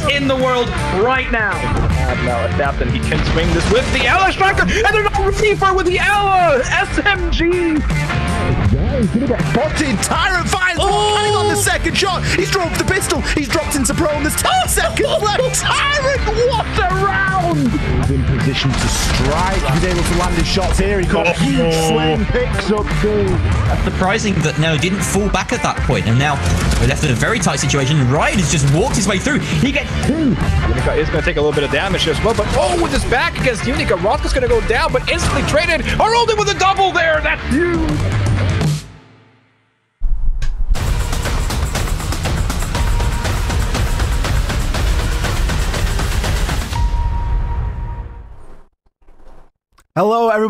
players in the world right now. Now adapt and he can swing this with the Ela Striker and they're not ready with the Ela SMG. Yeah, he's gonna get spotted. Tyrant second shot. He's dropped the pistol. He's dropped into prone. There's 10 seconds left. Tyrant, what a round! He's in position to strike. He's able to land his shots here. He got a huge swing, picks up two. Surprising that no didn't fall back at that point. point, and now we're left in a very tight situation. Ryan has just walked his way through. He gets two. Unica is going to take a little bit of damage as well, but oh, with his back against Unica, Roth is going to go down, but instantly traded. Aroldi with a double there. That's huge.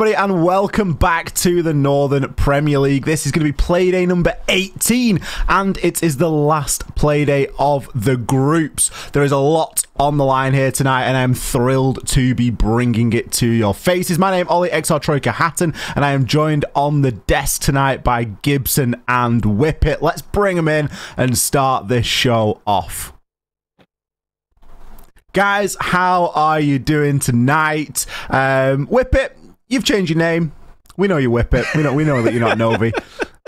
Everybody, and welcome back to the Northern Premier League. This is going to be playday number 18, and it is the last playday of the groups. There is a lot on the line here tonight, and I'm thrilled to be bringing it to your faces. My name is Ollie XR Troika Hatton, and I am joined on the desk tonight by Gibson and Whippet. Let's bring them in and start this show off. Guys, how are you doing tonight? Um, Whippet, you've changed your name. We know you Whippet. We know we know that you're not Novi.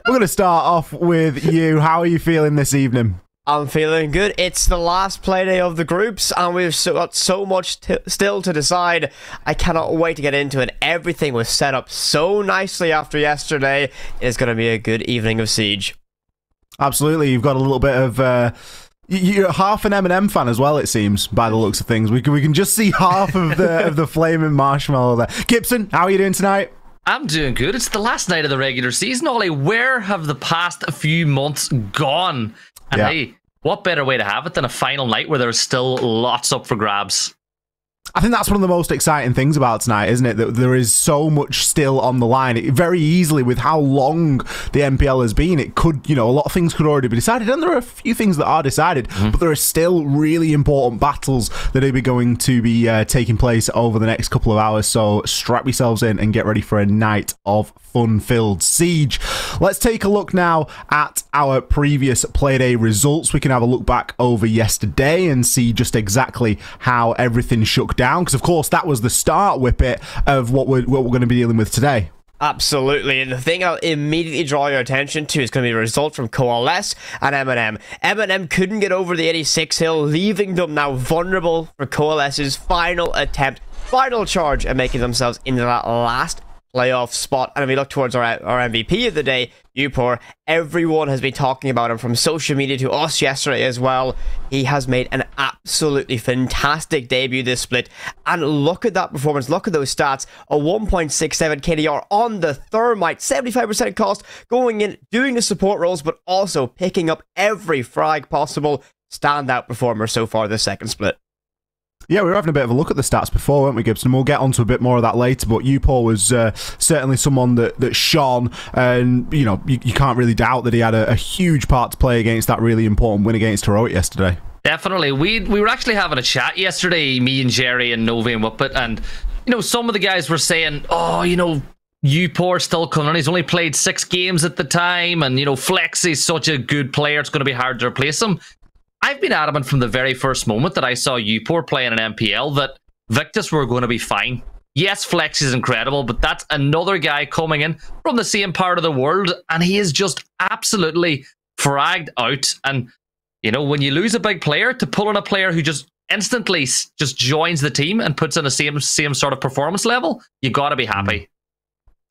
We're going to start off with you. How are you feeling this evening? I'm feeling good. It's the last playday of the groups, and we've got so much still to decide. I cannot wait to get into it. Everything was set up so nicely after yesterday. It's going to be a good evening of Siege. Absolutely. You've got a little bit of. Uh you're half an MNM fan as well, it seems, by the looks of things. We can, we can just see half of the of the flaming marshmallow there. Gibson, how are you doing tonight? I'm doing good. It's the last night of the regular season, Ollie. Where have the past few months gone? And yeah. hey, what better way to have it than a final night where there's still lots up for grabs? I think that's one of the most exciting things about tonight, isn't it? That there is so much still on the line. It, very easily, with how long the NPL has been, it could, you know, a lot of things could already be decided, and there are a few things that are decided, mm-hmm. but there are still really important battles that are going to be uh, taking place over the next couple of hours. So strap yourselves in and get ready for a night of fun-filled siege. Let's take a look now at our previous Playday results. We can have a look back over yesterday and see just exactly how everything shook down because of course that was the start whippet of what we're, what we're going to be dealing with today. Absolutely, and the thing I'll immediately draw your attention to is going to be a result from Coalesce and MNM. MNM couldn't get over the 86 hill, leaving them now vulnerable for Coalesce's final attempt, final charge at making themselves into that last playoff spot. And if we look towards our, our MVP of the day, Upor, everyone has been talking about him from social media to us yesterday as well. He has made an absolutely fantastic debut this split. And look at that performance. Look at those stats. A 1.67 KDR on the Thermite, 75% cost, going in, doing the support roles, but also picking up every frag possible. Standout performer so far this second split. Yeah, we were having a bit of a look at the stats before, weren't we, Gibson? We'll get onto a bit more of that later. But Upor was uh, certainly someone that, that shone, and you know you, you can't really doubt that he had a, a, huge part to play against that really important win against Heroic yesterday. Definitely, we we were actually having a chat yesterday, me and Gerry and Novi and Whippet, and you know some of the guys were saying, oh, you know. Upor still coming on. He's only played six games at the time, and you know Flex is such a good player. It's going to be hard to replace him. I've been adamant from the very first moment that I saw Upor playing an NPL that Victus were going to be fine. Yes, Flex is incredible, but that's another guy coming in from the same part of the world, and he is just absolutely fragged out. And, you know, when you lose a big player, to pull in a player who just instantly just joins the team and puts in the same same sort of performance level, you got to be happy. Mm.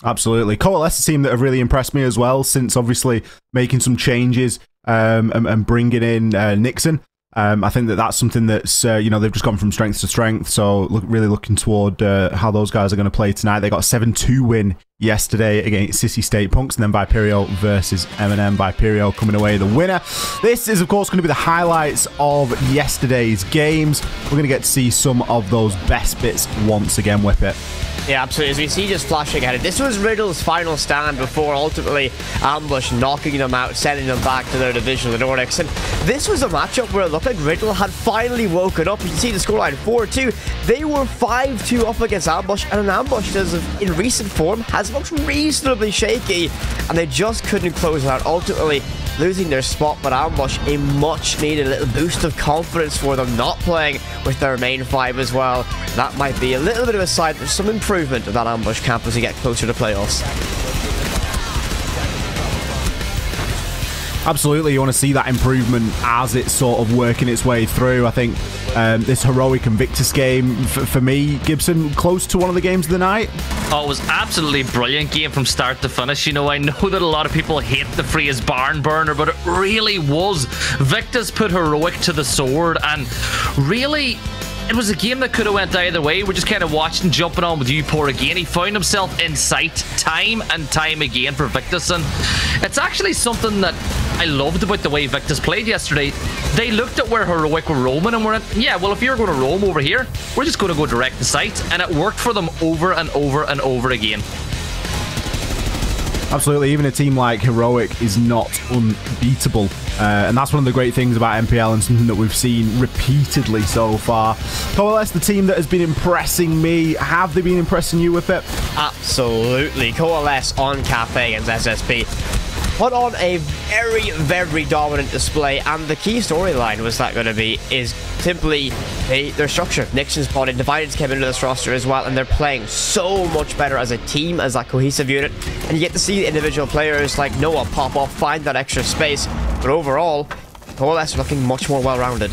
Absolutely. Coalesce a team that have really impressed me as well since obviously making some changes um, and, and, bringing in uh, Nixon. Um, I think that that's something that's uh, you know they've just gone from strength to strength. So look, really looking toward uh, how those guys are going to play tonight. They got a seven two win yesterday against Sissi State Punks, and then Viperio versus MNM. Viperio coming away the winner. This is of course going to be the highlights of yesterday's games. We're going to get to see some of those best bits once again. with it. Yeah, absolutely. As we see just flashing ahead, this was Riddle's final stand before ultimately Ambush knocking them out, sending them back to their division, the Nordics. And this was a matchup where it looked like Riddle had finally woken up. You can see the scoreline 4-2. They were 5-2 up against Ambush, and an Ambush, in recent form, has looked reasonably shaky, and they just couldn't close it out. Ultimately, losing their spot, but Ambush a much needed little boost of confidence for them, not playing with their main five as well. That might be a little bit of a sign of some improvement of that Ambush camp as we get closer to playoffs. Absolutely, you want to see that improvement as it's sort of working its way through. I think um, this heroic Invictus game, for, for me, Gibson, close to one of the games of the night. Oh, it was absolutely brilliant game from start to finish. You know, I know that a lot of people hate the phrase barn burner, but it really was. Victus put heroic to the sword, and really it was a game that could have went either way. We're just kind of watching, jumping on with Upor again. He found himself in sight time and time again for Victus, and it's actually something that I loved about the way Victus played yesterday. They looked at where Heroic were roaming and were, yeah, well, if you're going to roam over here, we're just going to go direct to site, and it worked for them over and over and over again. Absolutely, even a team like Heroic is not unbeatable. Uh, and that's one of the great things about NPL and something that we've seen repeatedly so far. Coalesce, the team that has been impressing me, have they been impressing you with it? Absolutely. Coalesce on Cafe against SSP put on a very, very dominant display, and the key storyline was that going to be is simply they, their structure. Nixon's in, Dividance came into this roster as well, and they're playing so much better as a team, as that cohesive unit, and you get to see individual players like Noah pop off, find that extra space, but overall, Coalesce looking much more well-rounded.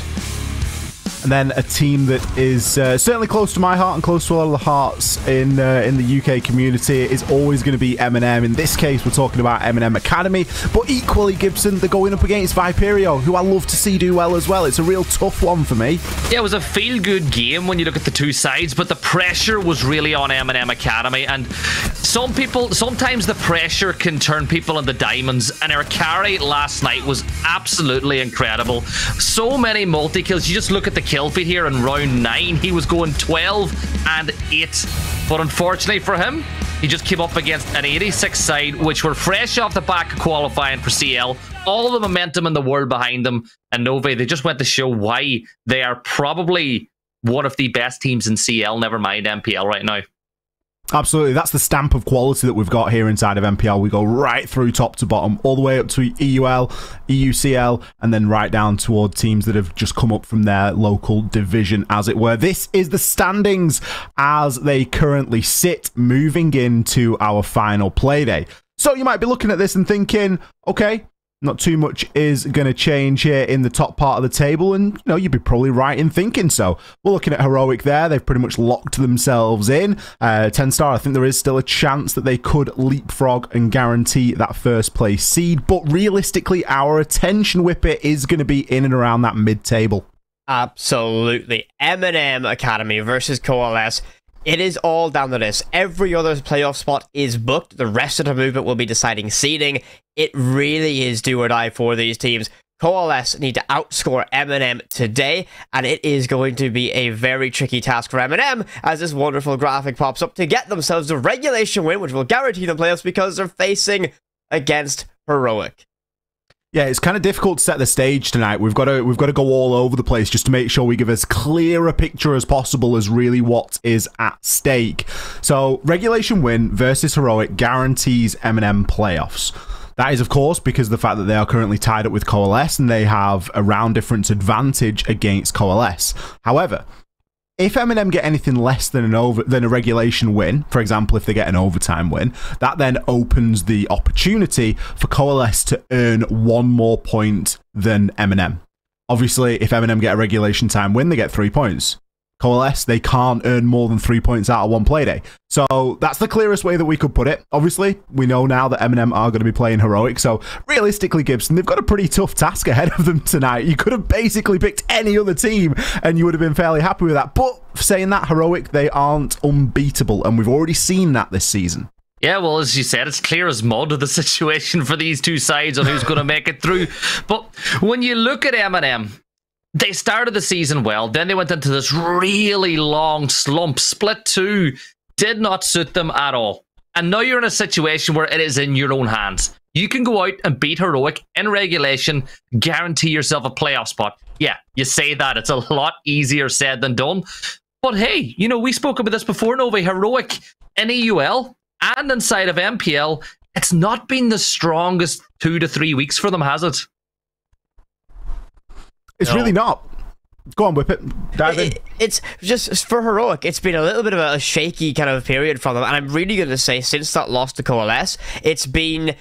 And then a team that is uh, certainly close to my heart and close to a lot of the hearts in uh, in the UK community is always going to be MNM. In this case, we're talking about MNM Academy, but equally Gibson, they're going up against Viperio, who I love to see do well as well. It's a real tough one for me. Yeah, it was a feel-good game when you look at the two sides, but the pressure was really on MNM Academy, and some people, sometimes the pressure can turn people into diamonds, and our carry last night was absolutely incredible. So many multi-kills. You just look at the kill feed here in round 9. He was going 12 and 8. But unfortunately for him, he just came up against an 86 side, which were fresh off the back of qualifying for CL. All the momentum in the world behind them. And Novi, they just went to show why they are probably one of the best teams in CL, never mind NPL right now. Absolutely. That's the stamp of quality that we've got here inside of NPL. We go right through top to bottom, all the way up to EUL, EUCL, and then right down toward teams that have just come up from their local division, as it were. This is the standings as they currently sit, moving into our final play day. So you might be looking at this and thinking, okay, not too much is going to change here in the top part of the table, and you know you'd be probably right in thinking so. We're looking at heroic there; they've pretty much locked themselves in. Uh, Tenstar, I think there is still a chance that they could leapfrog and guarantee that first place seed, but realistically, our attention Whippet is going to be in and around that mid table. Absolutely, MNM Academy versus Coalesce. It is all down to this. Every other playoff spot is booked. The rest of the movement will be deciding seeding. It really is do or die for these teams. Coalesce need to outscore MNM today, and it is going to be a very tricky task for MNM as this wonderful graphic pops up to get themselves a regulation win, which will guarantee them playoffs because they're facing against Heroic. Yeah, it's kind of difficult to set the stage tonight. We've got to we've got to go all over the place just to make sure we give as clear a picture as possible as really what is at stake. So, regulation win versus heroic guarantees MNM playoffs. That is, of course, because the fact that they are currently tied up with Coalesce and they have a round difference advantage against Coalesce. However, if MNM get anything less than an over than a regulation win, for example, if they get an overtime win, that then opens the opportunity for Coalesce to earn one more point than MNM. Obviously, if MNM get a regulation time win, they get three points. Coalesce, they can't earn more than three points out of one playday. So that's the clearest way that we could put it. Obviously, we know now that MNM are going to be playing Heroic. So realistically, Gibson, they've got a pretty tough task ahead of them tonight. You could have basically picked any other team and you would have been fairly happy with that. But saying that, Heroic, they aren't unbeatable. And we've already seen that this season. Yeah, well, as you said, it's clear as mud the situation for these two sides on who's going to make it through. But when you look at MNM, they started the season well. Then they went into this really long slump. Split two did not suit them at all. And now you're in a situation where it is in your own hands. You can go out and beat Heroic in regulation, guarantee yourself a playoff spot. Yeah, you say that. It's a lot easier said than done. But hey, you know, we spoke about this before, Novi. Heroic in EUL and inside of NPL, it's not been the strongest two to three weeks for them, has it? It's No. really not. Go on, Whippet. Dive in. It- it's just for heroic. It's been a little bit of a shaky kind of period from them, and I'm really going to say since that loss to Coalesce, it's been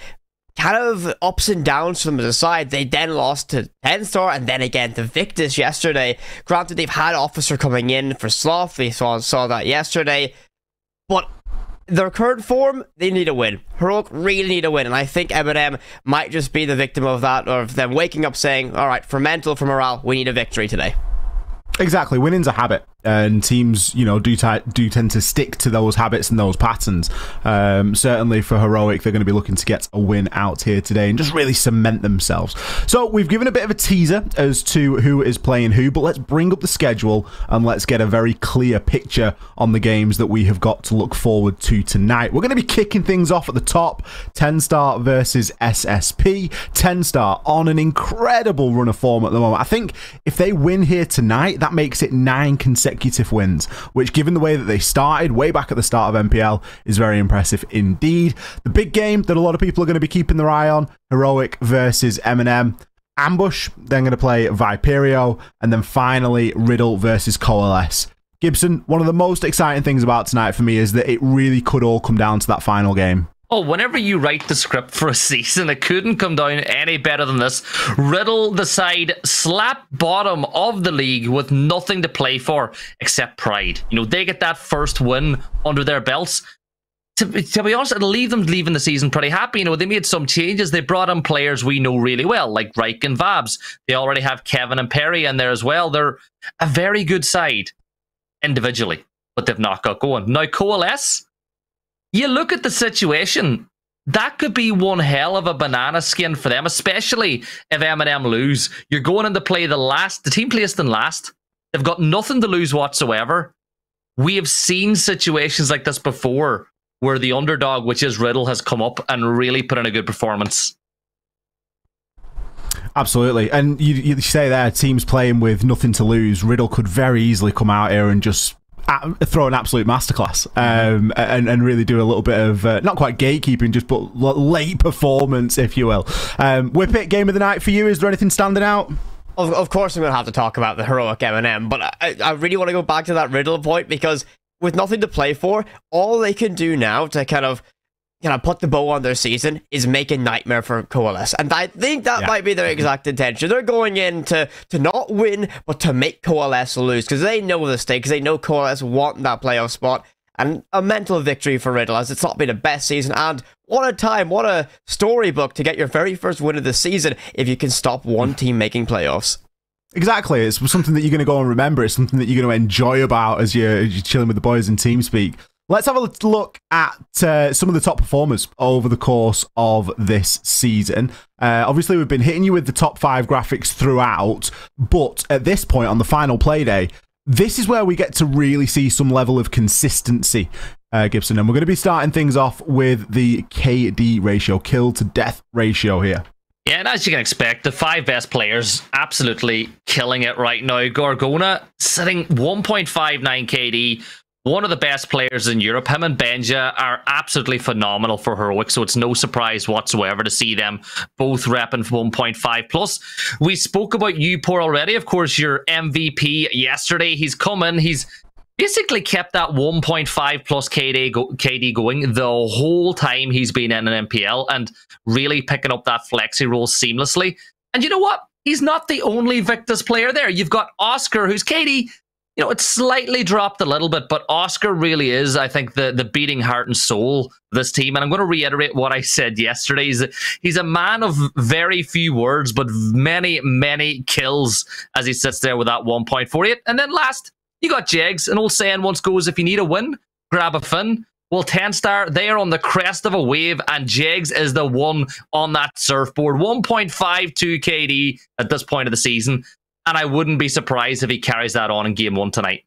kind of ups and downs from the side. They then lost to Tenstar, and then again to Victus yesterday. Granted, they've had Officer coming in for Sloth. We saw saw that yesterday, but. Their current form, they need a win. Heroic really need a win, and I think MNM might just be the victim of that, or of them waking up saying, "All right, for mental, for morale, we need a victory today." Exactly, winning's a habit, and teams, you know, do ti do tend to stick to those habits and those patterns. Um, certainly for heroic, they're going to be looking to get a win out here today and just really cement themselves. So we've given a bit of a teaser as to who is playing who, but let's bring up the schedule and let's get a very clear picture on the games that we have got to look forward to tonight. We're going to be kicking things off at the top: Tenstar versus SSP. Tenstar on an incredible run of form at the moment. I think if they win here tonight, that makes it nine consecutive wins, which, given the way that they started way back at the start of NPL, is very impressive indeed. The big game that a lot of people are going to be keeping their eye on Heroic versus MNM. Ambush, then going to play Viperio, and then finally Riddle versus Coalesce. Gibson, one of the most exciting things about tonight for me is that it really could all come down to that final game. Oh, whenever you write the script for a season, it couldn't come down any better than this. Riddle the side slap bottom of the league with nothing to play for except pride. You know, they get that first win under their belts. To, to be honest, it'll leave them leaving the season pretty happy. You know, they made some changes. They brought in players we know really well, like Reich and Vabs. They already have Kevin and Perry in there as well. They're a very good side individually, but they've not got going. Now, Coalesce, you look at the situation, that could be one hell of a banana skin for them, especially if MNM lose. You're going in to play the last, the team placed in last. They've got nothing to lose whatsoever. We have seen situations like this before where the underdog, which is Riddle, has come up and really put in a good performance. Absolutely. And you, you say there, teams playing with nothing to lose. Riddle could very easily come out here and just throw an absolute masterclass um, and, and really do a little bit of, uh, not quite gatekeeping, just but late performance, if you will. Um, Whippet, game of the night for you. Is there anything standing out? Of, of course, I'm going to have to talk about the heroic MNM, but I, I really want to go back to that Riddle point because with nothing to play for, all they can do now to kind of kind of put the bow on their season is make a nightmare for Coalesce, and I think that Yeah. might be their mm-hmm. exact intention. They're going in to to not win, but to make Coalesce lose because they know the stakes. They know Coalesce want that playoff spot. And a mental victory for Riddle as it's not been a best season. And what a time, what a storybook to get your very first win of the season if you can stop one mm. team making playoffs. Exactly. It's something that you're going to go and remember. It's something that you're going to enjoy about as you're, as you're chilling with the boys in TeamSpeak. Let's have a look at uh, some of the top performers over the course of this season. Uh, obviously, we've been hitting you with the top five graphics throughout, but at this point on the final play day, this is where we get to really see some level of consistency, uh, Gibson. And we're going to be starting things off with the KD ratio, kill to death ratio here. Yeah, and as you can expect, the five best players absolutely killing it right now. Gorgona sitting 1.59 KD, one of the best players in Europe. Him and Benja are absolutely phenomenal for Heroic, so it's no surprise whatsoever to see them both repping 1.5 plus. We spoke about Upor already, of course, your MVP yesterday. He's coming. He's basically kept that 1.5 plus KD, go- KD going the whole time he's been in an NPL and really picking up that flexi role seamlessly. And you know what? He's not the only Victus player there. You've got Oscar, who's KD. You know, it's slightly dropped a little bit, but Oscar really is, I think, the, the beating heart and soul this team. And I'm going to reiterate what I said yesterday. He's a, he's a man of very few words, but many, many kills as he sits there with that 1.48. And then last, you got Jegs. An old saying once goes, if you need a win, grab a fin. Well, Tenstar, they are on the crest of a wave, and Jegs is the one on that surfboard. 1.52 KD at this point of the season. And I wouldn't be surprised if he carries that on in game one tonight.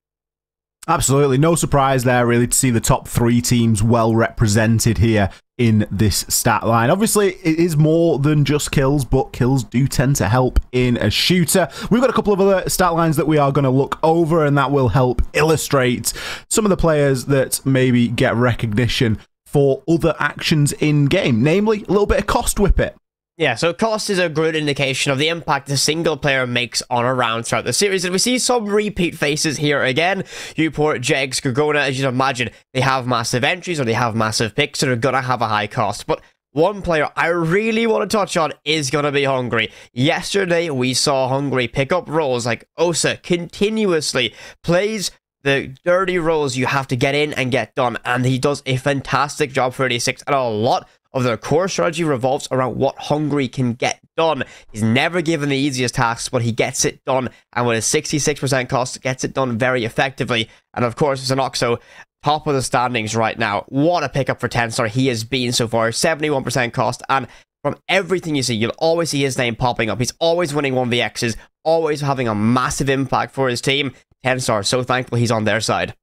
Absolutely. No surprise there, really, to see the top three teams well represented here in this stat line. Obviously, it is more than just kills, but kills do tend to help in a shooter. We've got a couple of other stat lines that we are going to look over, and that will help illustrate some of the players that maybe get recognition for other actions in game, namely a little bit of cost whippet. Yeah, so cost is a good indication of the impact a single player makes on a round throughout the series, and we see some repeat faces here again. Upor, Jegs, Gorgona, as you'd imagine, they have massive entries or they have massive picks that are gonna have a high cost. But one player I really want to touch on is going to be Hungry. Yesterday, we saw Hungry pick up roles like Osa continuously plays the dirty roles you have to get in and get done, and he does a fantastic job for 86, and a lot of their core strategy revolves around what Hungry can get done. He's never given the easiest tasks, but he gets it done, and with a 66% cost, gets it done very effectively. And of course, Zenoxo, top of the standings right now. What a pickup for Tenstar he has been so far. 71% cost, and from everything you see, you'll always see his name popping up. He's always winning 1vx's, always having a massive impact for his team. Tenstar, so thankful he's on their side.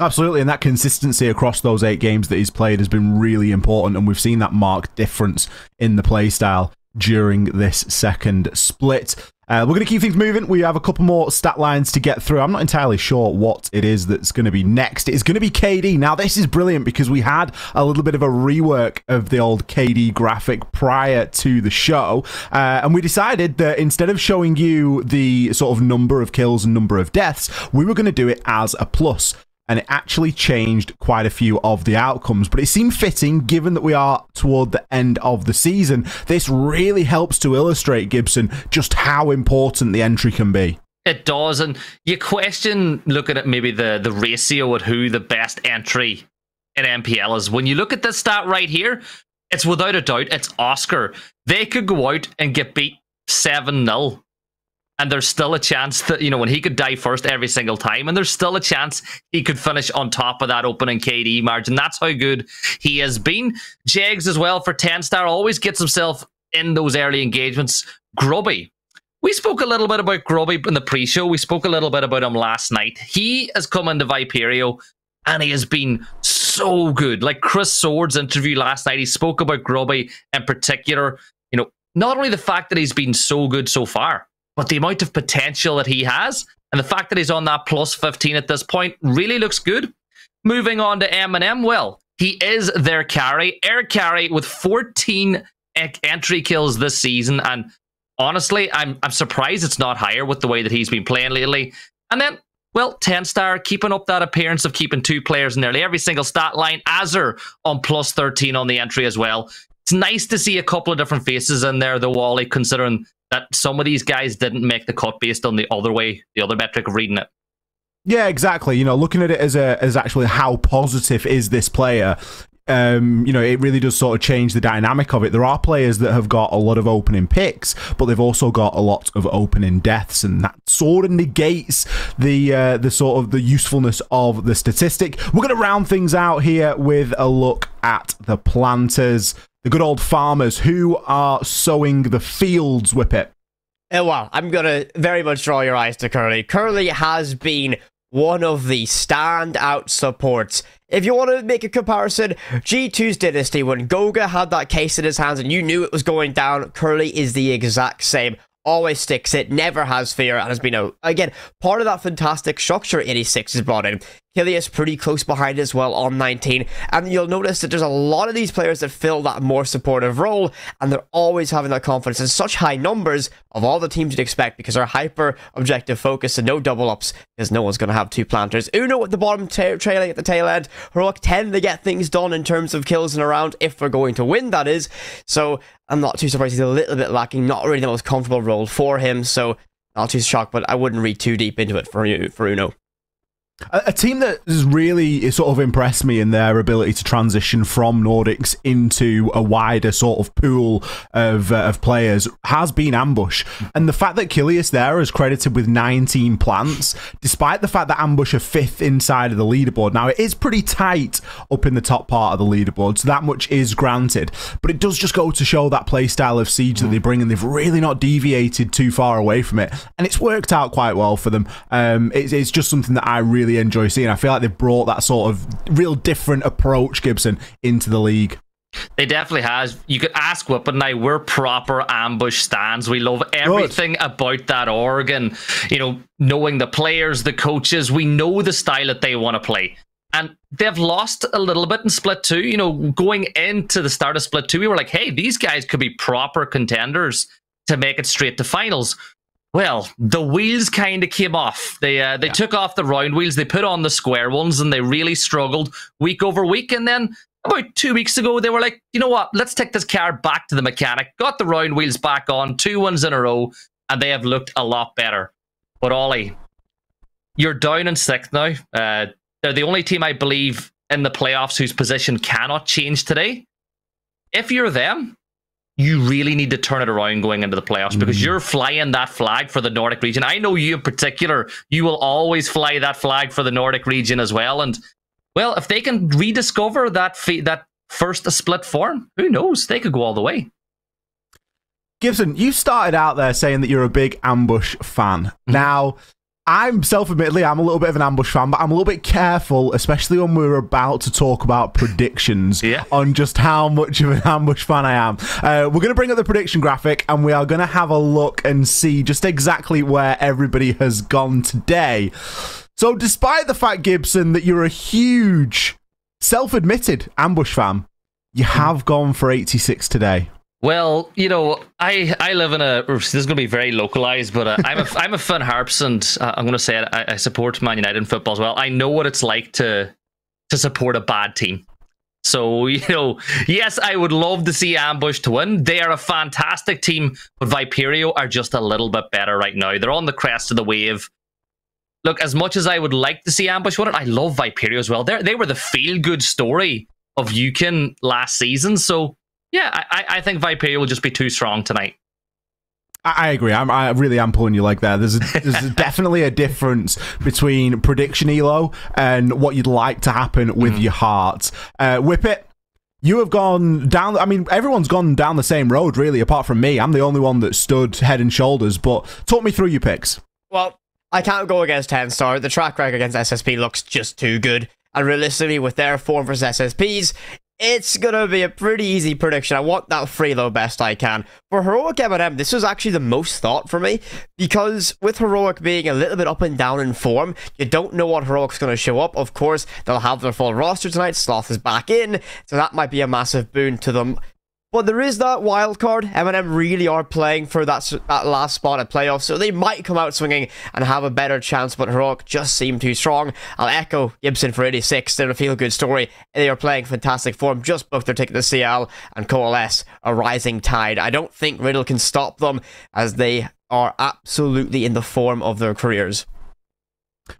Absolutely, and that consistency across those eight games that he's played has been really important, and we've seen that marked difference in the playstyle during this second split. Uh, we're going to keep things moving. We have a couple more stat lines to get through. I'm not entirely sure what it is that's going to be next. It's going to be KD. Now, this is brilliant because we had a little bit of a rework of the old KD graphic prior to the show. Uh, and we decided that instead of showing you the sort of number of kills and number of deaths, we were going to do it as a plus and it actually changed quite a few of the outcomes. But it seemed fitting given that we are toward the end of the season. This really helps to illustrate, Gibson, just how important the entry can be. It does, and you question looking at maybe the, the ratio at who the best entry in NPL is. When you look at this stat right here, it's without a doubt, it's Oscar. They could go out and get beat 7 0 and there's still a chance that you know when he could die first every single time, and there's still a chance he could finish on top of that opening KD margin. That's how good he has been. Jegs as well for Tenstar always gets himself in those early engagements. Grubby. We spoke a little bit about Grubby in the pre-show. We spoke a little bit about him last night. He has come into Viperio and he has been so good. Like Chris Sword's interview last night, he spoke about Grubby in particular. You know, not only the fact that he's been so good so far, but the amount of potential that he has and the fact that he's on that plus 15 at this point really looks good. Moving on to MNM, well, he is their carry, air carry with 14 entry kills this season. And honestly, I'm I'm surprised it's not higher with the way that he's been playing lately. And then, well, Tenstar, keeping up that appearance of keeping two players in nearly every single stat line. Azur on plus 13 on the entry as well. It's nice to see a couple of different faces in there, though, Wally, considering that some of these guys didn't make the cut based on the other way, the other metric of reading it. Yeah, exactly. You know, looking at it as a as actually how positive is this player. Um, you know, it really does sort of change the dynamic of it. There are players that have got a lot of opening picks, but they've also got a lot of opening deaths, and that sort of negates the uh, the sort of the usefulness of the statistic. We're going to round things out here with a look at the planters the good old farmers who are sowing the fields, Whippet. Uh, well, I'm going to very much draw your eyes to Curly. Curly has been one of the standout supports. If you want to make a comparison, G2's Dynasty, when Goga had that case in his hands and you knew it was going down, Curly is the exact same always sticks it, never has fear, and has been a, again part of that fantastic structure 86 has brought in. Kilius pretty close behind as well on 19, and you'll notice that there's a lot of these players that fill that more supportive role, and they're always having that confidence in such high numbers of all the teams you'd expect because they're hyper objective focus and no double ups because no one's going to have two planters. Uno at the bottom, trailing at the tail end. Heroic tend to get things done in terms of kills and around if they're going to win, that is. So I'm not too surprised he's a little bit lacking, not really the most comfortable role for him. So not too shocked, but I wouldn't read too deep into it for, for Uno. A, team that has really sort of impressed me in their ability to transition from Nordics into a wider sort of pool of, uh, of players has been Ambush. And the fact that Kilius there is credited with 19 plants, despite the fact that Ambush are fifth inside of the leaderboard. Now, it is pretty tight up in the top part of the leaderboard, so that much is granted. But it does just go to show that playstyle of Siege that they bring, and they've really not deviated too far away from it. And it's worked out quite well for them. Um, it's, it's just something that I really really enjoy seeing. I feel like they've brought that sort of real different approach, Gibson, into the league. They definitely has. You could ask Whippet now. We're proper ambush stands. We love everything Good. about that organ. You know, knowing the players, the coaches. We know the style that they want to play. And they've lost a little bit in split two. You know, going into the start of split two, we were like, hey, these guys could be proper contenders to make it straight to finals. Well, the wheels kind of came off. They uh, they yeah. took off the round wheels, they put on the square ones, and they really struggled week over week. And then about two weeks ago, they were like, you know what? Let's take this car back to the mechanic. Got the round wheels back on, two ones in a row, and they have looked a lot better. But Ollie, you're down in sixth now. Uh, they're the only team I believe in the playoffs whose position cannot change today. If you're them, you really need to turn it around going into the playoffs mm. because you're flying that flag for the Nordic region. I know you in particular, you will always fly that flag for the Nordic region as well. And well, if they can rediscover that fe- that first split form, who knows? They could go all the way. Gibson, you started out there saying that you're a big ambush fan. Mm-hmm. Now, I'm self-admittedly, I'm a little bit of an ambush fan, but I'm a little bit careful, especially when we're about to talk about predictions yeah. on just how much of an ambush fan I am. Uh, we're going to bring up the prediction graphic, and we are going to have a look and see just exactly where everybody has gone today. So, despite the fact, Gibson, that you're a huge, self-admitted ambush fan, you hmm. have gone for 86 today. Well, you know, I I live in a. This is going to be very localized, but uh, I'm a I'm a Finn Harps, and uh, I'm going to say it, I, I support Man United in football as well. I know what it's like to to support a bad team. So you know, yes, I would love to see Ambush to win. They are a fantastic team, but Viperio are just a little bit better right now. They're on the crest of the wave. Look, as much as I would like to see Ambush win it, I love Viperio as well. They they were the feel good story of Yukin last season, so yeah, I, I think Viperio will just be too strong tonight. I agree. I'm, I really am pulling you like that. There's, a, there's definitely a difference between prediction elo and what you'd like to happen with mm. your heart. Uh, Whippet. You have gone down. I mean, everyone's gone down the same road, really, apart from me. I'm the only one that stood head and shoulders. But talk me through your picks. Well, I can't go against Tenstar. The track record against SSP looks just too good. And realistically, with their form versus SSPs, it's gonna be a pretty easy prediction. I want that free Freelo best I can. For Heroic MNM, this was actually the most thought for me because with Heroic being a little bit up and down in form, you don't know what Heroic's gonna show up. Of course, they'll have their full roster tonight. Sloth is back in, so that might be a massive boon to them. But there is that wild card. MNM really are playing for that that last spot at playoffs, so they might come out swinging and have a better chance. But Heroic just seem too strong. I'll echo Gibson for 86. They're a feel good story. They are playing fantastic form. Just booked their ticket to CL and Coalesce a rising tide. I don't think Riddle can stop them as they are absolutely in the form of their careers.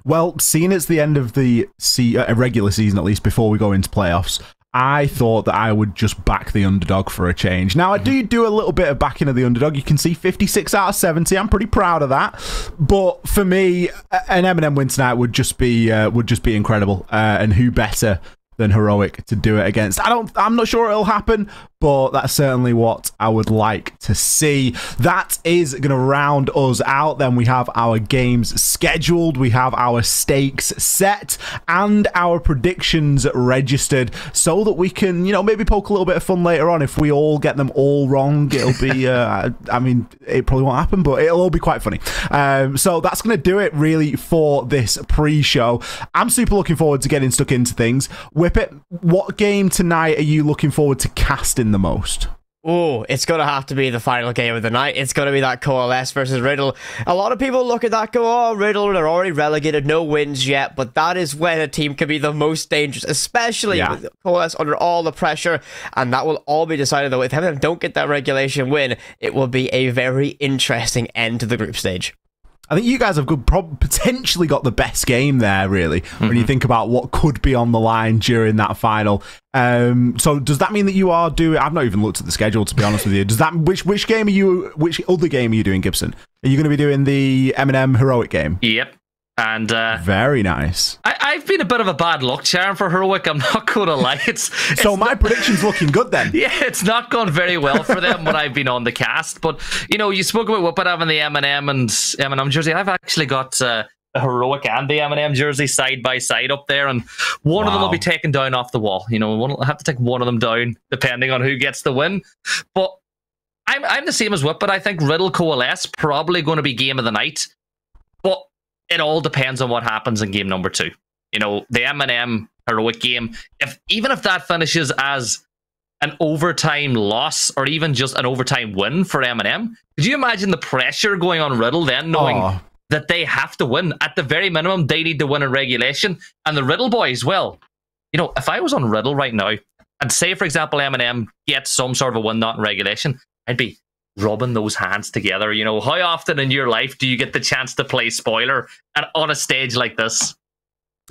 Well, seeing it's the end of the uh, regular season, at least before we go into playoffs, I thought that I would just back the underdog for a change. Now, I do do a little bit of backing of the underdog. You can see 56 out of 70. I'm pretty proud of that. But for me, an MNM win tonight would just be uh, would just be incredible. Uh, and who better than heroic to do it against. I don't I'm not sure it'll happen, but that's certainly what I would like to see. That is going to round us out. Then we have our games scheduled, we have our stakes set, and our predictions registered so that we can, you know, maybe poke a little bit of fun later on. If we all get them all wrong, it'll be, uh, I mean, it probably won't happen, but it'll all be quite funny. Um, so that's going to do it really for this pre show. I'm super looking forward to getting stuck into things. Whippet. What game tonight are you looking forward to casting? The most? Oh, it's going to have to be the final game of the night. It's going to be that Coalesce versus Riddle. A lot of people look at that go, oh, Riddle, they're already relegated, no wins yet. But that is when a team can be the most dangerous, especially yeah. with Coalesce under all the pressure. And that will all be decided, though. If them don't get that regulation win, it will be a very interesting end to the group stage. I think you guys have good, potentially got the best game there, really, mm-hmm. when you mm-hmm. think about what could be on the line during that final. Um, so does that mean that you are doing? I've not even looked at the schedule to be honest with you. Does that which which game are you? Which other game are you doing, Gibson? Are you going to be doing the MNM heroic game? Yep. And uh, very nice. I, have been a bit of a bad luck charm for Heroic. I'm not going to lie. It's, it's so my not, prediction's looking good then. Yeah, it's not gone very well for them when I've been on the cast. But you know, you spoke about Whippet having the MNM and MNM jersey. I've actually got uh, a Heroic and the MNM jersey side by side up there, and one wow. of them will be taken down off the wall. You know, one, I'll have to take one of them down depending on who gets the win. But I'm I'm the same as Whip, but I think Riddle Coalesce probably going to be game of the night. But it all depends on what happens in game number two. You know, the MNM heroic game. If even if that finishes as an overtime loss or even just an overtime win for MNM, could you imagine the pressure going on Riddle then knowing Oh. that they have to win? At the very minimum, they need to win in regulation. And the Riddle boys, well, you know, if I was on Riddle right now, and say, for example, MNM gets some sort of a win not in regulation, I'd be rubbing those hands together. You know, how often in your life do you get the chance to play spoiler and on a stage like this?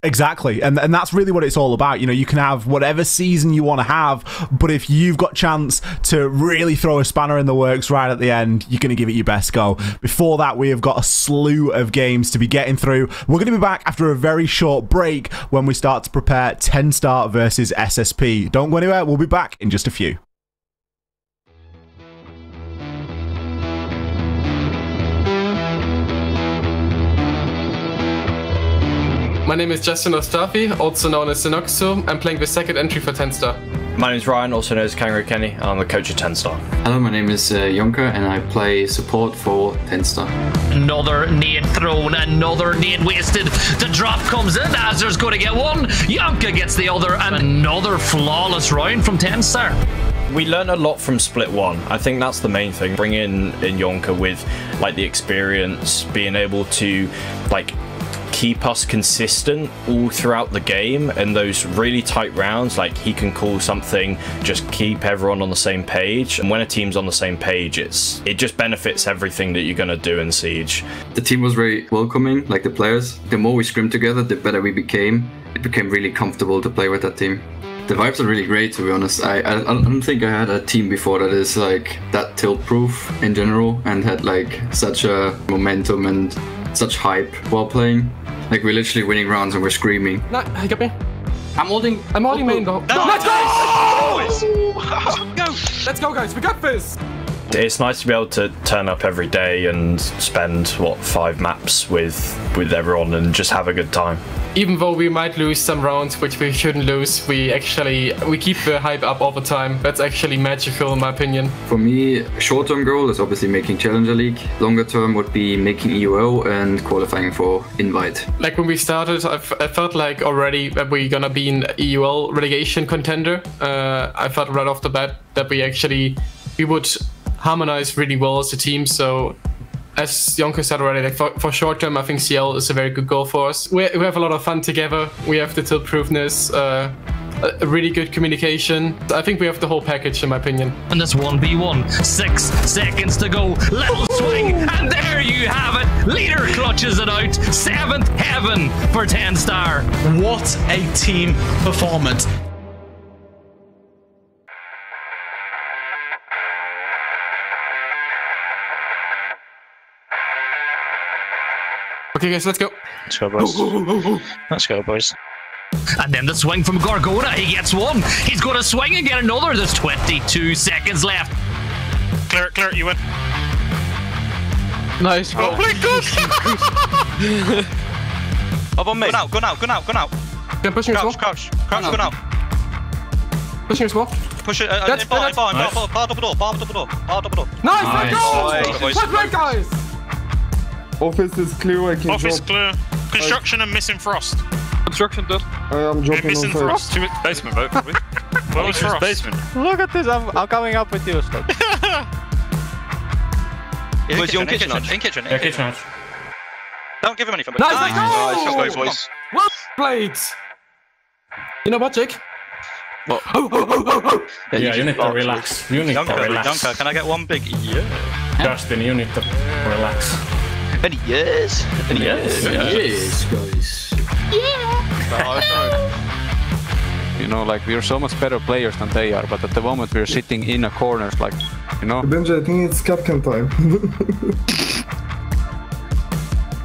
Exactly, and and that's really what it's all about. You know, you can have whatever season you want to have, but if you've got chance to really throw a spanner in the works right at the end, you're going to give it your best go. Before that, we have got a slew of games to be getting through. We're going to be back after a very short break when we start to prepare Tenstar versus SSP. Don't go anywhere. We'll be back in just a few. My name is Justin Ostafi, also known as Sinoxo. I'm playing the second entry for Tenstar. My name is Ryan, also known as Kangaroo Kenny. I'm the coach of Tenstar. Hello, my name is uh, Jonker and I play support for Tenstar. Another nade thrown, another nade wasted. The drop comes in. Azur's going to get one. Yonka gets the other, and another flawless round from Tenstar. We learned a lot from Split One. I think that's the main thing. Bring in in Yonka with like the experience, being able to like keep us consistent all throughout the game and those really tight rounds like he can call something just keep everyone on the same page and when a team's on the same page it's it just benefits everything that you're going to do in siege The team was very welcoming, like the players. The more we scrimmed together, the better we became. It became really comfortable to play with that team. The vibes are really great, to be honest. I, I, I don't think I had a team before that is like that tilt proof in general and had like such a momentum and such hype while playing. Like we're literally winning rounds and we're screaming. No, he got me. I'm holding. I'm holding oh, main though. Let's go! Let's go, guys. We got this. it's nice to be able to turn up every day and spend what five maps with with everyone and just have a good time Even though we might lose some rounds, which we shouldn't lose, we actually we keep the hype up all the time. That's actually magical, in my opinion. For me, short-term goal is obviously making Challenger League. Longer term would be making EUO and qualifying for Invite. Like when we started, I, f- I felt like already that we're gonna be an EUL relegation contender. Uh, I thought right off the bat that we actually we would harmonize really well as a team. So as Jonker said already, like for, for short term, I think CL is a very good goal for us. We, we have a lot of fun together. We have the tilt proofness, uh, a, a really good communication. I think we have the whole package, in my opinion. And this 1v1. Six seconds to go. Little swing. And there you have it. Leader clutches it out. Seventh heaven for Tenstar. What a team performance. Okay, guys, let's go. Let's go, boys. Let's go, boys. And then the swing from Gargona. He gets one. He's going to swing and get another. There's 22 seconds left. Clear clear you win. Nice. Oh my god! Up on me. Go now, go now, go now, go now. Can I push me as? Crouch, crouch, crouch, go now. Push me as. Push it, uh, That's- in bar, in that's- bar, in bar, Nice. bar, bar double door, bar double door, bar double door. Nice, let's go! Nice. Boys. Let's break, guys! Office is clear, I can Office drop. clear. Construction and missing frost. Construction done. I am dropping missing on frost. site. Basement, both of we. Where was frost? Basement. Look at this. I'm, I'm coming up with you, Scott. In Where's kitchen, your in kitchen kitchen, in kitchen, in Yeah, kitchen. kitchen Don't give him anything. Nice, let's go! Nice, go, boys. Well played! You know what, Jake? What? Oh, oh, oh, oh, oh. Yeah, you need to relax. You need to Yonka, relax. Yonka, can I get one big yeah? Justin, you need to relax. Any years? Any Yes, Yes, guys. Yeah. Oh, you know, like we're so much better players than they are, but at the moment we're sitting in a corners, like, you know. Benji, I think it's captain time.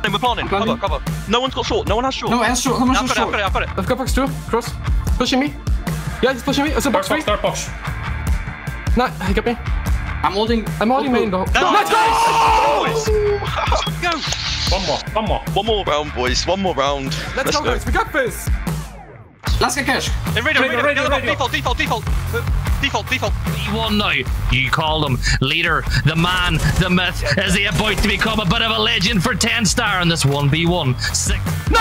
Hey, we're planning. Cover, cover. No one's got short. No one has short. No one has short, no one I've has got it, I've got it, I've got it. I've got box two. Cross. Pushing me. Yeah, he's pushing me. It's a box three. Start box. No, he got me. I'm holding. I'm holding main though. No, Let's go! Boys. Go. One more, one more. One more round, boys. One more round. Let's go, guys. We got this. Let's get cash. In radio, Radio, radio, radio, radio, radio. Default, default, default. Uh, Default, default. One now. You call him leader, the man, the myth. Is he about to become a bit of a legend for Tenstar in this 1v1? Six. Nice!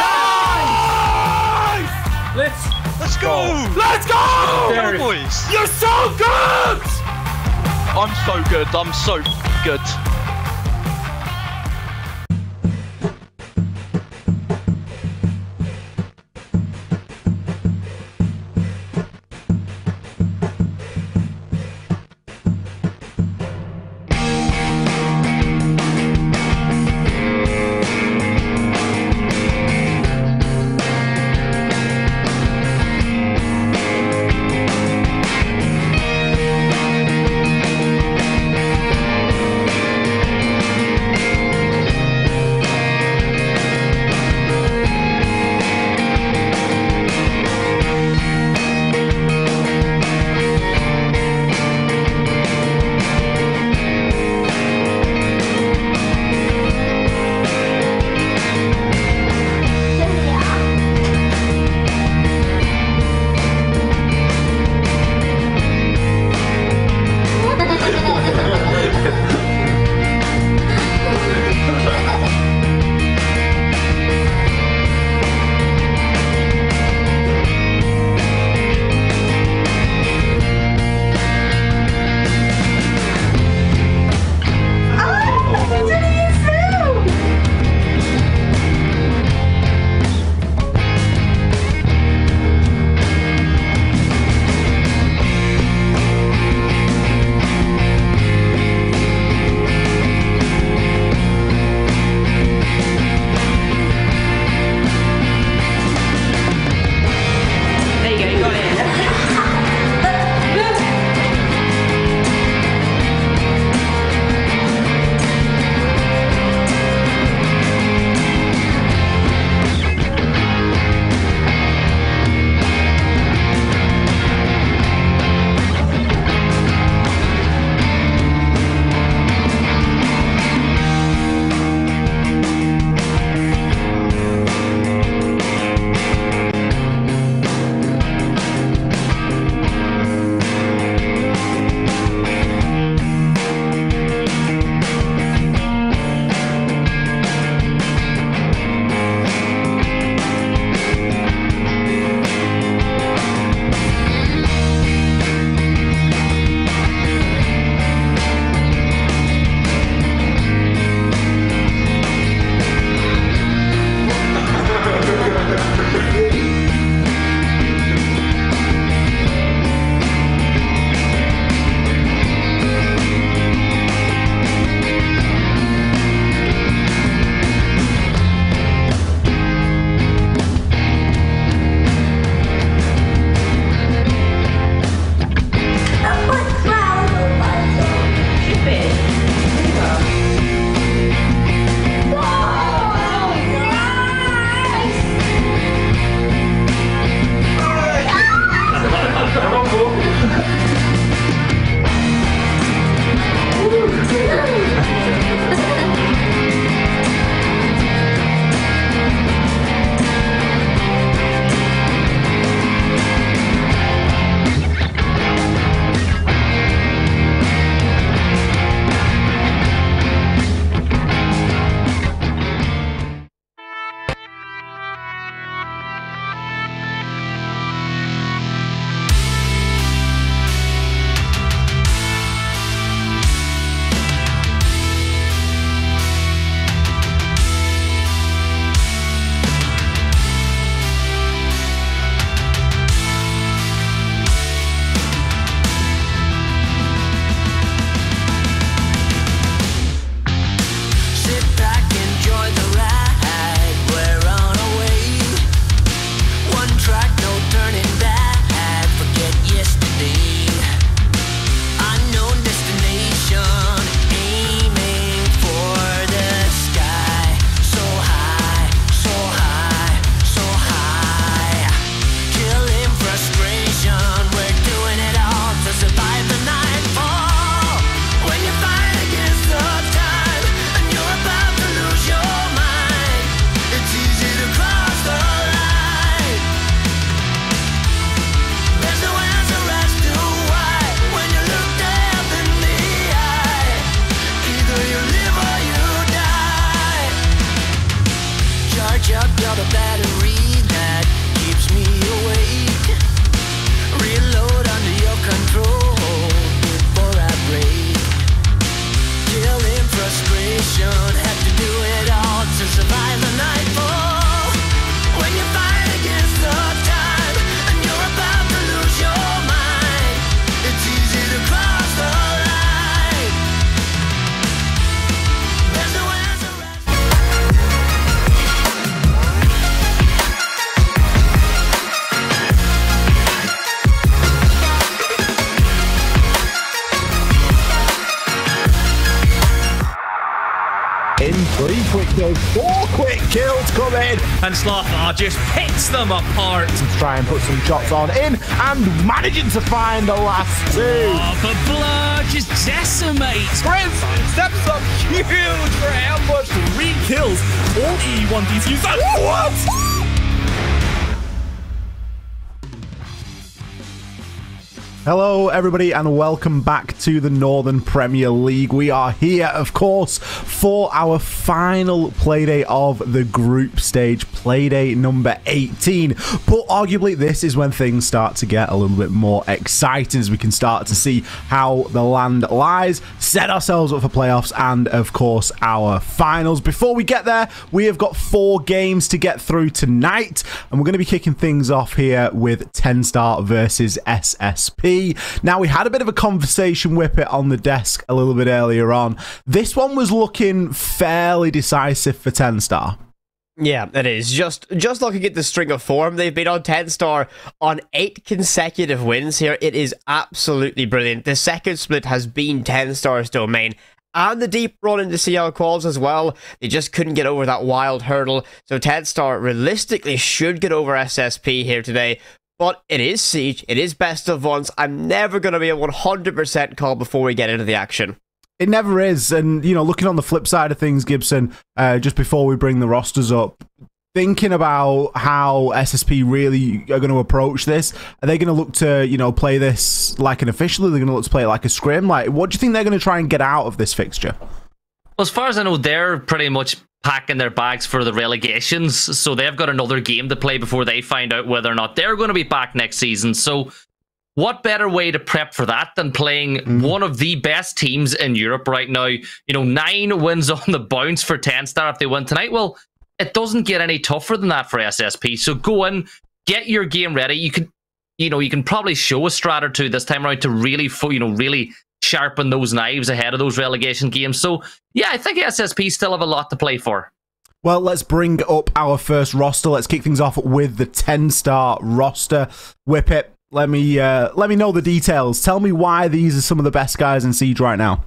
Let's Let's go! Let's go! Go, boys! You're so good! I'm so good. I'm so good. And Slothar just picks them apart. Let's try and put some shots on in and managing to find the last two. Oh, but Blur just decimates. Prince steps up huge for ambush. Three kills. All E1 DCs. What? Hello, everybody, and welcome back to the Northern Premier League. We are here, of course, for our final playdate of the group stage, playdate number 18. But arguably, this is when things start to get a little bit more exciting as we can start to see how the land lies, set ourselves up for playoffs, and, of course, our finals. Before we get there, we have got four games to get through tonight, and we're going to be kicking things off here with Tenstar versus SSP. Now, we had a bit of a conversation Whippet on the desk a little bit earlier on. This one was looking fairly decisive for Tenstar. Yeah, it is. Just just looking at the string of form, they've been on Tenstar on eight consecutive wins here. It is absolutely brilliant. The second split has been Tenstars domain. And the deep run into CL quals as well. They just couldn't get over that wild hurdle. So Tenstar realistically should get over SSP here today. But it is Siege, it is best of ones. I'm never going to be a 100% call before we get into the action. It never is. And, you know, looking on the flip side of things, Gibson, uh, just before we bring the rosters up, thinking about how SSP really are going to approach this, are they going to look to, you know, play this like an official? Are they going to look to play it like a scrim? Like, what do you think they're going to try and get out of this fixture? Well, as far as I know, they're pretty much packing their bags for the relegations. So they've got another game to play before they find out whether or not they're going to be back next season. So what better way to prep for that than playing mm. one of the best teams in Europe right now? You know, nine wins on the bounce for Tenstar if they win tonight. Well, it doesn't get any tougher than that for SSP. So go in, get your game ready. You can, you know, you can probably show a strat or two this time around to really, you know, really sharpen those knives ahead of those relegation games. So yeah, I think SSP still have a lot to play for. Well, let's bring up our first roster. Let's kick things off with the Tenstar roster. Whippet. Let me uh, let me know the details. Tell me why these are some of the best guys in Siege right now.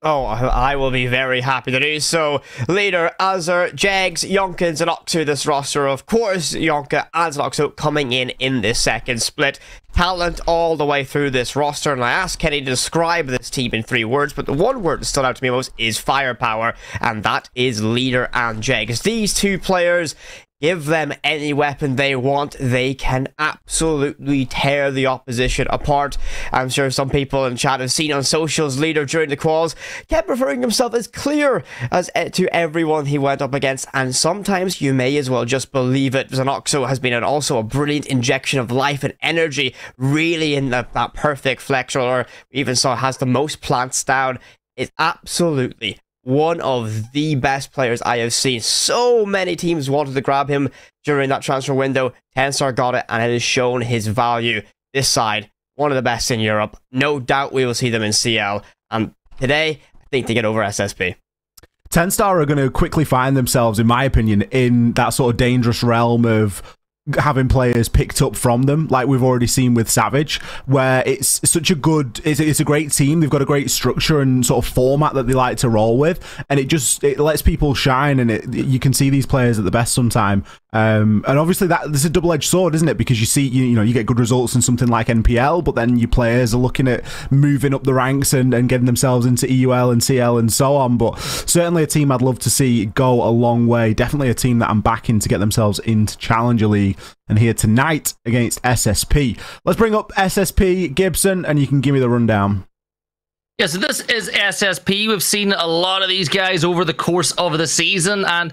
Oh, I will be very happy to do so. Leader, Azur, Jags, Yonkins, and Oxu, this roster. Of course, Yonka and Oxu coming in in this second split. Talent all the way through this roster, and I asked Kenny to describe this team in three words, but the one word that stood out to me most is firepower, and that is Leader and Jags. These two players Give them any weapon they want, they can absolutely tear the opposition apart. I'm sure some people in chat have seen on socials leader during the quals kept referring himself as clear as to everyone he went up against, and sometimes you may as well just believe it. Zanoxo has been an, also a brilliant injection of life and energy, really in the, that perfect flex. We even saw has the most plants down. It's absolutely one of the best players I have seen. So many teams wanted to grab him during that transfer window. Tenstar got it, and it has shown his value. This side, one of the best in Europe. No doubt we will see them in CL. And today, I think they get over SSP. Tenstar are going to quickly find themselves, in my opinion, in that sort of dangerous realm of having players picked up from them, like we've already seen with Savage, where it's such a good, it's, it's a great team. They've got a great structure and sort of format that they like to roll with, and it just it lets people shine, and it you can see these players at the best sometime. Um, and obviously that this is a double edged sword, isn't it? Because you see, you, you know, you get good results in something like NPL, but then your players are looking at moving up the ranks and, and getting themselves into EUL and CL and so on. But certainly a team I'd love to see go a long way. Definitely a team that I'm backing to get themselves into Challenger League and here tonight against SSP. Let's bring up SSP Gibson, and you can give me the rundown. Yeah, so this is SSP. We've seen a lot of these guys over the course of the season, and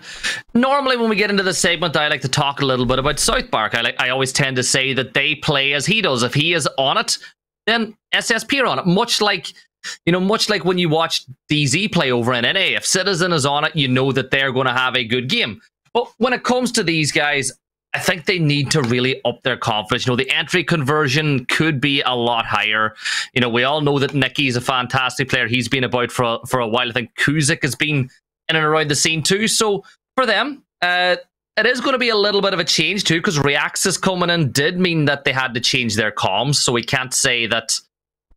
normally when we get into the segment, I like to talk a little bit about South Park. I like, I always tend to say that they play as he does. If he is on it, then SSP are on it. Much like you know, much like when you watch DZ play over in NA, if Citizen is on it, you know that they're going to have a good game. But when it comes to these guys, I think they need to really up their confidence. You know, the entry conversion could be a lot higher. You know, we all know that Nicky's a fantastic player. He's been about for for a while. I think Kuzik has been in and around the scene too. So for them, uh, it is going to be a little bit of a change too, because Reaxis coming in did mean that they had to change their comms. So we can't say that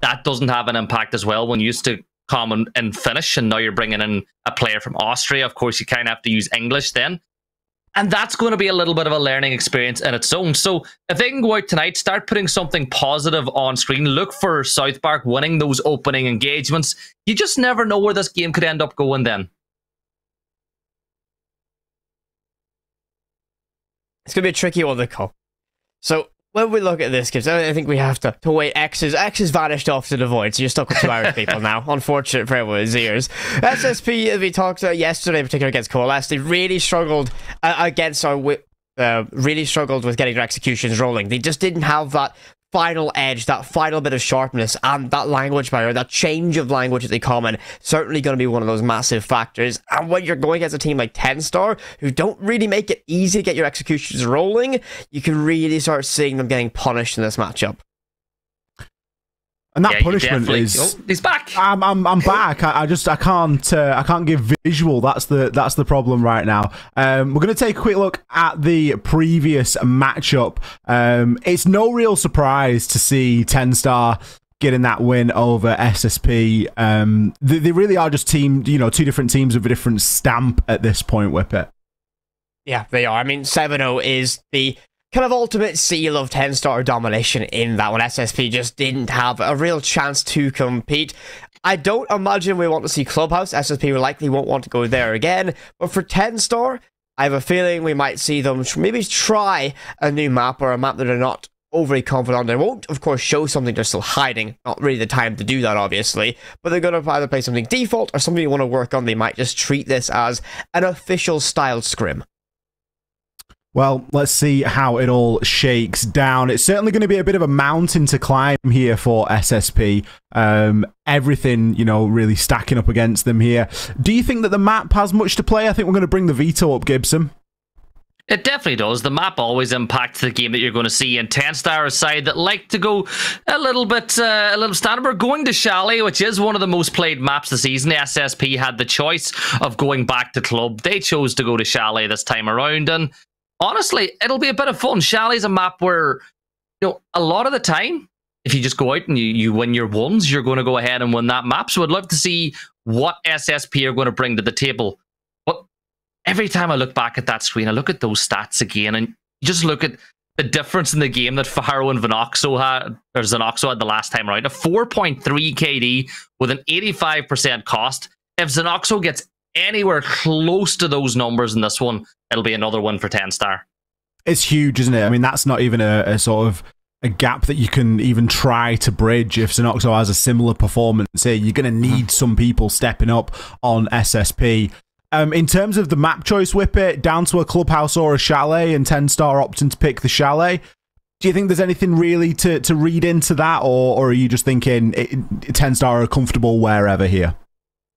that doesn't have an impact as well. When used to common and Finnish, and now you're bringing in a player from Austria. Of course, you kind of have to use English then. And that's going to be a little bit of a learning experience in its own. So if they can go out tonight, start putting something positive on screen, look for South Park winning those opening engagements. You just never know where this game could end up going then. It's going to be a tricky one to call. So when we look at this, because I think we have to, to wait. X is X has vanished off to the void, so you're stuck with two Irish people now. Unfortunate for everyone's ears. SSP, as we talked about yesterday, in particular against Coalesce, they really struggled uh, against our. Uh, really struggled with getting their executions rolling. They just didn't have that final edge, that final bit of sharpness, and that language barrier, that change of language that they common, certainly going to be one of those massive factors. And when you're going against a team like 10 Star, who don't really make it easy to get your executions rolling, you can really start seeing them getting punished in this matchup. And that Yeah, punishment is Oh, he's back. I'm I'm, I'm back. I, I just I can't uh, I can't give visual. That's the that's the problem right now. Um, we're gonna take a quick look at the previous matchup. Um, it's no real surprise to see Tenstar getting that win over SSP. Um, they, they really are just team, you know, two different teams with a different stamp at this point. Whippet. Yeah, they are. I mean, 7 0 is the kind of ultimate seal of Tenstar domination in that one. SSP just didn't have a real chance to compete. I don't imagine we want to see Clubhouse. SSP likely won't want to go there again. But for Tenstar, I have a feeling we might see them maybe try a new map or a map that they're not overly confident on. They won't, of course, show something they're still hiding. Not really the time to do that, obviously. But they're going to either play something default or something you want to work on. They might just treat this as an official style scrim. Well, let's see how it all shakes down. It's certainly going to be a bit of a mountain to climb here for SSP. Um, everything, you know, really stacking up against them here. Do you think that the map has much to play? I think we're going to bring the veto up, Gibson. It definitely does. The map always impacts the game that you're going to see. And Tenstar is a side that like to go a little bit, uh, a little standard. We're going to Chalet, which is one of the most played maps this season. The SSP had the choice of going back to club. They chose to go to Chalet this time around, and honestly, it'll be a bit of fun. Chalet's a map where, you know, a lot of the time, if you just go out and you, you win your ones, you're going to go ahead and win that map. So I'd love to see what SSP are going to bring to the table. But every time I look back at that screen, I look at those stats again, and just look at the difference in the game that Faro and Vanoxo had, or Zanoxo had the last time around. A 4.3 KD with an 85% cost. If Zanoxo gets anywhere close to those numbers in this one, it'll be another one for Tenstar. It's huge, isn't it? I mean, that's not even a, a sort of a gap that you can even try to bridge. If Zenoxo has a similar performance here, you're going to need some people stepping up on SSP. Um, in terms of the map choice, Whippet, down to a clubhouse or a chalet, and Tenstar opting to pick the chalet. Do you think there's anything really to, to read into that, or, or are you just thinking it, Tenstar are comfortable wherever here?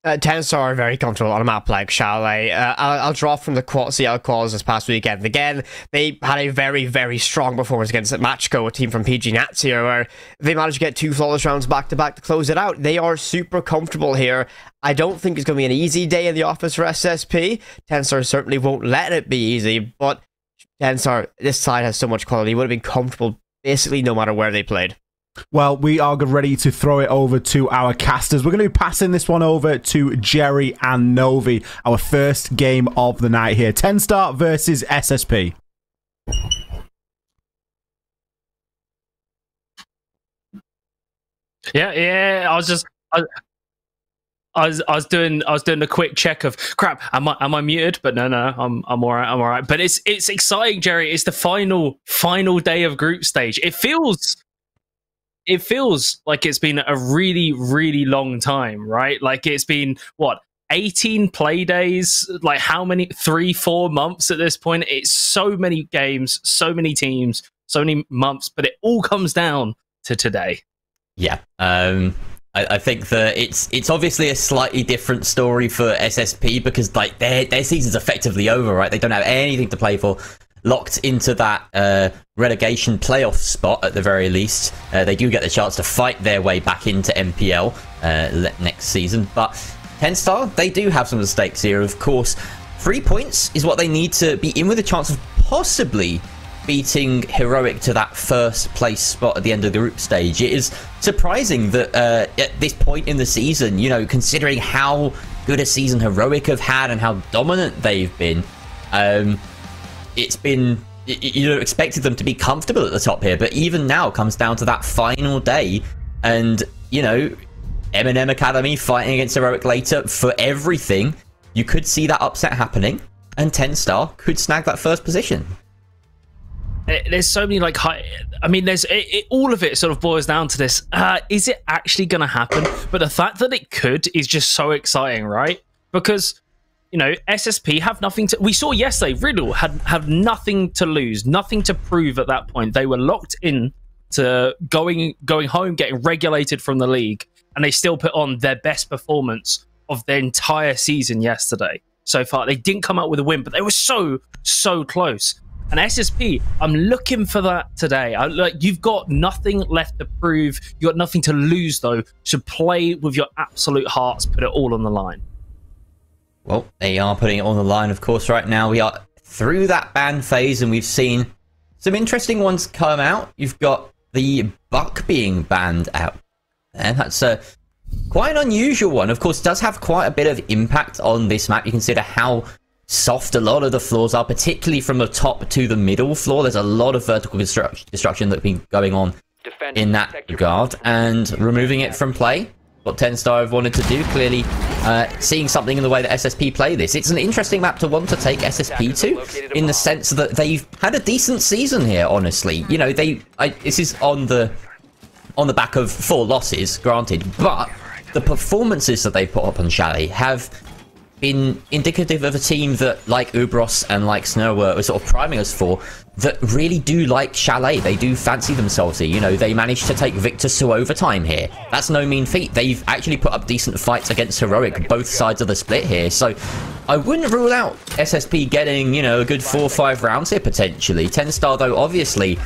Uh, Tenstar are very comfortable on a map like Chalet. Uh, I'll, I'll draw from the qual- CL quals this past weekend. Again, they had a very, very strong performance against Matchco, a team from PG Nats here, where they managed to get two flawless rounds back to back to close it out. They are super comfortable here. I don't think it's going to be an easy day in the office for SSP. Tenstar certainly won't let it be easy, but Tenstar, this side has so much quality, would have been comfortable basically no matter where they played. Well, we are ready to throw it over to our casters. We're going to be passing this one over to Jerry and Novi, our first game of the night here. Tenstar versus SSP. Yeah, yeah. I was just. I, I was I was doing I was doing a quick check of crap. Am I am I muted? But no, no, I'm I'm all right. I'm all right. But it's it's exciting, Jerry. It's the final final day of group stage. It feels it feels like it's been a really really long time, right? Like it's been what 18 play days like how many three four months at this point it's so many games so many teams so many months but it all comes down to today Yeah. Um, I, I think that it's it's obviously a slightly different story for SSP because like their their season's effectively over, right? They don't have anything to play for. Locked into that uh, relegation playoff spot at the very least. Uh, they do get the chance to fight their way back into NPL uh, next season, but Tenstar they do have some mistakes here. Of course, three points is what they need to be in with a chance of possibly beating Heroic to that first place spot at the end of the group stage. It is surprising that uh, at this point in the season, you know, considering how good a season Heroic have had and how dominant they've been, um, it's been you know expected them to be comfortable at the top here, but even now comes down to that final day, and you know, MNM Academy fighting against Heroic later for everything. You could see that upset happening, and Tenstar could snag that first position. There's so many like high i mean there's it, it, all of it sort of boils down to this uh, is it actually going to happen but the fact that it could is just so exciting right because you know ssp have nothing to we saw yesterday riddle had had nothing to lose nothing to prove at that point they were locked in to going going home getting regulated from the league and they still put on their best performance of their entire season yesterday so far they didn't come out with a win but they were so so close and SSP, I'm looking for that today. I, like you've got nothing left to prove. You got nothing to lose though. So play with your absolute hearts. Put it all on the line. Well, they are putting it on the line, of course, right now. We are through that ban phase, and we've seen some interesting ones come out. You've got the Buck being banned out. And that's a quite an unusual one. Of course, does have quite a bit of impact on this map. You consider how soft a lot of the floors are, particularly from the top to the middle floor. There's a lot of vertical destruction that's been going on in that regard, and removing it from play. What 10 Star have wanted to do, clearly uh, seeing something in the way that SSP play this. It's an interesting map to want to take SSP to, in the sense that they've had a decent season here, honestly. You know, they I, this is on the on the back of four losses, granted, but the performances that they've put up on Chalet have been indicative of a team that, like Ubros and like Snow were, were sort of priming us for, that really do like Chalet. They do fancy themselves here. You know, they managed to take Victus to overtime here. That's no mean feat. They've actually put up decent fights against Heroic, both sides of the split here. So I wouldn't rule out SSP getting, you know, a good four or five rounds here potentially. 10 star, though, obviously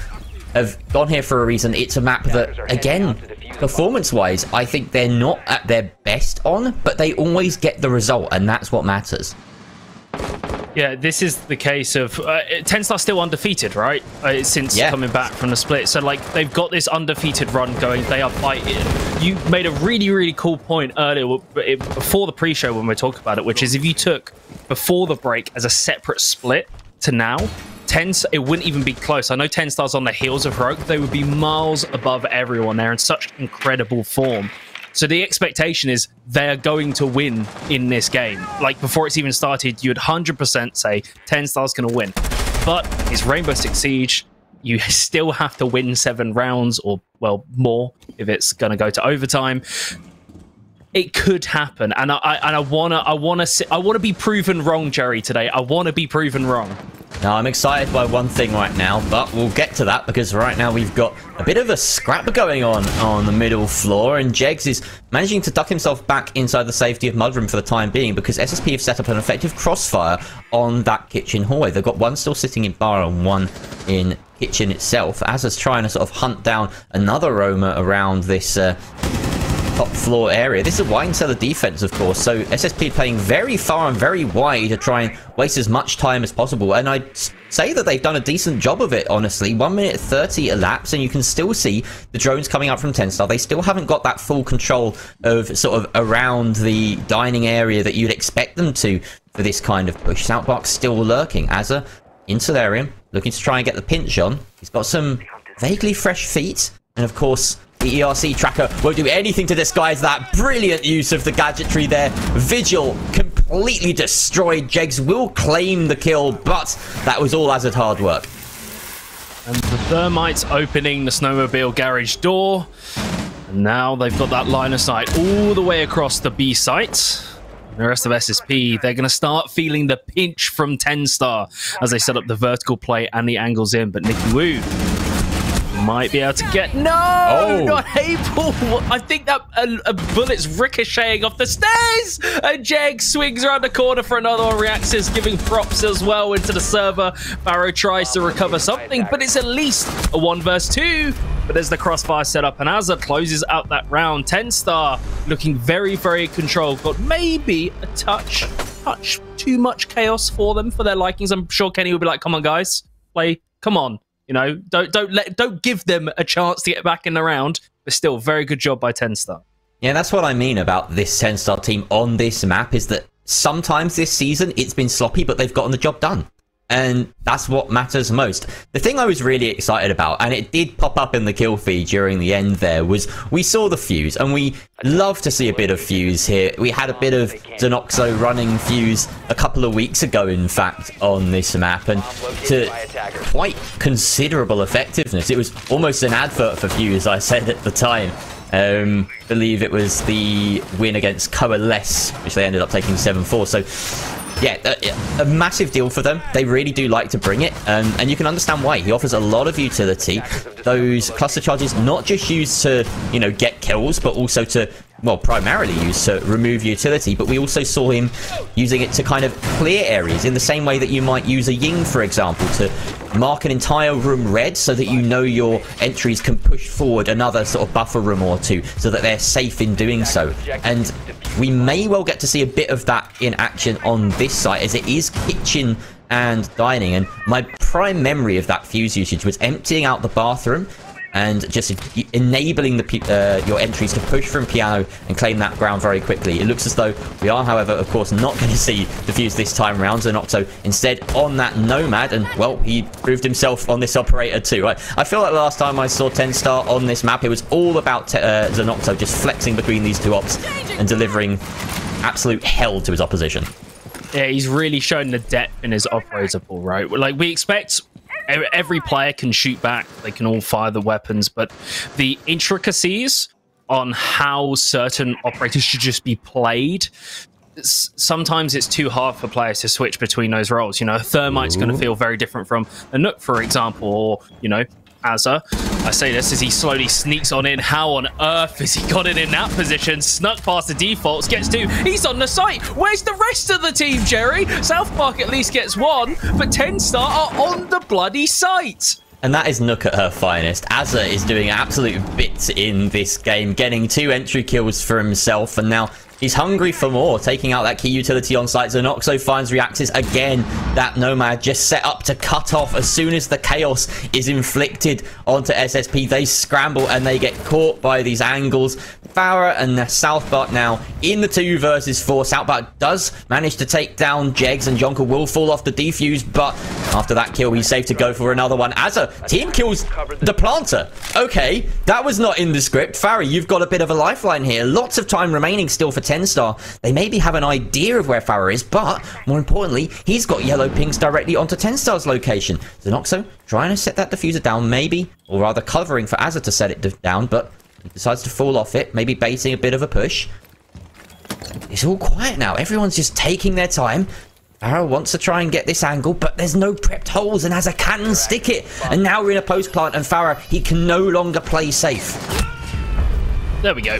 have gone here for a reason. It's a map that, again, performance-wise, I think they're not at their best on, but they always get the result, and that's what matters. Yeah, this is the case of uh, Ten still undefeated, right? Uh, since Yeah. coming back from the split, so like they've got this undefeated run going. They are fighting. You made a really really cool point earlier before the pre-show when we talked about it, which is if you took before the break as a separate split to now. Ten, it wouldn't even be close. I know Ten Stars on the heels of Heroic, they would be miles above everyone. They're in such incredible form. So the expectation is they're going to win in this game. Like before it's even started, you'd 100% say 10 stars going to win. But it's Rainbow Six Siege. You still have to win seven rounds or, well, more if it's going to go to overtime. It could happen, and I, I and I wanna I wanna si- I wanna be proven wrong, Jerry. Today, I wanna be proven wrong. Now, I'm excited by one thing right now, but we'll get to that because right now we've got a bit of a scrap going on on the middle floor, and Jegs is managing to duck himself back inside the safety of Mudroom for the time being because SSP have set up an effective crossfire on that kitchen hallway. They've got one still sitting in bar and one in kitchen itself. As is trying to sort of hunt down another roamer around this. Uh, top floor area. This is a wine cellar defense, of course, so SSP playing very far and very wide to try and waste as much time as possible. And I'd say that they've done a decent job of it, honestly. 1 minute 30 elapsed, and you can still see the drones coming up from 10 star. They still haven't got that full control of sort of around the dining area that you'd expect them to for this kind of push. Southbark's still lurking. Azza in Solarium, looking to try and get the pinch on. He's got some vaguely fresh feet, and of course, the ERC tracker won't do anything to disguise that. Brilliant use of the gadgetry there. Vigil completely destroyed. Jegs will claim the kill, but that was all Azza's hard work. And the Thermites opening the snowmobile garage door. And now they've got that line of sight all the way across the B site. And The rest of SSP, they're going to start feeling the pinch from 10 star as they set up the vertical play and the angles in. But Nicky Woo might be able to get. No! Oh. Not able! I think that a, a bullet's ricocheting off the stairs! And Jeg swings around the corner for another one. Reaxis is giving props as well into the server. Barrow tries to recover something, but it's at least a one versus two. But there's the crossfire setup, and Azza closes out that round. 10 star looking very, very controlled. Got maybe a touch, touch too much chaos for them for their likings. I'm sure Kenny will be like, come on, guys, play, come on. You know, don't don't let don't give them a chance to get back in the round. But still, very good job by Ten Star. Yeah, that's what I mean about this 10 star team on this map is that sometimes this season it's been sloppy, but they've gotten the job done. And that's what matters most. The thing I was really excited about, and it did pop up in the kill feed during the end there, was we saw the Fuse, and we love to see a bit of Fuse here. We had a bit of Zenoxo running Fuse a couple of weeks ago, in fact, on this map, and to quite considerable effectiveness. It was almost an advert for Fuse, I said at the time. Um, believe it was the win against Coalesce, which they ended up taking 7-4. So yeah, a, a, massive deal for them. They really do like to bring it, um, and you can understand why. He offers a lot of utility. Those cluster charges not just used to, you know, get kills, but also to, well, primarily used to remove utility. But we also saw him using it to kind of clear areas in the same way that you might use a Ying, for example, to mark an entire room red so that you know your entries can push forward another sort of buffer room or two so that they're safe in doing so. And we may well get to see a bit of that in action on this site as it is kitchen and dining. And my prime memory of that fuse usage was emptying out the bathroom and just enabling the uh, your entries to push from piano and claim that ground very quickly. It looks as though we are, however, of course, not going to see the fuse this time around. Zenoxo instead on that Nomad, and well, he proved himself on this operator too. I, I feel like the last time I saw 10 star on this map, it was all about uh, just flexing between these two ops and delivering absolute hell to his opposition. Yeah, he's really shown the depth in his operator pool, right? Like we expect every player can shoot back. They can all fire the weapons. But the intricacies on how certain operators should just be played sometimes it's too hard for players to switch between those roles. You know thermite's going to feel very different from a Nøkk for example or you know Azza. I say this as he slowly sneaks on in. How on earth has he got it in that position? Snuck past the defaults, gets two. He's on the site. Where's the rest of the team, Jerry? Southbark at least gets one, but 10 Star are on the bloody site. And that is Nøkk at her finest. Azza is doing absolute bits in this game, getting two entry kills for himself, and now He's hungry for more, taking out that key utility on site. Zenoxo finds Reaxis again. That Nomad just set up to cut off as soon as the chaos is inflicted onto SSP. They scramble and they get caught by these angles. Farah and Southbark now in the two versus four. Southbark does manage to take down Jegs and Jonker will fall off the defuse, but after that kill, he's safe to go for another one. As a team kills the planter. Okay, that was not in the script. Farah, you've got a bit of a lifeline here. Lots of time remaining still for 10 star. They maybe have an idea of where Farah is, but more importantly, he's got yellow pings directly onto 10 star's location. Zenoxo trying to set that diffuser down, maybe, or rather covering for Azza to set it down, but decides to fall off it, maybe baiting a bit of a push. It's all quiet now. Everyone's just taking their time. Farah wants to try and get this angle, but there's no prepped holes, and Azza can stick it. And now we're in a post plant, and Farah, he can no longer play safe. There we go.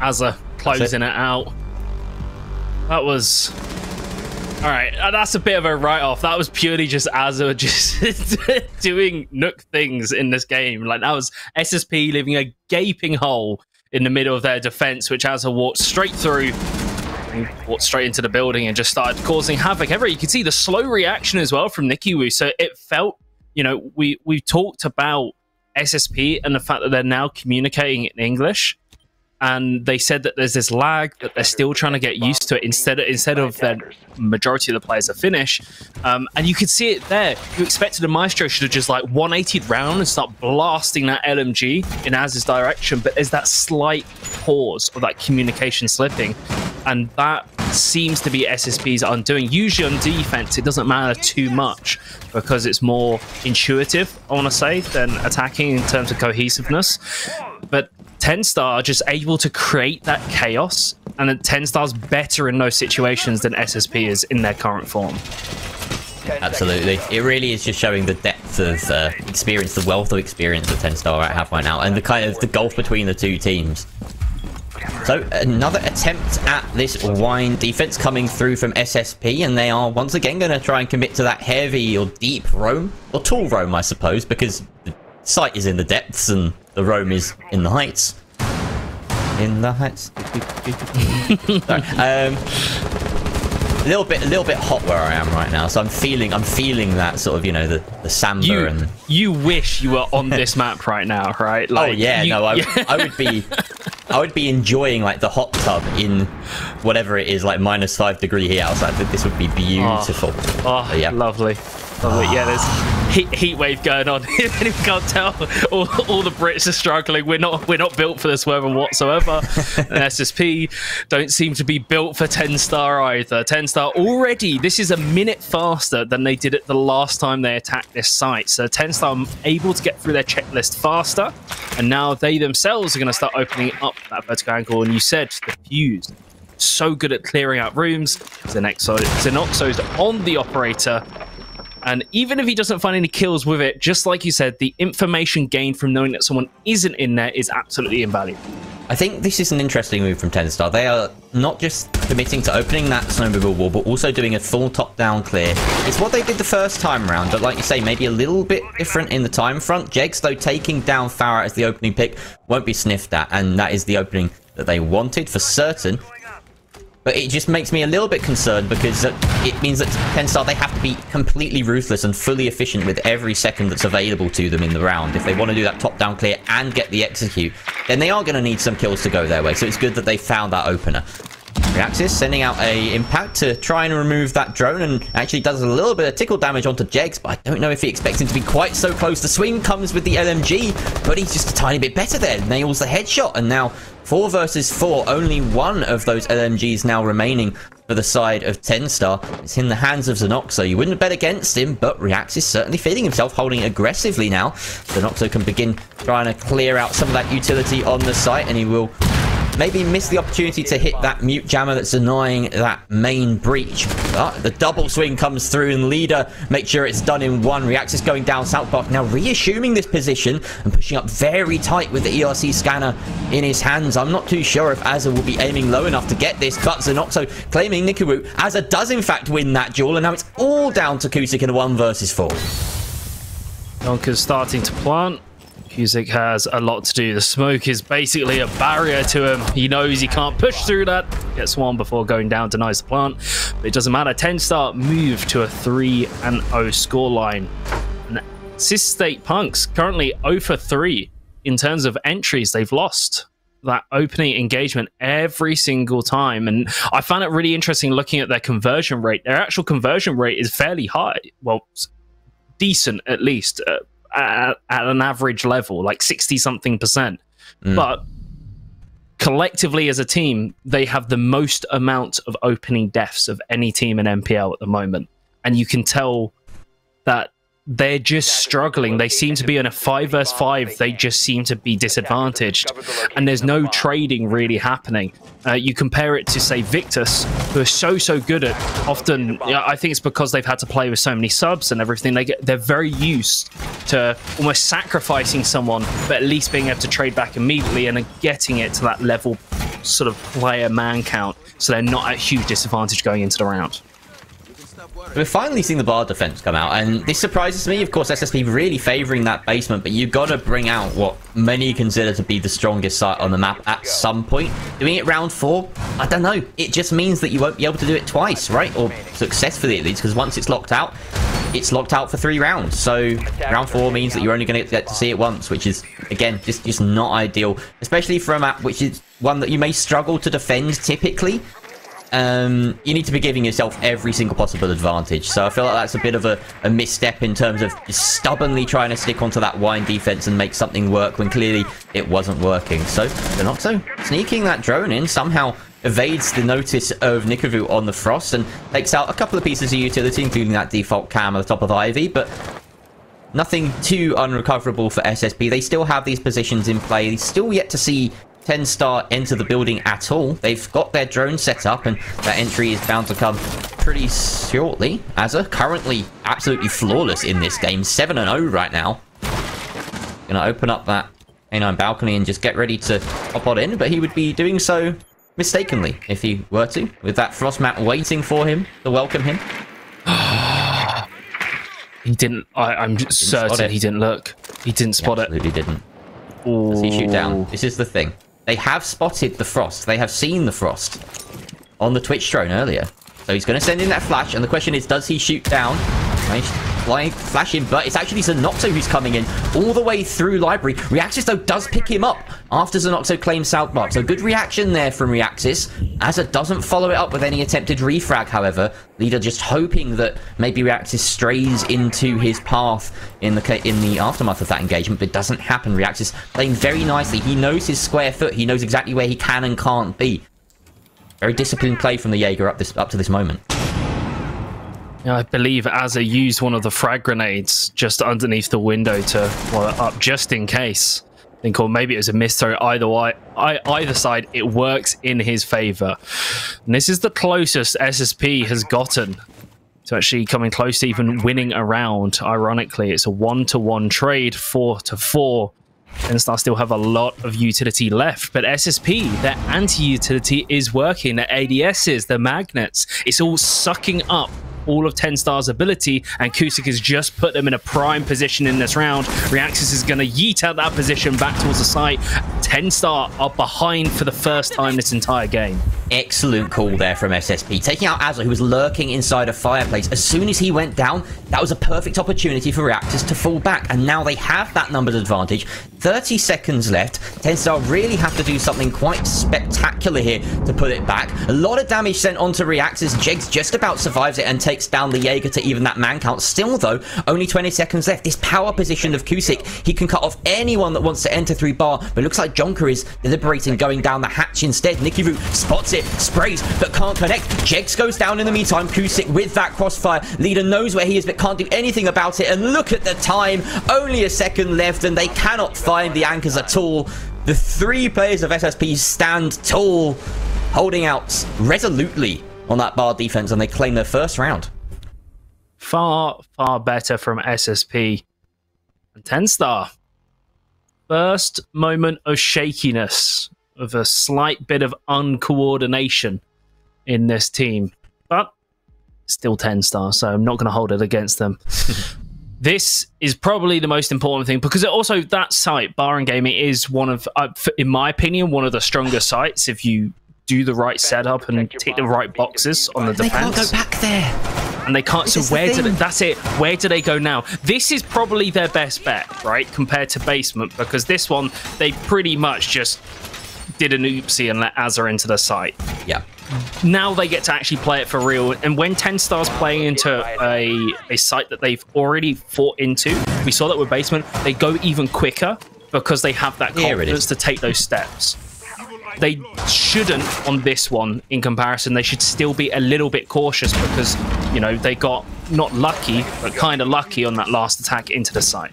Azza closing it. it out. That was all right, uh, that's a bit of a write-off. That was purely just Azza just doing Nøkk things in this game. Like that was SSP leaving a gaping hole in the middle of their defense, which Azza walked straight through, walked straight into the building, and just started causing havoc. Everywhere you can see the slow reaction as well from Nikiwu. So it felt, you know, we we talked about SSP and the fact that they're now communicating in English and they said that there's this lag that they're still trying to get used to it instead of instead of the majority of the players are Finnish um, and you could see it there. You expected a maestro should have just like 180 round and start blasting that lmg in az's direction but there's that slight pause or that communication slipping. And that seems to be SSP's undoing. Usually on defense it doesn't matter too much because it's more intuitive i want to say than attacking in terms of cohesiveness. But 10 star just able to create that chaos and then 10 stars better in those situations than ssp is in their current form Absolutely. It really is just showing the depth of uh, experience, the wealth of experience that 10 Star have right now, and the kind of the gulf between the two teams. So another attempt at this wine defense coming through from SSP, and they are once again going to try and commit to that heavy or deep roam, or tall roam, I suppose, because the site is in the depths and the roam is in the heights. In the heights. um, a little bit, a little bit hot where I am right now. So I'm feeling, I'm feeling that sort of, you know, the the samba You, and. you wish you were on this map right now, right? oh yeah, you- no, I, I would be, I would be enjoying like the hot tub in whatever it is, like minus five degree heat outside. This would be beautiful. Oh, But yeah. lovely. Lovely. Yeah, there's heat, heat wave going on. if you can't tell, all, all the Brits are struggling. We're not we're not built for this weather whatsoever. and SSP don't seem to be built for 10 star either. 10 star already. This is a minute faster than they did it the last time they attacked this site. So 10 star able to get through their checklist faster, and now they themselves are going to start opening up that vertical angle. And you said the fuse so good at clearing out rooms. Xenoxo, Xenoxo's on the operator. And even if he doesn't find any kills with it, just like you said, the information gained from knowing that someone isn't in there is absolutely invaluable. I think this is an interesting move from Tenstar. They are not just committing to opening that snowmobile wall, but also doing a full top-down clear. It's what they did the first time round, but like you say, maybe a little bit different in the time front. Jegs, though, taking down Farah as the opening pick won't be sniffed at, and that is the opening that they wanted for certain. But it just makes me a little bit concerned because it means that Tenstar, they have to be completely ruthless and fully efficient with every second that's available to them in the round. If they want to do that top-down clear and get the execute, then they are going to need some kills to go their way. So it's good that they found that opener. Reaxis sending out a impact to try and remove that drone and actually does a little bit of tickle damage onto Jegs, but I don't know if he expects him to be quite so close. The swing comes with the LMG, but he's just a tiny bit better there. Nails the headshot and now four versus four. Only one of those LMGs now remaining for the side of 10 star. It's in the hands of Xenoxo. You wouldn't bet against him, but Reax is certainly feeling himself, holding aggressively now. Xenoxo can begin trying to clear out some of that utility on the site, and he will maybe miss the opportunity to hit that mute jammer that's annoying that main breach. The double swing comes through and Leader makes sure it's done in one. Reaxis is going down Southbark, now reassuming this position and pushing up very tight with the ERC scanner in his hands. I'm not too sure if Azza will be aiming low enough to get this, but Xenoxo claiming Nikaru. Azza does in fact win that duel, and now it's all down to Kusik in a one versus four. Yonka's starting to plant. Kusik has a lot to do. The smoke is basically a barrier to him. He knows he can't push through that. Gets one before going down, denies the plant. But it doesn't matter. 10 star move to a 3 and 0 scoreline. Sis State Punks currently 0 for 3 in terms of entries. They've lost that opening engagement every single time. And I found it really interesting looking at their conversion rate. Their actual conversion rate is fairly high. Well, decent at least. Uh, at, at an average level, like 60 something percent. Hmm. But collectively as a team, they have the most amount of opening deaths of any team in NPL at the moment. And you can tell that they're just struggling. They seem to be in a five versus five. They just seem to be disadvantaged, and there's no trading really happening. Uh, you compare it to say Victus, who are so so good at. Often, yeah, I think it's because they've had to play with so many subs and everything. They get they're very used to almost sacrificing someone, but at least being able to trade back immediately and getting it to that level sort of player man count, so they're not at huge disadvantage going into the round. We're finally seeing the bar defense come out, and this surprises me. Of course, SSP really favoring that basement, but you've got to bring out what many consider to be the strongest site on the map at some point. Doing it round four, I don't know. It just means that you won't be able to do it twice, right? Or successfully at least, because once it's locked out, it's locked out for three rounds. So round four means that you're only going to get to see it once, which is again just just not ideal, especially for a map which is one that you may struggle to defend typically um, you need to be giving yourself every single possible advantage. So I feel like that's a bit of a, a misstep in terms of stubbornly trying to stick onto that wine defense and make something work when clearly it wasn't working. So Zenoxo sneaking that drone in somehow evades the notice of Nikavu on the frost and takes out a couple of pieces of utility, including that default cam at the top of Ivy, but nothing too unrecoverable for SSP. They still have these positions in play. Still yet to see 10 star enter the building at all. They've got their drone set up and that entry is bound to come pretty shortly. Azza currently absolutely flawless in this game. 7-0 right now. Gonna open up that A9 balcony and just get ready to hop on in, but he would be doing so mistakenly if he were to, with that frost mat waiting for him to welcome him. He didn't. I, I'm spot certain he didn't look. He didn't spot it. Absolutely didn't. Does he shoot down? This is the thing. They have spotted the frost. They have seen the frost on the Twitch drone earlier. So he's going to send in that flash, and the question is, does he shoot down? Nice flying flash in, but it's actually Zenoxo who's coming in all the way through library. Reaxis, though, does pick him up after Zenoxo claims Southbark. So good reaction there from Reaxis. Azza doesn't follow it up with any attempted refrag, however. Leader just hoping that maybe Reaxis strays into his path in the in the aftermath of that engagement, but it doesn't happen. Reaxis playing very nicely. He knows his square foot. He knows exactly where he can and can't be. Very disciplined play from the Jaeger up this up to this moment. I believe Azza used one of the frag grenades just underneath the window to it up, just in case. I think, or maybe it was a miss throw. Either way, either side, it works in his favor. And this is the closest SSP has gotten to actually coming close to even winning a round. Ironically, it's a one-to-one trade, four to four. And Star still have a lot of utility left, but SSP, their anti-utility is working. Their ADSs, their magnets, it's all sucking up all of 10 Star's ability, and Kusik has just put them in a prime position in this round. Reaxis is going to yeet out that position back towards the site. 10 Star are behind for the first time this entire game. Excellent call there from SSP. Taking out Azza, who was lurking inside a fireplace. As soon as he went down, that was a perfect opportunity for Reaxis to fall back. And now they have that numbers advantage. 30 seconds left. Tenstar really have to do something quite spectacular here to put it back. A lot of damage sent onto Reaxis. Jegs just about survives it and takes down the Jaeger to even that man count. Still, though, only 20 seconds left. This power position of Kusik, he can cut off anyone that wants to enter through bar. But looks like Jonker is deliberating going down the hatch instead. Root spots it, sprays, but can't connect. Jegs goes down in the meantime. Kusik with that crossfire. Leader knows where he is, but can't do anything about it. And look at the time. Only a second left, and they cannot the anchors at all. The three players of SSP stand tall, holding out resolutely on that bar defense, and they claim their first round. Far, far better from SSP. And 10 star. First moment of shakiness, of a slight bit of uncoordination in this team. But still 10 star, so I'm not going to hold it against them. this is probably the most important thing because it also that site, Bar and Gaming, is one of, uh, in my opinion, one of the stronger sites if you do the right setup and tick the right boxes on the defense They defense. can't go back there. And they can't. This So is the where do they, that's it? Where do they go now? This is probably their best bet, right, compared to basement, because this one they pretty much just did an oopsie and let Azza into the site. Yeah. Now they get to actually play it for real. And when Ten Stars playing into a a site that they've already fought into, we saw that with basement. They go even quicker because they have that confidence to take those steps they shouldn't on this one in comparison they should still be a little bit cautious because you know they got not lucky but kind of lucky on that last attack into the site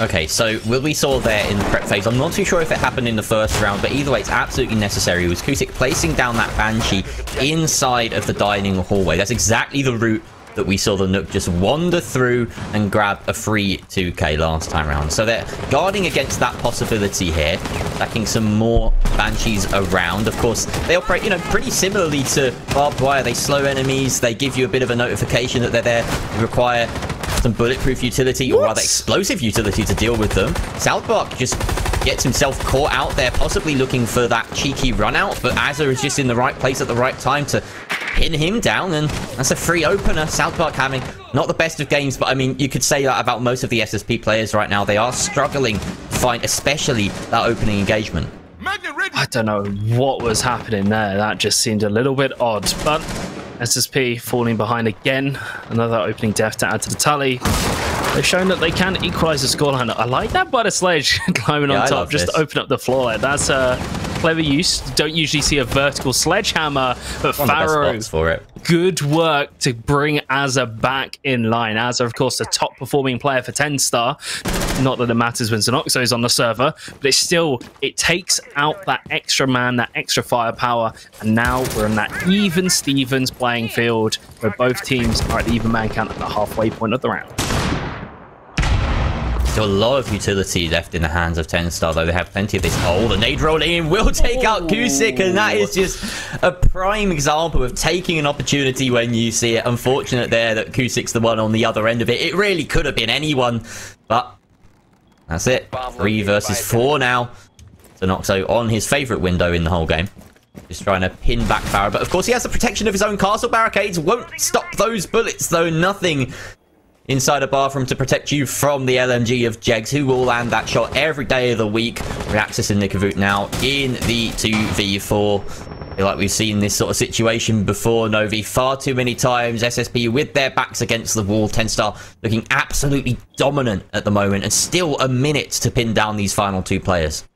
Okay, so what we saw there in the prep phase, I'm not too sure if it happened in the first round, but either way, it's absolutely necessary. It was Kusik placing down that Banshee inside of the dining hallway. That's exactly the route that we saw the Nøkk just wander through and grab a free 2k last time around. So they're guarding against that possibility here, stacking some more Banshees around. Of course, they operate, you know, pretty similarly to Barbed Wire. They slow enemies, they give you a bit of a notification that they're there, they require some bulletproof utility, or rather explosive utility to deal with them. Southbark just gets himself caught out there, possibly looking for that cheeky run out, but Azza is just in the right place at the right time to pin him down, and that's a free opener. Southbark having not the best of games, but I mean, you could say that about most of the SSP players right now. They are struggling to find, especially that opening engagement. i don't know what was happening there that just seemed a little bit odd but ssp falling behind again another opening death to add to the tally They've shown that they can equalize the scoreline. I like that butter sledge climbing Yeah, on top just this. to open up the floor. That's a clever use. Don't usually see a vertical sledgehammer, but One of the best Pharaoh for it. good work to bring Azza back in line. Azza, of course, the top performing player for 10 star. Not that it matters when Zenoxo is on the server, but it still, it takes out that extra man, that extra firepower. And now we're in that even Stevens playing field where both teams are at the even man count at the halfway point of the round. A lot of utility left in the hands of 10 star, though they have plenty of this. Oh, the nade rolling in will take out Kusik, and that is just a prime example of taking an opportunity when you see it. Unfortunate there that Kusik's the one on the other end of it. It really could have been anyone, but that's it. Three versus four now. Zenoxo on his favourite window in the whole game. Just trying to pin back Farah. But of course, he has the protection of his own castle barricades. Won't stop those bullets, though. Nothing inside a bathroom to protect you from the LMG of Jegs, who will land that shot every day of the week. Reaxis and Nikavut now in the 2v4. I feel like we've seen this sort of situation before, Novi, far too many times. SSP with their backs against the wall. 10 star looking absolutely dominant at the moment, and still a minute to pin down these final two players.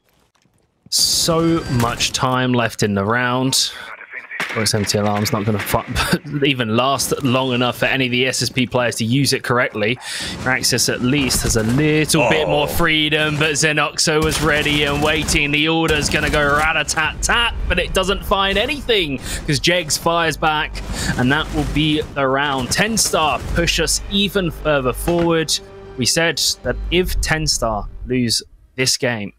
So much time left in the round. Voice empty alarm's not going to even last long enough for any of the SSP players to use it correctly. Reaxis at least has a little bit oh. more freedom, but Xenoxo was ready and waiting. The order's going to go rat-a-tat-tat, but it doesn't find anything because Jegs fires back, and that will be the round. 10 star push us even further forward. We said that if 10 star lose this game,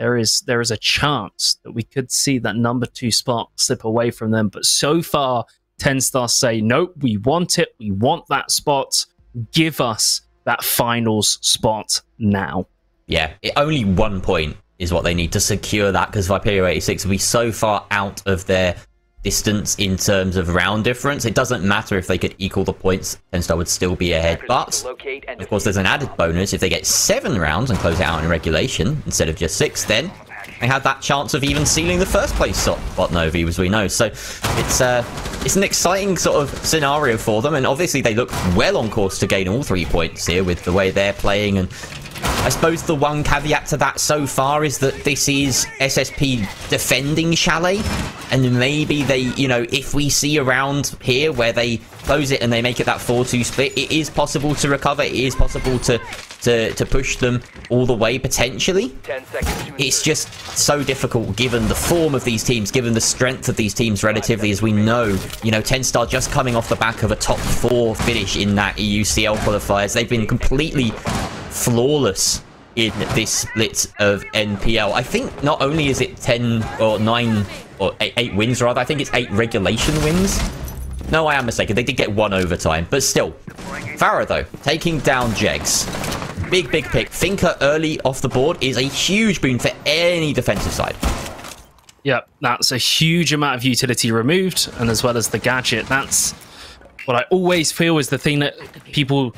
there is there is a chance that we could see that number two spot slip away from them. But so far, 10 stars say, nope, we want it. We want that spot. Give us that finals spot now. Yeah, it, only one point is what they need to secure that because Viperio 86 will be so far out of their distance in terms of round difference. It doesn't matter if they could equal the points, Tenstar would still be ahead. But, of course, there's an added bonus. If they get seven rounds and close it out in regulation instead of just six, then they have that chance of even sealing the first place spot Novi, as we know. So it's uh, it's an exciting sort of scenario for them. And obviously they look well on course to gain all three points here with the way they're playing and I suppose the one caveat to that so far is that this is SSP defending Chalet, and maybe they, you know, if we see around here where they close it and they make it that 4-2 split, it is possible to recover, it is possible to, to, to push them all the way, potentially. It's just so difficult given the form of these teams, given the strength of these teams relatively, as we know, you know, 10 Star just coming off the back of a top four finish in that EUCL qualifiers. They've been completely flawless in this split of NPL. I think not only is it 10 or 9 or 8, eight wins rather, I think it's 8 regulation wins. No, I am mistaken. They did get one overtime, but still. Farah, though, taking down Jegs. Big, big pick. Finka early off the board is a huge boon for any defensive side. Yep, that's a huge amount of utility removed, and as well as the gadget, that's what I always feel is the thing that people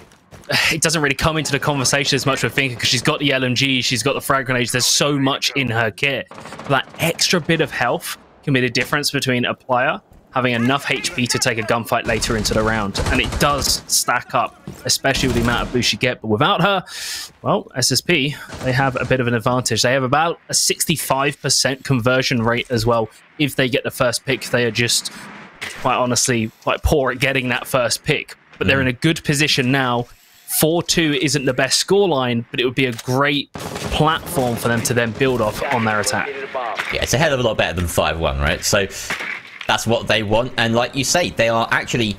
it doesn't really come into the conversation as much with Finka because she's got the LMG, she's got the frag grenades, there's so much in her kit. That extra bit of health can be the difference between a player having enough HP to take a gunfight later into the round. And it does stack up, especially with the amount of boost you get. But without her, well, SSP, they have a bit of an advantage. They have about a 65% conversion rate as well. If they get the first pick, they are just, quite honestly, quite poor at getting that first pick. But they're mm. in a good position now 4 2 isn't the best scoreline, but it would be a great platform for them to then build off on their attack. Yeah, it's a hell of a lot better than 5 1, right? So that's what they want. And like you say, they are actually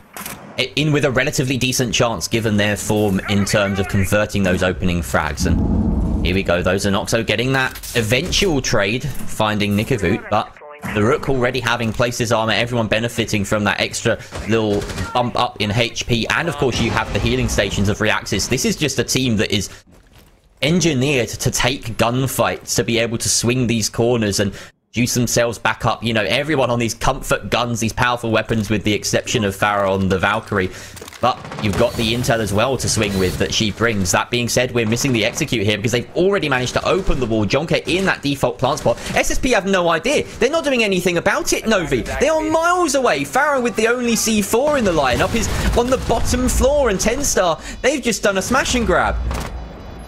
in with a relatively decent chance given their form in terms of converting those opening frags. And here we go, those are Noxo getting that eventual trade, finding Nikavut, but the Rook already having placed his armor, everyone benefiting from that extra little bump up in HP. And of course, you have the healing stations of Reaxis. This is just a team that is engineered to take gunfights, to be able to swing these corners and juice themselves back up. You know, everyone on these comfort guns, these powerful weapons, with the exception of Farah on the Valkyrie. But you've got the intel as well to swing with that she brings. That being said, we're missing the execute here because they've already managed to open the wall. Jonker in that default plant spot. SSP have no idea. They're not doing anything about it, Novi. They are miles away. Farah with the only C4 in the lineup is on the bottom floor and 10 star. They've just done a smash and grab.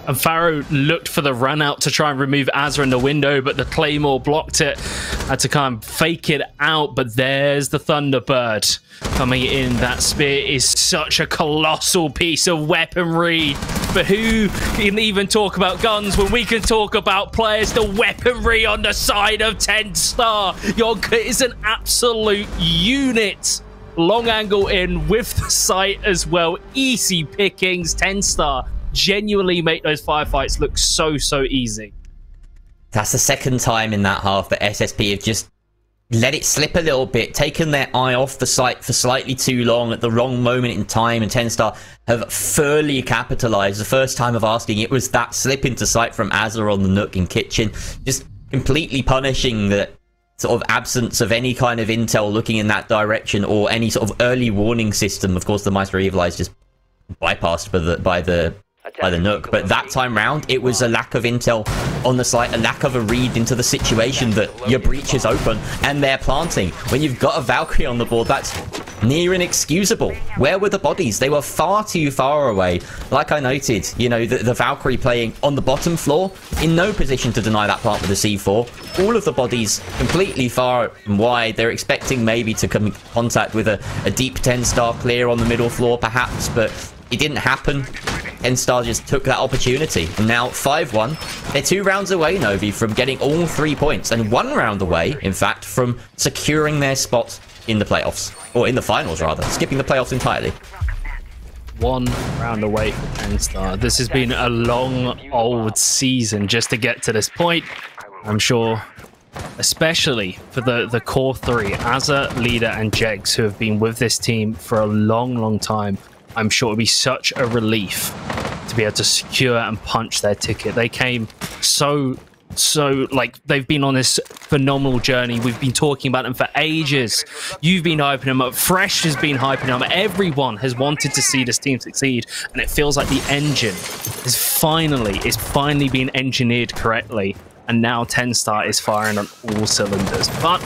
And Farah looked for the run out to try and remove Azza in the window, but the Claymore blocked it. Had to kind of fake it out, but there's the Thunderbird coming in. That spear is such a colossal piece of weaponry. But who can even talk about guns when we can talk about players? The weaponry on the side of 10 star. Yonka is an absolute unit long angle in with the sight as well. Easy pickings, 10 star genuinely make those firefights look so, so easy. That's the second time in that half that SSP have just let it slip a little bit, taken their eye off the site for slightly too long at the wrong moment in time, and 10 Star have fully capitalized. The first time of asking, it was that slip into sight from Azza on the Nøkk in Kitchen, just completely punishing the sort of absence of any kind of intel looking in that direction or any sort of early warning system. Of course, the Maestro Evil Eye is just bypassed by the by the by the Nøkk. But that time round, it was a lack of intel on the site, a lack of a read into the situation that your breach is open and they're planting. When you've got a Valkyrie on the board, that's near inexcusable. Where were the bodies? They were far too far away. Like I noted, you know, the, the Valkyrie playing on the bottom floor, in no position to deny that plant with a C4. All of the bodies completely far and wide. They're expecting maybe to come in contact with a, a deep 10-star clear on the middle floor, perhaps, but it didn't happen. N-Star just took that opportunity. And now 5-1. They're two rounds away, Novi, from getting all three points. And one round away, in fact, from securing their spot in the playoffs. Or in the finals, rather. Skipping the playoffs entirely. One round away for N-Star. This has been a long, old season just to get to this point. I'm sure especially for the, the core three, Azza, Leader, and Jegs, who have been with this team for a long, long time. I'm sure it'll be such a relief to be able to secure and punch their ticket. They came so so like they've been on this phenomenal journey. We've been talking about them for ages. You've been hyping them up. Fresh has been hyping them. Up everyone has wanted to see this team succeed, and it feels like the engine is finally is finally being engineered correctly. And now 10 Star is firing on all cylinders. But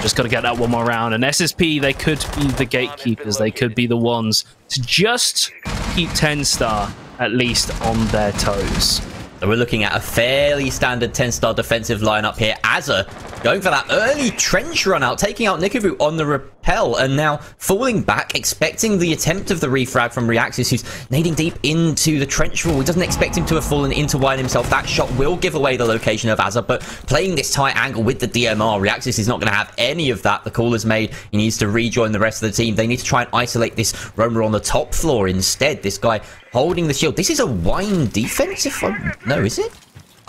just got to get that one more round. And SSP, they could be the gatekeepers. They could be the ones to just keep 10 Star at least on their toes. We're looking at a fairly standard 10-star defensive lineup here. Azza going for that early trench run out, taking out Nikovu on the repel, and now falling back, expecting the attempt of the refrag from Reaxis, who's nading deep into the trench wall. He doesn't expect him to have fallen into wide himself. That shot will give away the location of Azza, but playing this tight angle with the DMR, Reaxis is not going to have any of that. The call is made. He needs to rejoin the rest of the team. They need to try and isolate this roamer on the top floor instead. This guy holding the shield. This is a wine defense, if I'm... No, is it?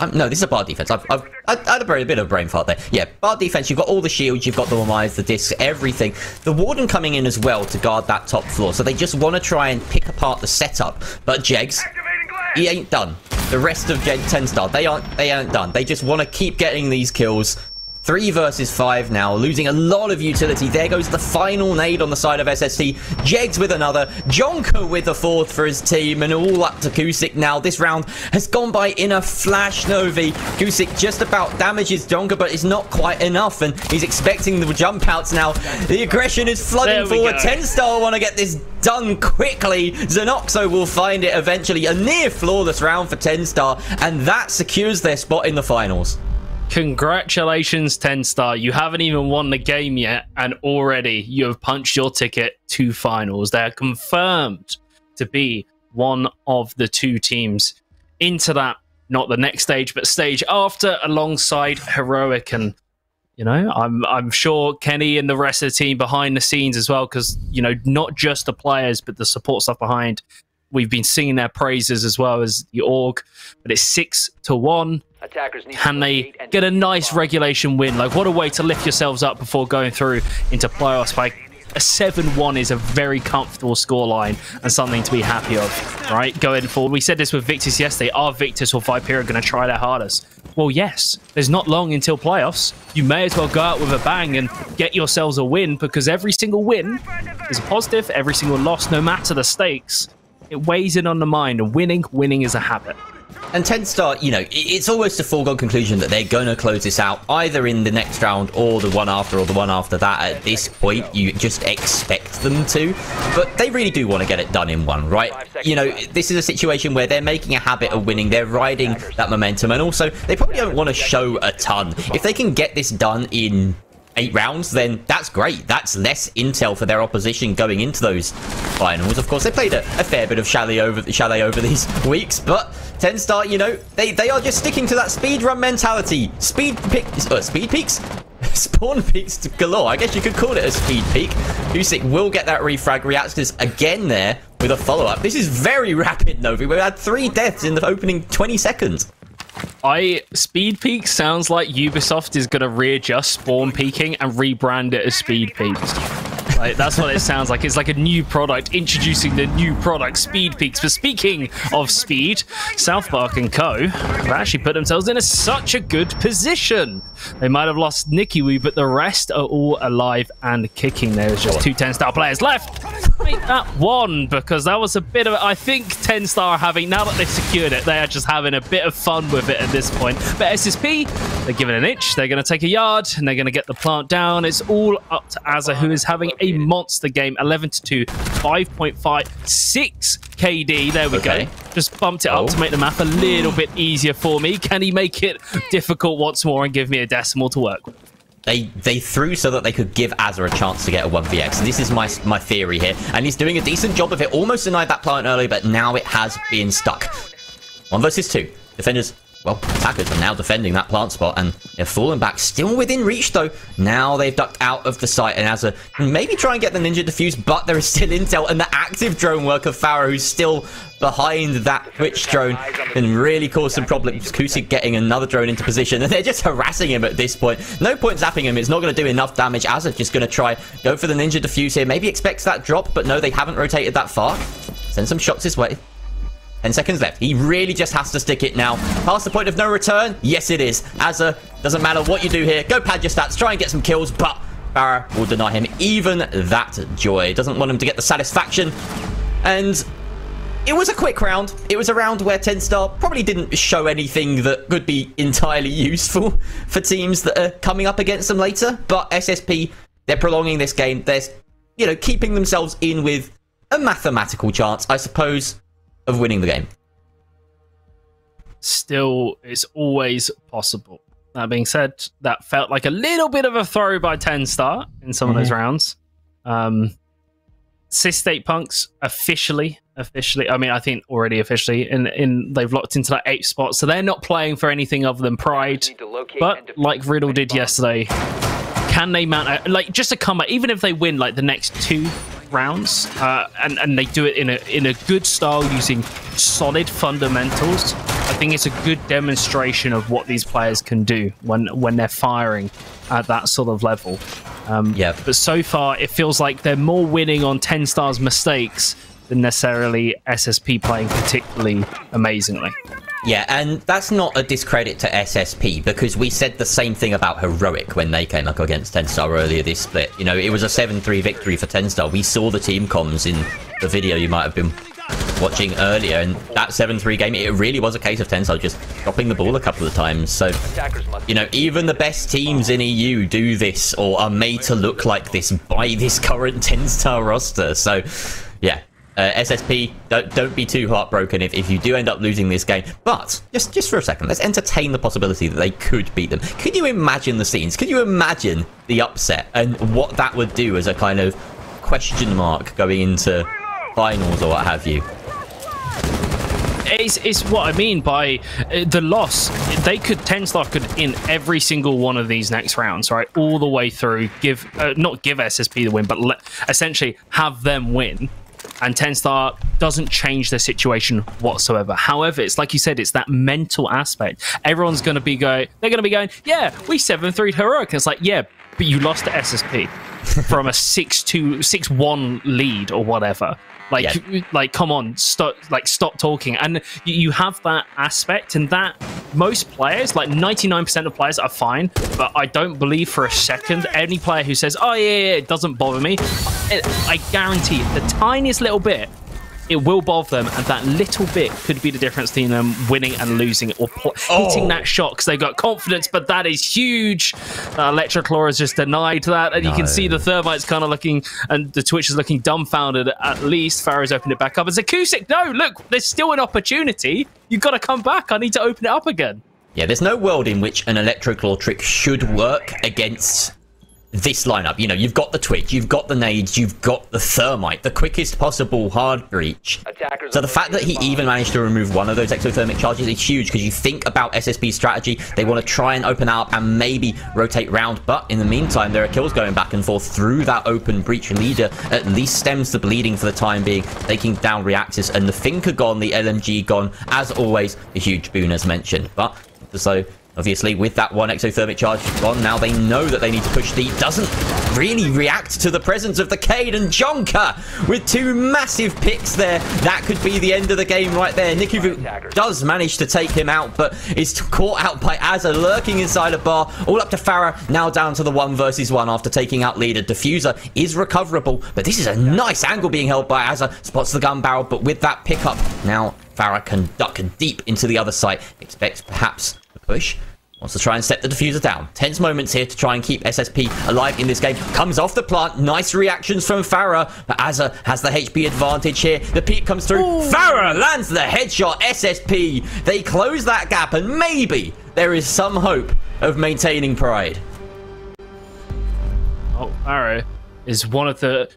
Um, no, this is a bar defense. I've, I've, I had a, a bit of brain fart there. Yeah, bar defense. You've got all the shields, you've got the eyes, the discs, everything. The warden coming in as well to guard that top floor. So they just want to try and pick apart the setup. But Jegs, he ain't done. The rest of Gen 10 star, they aren't, they aren't done. They just want to keep getting these kills. Three versus five now, losing a lot of utility. There goes the final nade on the side of SSP. Jegs with another. Jonker with the fourth for his team, and all up to Kusik now. This round has gone by in a flash, Novi. Kusik just about damages Jonker, but it's not quite enough, and he's expecting the jump outs now. The aggression is flooding forward. 10 star want to get this done quickly. Zenoxo will find it eventually. A near flawless round for 10 star, and that secures their spot in the finals. Congratulations, 10 star. You haven't even won the game yet, and already you have punched your ticket to finals. They are confirmed to be one of the two teams into that, not the next stage, but stage after, alongside Heroic. And, you know, I'm, I'm sure Kenny and the rest of the team behind the scenes as well, because, you know, not just the players, but the support stuff behind. We've been singing their praises as well as the org, but it's six to one. Can they get a nice regulation win? Like, what a way to lift yourselves up before going through into playoffs. Like, a 7-1 is a very comfortable scoreline and something to be happy of, right? Going forward. We said this with Victus yesterday. Are Victus or Viperio going to try their hardest? Well, yes. There's not long until playoffs. You may as well go out with a bang and get yourselves a win because every single win is a positive. Every single loss, no matter the stakes, it weighs in on the mind. And winning, winning is a habit. And 10 star, you know, it's almost a foregone conclusion that they're going to close this out either in the next round or the one after or the one after that. At this point, you just expect them to. But they really do want to get it done in one, right? You know, this is a situation where they're making a habit of winning. They're riding that momentum. And also, they probably don't want to show a ton. If they can get this done in eight rounds, then that's great. That's less intel for their opposition going into those finals. Of course, they played a, a fair bit of chalet over chalet over these weeks, but 10 star, you know, they they are just sticking to that speed run mentality. Speed pick, uh, speed peaks. Spawn peaks galore. I guess you could call it a speed peak. Kusik will get that refrag Reaxis again there with a follow-up. This is very rapid, Novi. We've had three deaths in the opening 20 seconds. I Speed Peak sounds like Ubisoft is going to readjust Spawn Peaking and rebrand it as Speed Peaks. Like, that's what it sounds like. It's like a new product, introducing the new product, Speed Peaks. But speaking of speed, Southbark and Co. have actually put themselves in a, such a good position. They might have lost Nicky Woo, but the rest are all alive and kicking. There's just two 10 star players left. Make that one because that was a bit of. I think 10 star having now that they've secured it, they are just having a bit of fun with it at this point. But SSP, they're giving an inch. They're going to take a yard and they're going to get the plant down. It's all up to Azza, who is having a monster game 11 to 2, 5.56 KD. There we Okay. go. Just bumped it up to oh. make the map a little bit hmm. easier for me. Can he make it difficult once more and give me a decimal to work with? They they threw so that they could give Azza a chance to get a 1vx. This is my my theory here. And he's doing a decent job of it. Almost denied that plant early, but now it has been stuck. One versus two. Defenders, well, attackers are now defending that plant spot, and they're falling back. Still within reach, though. Now they've ducked out of the site, and Azza can maybe try and get the ninja defuse, but there is still intel, and the active drone worker, Farah, who's still behind that Twitch drone, can really cause some problems. Kusik getting another drone into position, and they're just harassing him at this point. No point zapping him. It's not going to do enough damage. Azza just going to try go for the ninja defuse here. Maybe expects that drop, but no, they haven't rotated that far. Send some shots his way. 10 seconds left. He really just has to stick it now. Past the point of no return? Yes, it is. Azza, doesn't matter what you do here. Go pad your stats, try and get some kills, but Farah will deny him even that joy. Doesn't want him to get the satisfaction. And it was a quick round. It was a round where 10 Star probably didn't show anything that could be entirely useful for teams that are coming up against them later. But SSP, they're prolonging this game. They're, you know, keeping themselves in with a mathematical chance, I suppose, of winning the game. Still, it's always possible. That being said, that felt like a little bit of a throw by 10 star in some of those Mhm. rounds. Um, Sissi State Punks officially, officially, I mean, I think already officially, in, in they've locked into that eighth spot, so they're not playing for anything other than pride. But like Riddle did yesterday, can they mount a, like just a comeback? Even if they win like the next two rounds, uh, and and they do it in a in a good style using solid fundamentals, I think it's a good demonstration of what these players can do when when they're firing at that sort of level. Um, yeah. But so far, it feels like they're more winning on ten stars mistakes than necessarily SSP playing particularly amazingly. Yeah, and that's not a discredit to SSP because we said the same thing about Heroic when they came up against 10 Star earlier this split. You know, it was a 7 3 victory for 10 Star. We saw the team comms in the video you might have been watching earlier, and that 7 3 game, it really was a case of 10 Star just dropping the ball a couple of times. So, you know, even the best teams in EU do this or are made to look like this by this current 10 Star roster. So, yeah. Uh, SSP, don't, don't be too heartbroken if, if you do end up losing this game. But just just for a second, let's entertain the possibility that they could beat them. Could you imagine the scenes? Could you imagine the upset and what that would do as a kind of question mark going into finals or what have you? It's, it's what I mean by uh, the loss. They could ten star could in every single one of these next rounds, right, all the way through. Give uh, not give SSP the win, but essentially have them win. And ten star doesn't change their situation whatsoever. However, it's like you said, it's that mental aspect. Everyone's going to be going. They're going to be going. Yeah, we seven three heroic. And it's like yeah, but you lost to SSP from a six two six one lead or whatever. Like, like, come on, stop, like, stop talking. And you, you have that aspect, and that most players, like 99% of players, are fine. But I don't believe for a second any player who says, "Oh yeah, yeah it doesn't bother me," I guarantee the tiniest little bit. It will bother them, and that little bit could be the difference between them winning and losing, or pl- hitting Oh. that shot because they've got confidence. But that is huge. Uh, Electroclaw has just denied that, and you can see the Thermite's kind of looking, and the Twitch is looking dumbfounded. At least Farah's opened it back up. It's Acoustic, no, look, there's still an opportunity. You've got to come back. I need to open it up again. Yeah, there's no world in which an Electroclaw trick should work against this lineup. You know, you've got the Twitch, you've got the nades, you've got the Thermite, the quickest possible hard breach. So the fact that he even managed to remove one of those exothermic charges is huge because you think about SSP's strategy, they want to try and open up and maybe rotate round, but in the meantime, there are kills going back and forth through that open breach leader. At least stems the bleeding for the time being, taking down Reaxis and the Finka gone, the LMG gone. As always, a huge boon as mentioned. But so Obviously, with that one exothermic charge gone, now they know that they need to push deep. Doesn't really react to the presence of the Kaid and Jonker with two massive picks there. That could be the end of the game right there. Nikivu does manage to take him out, but is caught out by Azza lurking inside a bar. All up to Farah, now down to the one versus one after taking out leader. Diffuser is recoverable, but this is a nice angle being held by Azza. Spots the gun barrel, but with that pickup, now Farah can duck deep into the other side. Expects perhaps a push. Wants to try and set the diffuser down. Tense moments here to try and keep SSP alive in this game. Comes off the plant. Nice reactions from Farah. But Azza has the HP advantage here. The peek comes through. Farah lands the headshot. SSP. They close that gap and maybe there is some hope of maintaining pride. Oh, Arrow is one of the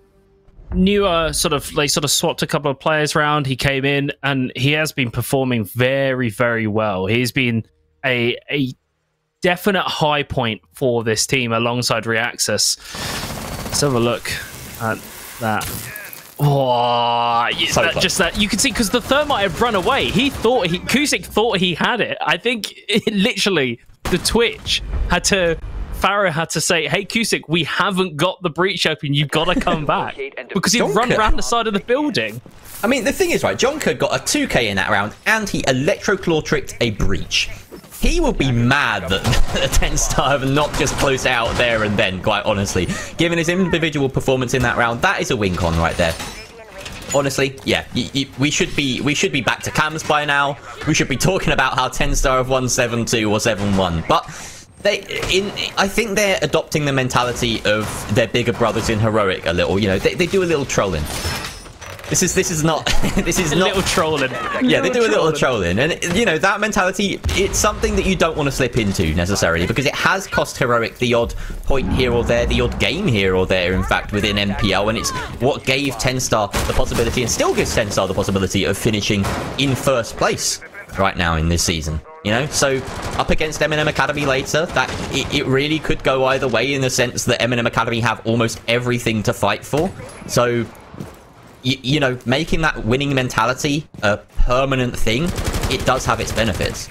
newer sort of they sort of swapped a couple of players around. He came in and he has been performing very, very well. He's been a a definite high point for this team alongside Reaxis. Let's have a look at that. Oh, So that- just that you can see because the thermite had run away. He thought he Kusik thought he had it. I think literally the Twitch had to. Farah had to say, "Hey Kusik, we haven't got the breach open. You've got to come back because he'd run around the side of the building." I mean, the thing is, right, Jonker got a 2k in that round and he electroclaw tricked a breach. He will be mad that the 10 star have not just closed out there and then, quite honestly. Given his individual performance in that round, that is a win con right there. Honestly, yeah, we should be we should be back to cams by now. We should be talking about how 10 star have won 7-2 or 7-1. But they in I think they're adopting the mentality of their bigger brothers in heroic a little. You know, they, they do a little trolling. This is this is not this is A not little trolling. yeah, they do a little trolling, and you know that mentality. It's something that you don't want to slip into necessarily because it has cost heroic the odd point here or there, the odd game here or there. In fact, within NPL, and it's what gave Ten Star the possibility, and still gives Ten Star the possibility of finishing in first place right now in this season. You know, so up against MNM Academy later, that it, it really could go either way in the sense that MNM Academy have almost everything to fight for. So you, you know, making that winning mentality a permanent thing, it does have its benefits.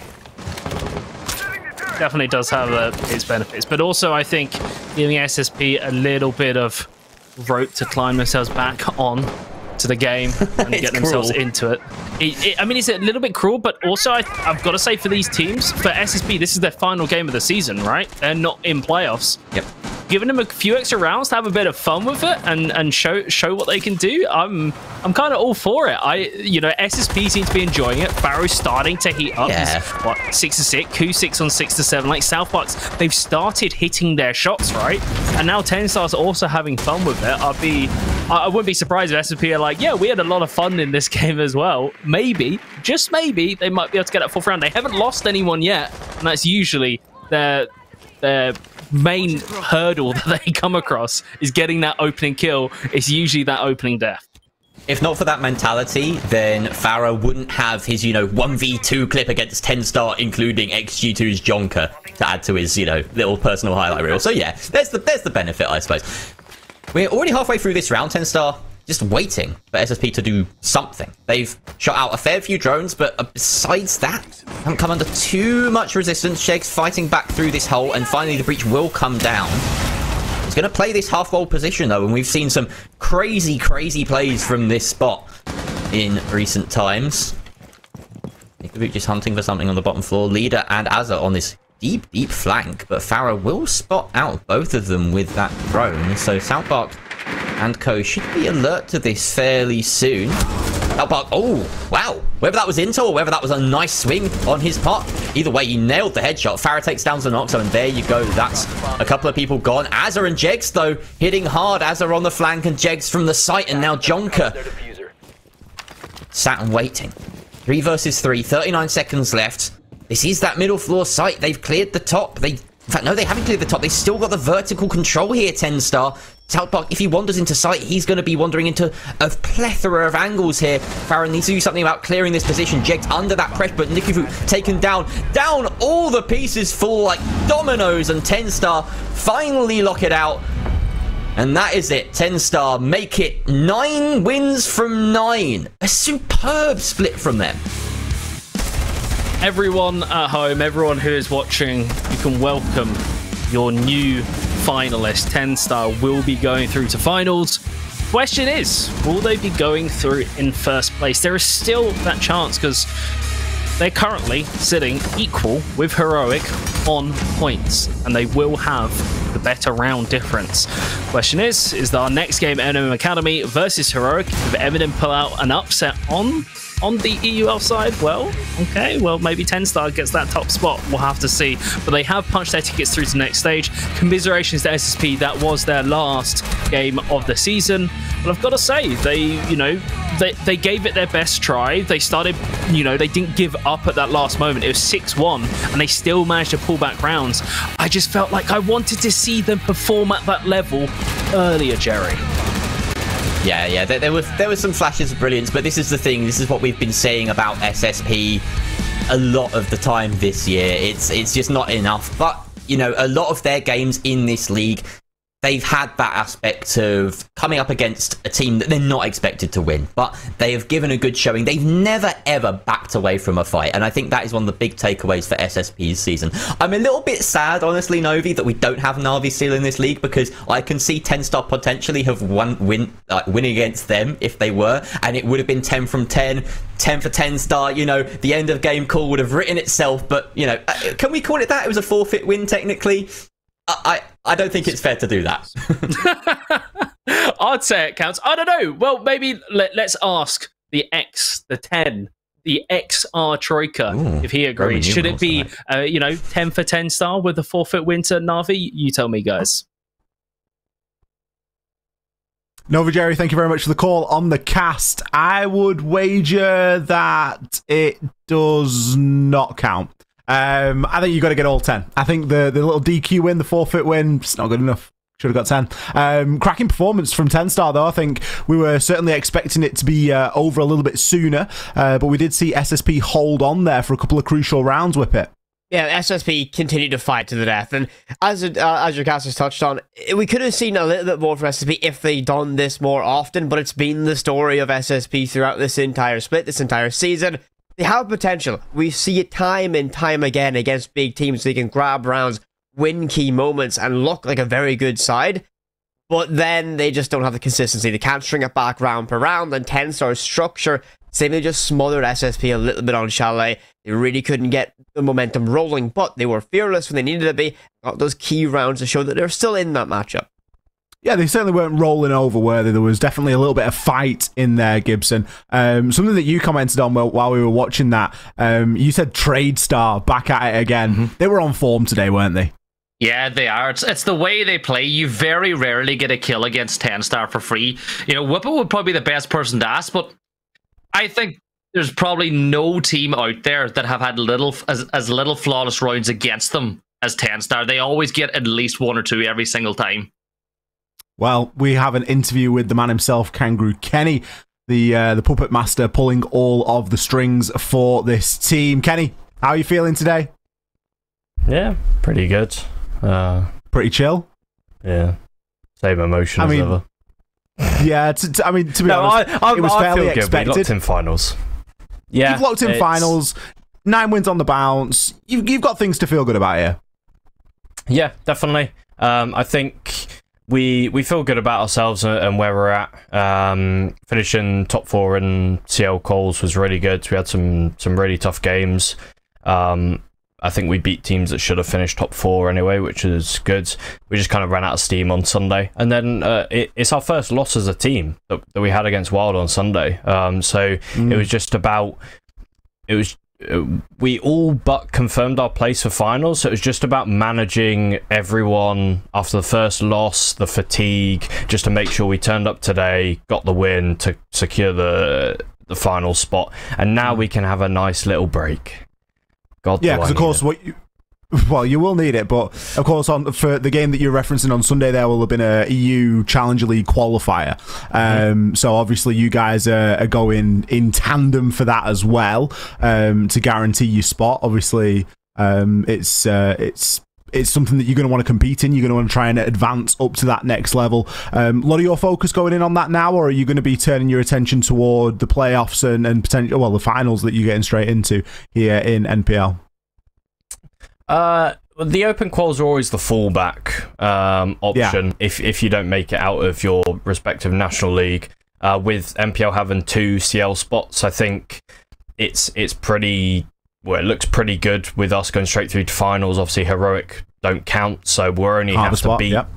definitely does have uh, its benefits, but also I think giving SSP a little bit of rope to climb themselves back on to the game and get themselves cruel. into it. It, it. I mean, it's a little bit cruel, but also I, I've got to say for these teams, for SSP, this is their final game of the season, right? They're not in playoffs. Yep. Giving them a few extra rounds to have a bit of fun with it and, and show show what they can do. I'm I'm kind of all for it. I you know SSP seems to be enjoying it. Barrow's starting to heat up. Yeah. He's, what six to six, Ku six on six to seven. Like South Bucks, they've started hitting their shots right, and now Ten Stars also having fun with it. I'd be I, I wouldn't be surprised if SSP are like, yeah, we had a lot of fun in this game as well. Maybe, just maybe, they might be able to get that fourth round. They haven't lost anyone yet, and that's usually their their main hurdle that they come across is getting that opening kill. It's usually that opening death. If not for that mentality, then Farah wouldn't have his, you know, 1v2 clip against 10 star, including XG2's Jonker to add to his, you know, little personal highlight reel. So yeah, there's the there's the benefit, I suppose. We're already halfway through this round, 10 star just waiting for SSP to do something. They've shot out a fair few drones, but uh, besides that, haven't come under too much resistance. Sheg's fighting back through this hole, and finally the breach will come down. He's going to play this half-wall position, though, and we've seen some crazy, crazy plays from this spot in recent times. Nikovic is hunting for something on the bottom floor. Leader and Azza on this deep, deep flank, but Farah will spot out both of them with that drone, so Southbark and Co should be alert to this fairly soon. Oh, Southbark, oh, wow. Whether that was intel or whether that was a nice swing on his part, either way, he nailed the headshot. Farah takes down Zenoxo, and there you go. That's a couple of people gone. Azza and Jegs, though, hitting hard. Azza on the flank and Jegs from the site, and now Jonker sat and waiting. Three versus three, 39 seconds left. This is that middle floor site. They've cleared the top. They, in fact, no, they haven't cleared the top. They've still got the vertical control here, 10 star. Southbark, if he wanders into sight, he's going to be wandering into a plethora of angles here. Farah needs to do something about clearing this position. Jegged under that pressure, but Nikifu taken down. Down, all the pieces fall like dominoes, and 10 star finally lock it out. And that is it. 10 star make it nine wins from nine. A superb split from them. Everyone at home, everyone who is watching, you can welcome your new finalists. 10 Star will be going through to finals. Question is, will they be going through in first place? There is still that chance because they're currently sitting equal with Heroic on points, and they will have the better round difference. Question is, is our next game MNM Academy versus Heroic? If MNM pull out an upset on on the EUL side, well, okay, well, maybe 10 star gets that top spot. We'll have to see. But they have punched their tickets through to the next stage. Commiserations to SSP, that was their last game of the season. But I've got to say, they, you know, they, they gave it their best try. They started, you know, they didn't give up at that last moment. It was 6 1, and they still managed to pull back rounds. I just felt like I wanted to see them perform at that level earlier, Gerry. Yeah, yeah. There, there was there was some flashes of brilliance, but this is the thing. This is what we've been saying about SSP a lot of the time this year. It's it's just not enough. But you know, a lot of their games in this league they've had that aspect of coming up against a team that they're not expected to win, but they have given a good showing. They've never ever backed away from a fight, and I think that is one of the big takeaways for SSP's season. I'm a little bit sad, honestly, Novi, that we don't have Na'Vi Seal in this league because I can see 10 star potentially have won win uh, win against them if they were, and it would have been 10 from 10. 10 for 10 star, you know, the end of game call would have written itself, but, you know, uh, can we call it that? It was a forfeit win, technically. I, I don't think it's fair to do that. I'd say it counts. I don't know. Well, maybe let, us ask the X, the 10, the XR Troika, Ooh, if he agrees. Should it be, uh, you know, 10 for 10 star with the forfeit winter Navi? You tell me, guys. Novi Gerry, thank you very much for the call on the cast. I would wager that it does not count. Um, I think you've got to get all 10. I think the, the little DQ win, the forfeit win, it's not good enough. Should have got 10. Um, cracking performance from 10 star, though. I think we were certainly expecting it to be uh, over a little bit sooner, uh, but we did see SSP hold on there for a couple of crucial rounds with it. Yeah, SSP continued to fight to the death, and as uh, as your cast has touched on, we could have seen a little bit more from SSP if they'd done this more often. But it's been the story of SSP throughout this entire split, this entire season. They have potential. We see it time and time again against big teams. They can grab rounds, win key moments, and look like a very good side. But then they just don't have the consistency. They can't string it back round per round. And 10 star structure seemingly just smothered SSP a little bit on Chalet. They really couldn't get the momentum rolling, but they were fearless when they needed to be. Got those key rounds to show that they're still in that matchup. Yeah, they certainly weren't rolling over, were they? There was definitely a little bit of fight in there, Gibson. Um, something that you commented on while we were watching that, um, you said Trade Star back at it again. Mm-hmm. They were on form today, weren't they? Yeah, they are. It's, it's the way they play. You very rarely get a kill against 10 star for free. You know, Whippet would probably be the best person to ask, but I think there's probably no team out there that have had little as, as little flawless rounds against them as 10 star. They always get at least one or two every single time. Well, we have an interview with the man himself, Kangaroo Kenny, the uh, the puppet master, pulling all of the strings for this team. Kenny, how are you feeling today? Yeah, pretty good. Uh, pretty chill. Yeah, same emotion I as mean, ever. Yeah, t- t- I mean, to be No, honest, I- I- it was I fairly feel good. We expected. locked in finals. Yeah, you've locked in it's- finals, nine wins on the bounce. You've, you've got things to feel good about here. Yeah, definitely. Um, I think we we feel good about ourselves and, where we're at. Um, finishing top four in CL Coles was really good. We had some some really tough games. Um, I think we beat teams that should have finished top four anyway, which is good. We just kind of ran out of steam on Sunday, and then uh, it, it's our first loss as a team that, that we had against Wild on Sunday. Um, so Mm. it was just about it was we all but confirmed our place for finals. So it was just about managing everyone after the first loss the fatigue just to make sure we turned up today got the win to secure the the final spot. And now we can have a nice little break. God Yeah, because of course, what you, well, you will need it, but of course, on for the game that you're referencing on Sunday, there will have been a EU Challenger League qualifier. Um, so obviously, you guys are, are going in tandem for that as well um, to guarantee your spot. Obviously, um, it's uh, it's. It's something that you're going to want to compete in. You're going to want to try and advance up to that next level. Um, a lot of your focus going in on that now, or are you going to be turning your attention toward the playoffs and, and potential, well, the finals that you're getting straight into here in NPL? Uh, the open quals are always the fallback um, option if if you don't make it out of your respective national league. Uh, with NPL having two CL spots, I think it's it's pretty well. It looks pretty good with us going straight through to finals. Obviously, heroic don't count, so we're only have to beat yep.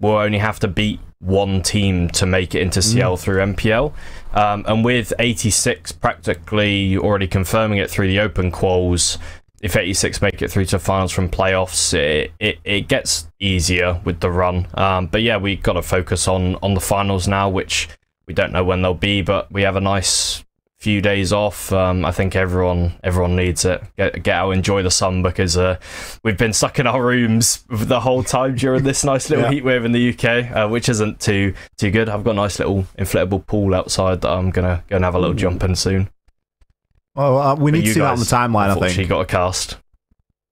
we'll only have to beat one team to make it into CL Mm. through NPL. Um, and with 86 practically already confirming it through the open quals, if 86 make it through to finals from playoffs, it, it, it gets easier with the run. Um, but yeah, we got to focus on, on the finals now, which we don't know when they'll be, but we have a nice few days off. Um, I think everyone everyone needs it. Get get out, enjoy the sun because uh, we've been stuck in our rooms the whole time during this nice little Yeah. heat wave in the UK, uh, which isn't too too good. I've got a nice little inflatable pool outside that I'm gonna go and have a little jump in soon. Well, uh, we But need to see that on the timeline. I think think. got a cast.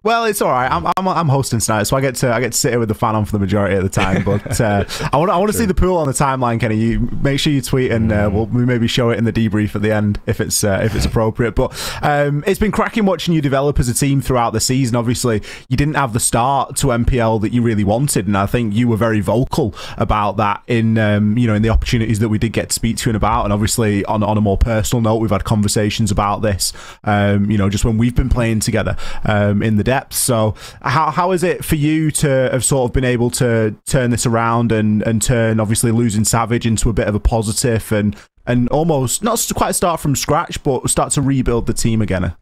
Well, it's all right. I'm, I'm, I'm hosting tonight, so I get to I get to sit here with the fan on for the majority of the time. But uh, I want I want to see the pool on the timeline, Kenny. You make sure you tweet, and uh, we'll we maybe show it in the debrief at the end if it's uh, if it's appropriate. But um, it's been cracking watching you develop as a team throughout the season. Obviously, you didn't have the start to NPL that you really wanted, and I think you were very vocal about that in um, you know in the opportunities that we did get to speak to you about. And obviously, on on a more personal note, we've had conversations about this. Um, you know, just when we've been playing together um, in the So, how how is it for you to have sort of been able to turn this around and and turn obviously losing Savage into a bit of a positive and and almost not quite start from scratch, but start to rebuild the team again?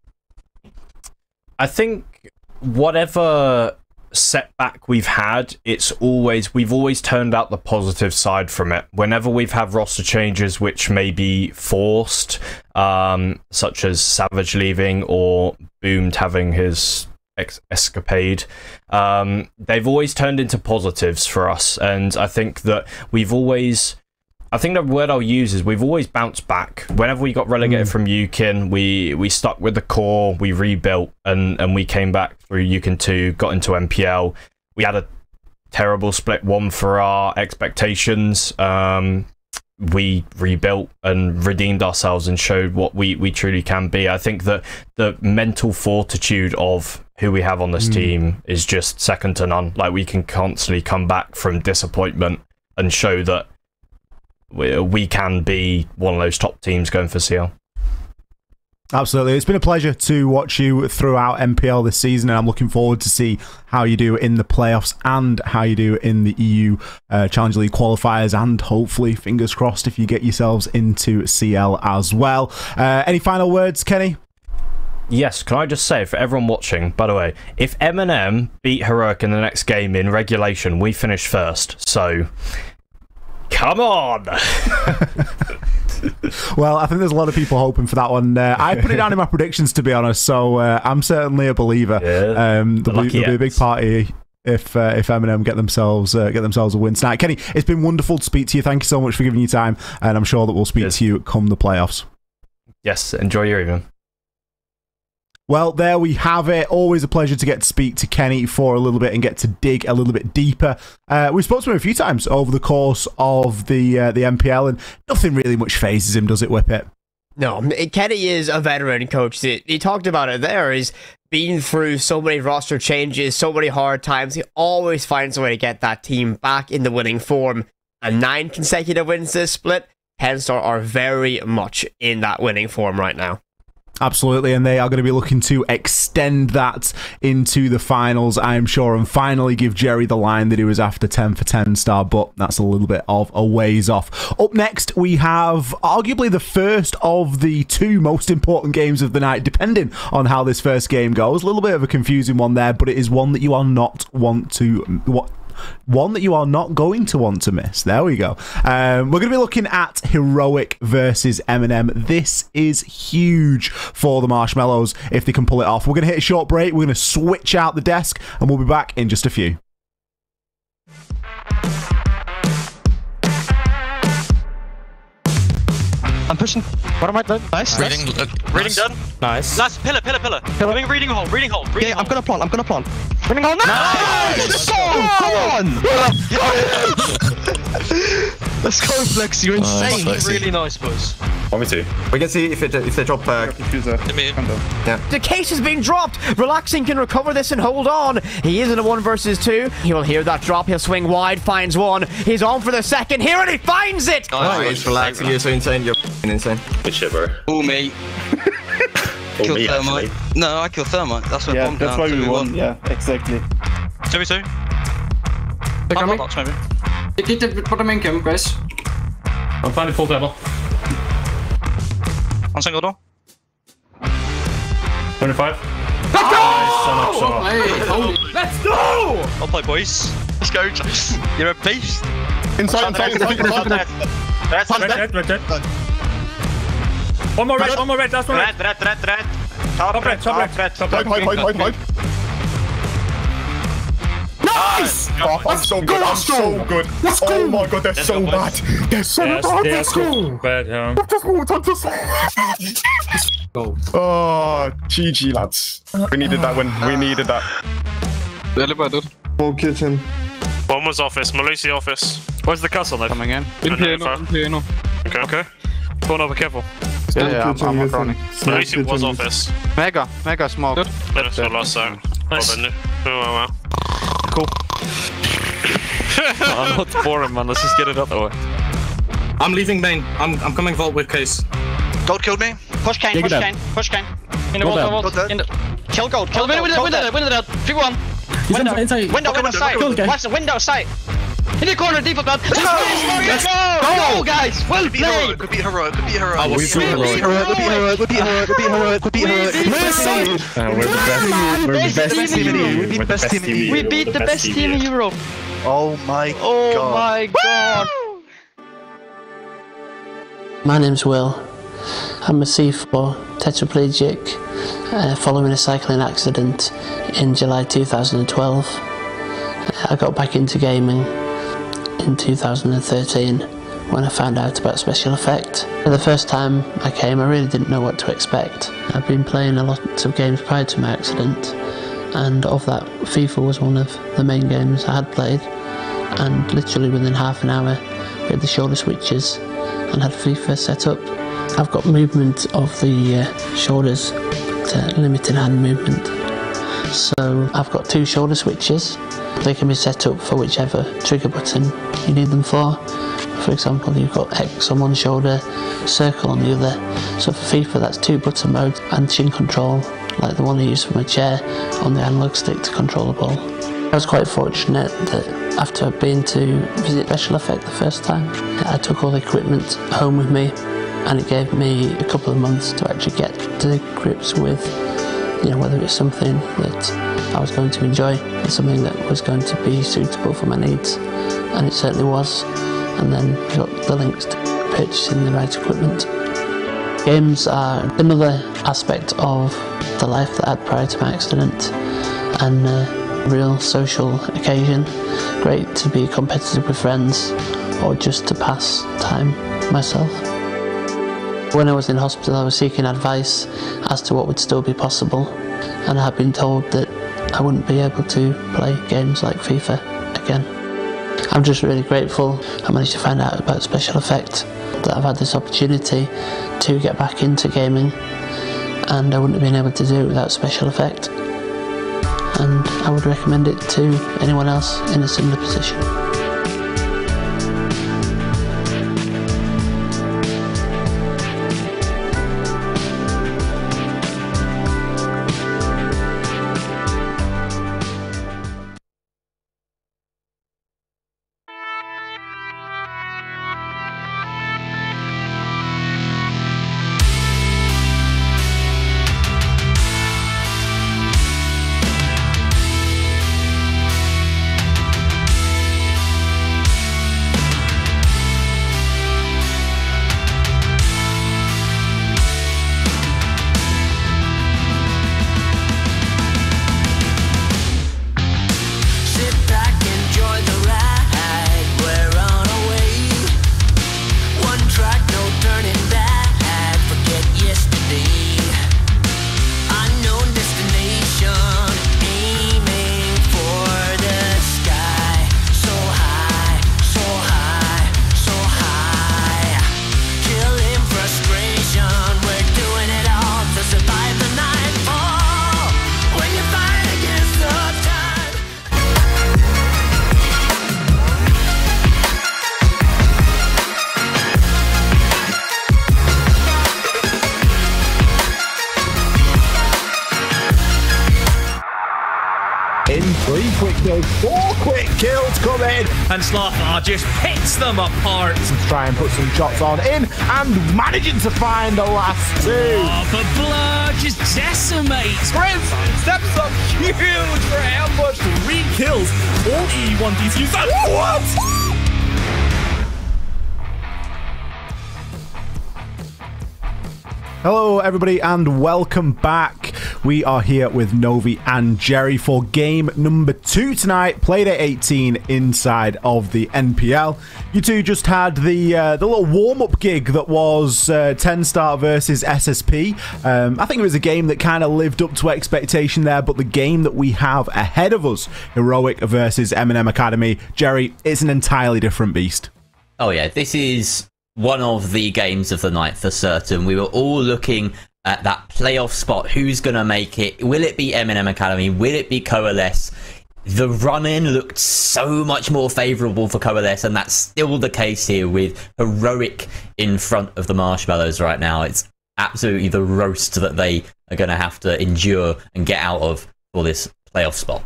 I think whatever setback we've had, it's always we've always turned out the positive side from it. Whenever we've had roster changes which may be forced, um, such as Savage leaving or Boomed having his ex- escapade, um, they've always turned into positives for us, and I think that we've always. I think the word I'll use is we've always bounced back. Whenever we got relegated from Yukin, we we stuck with the core, we rebuilt, and and we came back through Yukin two, got into NPL. We had a terrible split one for our expectations. Um, we rebuilt and redeemed ourselves and showed what we, we truly can be. I think that the mental fortitude of who we have on this Mm. team is just second to none. Like we can constantly come back from disappointment and show that we, we can be one of those top teams going for CL. Absolutely. It's been a pleasure to watch you throughout NPL this season, and I'm looking forward to see how you do in the playoffs and how you do in the EU uh, Challenge League qualifiers, and hopefully, fingers crossed, if you get yourselves into CL as well. Uh, any final words, Kenny? Yes, can I just say for everyone watching, by the way, if MNM beat Heroic in the next game in regulation, we finish first. So, come on! Well, I think there's a lot of people hoping for that one. Uh, I put it down in my predictions, to be honest, so uh, I'm certainly a believer. Um, there'll, be, there'll be a big party if uh, if MNM get themselves uh, get themselves a win tonight. Kenny, it's been wonderful to speak to you. Thank you so much for giving you time, and I'm sure that we'll speak to you come the playoffs. Yes, enjoy your evening. Well, there we have it. Always a pleasure to get to speak to Kenny for a little bit and get to dig a little bit deeper. Uh, we've spoken to him a few times over the course of the uh, the NPL, and nothing really much phases him, does it, Whippet? No, Kenny is a veteran coach. He talked about it there. He's been through so many roster changes, so many hard times. He always finds a way to get that team back in the winning form. And nine consecutive wins this split, Tenstar are very much in that winning form right now. Absolutely, and they are going to be looking to extend that into the finals, I'm sure, and finally give Gerry the line that he was after 10 for 10 star, but that's a little bit of a ways off. Up next, we have arguably the first of the two most important games of the night, depending on how this first game goes. A little bit of a confusing one there, but it is one that you are not want to. What, one that you are not going to want to miss. There we go. Um, we're going to be looking at Heroic versus MNM. This is huge for the Marshmallows if they can pull it off. We're going to hit a short break. We're going to switch out the desk and we'll be back in just a few. I'm pushing. What am I doing? Nice. Reading, nice. uh, reading done. Nice. Last pillar, pillar, pillar. Doing reading hole, reading hole, reading Yeah, hole. I'm gonna plant. I'm gonna plant. Running on. Nice. Let's go. Come on. Let's go, Flex. You're insane. Really nice, boys. Want me to? We can see if it if they drop. Uh, yeah. The case has been dropped. Relaxing can recover this and hold on. He is in a one versus two. He will hear that drop. He'll swing wide, finds one. He's on for the second here, and he finds it. Oh, Nice, relaxing. You're so insane. You're insane. Good shit, bro. Oh, me. Or kill me, thermite. actually. No, I kill thermite. That's what Yeah, bombed that's down. why we 2v1. won. Yeah, exactly. 2v2. They're coming. Box, maybe. Get the, put them in, Kim, guys. I'm finding full level. On single door. 25. Let's go! Er hey, holy. Let's go! I'll play, boys. Let's go. You're a beast. Inside, inside, inside, inside. Red, red, red, red. One more red, one more red, last one red. Red, red, red, red. Top red, top red, top Hide, hide, hide, hide, hide. Nice! Oh, I'm so good. I'm so good. Oh my god, they're so bad. They're so Yes, bad. Let's go. bad, yeah. Just move, just Go. Oh, GG, lads. We needed that win. We needed that. Elevator. Full kitchen. One was office. Malusi office. Where's the castle though? Coming in. In piano, in piano. Okay. Okay. Go on over, careful. Yeah, yeah, I'm, kitchen I'm running. Small Malusi was office. Mega, mega smoke. That's the last zone. Nice. Oh, wow, wow. Cool. I'm not boring, man. Let's just get it out the way. I'm leaving main. I'm I'm coming vault with case. Gold killed me. Push Kane, Dig push. Kane, push Kane. In the Go vault, down. vault, in the... Kill gold, kill Win it, gold. win it, gold win it, dead. win it, 3-1. He's Window, inside. window, Fucking window, window, side. kill the guy. Watch the window, side. In the corner, deep of that. Let's go! Go, go, guys! Well Could be heroic. played! Could be heroic. Could be heroic. We heroic. Could be heroic. Could be heroic. Could be heroic. Could be heroic. Could be heroic. we're the best. We're the best team in Europe. We beat the best team in We beat the best team in Europe. Oh my Oh god. my god. My name's Will. I'm a C4 tetraplegic uh, following a cycling accident in July 2012. I got back into gaming in 2013 when I found out about Special Effect. For the first time I came, I really didn't know what to expect. I've been playing a lot of games prior to my accident, and of that, FIFA was one of the main games I had played. And literally within half an hour, we had the shoulder switches and had FIFA set up. I've got movement of the uh, shoulders, uh, limited hand movement. So I've got two shoulder switches. They can be set up for whichever trigger button you need them for. For example, you've got X on one shoulder, circle on the other. So for FIFA, that's two button modes and chin control, like the one I use for my chair, on the analog stick to control the ball. I was quite fortunate that after been to visit Special Effect the first time, I took all the equipment home with me and it gave me a couple of months to actually get to grips with, you know, whether it's something that I was going to enjoy and something that was going to be suitable for my needs. And it certainly was. And then got the links to purchasing the right equipment. Games are another aspect of the life that I had prior to my accident and a real social occasion. Great to be competitive with friends or just to pass time myself. When I was in hospital, I was seeking advice as to what would still be possible, and I had been told that I wouldn't be able to play games like FIFA again. I'm just really grateful I managed to find out about Special Effect, that I've had this opportunity to get back into gaming, and I wouldn't have been able to do it without Special Effect. And I would recommend it to anyone else in a similar position. Some shots on in and managing to find the last two. Oh, but Blur just decimates. Grizz steps up huge for ambush. Three kills. All E1 DCs. What? Hello, everybody, and welcome back. We are here with Novi and Gerry for game number two tonight. Played at 18 inside of the NPL. You two just had the uh, the little warm up gig that was uh, 10 Star versus SSP. Um, I think it was a game that kind of lived up to expectation there, but the game that we have ahead of us, Heroic versus MNM Academy, Gerry, it's an entirely different beast. Oh yeah, this is one of the games of the night for certain. We were all looking at that playoff spot. Who's going to make it? Will it be MNM Academy? Will it be Coalesce? The run in looked so much more favourable for Coalesce, and that's still the case here with Heroic in front of the Marshmallows right now. It's absolutely the roast that they are going to have to endure and get out of for this playoff spot.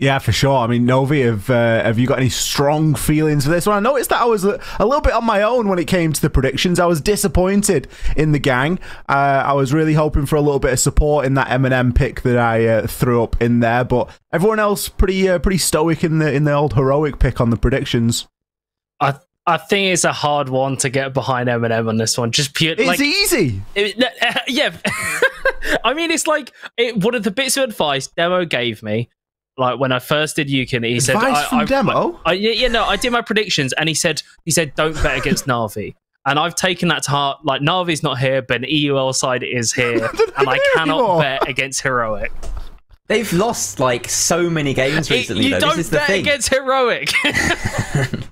Yeah, for sure. I mean, Novi, have uh, have you got any strong feelings for this one? I noticed that I was a, little bit on my own when it came to the predictions. I was disappointed in the gang. Uh, I was really hoping for a little bit of support in that MNM pick that I uh, threw up in there, but everyone else pretty uh, pretty stoic in the in the old heroic pick on the predictions. I I think it's a hard one to get behind MNM on this one. Just pure, it's like, easy. It, yeah, I mean, it's like it, one of the bits of advice Demo gave me like when I first did Yukin, he said, Advice I, from I, Demo? I, yeah, yeah, no, I did my predictions, and he said, he said, don't bet against Navi. And I've taken that to heart. Like Navi's not here, but an EUL side is here, and I cannot anymore. bet against Heroic. They've lost like so many games recently. you though. don't this is the bet thing. against Heroic.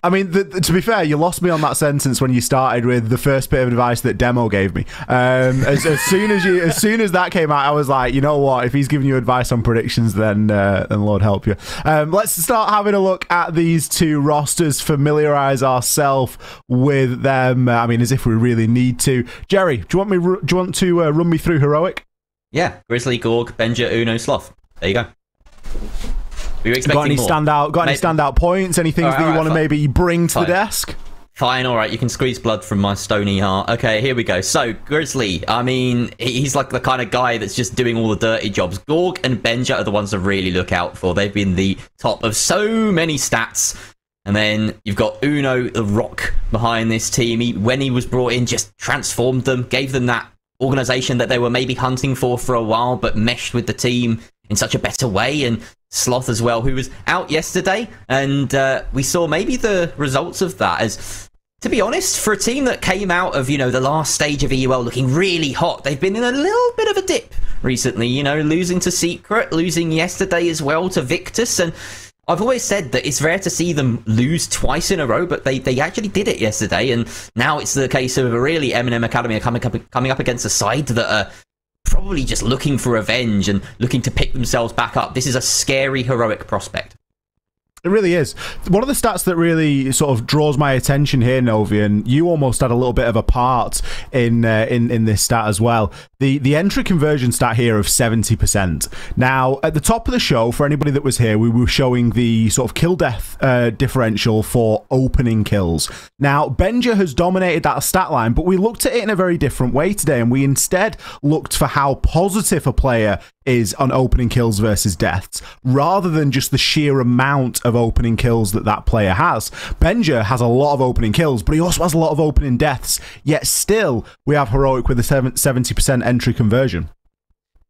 I mean, the, the- to be fair, you lost me on that sentence when you started with the first bit of advice that Demo gave me. Um, as, as soon as you, as soon as that came out, I was like, you know what? If he's giving you advice on predictions, then uh, then Lord help you. Um, let's start having a look at these two rosters, familiarize ourselves with them. Uh, I mean, as if we really need to. Gerry, do you want me? Do you want to uh, run me through heroic? Yeah, Grizzly, Gorg, Benja, Uno, Sloth. There you go. We were expecting Got any more. standout? Got any Mate- standout points? Any things that you want to fine. maybe bring to Fine. the desk? Fine, all right, you can squeeze blood from my stony heart. Okay, here we go. So, Grizzly, I mean, he- he's like the kind of guy that's just doing all the dirty jobs. Gorg and Benja are the ones to really look out for. They've been the top of so many stats. And then you've got Uno, the rock behind this team. He, when he was brought in, just transformed them, gave them that organization that they were maybe hunting for for a while, but meshed with the team in such a better way. And Sloth as well, who was out yesterday, and uh, we saw maybe the results of that as. To be honest, for a team that came out of, you know, the last stage of EUL looking really hot, they've been in a little bit of a dip recently, you know, losing to Secret, losing yesterday as well to Victus, and I've always said that it's rare to see them lose twice in a row, but they, they actually did it yesterday, and now it's the case of a really MNM Academy coming up coming up against a side that are probably just looking for revenge and looking to pick themselves back up. This is a scary heroic prospect. It really is. One of the stats that really sort of draws my attention here, Novian, you almost had a little bit of a part in uh, in in this stat as well. The the entry conversion stat here of seventy percent. Now, at the top of the show, for anybody that was here, we were showing the sort of kill death uh, differential for opening kills. Now, Benja has dominated that stat line, but we looked at it in a very different way today, and we instead looked for how positive a player is on opening kills versus deaths, rather than just the sheer amount of opening kills that that player has. Benja has a lot of opening kills, but he also has a lot of opening deaths. Yet still, we have heroic with a seven- seventy percent entry conversion.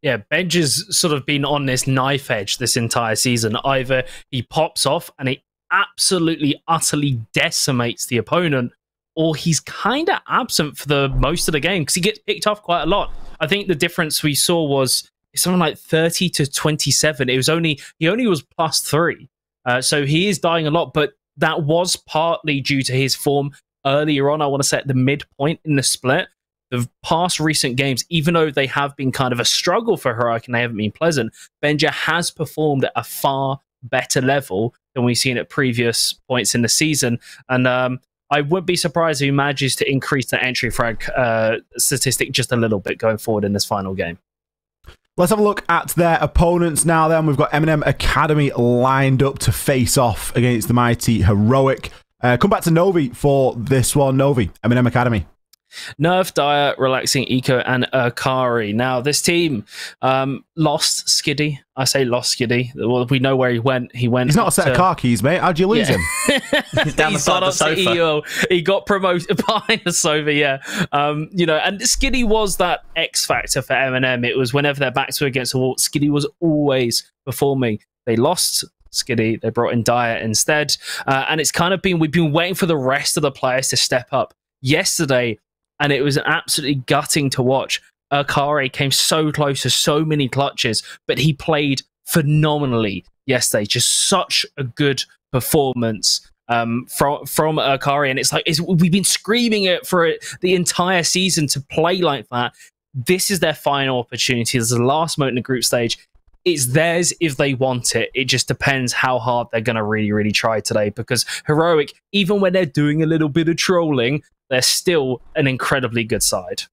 Yeah, Benja's sort of been on this knife edge this entire season. Either he pops off and it absolutely, utterly decimates the opponent, or he's kind of absent for the most of the game because he gets picked off quite a lot. I think the difference we saw was something like 30 to 27. It was only, he only was plus three. Uh, so he is dying a lot, but that was partly due to his form earlier on. I want to say at the midpoint in the split the past recent games, even though they have been kind of a struggle for Heroic and they haven't been pleasant, Benja has performed at a far better level than we've seen at previous points in the season. And um, I wouldn't be surprised if he manages to increase the entry frag uh, statistic just a little bit going forward in this final game. Let's have a look at their opponents now. Then we've got MNM Academy lined up to face off against the mighty Heroic. Uh, come back to Novi for this one. Novi, MNM Academy. Nerf, Dire, Relaxing Eco, and Akari. Now, this team um, lost Skiddy. I say lost Skiddy. Well, we know where he went. He went. He's not a set to- of car keys, mate. How'd you lose Yeah. him? He's down the side of the sofa. EO. He got promoted behind the sofa, yeah. Um, you know, and Skiddy was that X factor for MNM. It was whenever their backs were against the wall, Skiddy was always performing. They lost Skiddy. They brought in Dyer instead, uh, and it's kind of been we've been waiting for the rest of the players to step up. Yesterday, and it was absolutely gutting to watch. Akari came so close to so many clutches, but he played phenomenally yesterday. Just such a good performance um, from from Akari, and it's like it's, we've been screaming it for the entire season to play like that. This is their final opportunity. This is the last moment in the group stage. It's theirs if they want it. It just depends how hard they're going to really, really try today. Because heroic, even when they're doing a little bit of trolling, they're still an incredibly good side.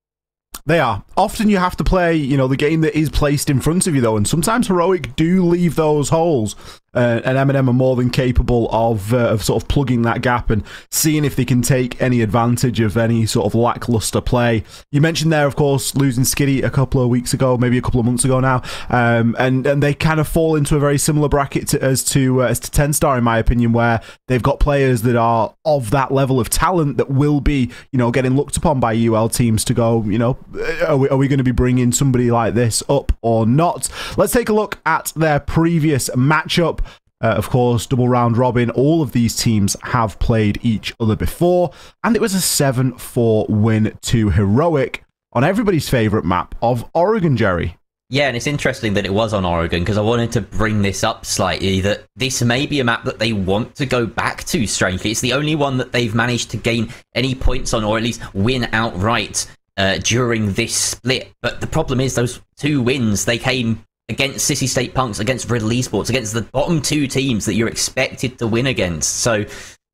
They are. Often you have to play, you know, the game that is placed in front of you, though, and sometimes Heroic do leave those holes, uh, and MNM are more than capable of uh, of sort of plugging that gap and seeing if they can take any advantage of any sort of lackluster play. You mentioned there, of course, losing Skiddy a couple of weeks ago, maybe a couple of months ago now, um, and and they kind of fall into a very similar bracket to, as to uh, as to Tenstar, in my opinion, where they've got players that are of that level of talent that will be, you know, getting looked upon by UL teams to go, you know, are we, are we going to be bringing somebody like this up or not? Let's take a look at their previous matchup. Uh, of course, double round robin. All of these teams have played each other before, and it was a 7 4 win to Heroic on everybody's favourite map of Oregon, Gerry. Yeah, and it's interesting that it was on Oregon because I wanted to bring this up slightly that this may be a map that they want to go back to, strangely. It's the only one that they've managed to gain any points on or at least win outright uh, during this split. But the problem is, those two wins, they came against Sissi State Punks, against Riddle Esports, against the bottom two teams that you're expected to win against. So,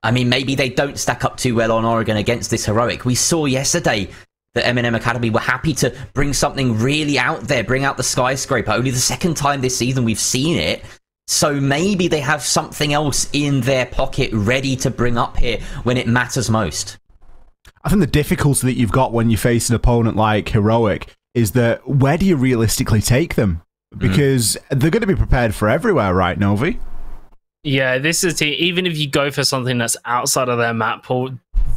I mean, maybe they don't stack up too well on Oregon against this heroic. We saw yesterday that M&M Academy were happy to bring something really out there, bring out the skyscraper. Only the second time this season we've seen it. So maybe they have something else in their pocket ready to bring up here when it matters most. I think the difficulty that you've got when you face an opponent like Heroic is that where do you realistically take them? Because they're going to be prepared for everywhere, right, Novi? Yeah, this is a team. Even if you go for something that's outside of their map pool,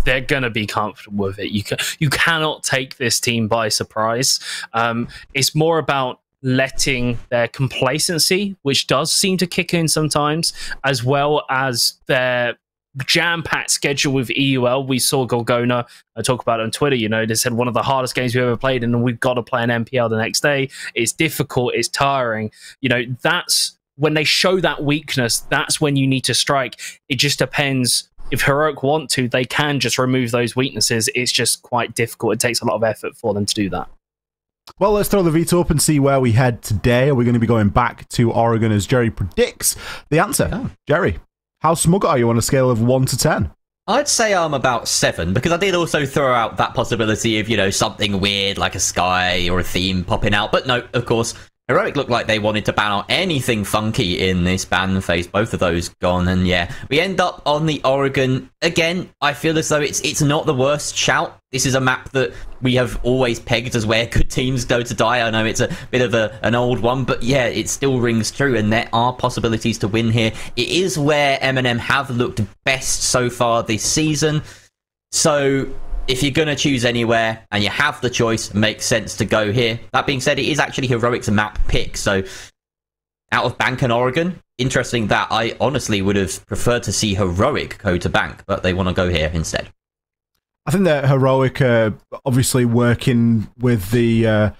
they're gonna be comfortable with it. You can you cannot take this team by surprise. Um, it's more about letting their complacency, which does seem to kick in sometimes, as well as their jam-packed schedule with EUL. We saw Gorgona I talk about it on Twitter. You know, they said one of the hardest games we've ever played, and we've got to play an NPL the next day. It's difficult. It's tiring. You know, that's when they show that weakness. That's when you need to strike. It just depends. If Heroic want to, they can just remove those weaknesses. It's just quite difficult. It takes a lot of effort for them to do that. Well, let's throw the veto up and see where we head today. Are we going to be going back to Oregon as Gerry predicts? The answer, Gerry, how smug are you on a scale of 1 to 10? I'd say I'm about seven because I did also throw out that possibility of, you know, something weird like a sky or a theme popping out. But no, of course, Heroic looked like they wanted to ban out anything funky in this ban phase. Both of those gone, and yeah, we end up on the Oregon again. I feel as though it's it's not the worst shout. This is a map that we have always pegged as where good teams go to die. I know it's a bit of a, an old one, but yeah, it still rings true, and there are possibilities to win here. It is where MNM have looked best so far this season. So if you're going to choose anywhere and you have the choice, makes sense to go here. That being said, it is actually Heroic's map pick. So out of Bank and Oregon, interesting that I honestly would have preferred to see Heroic go to Bank, but they want to go here instead. I think that Heroic obviously working with the uh,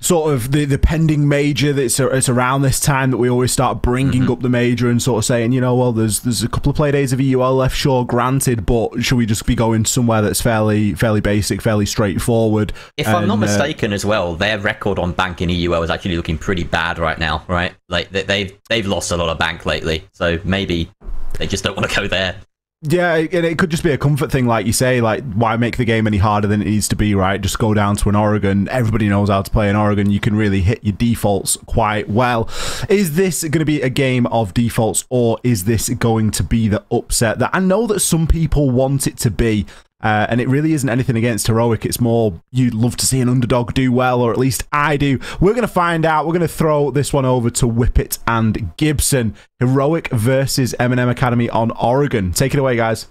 sort of the, the pending major that's it's around this time that we always start bringing up the major and sort of saying, you know, well, there's there's a couple of play days of EUL left, sure, granted, but should we just be going somewhere that's fairly fairly basic, fairly straightforward? If I'm not And, uh, mistaken, as well, their record on Bank in EUL is actually looking pretty bad right now, right? Like they- they've they've lost a lot of Bank lately, so maybe they just don't want to go there. Yeah, and it could just be a comfort thing, like you say. Like, why make the game any harder than it needs to be? Right? Just go down to an Oregon. Everybody knows how to play in Oregon. You can really hit your defaults quite well. Is this going to be a game of defaults, or is this going to be the upset that I know that some people want it to be? Uh, and it really isn't anything against heroic. It's more you'd love to see an underdog do well, or at least I do. We're going to find out. We're going to throw this one over to Whippet and Gibson. Heroic versus M&M Academy on Oregon. Take it away, guys.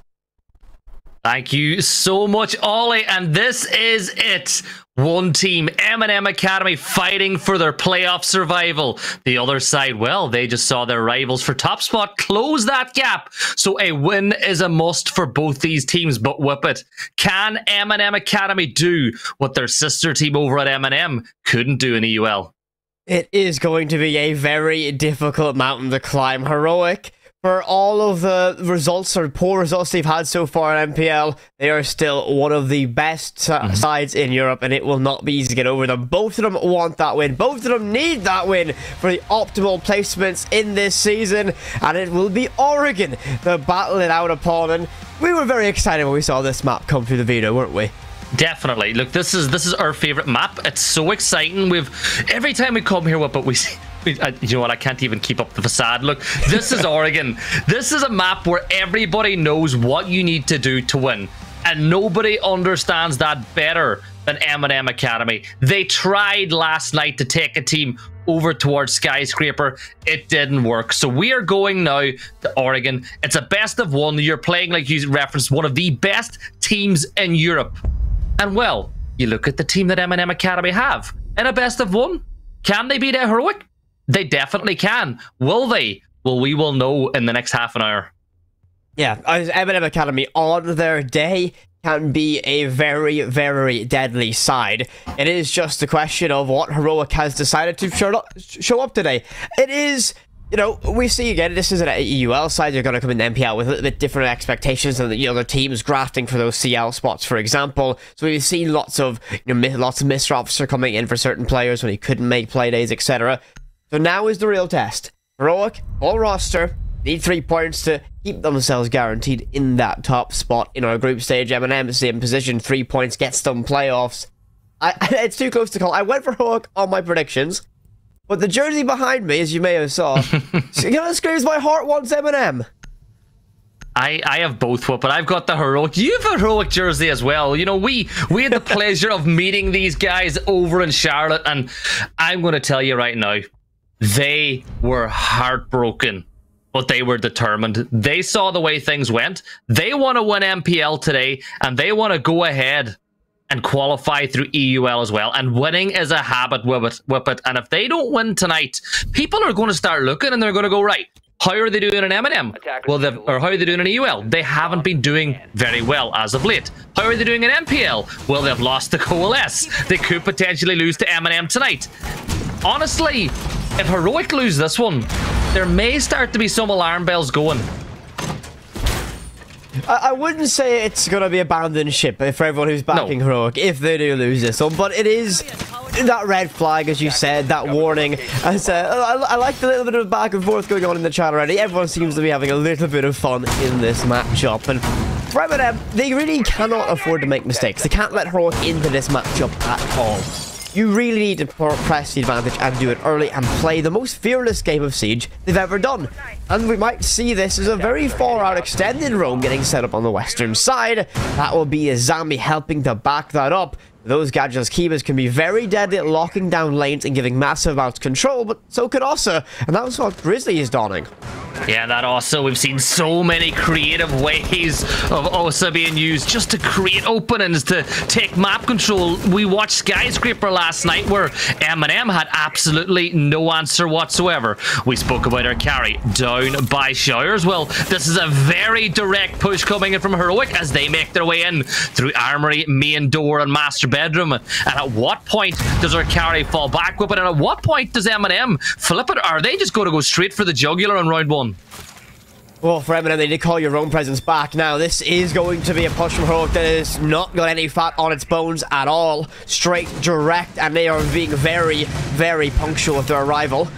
Thank you so much, Ollie. And this is it. One team, M&M Academy, fighting for their playoff survival. The other side, well, they just saw their rivals for top spot close that gap. So a win is a must for both these teams. But Whippet, can M&M Academy do what their sister team over at M&M couldn't do in EUL? It is going to be a very difficult mountain to climb. Heroic for all of the results or poor results they've had so far in NPL, they are still one of the best uh, mm-hmm. sides in Europe, and it will not be easy to get over them. Both of them want that win. Both of them need that win for the optimal placements in this season, and it will be Oregon the battle it out upon. And we were very excited when we saw this map come through the veto, weren't we? Definitely. Look, this is this is our favorite map. It's so exciting. We've every time we come here, what but we see I, you know what? I can't even keep up the facade. Look, this is Oregon. This is a map where everybody knows what you need to do to win, and nobody understands that better than M&M Academy. They tried last night to take a team over towards Skyscraper. It didn't work. So we are going now to Oregon. It's a best of one. You're playing, like you referenced, one of the best teams in Europe. And well, you look at the team that M&M Academy have in a best of one. Can they beat a heroic? They definitely can. Will they? Well, we will know in the next half an hour. Yeah, as M&M Academy on their day can be a very, very deadly side. It is just a question of what Heroic has decided to show up, show up today. It is you know, we see again, this is an EUL side, you're going to come in NPL with a little bit different expectations than the other teams grafting for those CL spots, for example. So we've seen lots of, you know, lots of Mr. Officer coming in for certain players when he couldn't make playdays, etc. So now is the real test. Heroic, all roster, need three points to keep themselves guaranteed in that top spot in our group stage. M&M same position, three points gets them playoffs. I, it's too close to call. I went for Heroic on my predictions, but the jersey behind me, as you may have saw, you know, screams my heart wants M&M. I, I have both, but I've got the heroic. You have a heroic jersey as well. You know, we we had the pleasure of meeting these guys over in Charlotte, and I'm going to tell you right now, they were heartbroken, but they were determined. They saw the way things went. They want to win NPL today, and they want to go ahead and qualify through EUL as well. And winning is a habit, Whippet. Whippet. And if they don't win tonight, people are going to start looking and they're going to go, right, how are they doing in M&M? Well, or how are they doing in EUL? They haven't been doing very well as of late. How are they doing in NPL? Well, they've lost to Coalesce. They could potentially lose to M&M tonight. Honestly, if Heroic lose this one, there may start to be some alarm bells going. I, I wouldn't say it's going to be abandoned ship for everyone who's backing no. Heroic if they do lose this one, but it is that red flag, as you said, that warning. As, uh, I, I like the little bit of back and forth going on in the chat already. Everyone seems to be having a little bit of fun in this matchup, and for M&M, they really cannot afford to make mistakes. They can't let Heroic into this matchup at all. You really need to press the advantage and do it early and play the most fearless game of Siege they've ever done. And we might see this as a very far out extended roam getting set up on the western side. That will be a zombie helping to back that up. Those Gadget's Kivas can be very deadly at locking down lanes and giving massive amounts of control, but so could Osa, and that's what Grizzly is donning. Yeah, that also, we've seen so many creative ways of Osa being used just to create openings to take map control. We watched Skyscraper last night where M&M had absolutely no answer whatsoever. We spoke about Akari down by Showers. Well, this is a very direct push coming in from Heroic as they make their way in through Armory, main door, and Master Bedroom. And at what point does Akari fall back with it? And at what point does M&M flip it? Are they just going to go straight for the jugular on round one? Well, for MNM, they did call your own presence back. Now, this is going to be a push from that has not got any fat on its bones at all. Straight, direct, and they are being very, very punctual with their arrival.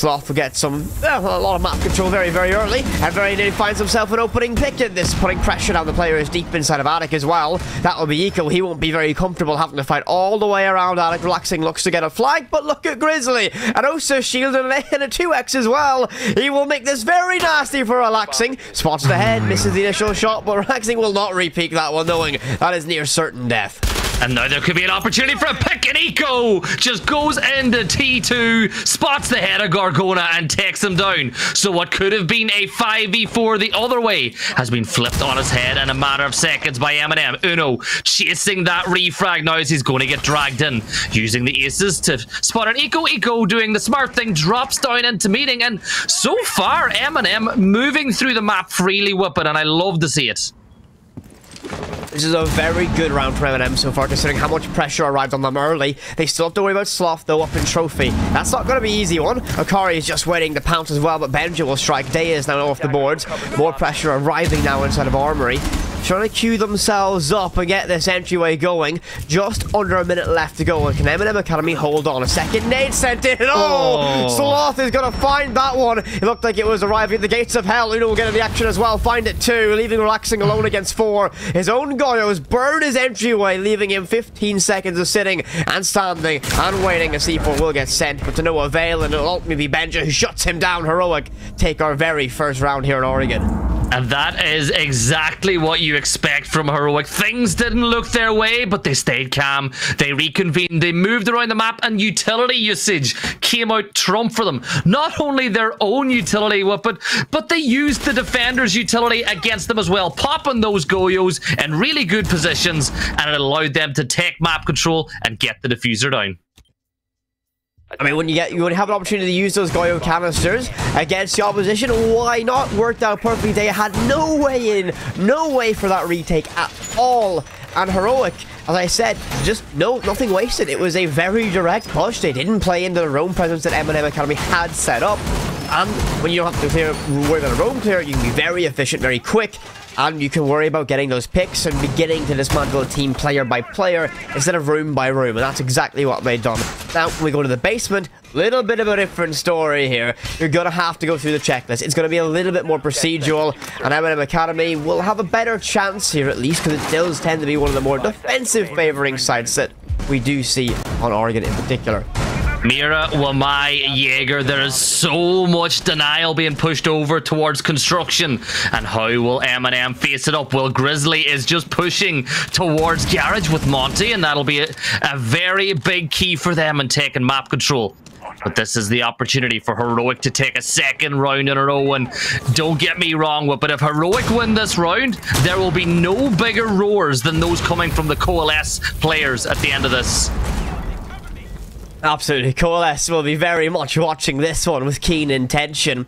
Sloth will get some, well, a lot of map control very, very early, and very nearly finds himself an opening pick in this, putting pressure down the player players deep inside of Attic as well. That will be Eco. He won't be very comfortable having to fight all the way around Attic. Relaxing looks to get a flag, but look at Grizzly. And also Shield and a 2x as well. He will make this very nasty for Relaxing. Spots the head, misses the initial shot, but Relaxing will not repeat that one, knowing that is near certain death. And now there could be an opportunity for a pick, and Eco just goes into T2, spots the head of Gargona, and takes him down. So what could have been a 5v4 the other way has been flipped on his head in a matter of seconds by MNM. Uno chasing that refrag now as he's going to get dragged in, using the aces to spot an Eco. Eco doing the smart thing, drops down into meeting, and so far, MNM moving through the map freely Whippet, and I love to see it. This is a very good round for M&M so far, considering how much pressure arrived on them early. They still have to worry about Sloth, though, up in Trophy. That's not going to be easy one. Akari is just waiting to pounce as well, but Benja will strike. Day is now off the boards. More pressure arriving now inside of Armory. Trying to queue themselves up and get this entryway going. Just under a minute left to go. And can M&M Academy hold on? A second Nate sent it. Oh, Oh. Sloth is going to find that one. It looked like it was arriving at the gates of hell. Uno will get in the action as well. Find it too. Leaving Relaxing alone against four. His own Goyos burned his entryway, leaving him 15 seconds of sitting and standing and waiting. A C4 will get sent, but to no avail. And it'll ultimately be Benja who shuts him down. Heroic take our very first round here in Oregon. And that is exactly what you expect from Heroic. Things didn't look their way, but they stayed calm. They reconvened, they moved around the map, and utility usage came out trump for them. Not only their own utility weapon, but they used the defender's utility against them as well, popping those Goyos in really good positions, and it allowed them to take map control and get the diffuser down. I mean, when you get you would have an opportunity to use those Goyo canisters against the opposition, why not? Worked out perfectly. They had no way in, no way for that retake at all. And heroic, as I said, just no nothing wasted. It was a very direct push. They didn't play into the roam presence that M&M Academy had set up. And when you don't have to clear, worry about a roam clear, you can be very efficient, very quick. And you can worry about getting those picks and beginning to dismantle a team player by player instead of room by room. And that's exactly what they've done. Now, we go to the basement, little bit of a different story here. You're going to have to go through the checklist. It's going to be a little bit more procedural. And M&M Academy will have a better chance here, at least, because it does tend to be one of the more defensive favoring sides that we do see on Oregon in particular. Mira, Wamai, Jaeger, there is so much denial being pushed over towards construction. And how will M&M face it up? Well, Grizzly is just pushing towards Garage with Monty, and that'll be a, a very big key for them in taking map control. But this is the opportunity for Heroic to take a second round in a row. And don't get me wrong, but if Heroic win this round, there will be no bigger roars than those coming from the Coalesce players at the end of this. Absolutely. Coalesce will be very much watching this one with keen intention.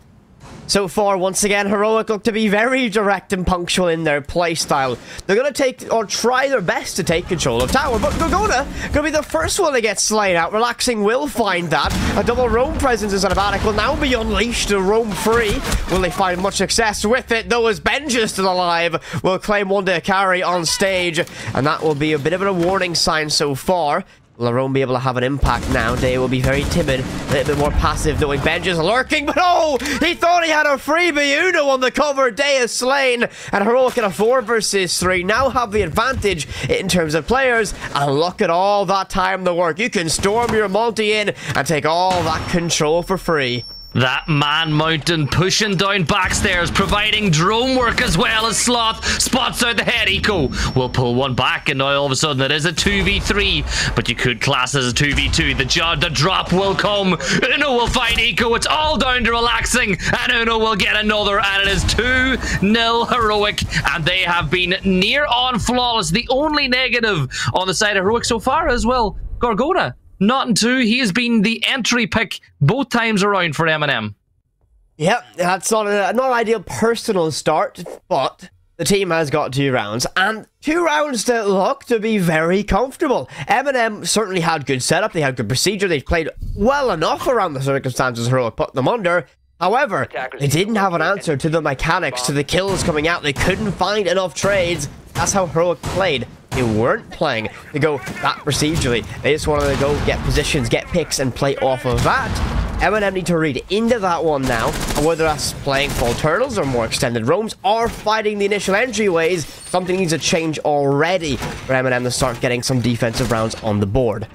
So far, once again, Heroic look to be very direct and punctual in their playstyle. They're going to take, or try their best to take control of Tower, but Gorgona going to be the first one to get slain out. Relaxing will find that. A double roam presence is Attic will now be unleashed to roam free. Will they find much success with it, though, as Benja still alive, will claim one to carry on stage, and that will be a bit of a warning sign so far. Larone be able to have an impact now? Day will be very timid, a little bit more passive, knowing Benja's lurking, but oh! He thought he had a freebie Uno on the cover. Day is slain, and Heroic in a 4 versus 3 now have the advantage in terms of players. And look at all that time the work. You can storm your multi in and take all that control for free. That man mountain pushing down backstairs, providing drone work as well as Sloth spots out the head. Eco We'll pull one back, and now all of a sudden it is a 2v3, but you could class as a 2v2. The, jo- the drop will come. Uno will find Eco. It's all down to relaxing, and Uno will get another, and it is 2 0 heroic, and they have been near on flawless. The only negative on the side of heroic so far as well, Gorgona not in two. He has been the entry pick both times around for MNM. Yep, that's not a, not an ideal personal start, but the team has got two rounds, and two rounds that look to be very comfortable. MNM certainly had good setup, they had good procedure, they played well enough around the circumstances Heroic put them under. However, they didn't have an answer to the mechanics, to the kills coming out. They couldn't find enough trades. That's how Heroic played. They weren't playing to go that procedurally. They just wanted to go get positions, get picks, and play off of that. M&M need to read into that one now, whether that's playing full turtles or more extended roams or fighting the initial entryways, something needs to change already for M&M to start getting some defensive rounds on the board.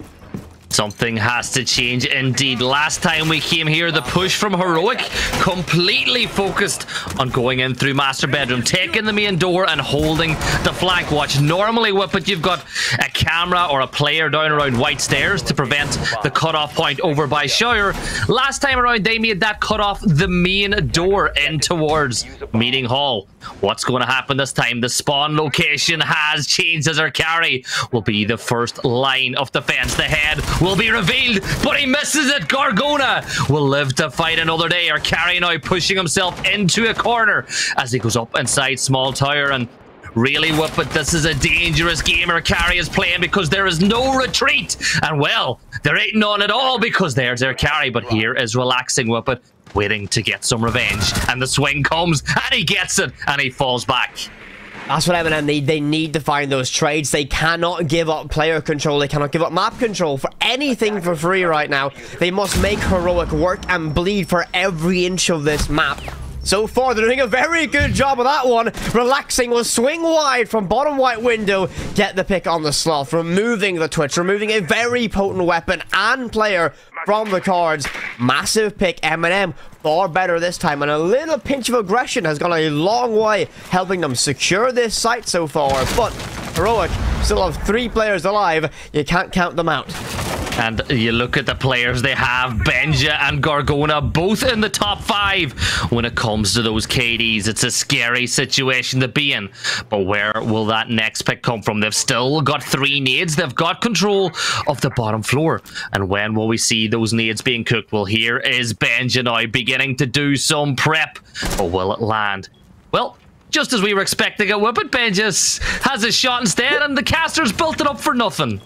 Something has to change indeed. Last time we came here, the push from Heroic completely focused on going in through Master Bedroom, taking the main door and holding the flank watch. Normally, Whippet, you've got a camera or a player down around White Stairs to prevent the cutoff point over by Shire. Last time around, they made that cutoff the main door in towards Meeting Hall. What's going to happen this time? The spawn location has changed as Akari will be the first line of defense. The head will be revealed, but he misses it. Gargona will live to fight another day. Akari now pushing himself into a corner as he goes up inside Small Tower and Really, Whippet, this is a dangerous game Akari is playing because there is no retreat. And well, there ain't none at all because there's their carry. But here is relaxing Whippet, waiting to get some revenge. And the swing comes, and he gets it, and he falls back. That's what M&M need. They need to find those trades. They cannot give up player control. They cannot give up map control for anything for free right now. They must make Heroic work and bleed for every inch of this map. So far, they're doing a very good job of that one. Relaxing will swing wide from bottom white window, get the pick on the sloth, removing the twitch, removing a very potent weapon and player from the cards. Massive pick, M&M, far better this time, and a little pinch of aggression has gone a long way, helping them secure this site so far. But Heroic still have three players alive. You can't count them out. And you look at the players they have, Benja and Gargona, both in the top five. When it comes to those KDs, it's a scary situation to be in. But where will that next pick come from? They've still got three nades. They've got control of the bottom floor. And when will we see those nades being cooked? Well, here is Benja now beginning to do some prep. Oh, but will it land? Well, just as we were expecting it Benja has a shot instead, and the casters built it up for nothing.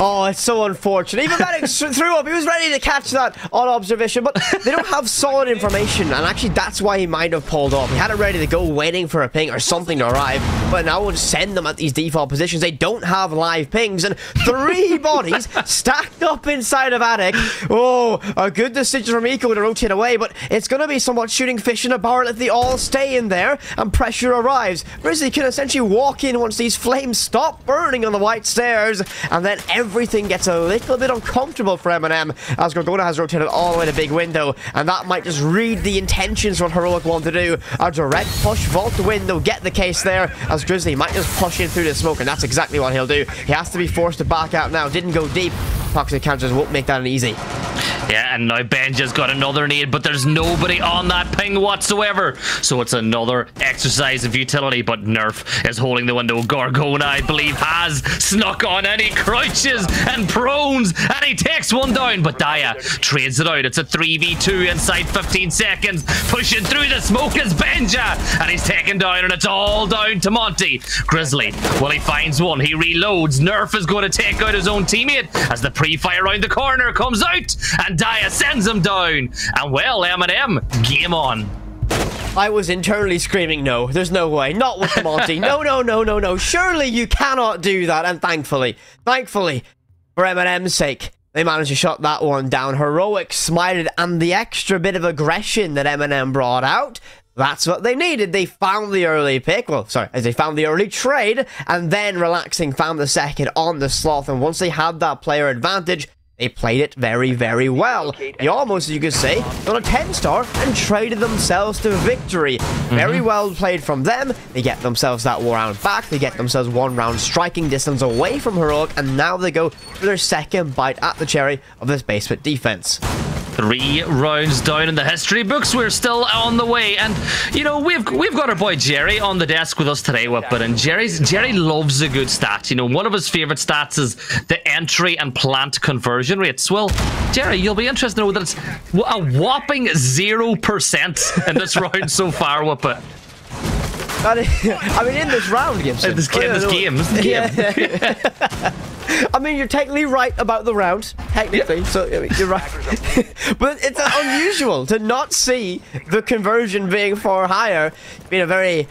Oh, it's so unfortunate. Even Medic threw up. He was ready to catch that on observation, but they don't have solid information. And actually, that's why he might have pulled off. He had it ready to go, waiting for a ping or something to arrive. But now we'll send them at these default positions. They don't have live pings. And three bodies stacked up inside of Attic. Oh, a good decision from Eco to rotate away. But it's going to be somewhat shooting fish in a barrel if they all stay in there and pressure arrives. Grizzly can essentially walk in once these flames stop burning on the white stairs. And then every everything gets a little bit uncomfortable for M&M as Gargona has rotated all the way to big window and that might just read the intentions what Heroic want to do. A direct push, vault the window, get the case there as Grizzly might just push in through the smoke and that's exactly what he'll do. He has to be forced to back out now. Didn't go deep. Toxic counters won't make that an easy. Yeah, and now Benja's got another need, but there's nobody on that ping whatsoever. So it's another exercise of utility, but Nerf is holding the window. Gargona, I believe, has snuck on and he crouches and prones and he takes one down, but Daya trades it out. It's a 3v2 inside 15 seconds. Pushing through the smoke is Benja, and he's taken down, and it's all down to Monty. Grizzly, well, he finds one. He reloads. Nerf is going to take out his own teammate as the pre-fire around the corner comes out, and Dia sends him down. And well, M&M, game on. I was internally screaming, no, there's no way. Not with Monty. no, no, no, no, no. Surely you cannot do that. And thankfully, thankfully, for M&M's sake, they managed to shut that one down. Heroic smited and the extra bit of aggression that M&M brought out that's what they needed. They found the early pick. Well, sorry, as they found the early trade, and then relaxing found the second on the sloth. And once they had that player advantage, they played it very, very well. They almost, as you could say, got a 10 star and traded themselves to victory. Mm -hmm. Very well played from them. They get themselves that war round back. They get themselves one round striking distance away from Heroic. And now they go for their second bite at the cherry of this basement defense. Three rounds down in the history books. We're still on the way, and you know we've we've got our boy Gerry on the desk with us today, Whippet. And Gerry's Gerry loves a good stat. You know, one of his favorite stats is the entry and plant conversion rates. Well, Gerry, you'll be interested to know that it's a whopping zero percent in this round so far, Whippet. I mean, in this round, Gibson. In this game, this oh, game, this game. Yeah. I mean, you're technically right about the round, technically, so I mean, you're right. but it's unusual to not see the conversion being far higher. Been a very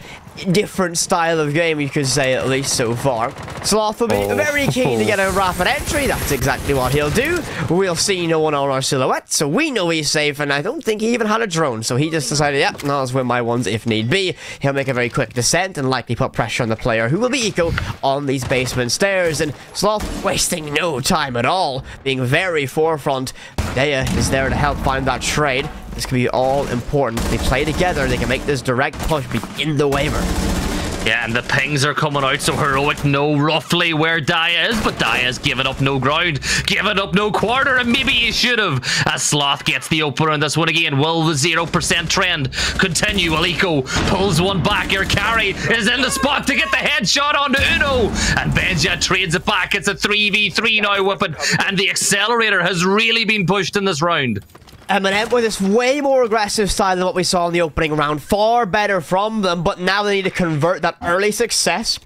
different style of game, you could say, at least so far. Sloth will be Oh. very keen to get a rapid entry. That's exactly what he'll do. We'll see no one on our silhouette, so we know he's safe, and I don't think he even had a drone, so he just decided, yeah, I'll just win my ones if need be. He'll make a very quick descent and likely put pressure on the player who will be eco on these basement stairs, and Sloth wasting no time at all, being very forefront. Daya is there to help find that trade. This can be all important. They play together, they can make this direct push begin the waiver. Yeah, and the pings are coming out, so Heroic know roughly where Daya is, but Daya's given up no ground, given up no quarter, and maybe he should have. As Sloth gets the opener on this one again, will the 0% trend continue? Aliko pulls one back, Akari is in the spot to get the headshot onto Uno, and Benja trades it back. It's a 3v3 now, Whippet, and the accelerator has really been pushed in this round. MNM with this way more aggressive style than what we saw in the opening round. Far better from them, but now they need to convert that early success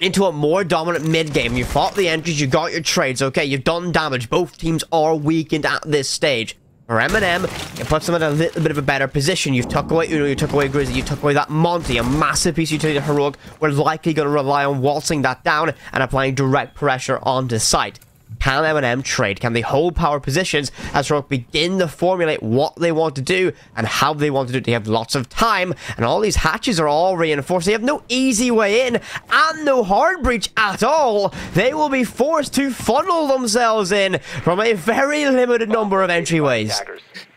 into a more dominant mid game. You fought the entries, you got your trades, okay, you've done damage. Both teams are weakened at this stage. For MNM, it puts them in a little bit of a better position. You've took away Uno, you took away Grizzly, you took away that Monty, a massive piece of utility Heroic. We're likely going to rely on waltzing that down and applying direct pressure onto site. Can MNM trade? Can they hold power positions as Rock begin to formulate what they want to do and how they want to do it? They have lots of time, and all these hatches are all reinforced. They have no easy way in and no hard breach at all. They will be forced to funnel themselves in from a very limited number of entryways.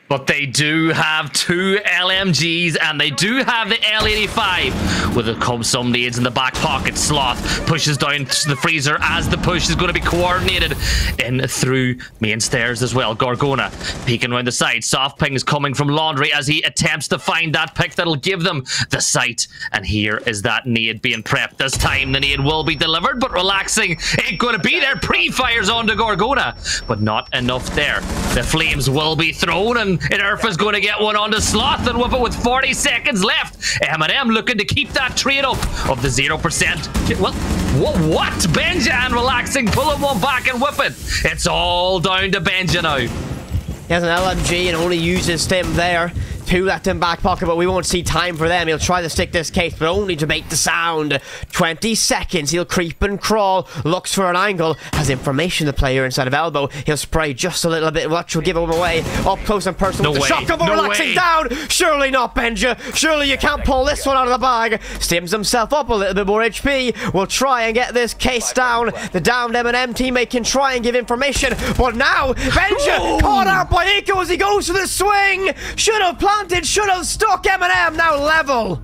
But they do have two LMGs and they do have the L85 with some nades in the back pocket. Sloth pushes down to the freezer as the push is going to be coordinated in through main stairs as well. Gorgona peeking around the side. Soft ping is coming from Laundry as he attempts to find that pick that'll give them the sight. And here is that nade being prepped. This time the nade will be delivered, but relaxing ain't going to be there. Pre-fires onto Gorgona, but not enough there. The flames will be thrown and Irfa's going to get one onto Sloth and it with 40 seconds left. MNM looking to keep that trade up of the 0%. Well, what? what? Benja and relaxing, pulling one back and Whippet. It's all down to Benja now. He has an LMG and only uses Stim there. Two left in back pocket, but we won't see time for them. He'll try to stick this case, but only to make the sound. 20 seconds. He'll creep and crawl, looks for an angle, has information the player inside of elbow. He'll spray just a little bit, which will give him away. Up close and personal No with the but No relaxing way. down. Surely not, Benja. Surely you can't pull this one out of the bag. Stims himself up a little bit more HP. Will try and get this case down. The downed M&M teammate can try and give information, but now Benja caught out by Eco as he goes for the swing. Should have planted, should have stuck M&M. Now level.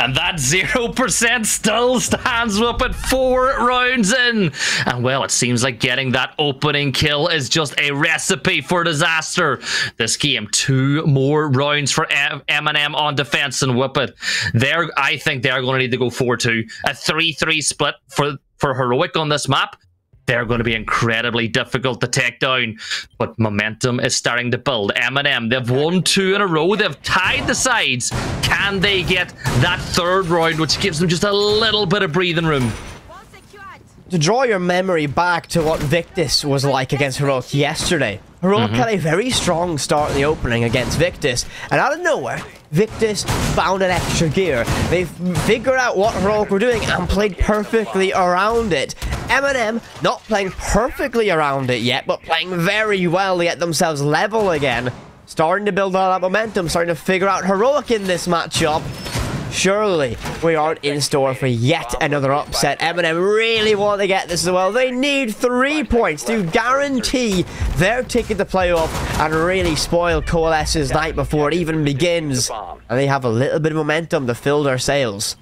And that 0% still stands up at four rounds in. And well, it seems like getting that opening kill is just a recipe for disaster. This game, two more rounds for MNM on defense and Whippet. They're, I think they're going to need to go 4-2. A 3-3 split for, for Heroic on this map. They're going to be incredibly difficult to take down, but momentum is starting to build. MNM, they've won two in a row. They've tied the sides. Can they get that third round, which gives them just a little bit of breathing room? To draw your memory back to what Victus was like against Heroic yesterday. Heroic Mhm. had a very strong start in the opening against Victus, and out of nowhere, Victus found an extra gear. They figured out what Heroic were doing and played perfectly around it. MNM not playing perfectly around it yet, but playing very well to get themselves level again. Starting to build all that momentum, starting to figure out Heroic in this matchup. Surely we aren't in store for yet another upset. MNM really want to get this as well. They need three points to guarantee their ticket to playoff and really spoil Coalesce's night before it even begins. And they have a little bit of momentum to fill their sails.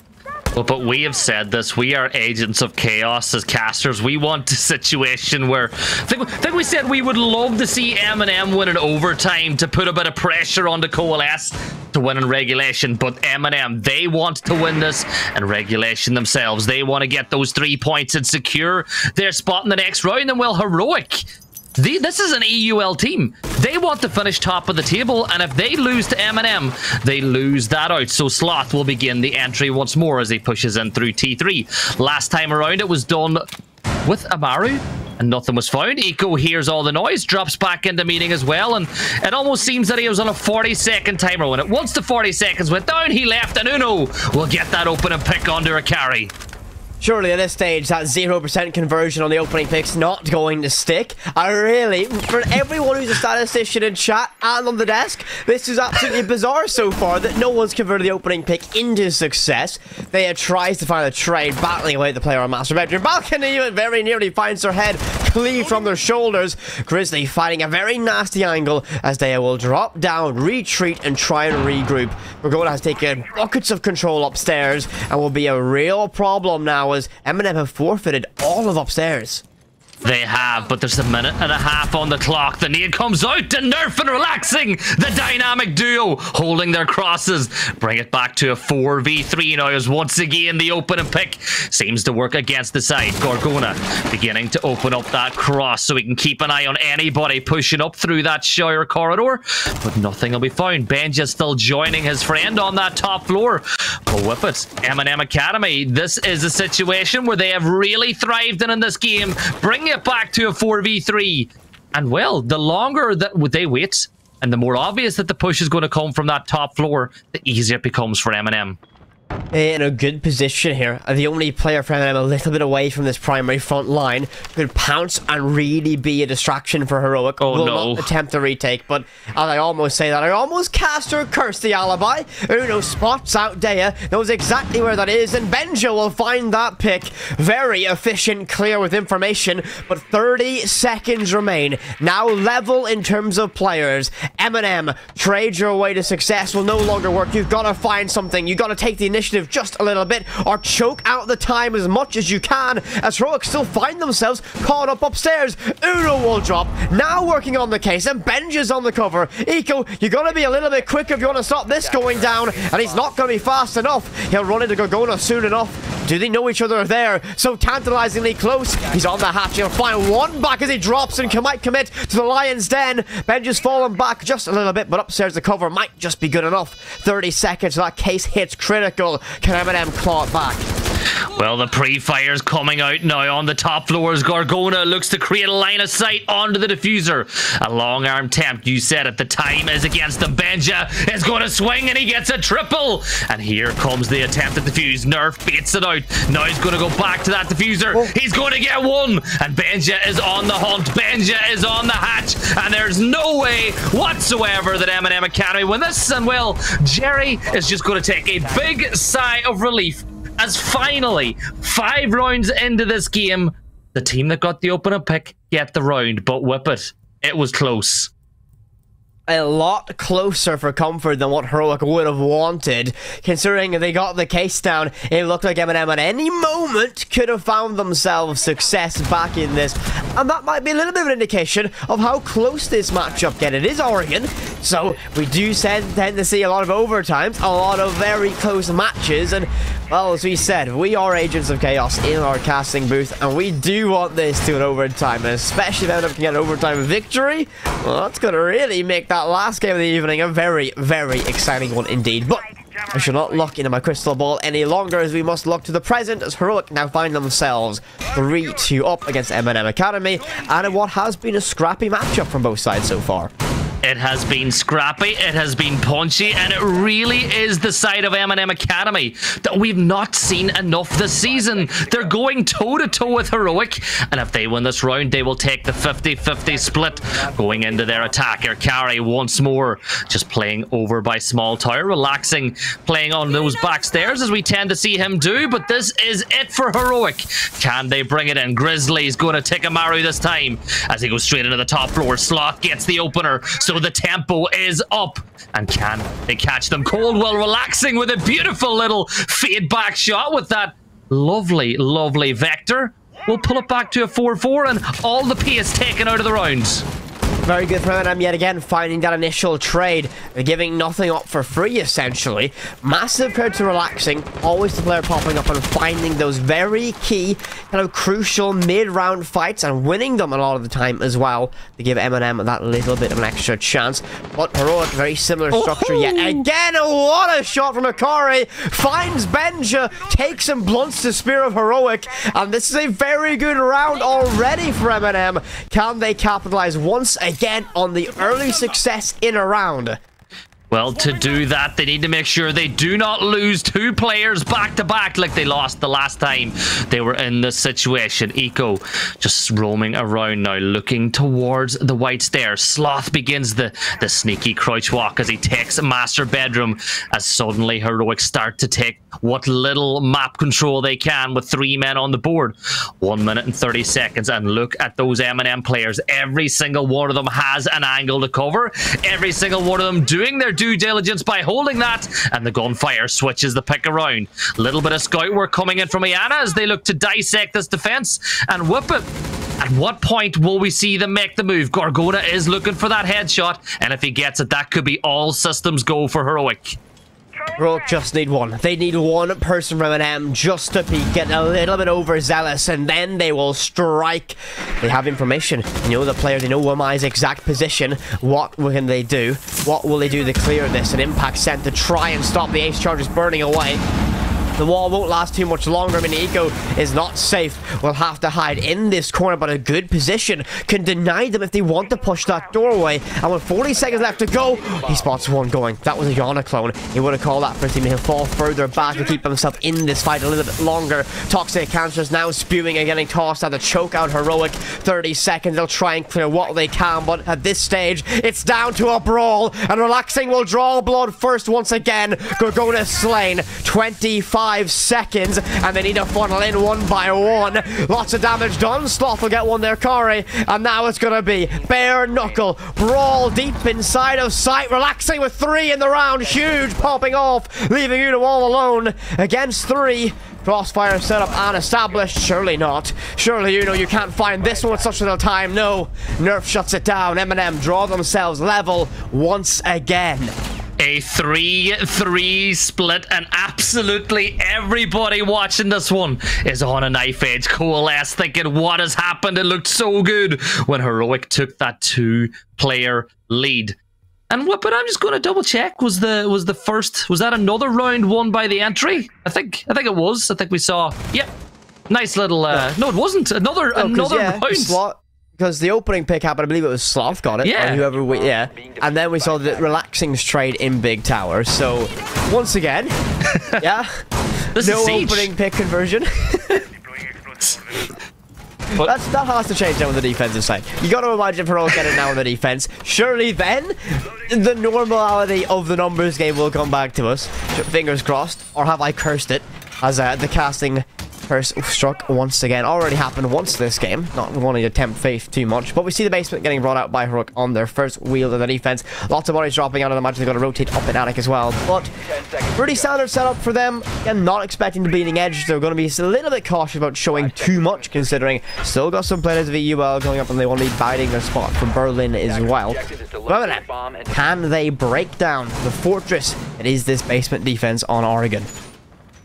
Well, but we have said this. We are agents of chaos as casters. We want a situation where I think, I think we said we would love to see MNM win in overtime to put a bit of pressure on the Coalesce to win in regulation. But MNM, they want to win this in regulation themselves. They want to get those three points and secure their spot in the next round. And well, heroic. The, this is an EUL team. They want to finish top of the table, and if they lose to MNM, they lose that out. So Sloth will begin the entry once more as he pushes in through T3. Last time around, it was done with Amaru. and nothing was found. Eco hears all the noise, drops back into meeting as well, and it almost seems that he was on a 40 second timer. When it once the 40 seconds went down, he left, and Uno will get that open and pick onto Akari. Surely at this stage, that 0% conversion on the opening pick's not going to stick. I really, for everyone who's a statistician in chat and on the desk, this is absolutely bizarre so far that no one's converted the opening pick into success. They tries to find a trade, battling away the player on Master Bedroom balcony, and very nearly finds her head cleaved from their shoulders. Grizzly fighting a very nasty angle as they will drop down, retreat, and try and regroup. Gorgona has taken buckets of control upstairs and will be a real problem now as MNM have forfeited all of upstairs. They have, but there's a minute and a half on the clock. The need comes out to nerf and relaxing the dynamic duo holding their crosses. Bring it back to a 4v3 now as once again the open and pick seems to work against the side. Gorgona beginning to open up that cross so we can keep an eye on anybody pushing up through that Shire corridor, but nothing will be found. Benja still joining his friend on that top floor. But Whippet, M&M Academy, this is a situation where they have really thrived in, in this game. Bring it back to a 4v3. And well, the longer that they wait, and the more obvious that the push is going to come from that top floor, the easier it becomes for M&M. In a good position here. The only player from M&M a little bit away from this primary front line could pounce and really be a distraction for Heroic. Oh, Will no. not attempt the retake, but as I almost say that, I almost cast her curse the alibi. Uno spots out Dea, knows exactly where that is, and Benja will find that pick. Very efficient, clear with information, but 30 seconds remain. Now level in terms of players. M&M, trade your way to success will no longer work. You've got to find something. You've got to take the initiative just a little bit, or choke out the time as much as you can, as Heroic still find themselves caught up upstairs. Uno will drop, now working on the case, and Benja's on the cover. Eco, you got to be a little bit quicker if you want to stop this going down, and he's not going to be fast enough. He'll run into Gorgona soon enough. Do they know each other there? So tantalizingly close. He's on the hatch. He'll find one back as he drops and might commit to the Lion's Den. Benja's fallen back just a little bit, but upstairs the cover might just be good enough. 30 seconds. That case hits critical. Can claw it back? Well, the pre-fire's coming out now on the top floors. Gorgona looks to create a line of sight onto the diffuser. A long arm temp, you said it. The time is against the Benja. is going to swing and he gets a triple. And here comes the attempt at defuse. Nerf beats it out. Now he's going to go back to that diffuser. He's going to get one. And Benja is on the hunt. Benja is on the hatch. And there's no way whatsoever that M&M Academy win this. And well, Gerry is just going to take a big sigh of relief as finally, five rounds into this game, the team that got the opener pick get the round, but Whippet. It was close a lot closer for comfort than what Heroic would have wanted. Considering they got the case down, it looked like M&M at any moment could have found themselves success back in this. And that might be a little bit of an indication of how close this matchup get. It is Oregon, so we do tend, tend to see a lot of overtimes, a lot of very close matches, and well, as we said, we are Agents of Chaos in our casting booth, and we do want this to an overtime, especially if M&M can get an overtime victory, well, that's going to really make that last game of the evening a very, very exciting one indeed. But I shall not look into my crystal ball any longer as we must look to the present as Heroic now find themselves 3-2 up against M&M Academy and what has been a scrappy matchup from both sides so far. It has been scrappy, it has been punchy, and it really is the side of M&M Academy that we've not seen enough this season. They're going toe-to-toe with Heroic, and if they win this round, they will take the 50-50 split going into their attacker. Carry once more, just playing over by Small Tower, relaxing, playing on those back stairs as we tend to see him do, but this is it for Heroic. Can they bring it in? Grizzly's going to take Amaru this time as he goes straight into the top floor. Sloth gets the opener, so the tempo is up. And can they catch them? Coldwell relaxing with a beautiful little fade back shot with that lovely, lovely vector. We'll pull it back to a 4-4 and all the pace taken out of the rounds. Very good for M&M yet again, finding that initial trade. They're giving nothing up for free, essentially. Massive compared to relaxing. Always the player popping up and finding those very key, kind of crucial mid-round fights and winning them a lot of the time as well to give M&M that little bit of an extra chance. But Heroic, very similar structure yet again. What a shot from Akari. Finds Benja, takes and blunts the Spear of Heroic. And this is a very good round already for M&M. Can they capitalize once again on the early success in a round? Well, to do that, they need to make sure they do not lose two players back to back like they lost the last time they were in this situation. Eco just roaming around now, looking towards the white stairs. Sloth begins the, the sneaky crouch walk as he takes master bedroom as suddenly Heroic start to take what little map control they can with three men on the board. One minute and 30 seconds and look at those M&M players. Every single one of them has an angle to cover. Every single one of them doing their due diligence by holding that, and the gunfire switches the pick around. Little bit of scout work coming in from Iana as they look to dissect this defense and Whippet. At what point will we see them make the move? Gorgona is looking for that headshot, and if he gets it, that could be all systems go for Heroic. Heroic just need one. They need one person from an M just to be getting a little bit overzealous, and then they will strike. They have information. They know the player. They know Wamai's exact position. What can they do? What will they do to clear this? An impact sent to try and stop the ace charges burning away. The wall won't last too much longer. I mean, Eco is not safe. We'll have to hide in this corner, but a good position can deny them if they want to push that doorway. And with 40 seconds left to go, he spots one going. That was a Iana clone. He would have called that for him. He'll fall further back to keep himself in this fight a little bit longer. Toxic Cancer is now spewing and getting tossed out to choke out Heroic. 30 seconds. They'll try and clear what they can, but at this stage, it's down to a brawl. And Relaxing will draw blood first once again. Gorgona slain. 25 five seconds, and they need to funnel in one by one. Lots of damage done. Sloth will get one there, Kari, and now it's going to be bare knuckle brawl deep inside of sight, relaxing with three in the round. Huge popping off, leaving Uno all alone against three. Crossfire set up and established. Surely not. Surely you know you can't find this one with such little time. No. Nerf shuts it down. M&M draw themselves level once again a 3-3 split and absolutely everybody watching this one is on a knife edge. Coalesce thinking what has happened. It looked so good when heroic took that two player lead. And what but i'm just going to double check was the was the first was that another round won by the entry? I think i think it was. I think we saw yep. Nice little uh no it wasn't. Another oh, another yeah, round because the opening pick happened, I believe it was Sloth got it. Yeah. whoever we, yeah. And then we saw the relaxing trade in Big Tower. So, once again, yeah. This no opening pick conversion. But That's, that has to change now on the defensive side. You got to imagine if we're all get it now on the defense. Surely then, the normality of the numbers game will come back to us. Fingers crossed. Or have I cursed it? As uh, the casting First struck once again. Already happened once this game. Not wanting to tempt faith too much. But we see the basement getting brought out by Heroic on their first wheel of the defense. Lots of bodies dropping out of the match. They're going to rotate up in attic as well. But pretty standard setup for them. Again, not expecting the bleeding edge. They're going to be a little bit cautious about showing too much considering still got some players of EUL going up and they want to be biding their spot from Berlin as well. Can they break down the fortress It is this basement defense on Oregon?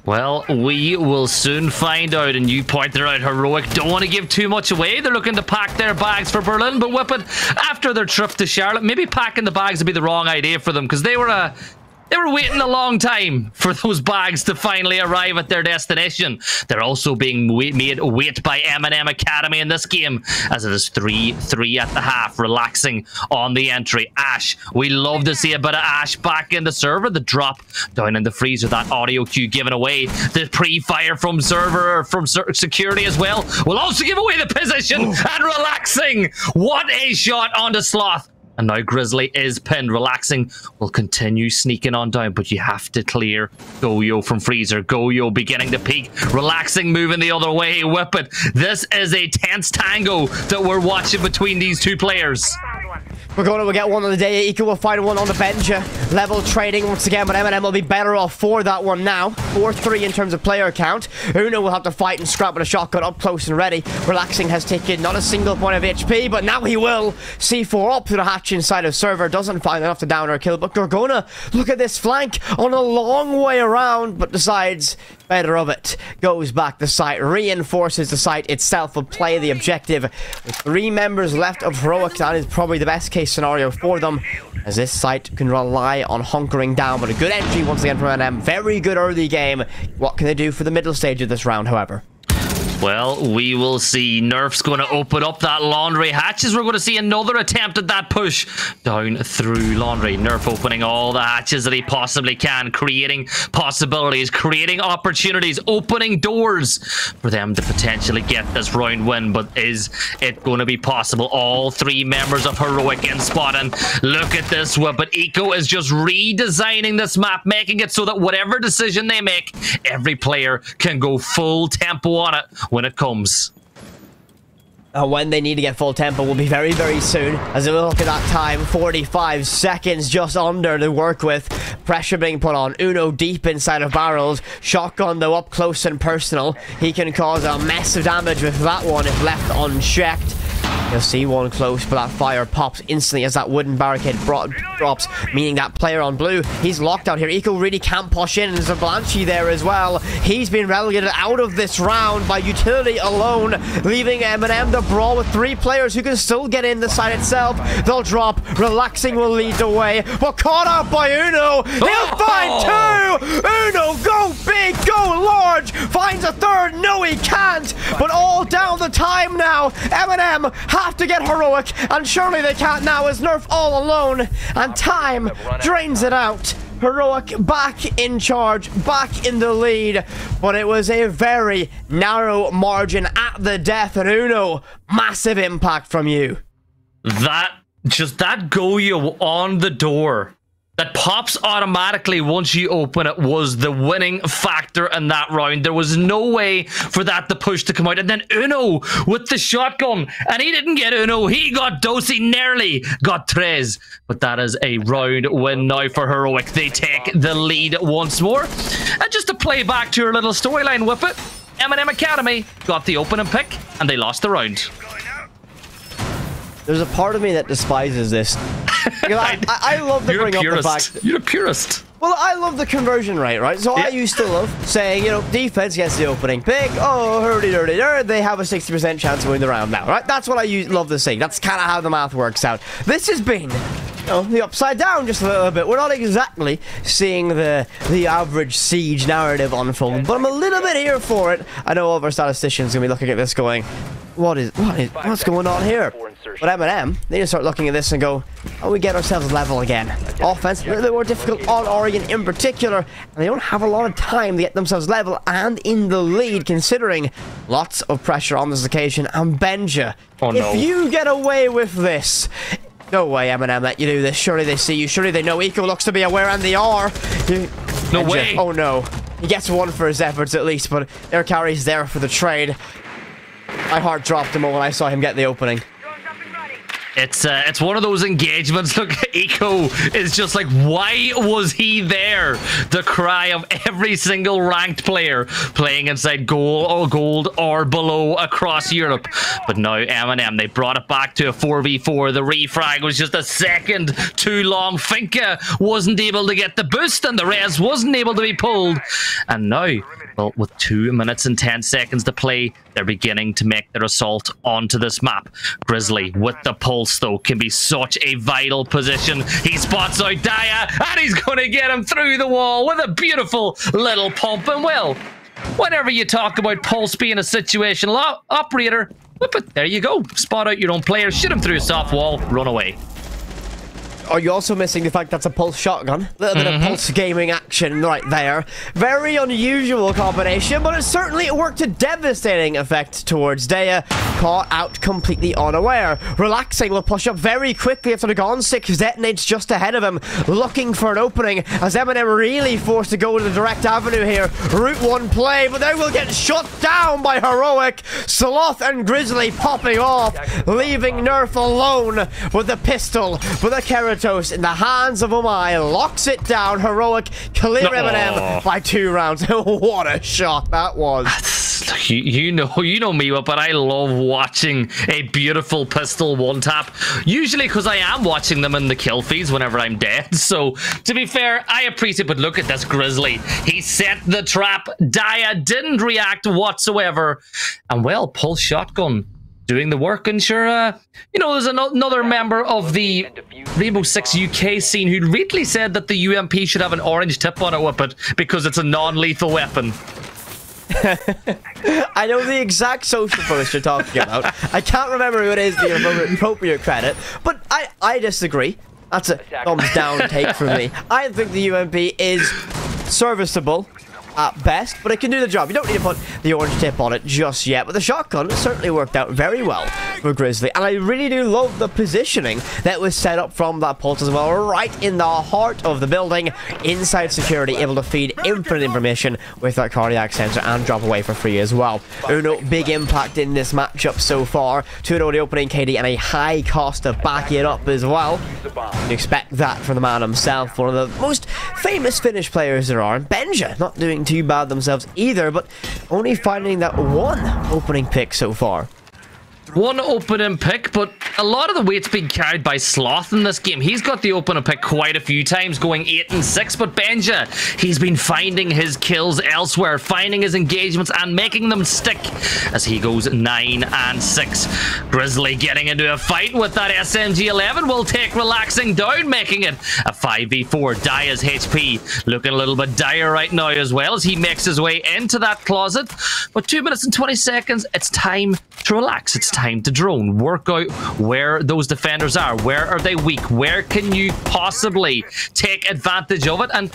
Well, we will soon find out, and you pointed out Heroic don't want to give too much away. They're looking to pack their bags for Berlin, but whip after their trip to Charlotte. Maybe packing the bags would be the wrong idea for them, because they were a they were waiting a long time for those bags to finally arrive at their destination. They're also being made wait by MNM Academy in this game, as it is 3-3 at the half, relaxing on the entry. Ash, we love to see a bit of Ash back in the server. The drop down in the freezer, that audio cue given away. The pre-fire from server, from security as well, We'll also give away the position and relaxing. What a shot onto Sloth. And now Grizzly is pinned. Relaxing will continue sneaking on down, but you have to clear Goyo from Freezer. Goyo beginning to peak. Relaxing moving the other way. Whippet. This is a tense tango that we're watching between these two players. We're going to get one on the day. Eco will find one on the bench. Level trading once again, but MNM will be better off for that one now. 4-3 in terms of player count. Uno will have to fight and scrap with a shotgun up close and ready. Relaxing has taken not a single point of HP, but now he will. C4 up to the hatch inside of server. Doesn't find enough to down or kill, but Gorgona, look at this flank on a long way around, but decides better of it. Goes back the site, reinforces the site itself, will play the objective. With three members left of Heroic, that is probably the best case scenario for them, as this site can rely on hunkering down. But a good entry once again from NM. Very good early game. What can they do for the middle stage of this round, however? Well, we will see. Nerf's going to open up that laundry hatches. We're going to see another attempt at that push down through laundry. Nerf opening all the hatches that he possibly can, creating possibilities, creating opportunities, opening doors for them to potentially get this round win. But is it going to be possible? All three members of Heroic in spot. And look at this whip. But Eco is just redesigning this map, making it so that whatever decision they make, every player can go full tempo on it when it comes. Uh, when they need to get full tempo will be very, very soon. As we look at that time, 45 seconds just under to work with. Pressure being put on. Uno deep inside of barrels. Shotgun, though, up close and personal. He can cause a of damage with that one if left unchecked. You'll see one close, but that fire pops instantly as that wooden barricade drops, meaning that player on blue, he's locked out here. Eco really can't push in, and there's a Blanchi there as well. He's been relegated out of this round by utility alone, leaving MNM the brawl with three players who can still get in the side itself. They'll drop, relaxing will lead the way, but caught out by Uno. He'll Oh! find two. Uno, go big, go large. Finds a third. No, he can't. But all down the time now. MNM have to get heroic, and surely they can't now. As Nerf all alone, and time drains it out. Heroic back in charge, back in the lead, but it was a very narrow margin at the death. And Uno, massive impact from you. That just that Goyo on the door that pops automatically once you open it was the winning factor in that round. There was no way for that to push to come out. And then Uno with the shotgun. And he didn't get Uno. He got Dosey nearly got Trez. But that is a round win now for Heroic. They take the lead once more. And just to play back to your little storyline, Whip it. MNM Academy got the opening pick and they lost the round. There's a part of me that despises this. I, I, I love to You're bring up the fact. You're a purist. Well, I love the conversion rate, right? So I used to love saying, you know, defense gets the opening pick. Oh, hurdy hurdy hurdy. They have a 60% chance of winning the round now, right? That's what I use, love to say. That's kind of how the math works out. This has been, know, the upside down just a little bit. We're not exactly seeing the the average siege narrative unfold, but I'm a little bit here for it. I know all of our statisticians gonna be looking at this going, what is what is what's going on here? But MNM, they just start looking at this and go, oh, we get ourselves level again. Offense, a little bit more difficult on Oregon in particular, and they don't have a lot of time to get themselves level and in the lead, considering lots of pressure on this occasion. And Benja, Oh, no. if you get away with this, no way MNM let you do this. Surely they see you. Surely they know Eco looks to be aware, and they are. You- No Benja, way. Oh no. He gets one for his efforts at least, but their carry's there for the trade. My heart dropped a moment when I saw him get the opening. It's uh, it's one of those engagements. Look, Eco is just like, why was he there? The cry of every single ranked player playing inside goal or gold or below across Europe. But now MNM, they brought it back to a 4v4. The refrag was just a second too long. Finka wasn't able to get the boost and the res wasn't able to be pulled. And now, well, with two minutes and 10 seconds to play, they're beginning to make their assault onto this map. Grizzly with the pulse, though, can be such a vital position. He spots out Daya, and he's going to get him through the wall with a beautiful little pump. And well, whenever you talk about pulse being a situational operator, it. There you go. Spot out your own player, shoot him through a soft wall, run away. Oh, are you also missing the fact that's a pulse shotgun? A little bit of pulse gaming action right there. Very unusual combination, but it certainly worked a devastating effect towards Daya. Caught out completely unaware. Relaxing will push up very quickly after the Gonne-6 detonates just ahead of him, looking for an opening as MNM really forced to go to the direct avenue here. Route 1 play, but they will get shut down by Heroic. Sloth and Grizzly popping off, leaving Nerf alone with the pistol, with a the In the hands of Omai. Locks it down. Heroic clear No. MNM by two rounds. what a shot that was. You, you know, you know me, but I love watching a beautiful pistol one tap. Usually, because I am watching them in the kill feeds whenever I'm dead. So, to be fair, I appreciate. But look at this Grizzly. He set the trap. Daya didn't react whatsoever, and well, pulse shotgun doing the work. And sure, uh, you know, there's ano- another member of the Rainbow Six UK scene who recently said that the UMP should have an orange tip on it with it because it's a non-lethal weapon. I know the exact social post you're talking about. I can't remember who it is, the appropriate credit, but I, I disagree. That's a thumbs down take from me. I think the UMP is serviceable at best, but it can do the job. You don't need to put the orange tip on it just yet, but the shotgun certainly worked out very well for Grizzly, and I really do love the positioning that was set up from that pulse as well, right in the heart of the building, inside security, able to feed infinite information with that cardiac sensor and drop away for free as well. Uno, big impact in this matchup so far. 2-0 the opening KD and a high cost of backing it up as well. You expect that from the man himself, one of the most famous Finnish players there are. And Benja, not doing too bad themselves either, but only finding that one opening pick so far. One opening pick, but a lot of the weight's being carried by Sloth in this game. He's got the opening pick quite a few times, going 8 and 6, but Benja, he's been finding his kills elsewhere, finding his engagements and making them stick as he goes 9 and 6. Grizzly getting into a fight with that SMG-11 will take relaxing down, making it a 5v4. Daya's HP looking a little bit dire right now as well as he makes his way into that closet. But 2 minutes and 20 seconds, it's time to relax. It's time to drone. Work out where those defenders are. Where are they weak? Where can you possibly take advantage of it? And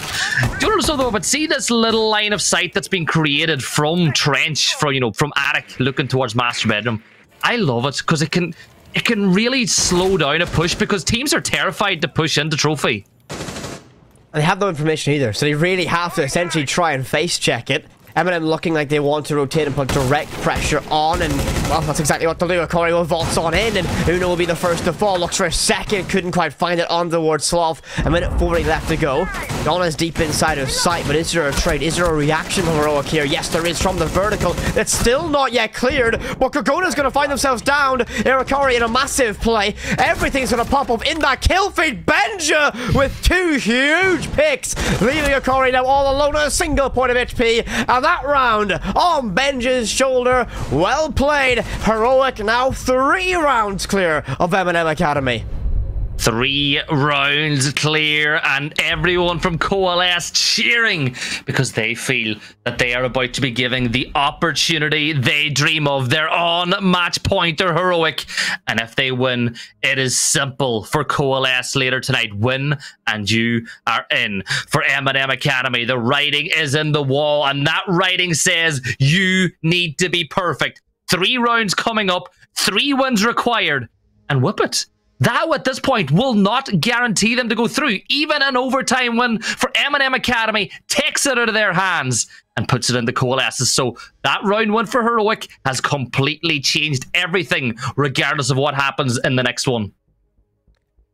do you know something? But see this little line of sight that's been created from trench, from you know, from attic looking towards master bedroom. I love it because it can it can really slow down a push because teams are terrified to push into trophy. And they have no information either, so they really have to essentially try and face check it. MNM looking like they want to rotate and put direct pressure on, and well, that's exactly what they'll do. Corey will vaults on in, and Uno will be the first to fall. Looks for a second, couldn't quite find it on the towards Sloth. A minute 40 left to go. Donna's deep inside of sight, but is there a trade? Is there a reaction from Heroic here? Yes, there is from the vertical. It's still not yet cleared, but Gorgona's going to find themselves down. Irakari in a massive play. Everything's going to pop up in that kill feed. Benja with two huge picks, leaving Akari now all alone on a single point of HP. And that round on Benja's shoulder, well played. Heroic now three rounds clear of Eminem Academy. Three rounds clear, and everyone from Coalesce cheering because they feel that they are about to be giving the opportunity they dream of. They're on match point, they're heroic, and if they win, it is simple for Coalesce later tonight. Win, and you are in. For MNM Academy, the writing is in the wall, and that writing says you need to be perfect. Three rounds coming up, three wins required, and Whippet. That at this point will not guarantee them to go through. Even an overtime win for MNM Academy takes it out of their hands and puts it in the coalesces. So that round one for Heroic has completely changed everything, regardless of what happens in the next one.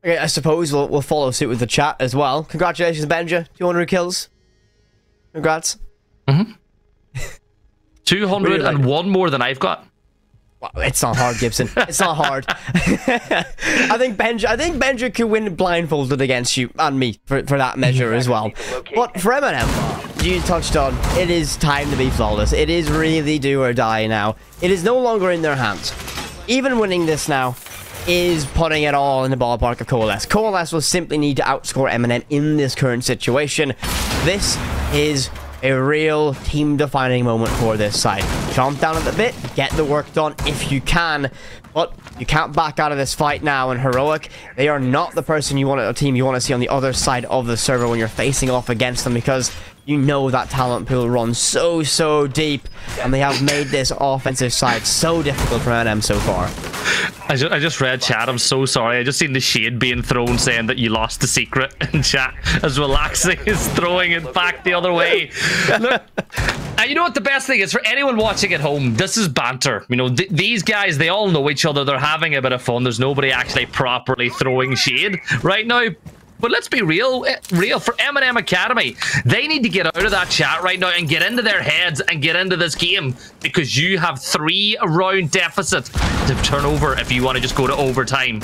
Okay, I suppose we'll, we'll follow suit with the chat as well. Congratulations, Benja. 200 kills. Congrats. Mm-hmm. 201 more than I've got. It's not hard, Gibson. It's not hard. I think Benja, I think Benja could win blindfolded against you and me for, for that measure as well. But for MNM, you touched on, it is time to be flawless. It is really do or die now. It is no longer in their hands. Even winning this now is putting it all in the ballpark of Coalesce. Coalesce will simply need to outscore MNM in this current situation. This is a real team-defining moment for this side. Jump down at the bit, get the work done if you can, but you can't back out of this fight now. And Heroic, they are not the person you want a team you want to see on the other side of the server when you're facing off against them because you know that talent pool runs so, so deep, and they have made this offensive side so difficult for NM so far. I just, I just read chat. I'm so sorry. I just seen the shade being thrown saying that you lost the secret in chat as Relaxing is throwing it back the other way. Look, and you know what the best thing is for anyone watching at home? This is banter. You know, th these guys, they all know each other. They're having a bit of fun. There's nobody actually properly throwing shade right now. But let's be real, eh, real for MNM Academy. They need to get out of that chat right now and get into their heads and get into this game because you have three round deficit to turn over if you want to just go to overtime.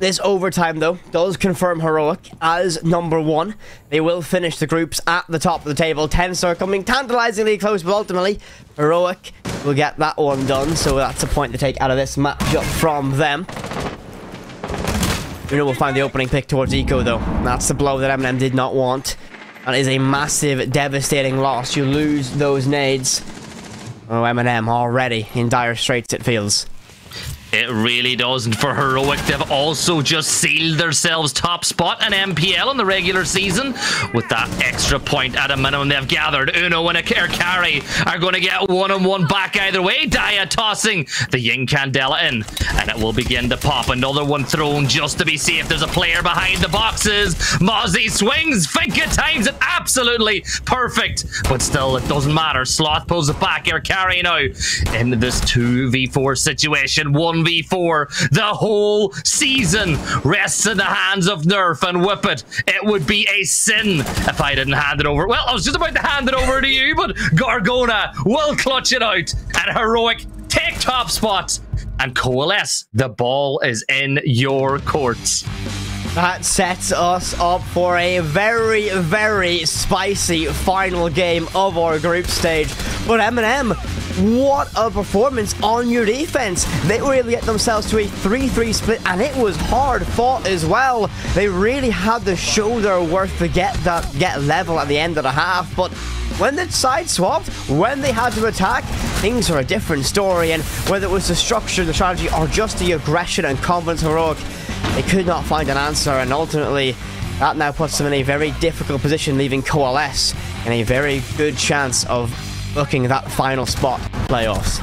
This overtime, though, does confirm Heroic as number one. They will finish the groups at the top of the table. Tenstar coming tantalizingly close, but ultimately, Heroic will get that one done. So that's a point to take out of this matchup from them. Uno will find the opening pick towards Eco, though. That's the blow that MNM did not want. That is a massive, devastating loss. You lose those nades. Oh, MNM already in dire straits, it feels. It really doesn't for Heroic. They've also just sealed themselves top spot in NPL in the regular season. With that extra point at a minimum they've gathered. Uno and Akari are going to get one-on-one back either way. Daya tossing the Ying Candela in. And it will begin to pop. Another one thrown just to be safe. There's a player behind the boxes. Mozzie swings. Finka times it absolutely perfect. But still, it doesn't matter. Sloth pulls it back. Akari now in this 2v4 situation. One 1v4 the whole season rests in the hands of Nerf and Whippet. It would be a sin if I didn't hand it over. Well, I was just about to hand it over to you, but Gargona will clutch it out and Heroic take top spot and coalesce. The ball is in your courts. That sets us up for a very, very spicy final game of our group stage. But MNM, what a performance on your defense. They were able to get themselves to a 3-3 split, and it was hard fought as well. They really had show their worth to get that get level at the end of the half, but when the side swapped, when they had to attack, things are a different story. And whether it was the structure, the strategy, or just the aggression and confidence of heroic, they could not find an answer. And ultimately, that now puts them in a very difficult position, leaving Coalesce in a very good chance of booking that final spot playoffs.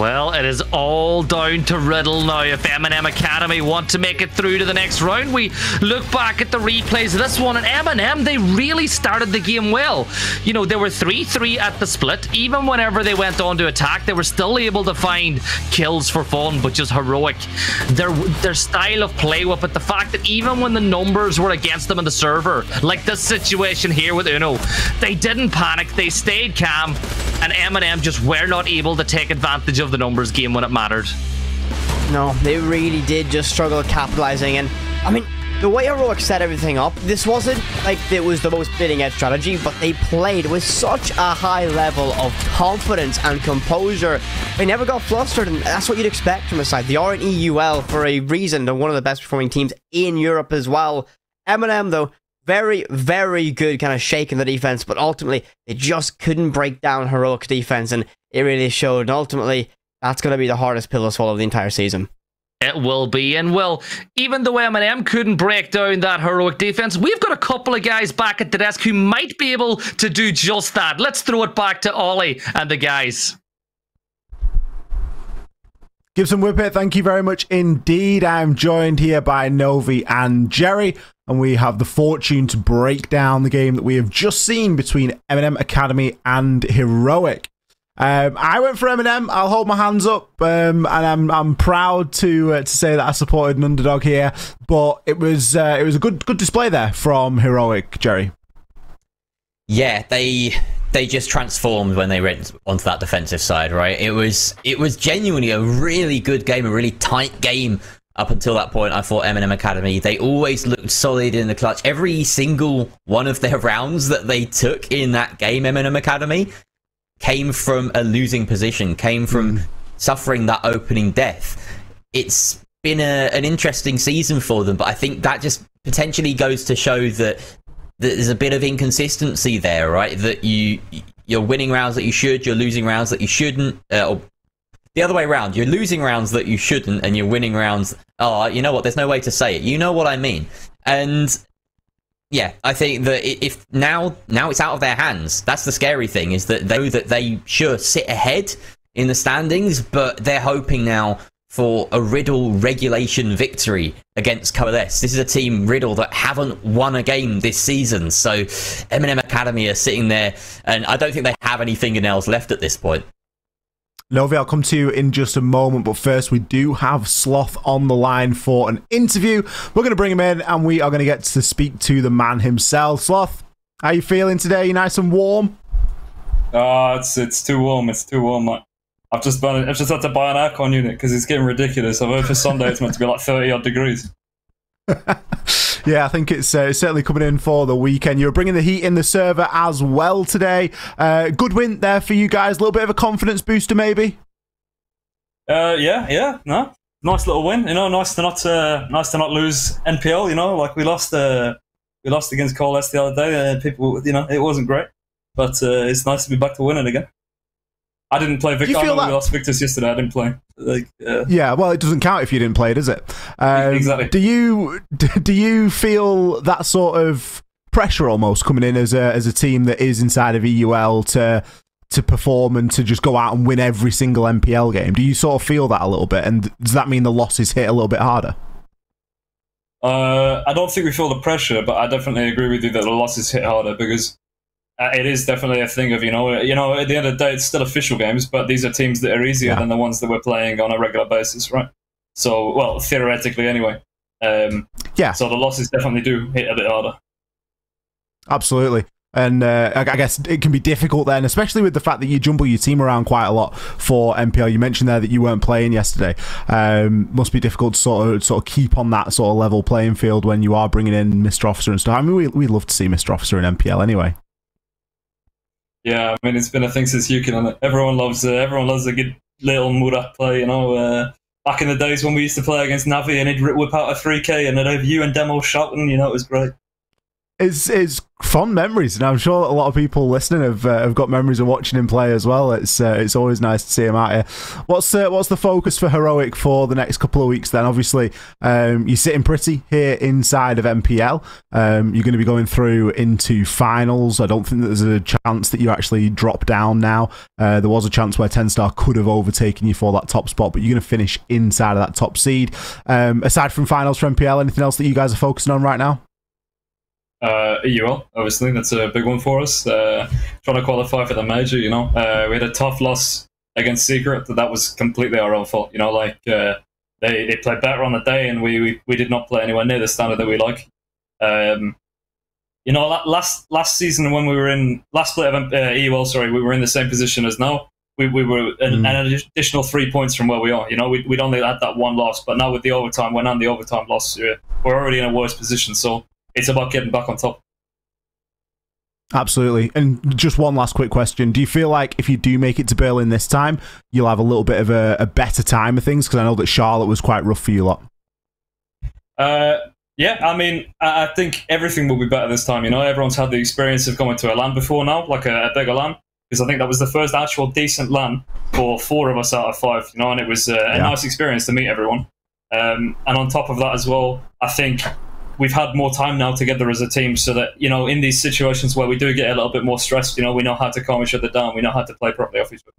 Well, it is all down to Riddle now. If MNM Academy want to make it through to the next round, we look back at the replays of this one, and MNM, they really started the game well. You know, they were 3-3 at the split. Even whenever they went on to attack, they were still able to find kills for fun, but just heroic. Their, their style of play with it, the fact that even when the numbers were against them in the server, like this situation here with Uno, they didn't panic, they stayed calm, and MNM just were not able to take advantage of the numbers game when it mattered. No, they really did just struggle capitalizing. And I mean, the way Heroic set everything up, this wasn't like it was the most bidding edge strategy, but they played with such a high level of confidence and composure. They never got flustered, and that's what you'd expect from a side. They are in EUL for a reason. They're one of the best performing teams in Europe as well. MNM, though, very, very good kind of shaking the defense, but ultimately they just couldn't break down Heroic's defense, and it really showed. And ultimately, that's going to be the hardest pill to swallow of the entire season. It will be, and well, even though MNM couldn't break down that heroic defense, we've got a couple of guys back at the desk who might be able to do just that. Let's throw it back to Ollie and the guys. Gibson Whippet, thank you very much indeed. I'm joined here by Novi and Gerry, and we have the fortune to break down the game that we have just seen between MNM Academy and Heroic. Um, I went for MNM. I'll hold my hands up, um, and I'm I'm proud to uh, to say that I supported an underdog here. But it was uh, it was a good good display there from Heroic Gerry. Yeah, they they just transformed when they went onto that defensive side. Right, it was it was genuinely a really good game, a really tight game up until that point, I thought MNM Academy, they always looked solid in the clutch. Every single one of their rounds that they took in that game, MNM Academy, came from a losing position, came from mm. suffering that opening death. It's been a, an interesting season for them, but I think that just potentially goes to show that there's a bit of inconsistency there, right? That you you're winning rounds that you should, you're losing rounds that you shouldn't, uh, or the other way around. You're losing rounds that you shouldn't, and you're winning rounds. Oh, you know what? There's no way to say it. You know what I mean? And yeah, I think that if now now it's out of their hands. That's the scary thing is that they that they sure sit ahead in the standings, but they're hoping now for a Riddle regulation victory against Coalesce. This is a team Riddle that haven't won a game this season, so MNM Academy are sitting there, and I don't think they have any fingernails left at this point. Novi, I'll come to you in just a moment, but first we do have Sloth on the line for an interview. We're going to bring him in and we are going to get to speak to the man himself. Sloth, how are you feeling today? You nice and warm? Ah, it's it's too warm. It's too warm. I've just been, I've just had to buy an aircon unit because it's getting ridiculous. I've heard for Sunday it's meant to be like thirty odd degrees. Yeah, I think it's uh, certainly coming in for the weekend. You're bringing the heat in the server as well today. Uh, good win there for you guys. A little bit of a confidence booster, maybe. Uh, yeah, yeah, no, nice little win. You know, nice to not uh, nice to not lose NPL. You know, like we lost uh, we lost against Coalesce the other day. Uh, people, you know, it wasn't great, but uh, it's nice to be back to winning again. I didn't play Victor. I know that- we lost Victor's yesterday. I didn't play. Like, uh, Yeah, well, it doesn't count if you didn't play, it, does it? Um, Exactly. Do you do you feel that sort of pressure almost coming in as a as a team that is inside of EUL to to perform and to just go out and win every single NPL game? Do you sort of feel that a little bit? And does that mean the losses hit a little bit harder? Uh, I don't think we feel the pressure, but I definitely agree with you that the losses hit harder because uh, it is definitely a thing of you know you know at the end of the day it's still official games, but these are teams that are easier than the ones that we're playing on a regular basis, right? So well theoretically anyway. Um, yeah. So the losses definitely do hit a bit harder. Absolutely. And uh, I I guess it can be difficult then, especially with the fact that you jumble your team around quite a lot for NPL. You mentioned there that you weren't playing yesterday. Um, must be difficult to sort of sort of keep on that sort of level playing field when you are bringing in Mr. Officer and stuff. I mean, we we love to see Mr. Officer in NPL anyway. Yeah, I mean it's been a thing since Yukon, and everyone loves uh, everyone loves a good little Murat play. You know, uh, back in the days when we used to play against Navi, and he'd whip out a three K, and they'd have you and Demo shouting. You know, it was great. It's it's fond memories, and I'm sure a lot of people listening have uh, have got memories of watching him play as well. It's uh, it's always nice to see him out here. What's uh, what's the focus for heroic for the next couple of weeks? Then, obviously, um, you're sitting pretty here inside of NPL. Um, you're going to be going through into finals. I don't think there's a chance that you actually drop down now. Uh, there was a chance where Tenstar could have overtaken you for that top spot, but you're going to finish inside of that top seed. Um, aside from finals for NPL, anything else that you guys are focusing on right now? Uh, EUL, obviously. That's a big one for us. Uh, trying to qualify for the major, you know. Uh, we had a tough loss against Secret, but that was completely our own fault. You know, like uh, they, they played better on the day, and we, we, we did not play anywhere near the standard that we like. Um, you know, last last season when we were in last split of uh, EUL, sorry, we were in the same position as now. We, we were an, an additional three points from where we are. You know, we, we'd only had that one loss, but now with the overtime, when on the overtime loss, uh, we're already in a worse position. So it's about getting back on top. Absolutely. And just one last quick question. Do you feel like if you do make it to Berlin this time, you'll have a little bit of a, a better time of things? Because I know that Charlotte was quite rough for you lot. Uh, yeah, I mean, I, I think everything will be better this time. You know, everyone's had the experience of going to a LAN before now, like a, a bigger LAN, because I think that was the first actual decent LAN for four of us out of five. You know, and it was uh, a Yeah. nice experience to meet everyone. Um, and on top of that as well, I think we've had more time now together as a team, so that you know, in these situations where we do get a little bit more stressed, you know, we know how to calm each other down. We know how to play properly off each other.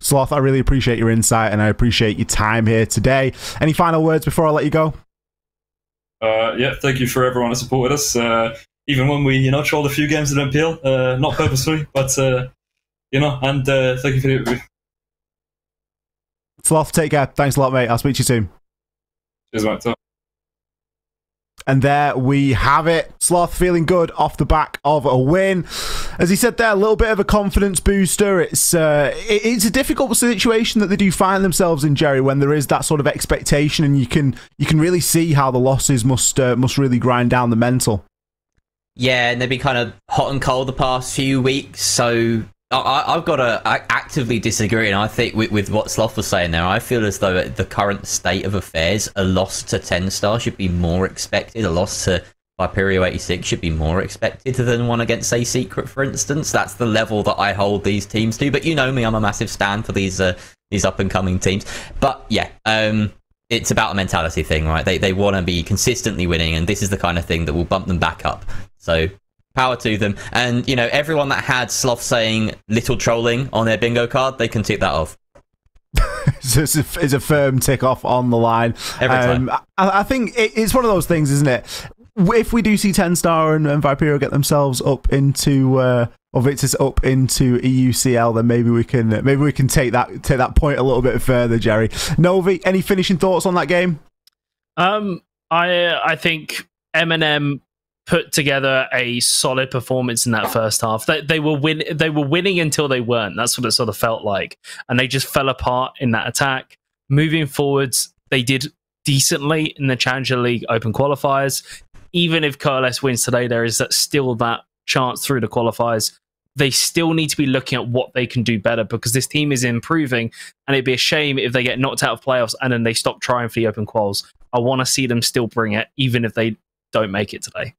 Sloth, I really appreciate your insight and I appreciate your time here today. Any final words before I let you go? Uh, yeah, thank you for everyone that supported us. Uh, even when we, you know, trolled a few games at NPL, uh, not purposely, but uh, you know, and uh, thank you for the. Sloth, take care. Thanks a lot, mate. I'll speak to you soon. Cheers, mate. And there we have it. Sloth feeling good off the back of a win. As he said there, a little bit of a confidence booster. It's uh, it- it's a difficult situation that they do find themselves in, Gerry, when there is that sort of expectation, and you can you can really see how the losses must uh, must really grind down the mental. Yeah, and they've been kind of hot and cold the past few weeks. So I- I've got to actively disagree, and I think with, with what Sloth was saying there, I feel as though the current state of affairs, a loss to Tenstar should be more expected. A loss to Viperio 86 should be more expected than one against say Secret, for instance. That's the level that I hold these teams to. But you know me, I'm a massive stand for these uh, these up and coming teams. But yeah, um, it's about a mentality thing, right? They they want to be consistently winning, and this is the kind of thing that will bump them back up. So power to them. And you know, everyone that had Sloth saying little trolling on their bingo card, they can tick that off. So it's, a, it's a firm tick off on the line. Every time. Um, I, I think it, it's one of those things, isn't it? If we do see Tenstar and, and Viperio get themselves up into uh, or Victus up into EUCL, then maybe we can maybe we can take that take that point a little bit further, Gerry. Novi, any finishing thoughts on that game? Um, I I think Eminem put together a solid performance in that first half. They, they were win they were winning until they weren't. That's what it sort of felt like, and they just fell apart in that attack. Moving forwards, they did decently in the Challenger League Open qualifiers. Even if Coalesce wins today, there is that still that chance through the qualifiers. They still need to be looking at what they can do better because this team is improving, and it'd be a shame if they get knocked out of playoffs and then they stop trying for the Open quals. I want to see them still bring it, even if they don't make it today.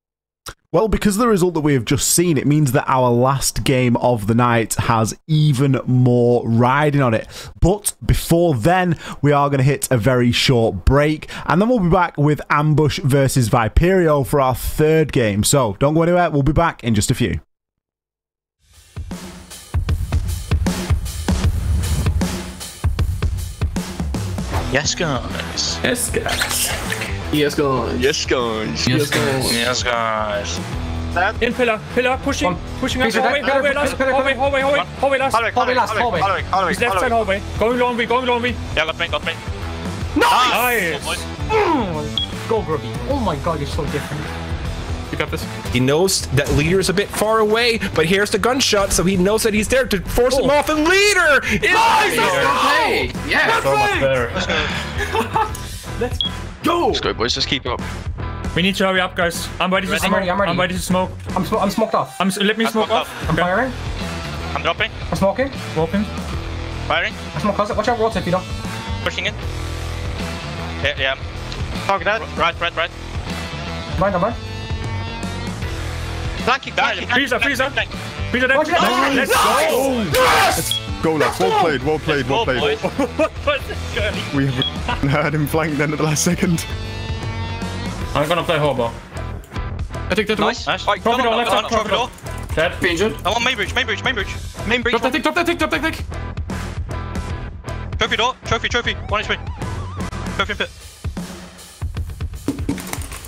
Well, because of the result that we have just seen, it means that our last game of the night has even more riding on it. But before then, we are going to hit a very short break, and then we'll be back with Ambush versus Viperio for our third game. So don't go anywhere, we'll be back in just a few. Yes, guys. Yes, guys. Yes, guys. Yes, guys. Yes, guys. Yes, guys. In pillar, pillar, pushing, pushing up Pillar, hallway, pillar, hallway pillar, last, pillar, hallway, pillar. hallway, hallway, One. hallway last, Hallway, hallway last, hallway, hallway, hallway, His left hallway. side hallway, going long way, going long way. Yeah, got me, got me. Nice! Mm. Go, Grubby. Oh my god, you're so different. You got this. He knows that leader is a bit far away, but here's the gunshot, so he knows that he's there to force him off. And leader is Nice! okay. Yeah, so much better. Let's go. Let's go, boys. Let's keep up. We need to hurry up, guys. I'm ready to Ready? smoke. I'm ready, I'm ready. I'm ready to smoke. I'm, sm- I'm smoked off. I'm. s- Let me I'm smoke smoked off. I'm firing. I'm dropping. I'm smoking. Walking. Firing. I smoke closet. Watch out, rotate, Peter. Pushing in. Yeah, yeah. Target that. Right, right, right. Right, I'm right. Flanking, flanking. Freezer, freezer. Freezer dead. Let's go. Let's go, lads. Well played, well played, well played. We have had him flanked then at the last second. I'm gonna play hobo. I take that Nice. Nice. Right, Trophy no, no, door, no, left no, side, no, trophy trophy door. door. Dead. Be injured. I want main bridge, main bridge, main bridge. Main bridge. Drop that tick, drop that tick, drop that tick. Trophy door, trophy, trophy. One HP. Trophy pit.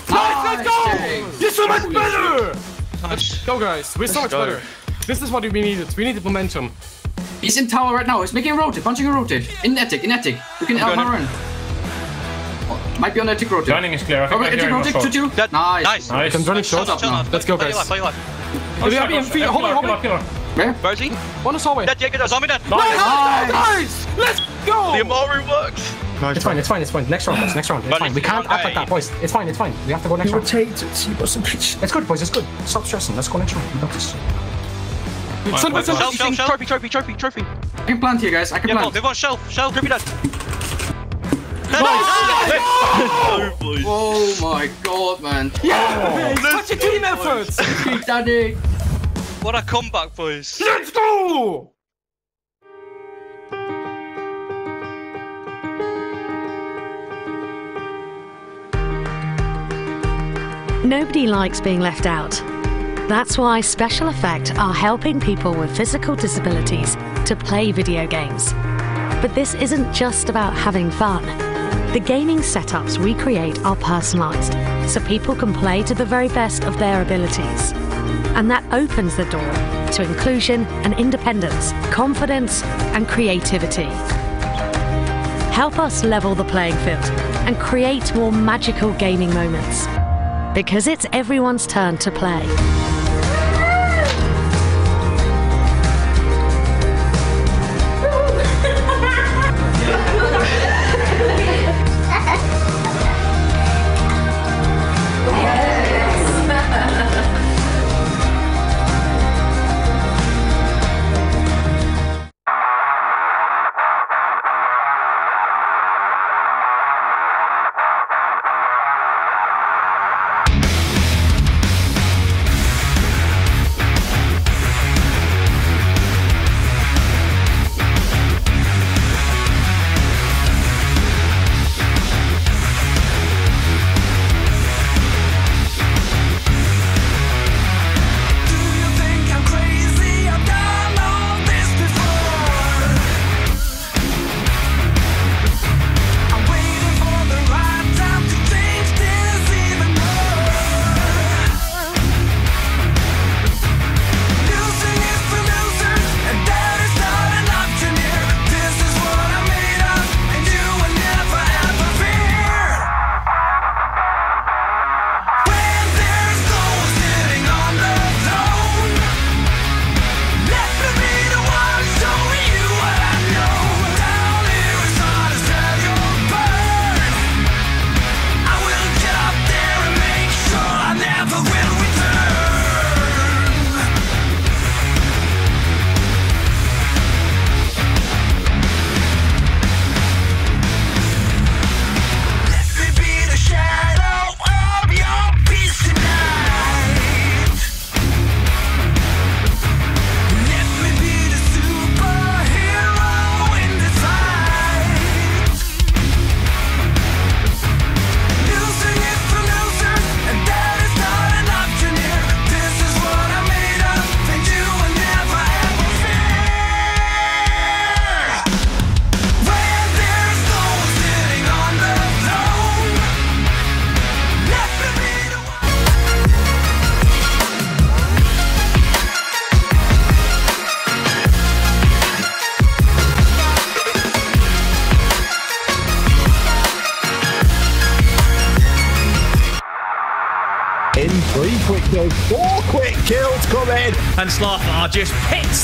Nice, let's go! You're so much better! Nice. Go, guys. We're so much go. better. This is what we needed. We needed momentum. He's in tower right now. He's making a rotate, punching a rotate. In attic, in attic. You can I'm out run. Oh, might be on attic rotate. Joining is clear. I think Oh, attic rotate, shot. shoot you. Dead. Nice. Nice. Nice. I'm running Chill short. now, chill now. Let's go, guys. your life, play your life. We have him, feet, hallway, Pillar, hallway. pillar. Where? Where is he? On us hallway. Dead, yeah, that zombie dead. Nice, nice! Let's go! The Amaru works. Nice It's fine, it's fine, it's fine. Next round, boys, next round. It's But fine. if We can't don't act like that, boys. It's fine, it's fine. We have to go next round. Rotate, see what's some pitch. It's good, boys, it's good. Stop stressing. Let's go next round. We got this. Shelf, Son, son, shelf, son. shelf, trophy, trophy, trophy, trophy. I can plant here, guys. I can Yeah, plant. they've got shelf, shelf, trophy dead. Oh my god, man. Yeah! Such a team effort! Big Daddy. What a comeback, boys. Let's go! Nobody likes being left out. That's why Special Effect are helping people with physical disabilities to play video games. But this isn't just about having fun. The gaming setups we create are personalised, so people can play to the very best of their abilities. And that opens the door to inclusion and independence, confidence and creativity. Help us level the playing field and create more magical gaming moments. Because it's everyone's turn to play.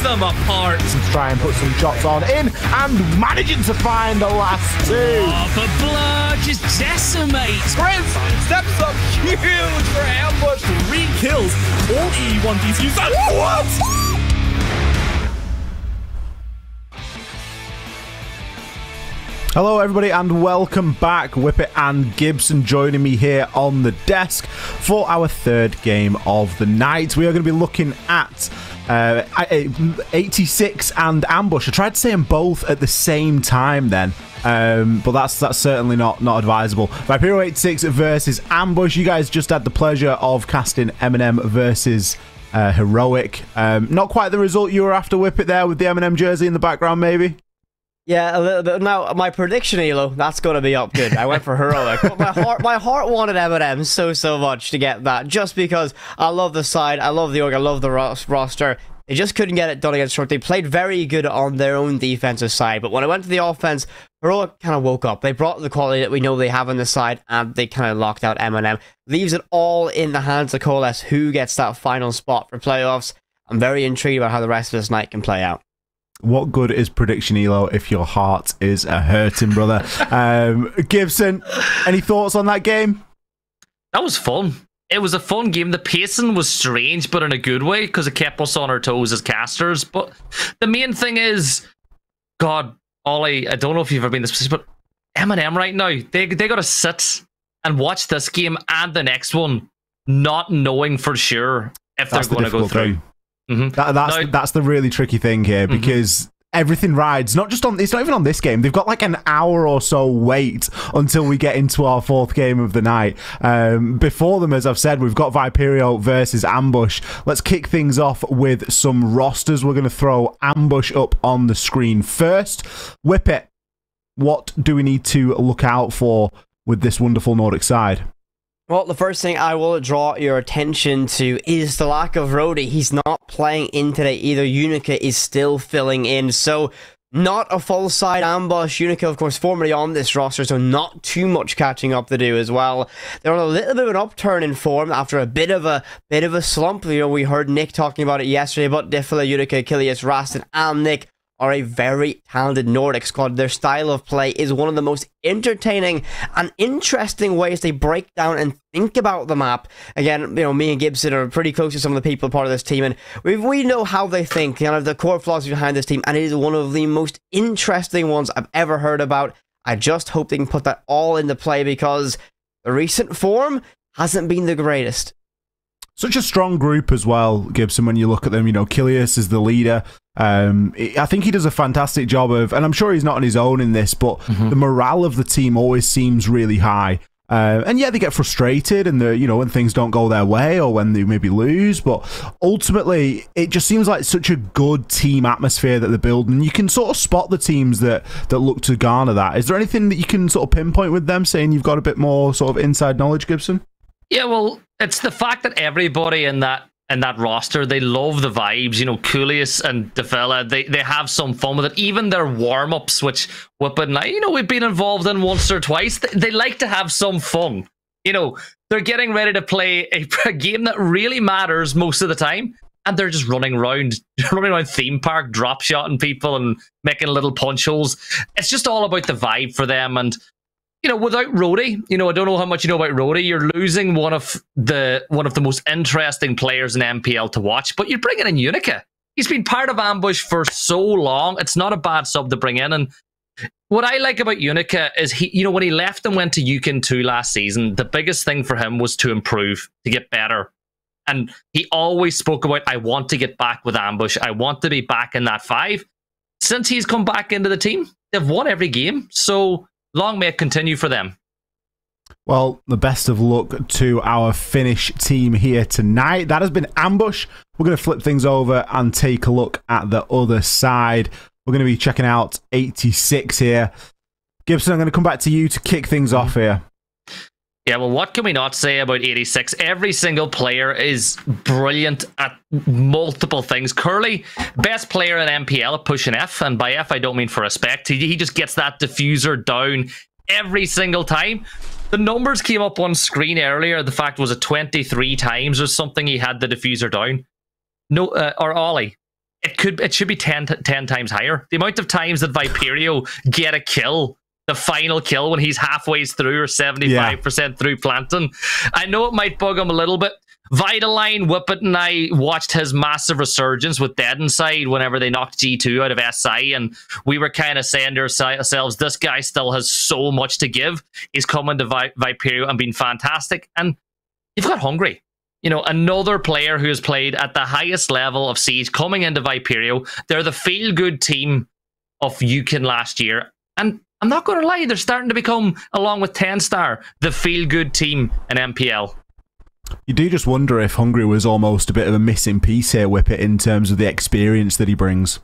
Them apart. Let's try and put some shots on in and managing to find the last two. Oh, but Blur just decimates. Chris steps up huge for ambush. Three kills. All E1 DCs. What? Hello, everybody, and welcome back. Whippet and Gibson joining me here on the desk for our third game of the night. We are going to be looking at uh, 86 and Ambush. I tried to say them both at the same time then. Um, but that's that's certainly not not advisable. Viperio 86 versus Ambush. You guys just had the pleasure of casting MNM versus uh, Heroic. Um, not quite the result you were after, Whippet, there with the MNM jersey in the background, maybe. Yeah, a little bit. Now, my prediction, Elo, that's going to be up good. I went for heroic, but my heart, my heart wanted MNM so, so much to get that, just because I love the side, I love the org, I love the ros- roster. They just couldn't get it done against Short. They played very good on their own defensive side, but when I went to the offense, Heroic kind of woke up. They brought the quality that we know they have on the side, and they kind of locked out MNM. Leaves it all in the hands of Coalesce, who gets that final spot for playoffs. I'm very intrigued about how the rest of this night can play out. What good is prediction Elo if your heart is a hurting, brother? um, Gibson, any thoughts on that game? That was fun. It was a fun game. The pacing was strange, but in a good way because it kept us on our toes as casters. But the main thing is, God, Ollie, I don't know if you've ever been this, but MNM right now, they they got to sit and watch this game and the next one, not knowing for sure if That's they're the going to go difficult through. thing. That, that's Now- that's the really tricky thing here because everything rides not just on it's not even on this game. They've got like an hour or so wait until we get into our fourth game of the night. Um, before them as i've said we've got viperio versus ambush. Let's kick things off with some rosters. We're going to throw ambush up on the screen first. Whippet. What do we need to look out for with this wonderful nordic side Well, the first thing I will draw your attention to is the lack of Rhodey. He's not playing in today either. Unica is still filling in, so not a full side ambush. Unica, of course, formerly on this roster, so not too much catching up to do as well. They're on a little bit of an upturn in form after a bit of a bit of a slump. You know, we heard Nick talking about it yesterday, but Diffila, Unica, Achilles, Rastin, and Nick are a very talented Nordic squad. Their style of play is one of the most entertaining and interesting ways they break down and think about the map. Again, you know, me and Gibson are pretty close to some of the people part of this team, and we we know how they think, kind of the core philosophy behind this team, and it is one of the most interesting ones I've ever heard about. I just hope they can put that all into play because the recent form hasn't been the greatest. such a strong group as well, Gibson. When you look at them, you know, Kilius is the leader. Um, I think he does a fantastic job of, and I'm sure he's not on his own in this, but the morale of the team always seems really high. Uh, and yeah, they get frustrated, and the you know when things don't go their way or when they maybe lose. But ultimately, it just seems like such a good team atmosphere that they're building. You can sort of spot the teams that that look to garner that. Is there anything that you can sort of pinpoint with them, saying you've got a bit more sort of inside knowledge, Gibson? Yeah, well, it's the fact that everybody in that in that roster they love the vibes. You know, Coolius and Defella, they they have some fun with it. Even their warm ups, which Whippet and I, you know, we've been involved in once or twice. They, they like to have some fun. You know, they're getting ready to play a, a game that really matters most of the time. And they're just running around, running around theme park, drop shotting people and making little punch holes. It's just all about the vibe for them. And you know, without Rhodey, you know, I don't know how much you know about Rhodey. You're losing one of the one of the most interesting players in NPL to watch, but you're bringing in Unica. He's been part of Ambush for so long. It's not a bad sub to bring in. And what I like about Unica is he, you know, when he left and went to Yukon 2 last season, the biggest thing for him was to improve, to get better. And he always spoke about, I want to get back with Ambush. I want to be back in that five. Since he's come back into the team, they've won every game. So long may it continue for them. Well, the best of luck to our Finnish team here tonight. That has been Ambush. We're going to flip things over and take a look at the other side. We're going to be checking out 86 here. Gibson, I'm going to come back to you to kick things off here. Yeah, well, what can we not say about 86? Every single player is brilliant at multiple things. Curly, best player in NPL pushing F, and by F I don't mean for respect. He, he just gets that diffuser down every single time. the numbers came up on screen earlier. The fact was it 23 times or something he had the diffuser down. No, uh, or Ollie. It could, it should be 10, 10 times higher. The amount of times that Viperio get a kill, the final kill when he's halfway through or 75% through planting. I know it might bug him a little bit. Vitaline, Whippet, and I watched his massive resurgence with Dead Inside whenever they knocked G2 out of SI, and we were kind of saying to ourselves, this guy still has so much to give. He's coming to Vi- Viperio and been fantastic. And you've got Hungry. You know, another player who has played at the highest level of Siege coming into Viperio. They're the feel good team of Yukon last year. And I'm not going to lie, they're starting to become, along with Tenstar, the feel good team in NPL. You do just wonder if Hungry was almost a bit of a missing piece here, Whippet, in terms of the experience that he brings.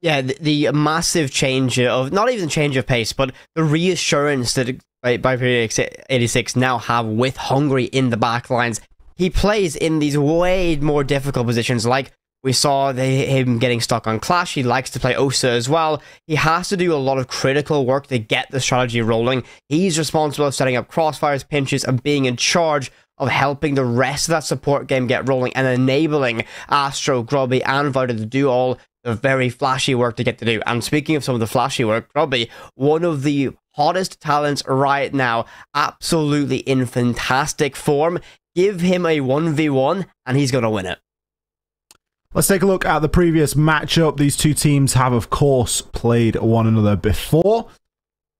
Yeah, the, the massive change of not even change of pace, but the reassurance that by Viperio 86 now have with Hungry in the back lines. He plays in these way more difficult positions, like we saw him getting stuck on Clash. He likes to play Osa as well. He has to do a lot of critical work to get the strategy rolling. He's responsible for setting up crossfires, pinches, and being in charge of helping the rest of that support game get rolling and enabling Astro, Grubby, and Vita to do all the very flashy work to get to do. And speaking of some of the flashy work, Grubby, one of the hottest talents right now, absolutely in fantastic form. Give him a 1v1 and he's going to win it. Let's take a look at the previous matchup. These two teams have, of course, played one another before.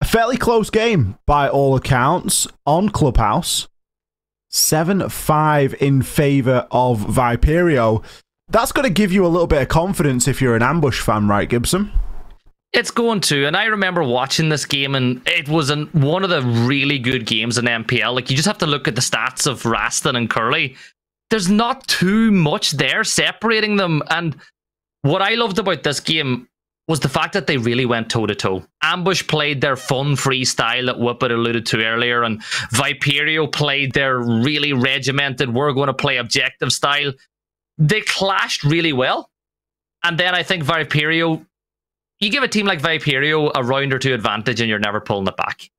A fairly close game by all accounts on Clubhouse. 7 5 in favour of Viperio. That's going to give you a little bit of confidence if you're an ambush fan, right, Gibson? It's going to, and I remember watching this game, and it was an, one of the really good games in NPL. Like you just have to look at the stats of Rastin and Curly. There's not too much there separating them, and what I loved about this game was the fact that they really went toe to toe. Ambush played their fun freestyle that Whippet alluded to earlier, and Viperio played their really regimented, we're going to play objective style. They clashed really well. And then I think Viperio you give a team like Viperio a round or two advantage and you're never pulling it back.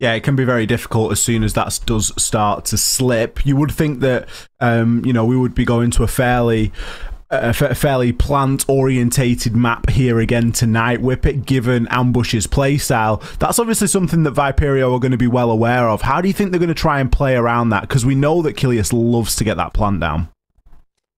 Yeah, it can be very difficult as soon as that does start to slip. You would think that, um, you know, we would be going to a fairly a fairly plant orientated map here again tonight. Whippet, given Ambush's playstyle, that's obviously something that Viperio are going to be well aware of. How do you think they're going to try and play around that? Because we know that Kilius loves to get that plant down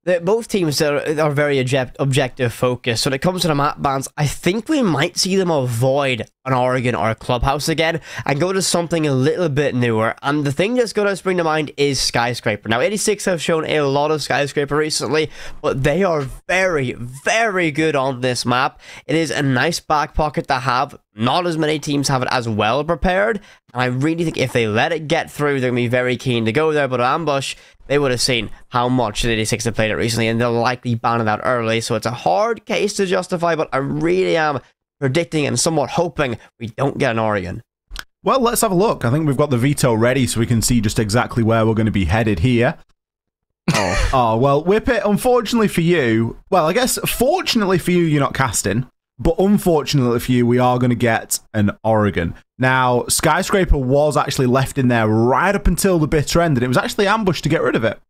the, both teams are, are very object, objective focused. So when it comes to the map bans, I think we might see them avoid an Oregon or a Clubhouse again and go to something a little bit newer. And the thing that's going to spring to mind is Skyscraper. Now, 86 have shown a lot of Skyscraper recently, but they are very, very good on this map. It is a nice back pocket to have. Not as many teams have it as well prepared. And I really think if they let it get through, they're going to be very keen to go there. But Ambush, they would have seen how much the 86 have played it recently, and they'll likely ban it out early. So it's a hard case to justify, but I really am predicting and somewhat hoping we don't get an Oregon. Well, let's have a look. I think we've got the veto ready so we can see just exactly where we're going to be headed here. Oh. oh, well, Whippet, unfortunately for you, well, I guess fortunately for you, you're not casting, but unfortunately for you, we are going to get an Oregon. Now, Skyscraper was actually left in there right up until the bitter end, and it was actually ambushed to get rid of it.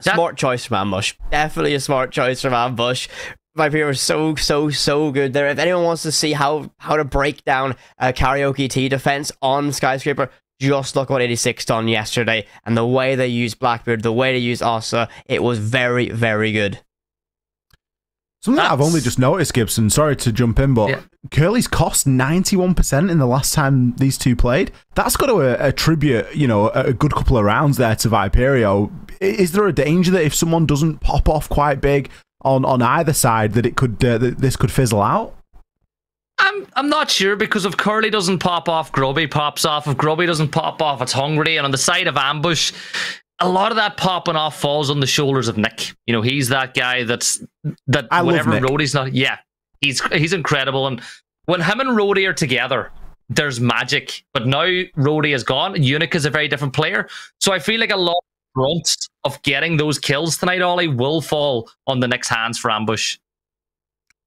Smart choice from Ambush. Definitely a smart choice from Ambush. Viper is so, so, so good there. If anyone wants to see how, how to break down a karaoke T defense on Skyscraper, just look what 86 done yesterday. And the way they used Blackbeard, the way they used Osa, it was very, very good. Something. I've only just noticed, Gibson. Sorry to jump in, but yeah. Curly's KOST 91% in the last time these two played. That's got to uh, attribute, you know, a good couple of rounds there to Viperio. Is there a danger that if someone doesn't pop off quite big on, on either side, that it could uh, that this could fizzle out? I'm I'm not sure because if Curly doesn't pop off, Grubby pops off. If Grubby doesn't pop off, it's Hungry. And on the side of Ambush, a lot of that popping off falls on the shoulders of Nick. You know, he's that guy that's that I whatever road he's not. Yeah, he's he's incredible. And when him and Rody are together, there's magic. But now Rody is gone. Unic is a very different player. So I feel like a lot of brunt of getting those kills tonight, Ollie, will fall on the Nick's hands for ambush.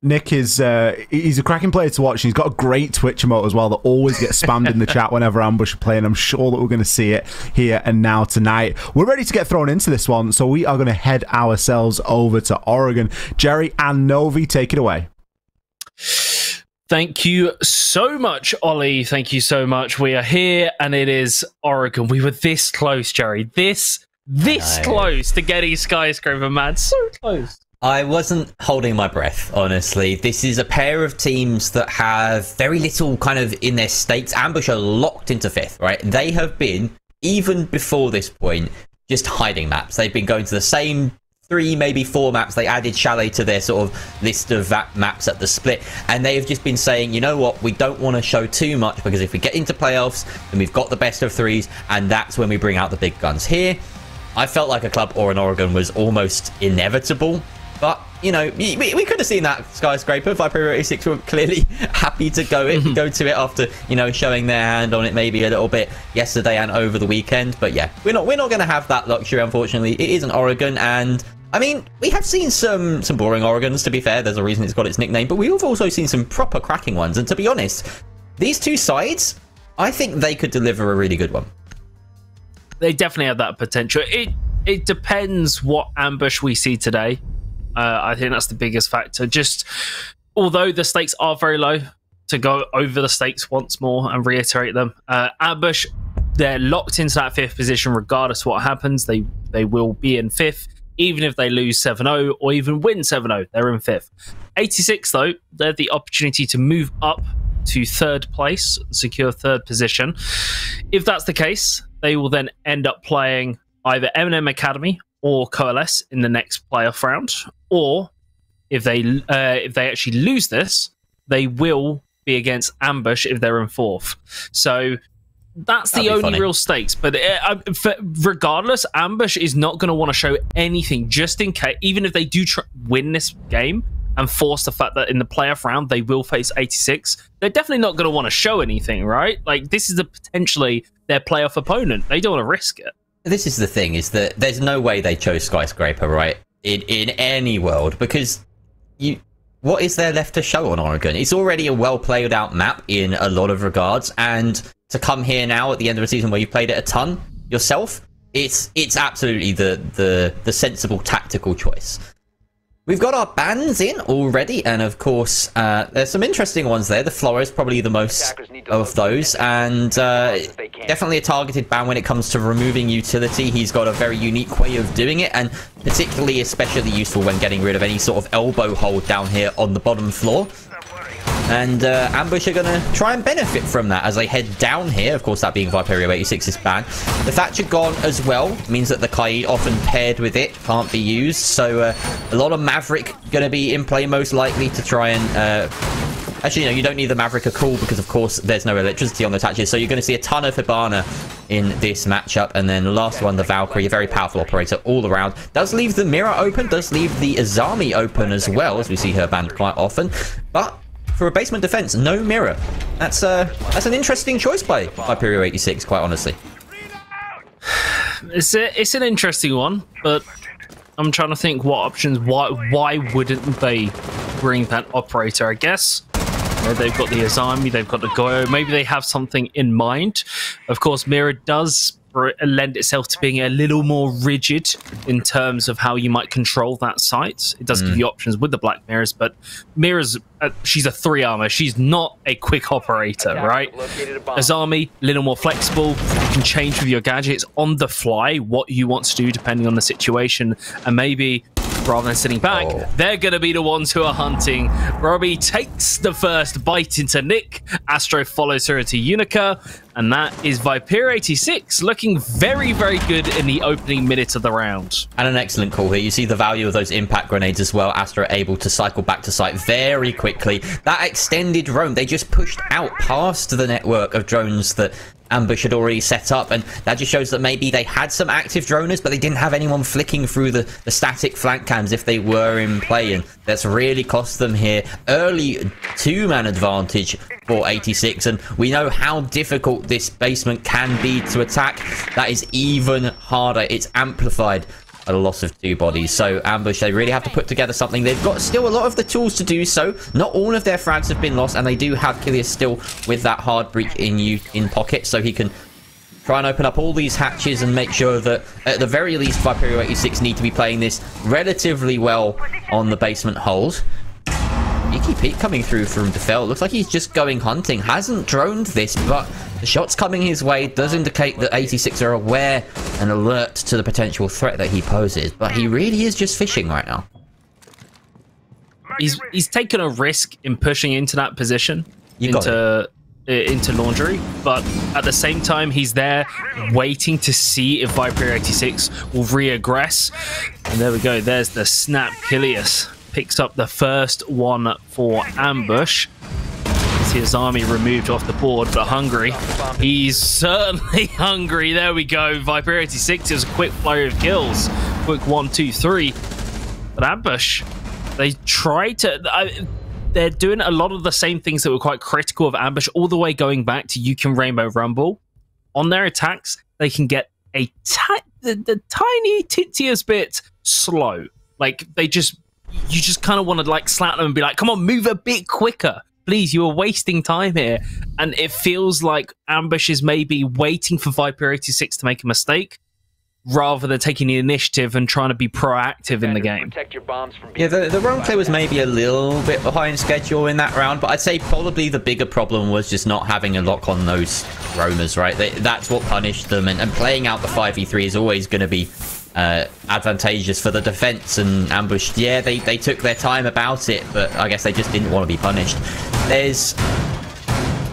Nick is uh, he's a cracking player to watch. He's got a great Twitch emote as well that always gets spammed in the chat whenever Ambush are playing. I'm sure that we're going to see it here and now tonight. We're ready to get thrown into this one, so we are going to head ourselves over to Oregon. Gerry and Novi, take it away. Thank you so much, Ollie. Thank you so much. We are here, and it is Oregon. We were this close, Gerry. This this close to getting skyscraper, man. So close. I wasn't holding my breath, honestly. This is a pair of teams that have very little kind of in their states. Ambush are locked into fifth, right? They have been, even before this point, just hiding maps. They've been going to the same three, maybe four maps. They added Chalet to their sort of list of maps at the split, and they have just been saying, you know what, we don't want to show too much because if we get into playoffs, then we've got the best of threes, and that's when we bring out the big guns. Here, I felt like a club or an Oregon was almost inevitable. But, you know, we, we could have seen that skyscraper. Viper 86 were clearly happy to go it, go to it after, you know, showing their hand on it maybe a little bit yesterday and over the weekend. But yeah, we're not we're not gonna have that luxury, unfortunately. It is an Oregon and I mean, we have seen some some boring Oregons, to be fair. There's a reason it's got its nickname, but we've also seen some proper cracking ones. And to be honest, these two sides, I think they could deliver a really good one. They definitely have that potential. It it depends what ambush we see today. Uh, I think that's the biggest factor. Just although the stakes are very low, to go over the stakes once more and reiterate them, uh, ambush they're locked into that fifth position regardless of what happens. They they will be in fifth even if they lose 7-0 or even win 7-0. They're in fifth. 86 though, they're the opportunity to move up to third place, secure third position. If that's the case, they will then end up playing either MNM Academy or Coalesce in the next playoff round, or if they uh, if they actually lose this, they will be against Ambush if they're in fourth. So that's the That'd be only funny. real stakes. But uh, uh, regardless, Ambush is not going to want to show anything, just in case. Even if they do tr- win this game and force the fact that in the playoff round they will face 86, they're definitely not going to want to show anything, right? Like this is a potentially their playoff opponent. They don't want to risk it. This is the thing: is that there's no way they chose skyscraper, right? In in any world, because you. What is there left to show on Oregon? It's already a well played out map in a lot of regards, and to come here now at the end of a season where you played it a ton yourself, it's it's absolutely the the the sensible tactical choice. We've got our bans in already, and of course, uh, there's some interesting ones there. The Flores is probably the most of those, and uh, definitely a targeted ban when it comes to removing utility. He's got a very unique way of doing it, and particularly especially useful when getting rid of any sort of elbow hold down here on the bottom floor. And uh, Ambush are going to try and benefit from that as they head down here. Of course, that being Viperio 86's ban. The Thatcher gone as well means that the Kaid, often paired with it, can't be used. So uh, a lot of Maverick going to be in play most likely to try and... Uh, Actually, no, you don't need the Maverick at all because, of course, there's no electricity on the Thatchers. So you're going to see a ton of Hibana in this matchup. And then last one, the Valkyrie, a very powerful operator all around. Does leave the Mira open, does leave the Azami open as well, as we see her banned quite often. But for a basement defense, no Mira. That's uh, that's an interesting choice by by Viperio 86, quite honestly. It's a, it's an interesting one, but I'm trying to think what options. Why why wouldn't they bring that operator? I guess uh, they've got the Azami, they've got the Goyo. Maybe they have something in mind. Of course, Mira does lend itself to being a little more rigid in terms of how you might control that site. It does give Mm. you options with the Black Mirrors, but Mira's uh, she's a three armor. She's not a quick operator, right? Azami, a little more flexible. You can change with your gadgets on the fly what you want to do depending on the situation, and maybe rather than sitting back, oh. they're going to be the ones who are hunting. Robbie takes the first bite into Nick. Astro follows her into Unica, and that is Viper 86 looking very, very good in the opening minutes of the round. And an excellent call here. You see the value of those impact grenades as well. Astro able to cycle back to site very quickly. That extended drone, they just pushed out past the network of drones that Ambush had already set up, and that just shows that maybe they had some active droners, but they didn't have anyone flicking through the, the static flank cams if they were in play, and that's really cost them here. Early two-man advantage for 86, and we know how difficult this basement can be to attack. That is even harder. It's amplified a loss of two bodies. So Ambush, they really have to put together something. They've got still a lot of the tools to do so. Not all of their frags have been lost, and they do have Kilius still with that hard breach in you in pocket, so he can try and open up all these hatches and make sure that at the very least Viperio 86 need to be playing this relatively well on the basement hold. Icky Pete coming through from the Defel. Looks like he's just going hunting. Hasn't droned this, but the shots coming his way does indicate that 86 are aware and alert to the potential threat that he poses. But he really is just fishing right now. He's he's taken a risk in pushing into that position You into uh, into laundry, but at the same time he's there waiting to see if Viper 86 will re-aggress. And there we go. There's the snap. Kilius picks up the first one for ambush. Azami removed off the board, but hungry. He's certainly hungry. There we go. Viper 86 is a quick flurry of kills. Quick one, two, three. But ambush, they try to. I, they're doing a lot of the same things that were quite critical of ambush, all the way going back to you can Rainbow Rumble. On their attacks, they can get a the, the tiny tittiest bit slow. Like they just, you just kind of want to like slap them and be like, "Come on, move a bit quicker." Please, you are wasting time here. And it feels like Ambush is maybe waiting for Viper 86 to make a mistake rather than taking the initiative and trying to be proactive in the game. Yeah, the, the roam play was maybe a little bit behind schedule in that round, but I'd say probably the bigger problem was just not having a lock on those roamers, right? They, that's what punished them, and, and playing out the 5v3 is always going to be uh, advantageous for the defense and ambushed. Yeah, they, they took their time about it, but I guess they just didn't want to be punished. There's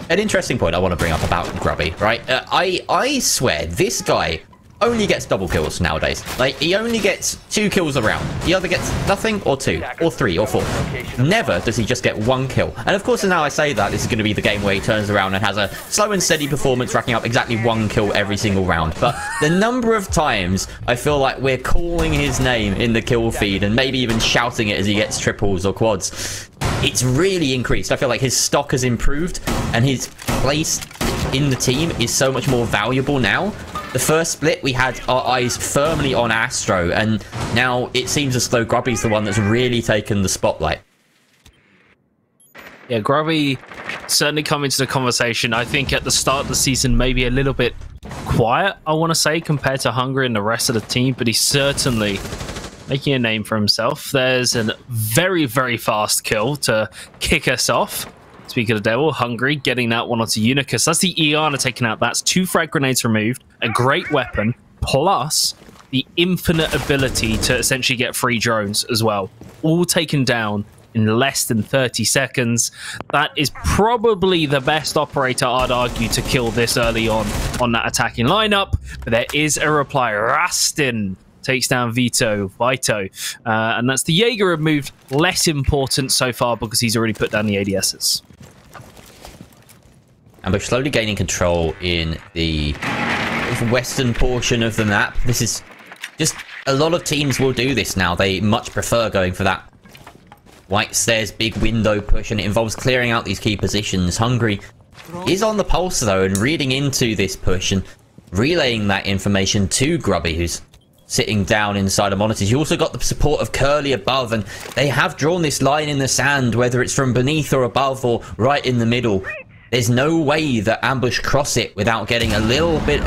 an interesting point I want to bring up about Grubby, right? Uh, I I swear this guy only gets double kills nowadays. Like he only gets two kills a round. He either gets nothing or two or three or four. Never does he just get one kill. And of course, now I say that this is going to be the game where he turns around and has a slow and steady performance, racking up exactly one kill every single round. But the number of times I feel like we're calling his name in the kill feed and maybe even shouting it as he gets triples or quads, it's really increased. I feel like his stock has improved and his place in the team is so much more valuable now. The first split, we had our eyes firmly on Astro, and now it seems as though Grubby's the one that's really taken the spotlight. Yeah, Grubby certainly come into the conversation. I think at the start of the season, maybe a little bit quiet, I want to say, compared to Hungry and the rest of the team, but he's certainly making a name for himself. There's a very, very fast kill to kick us off. Speaking of the Devil, Hungry getting that one onto Unicus. That's the Iana taken out. That's two frag grenades removed, a great weapon, plus the infinite ability to essentially get free drones as well. All taken down in less than 30 seconds. That is probably the best operator, I'd argue, to kill this early on on that attacking lineup. But there is a reply. Rastin takes down Vito, Vito. Uh, and that's the Jaeger removed. Less important so far because he's already put down the ADSs. And we're slowly gaining control in the western portion of the map. This is just a lot of teams will do this now. They much prefer going for that white stairs, big window push, and it involves clearing out these key positions. Hungry is on the pulse though, and reading into this push and relaying that information to Grubby, who's sitting down inside a monitor. You also got the support of Curly above, and they have drawn this line in the sand, whether it's from beneath or above or right in the middle. There's no way that Ambush cross it without getting a little bit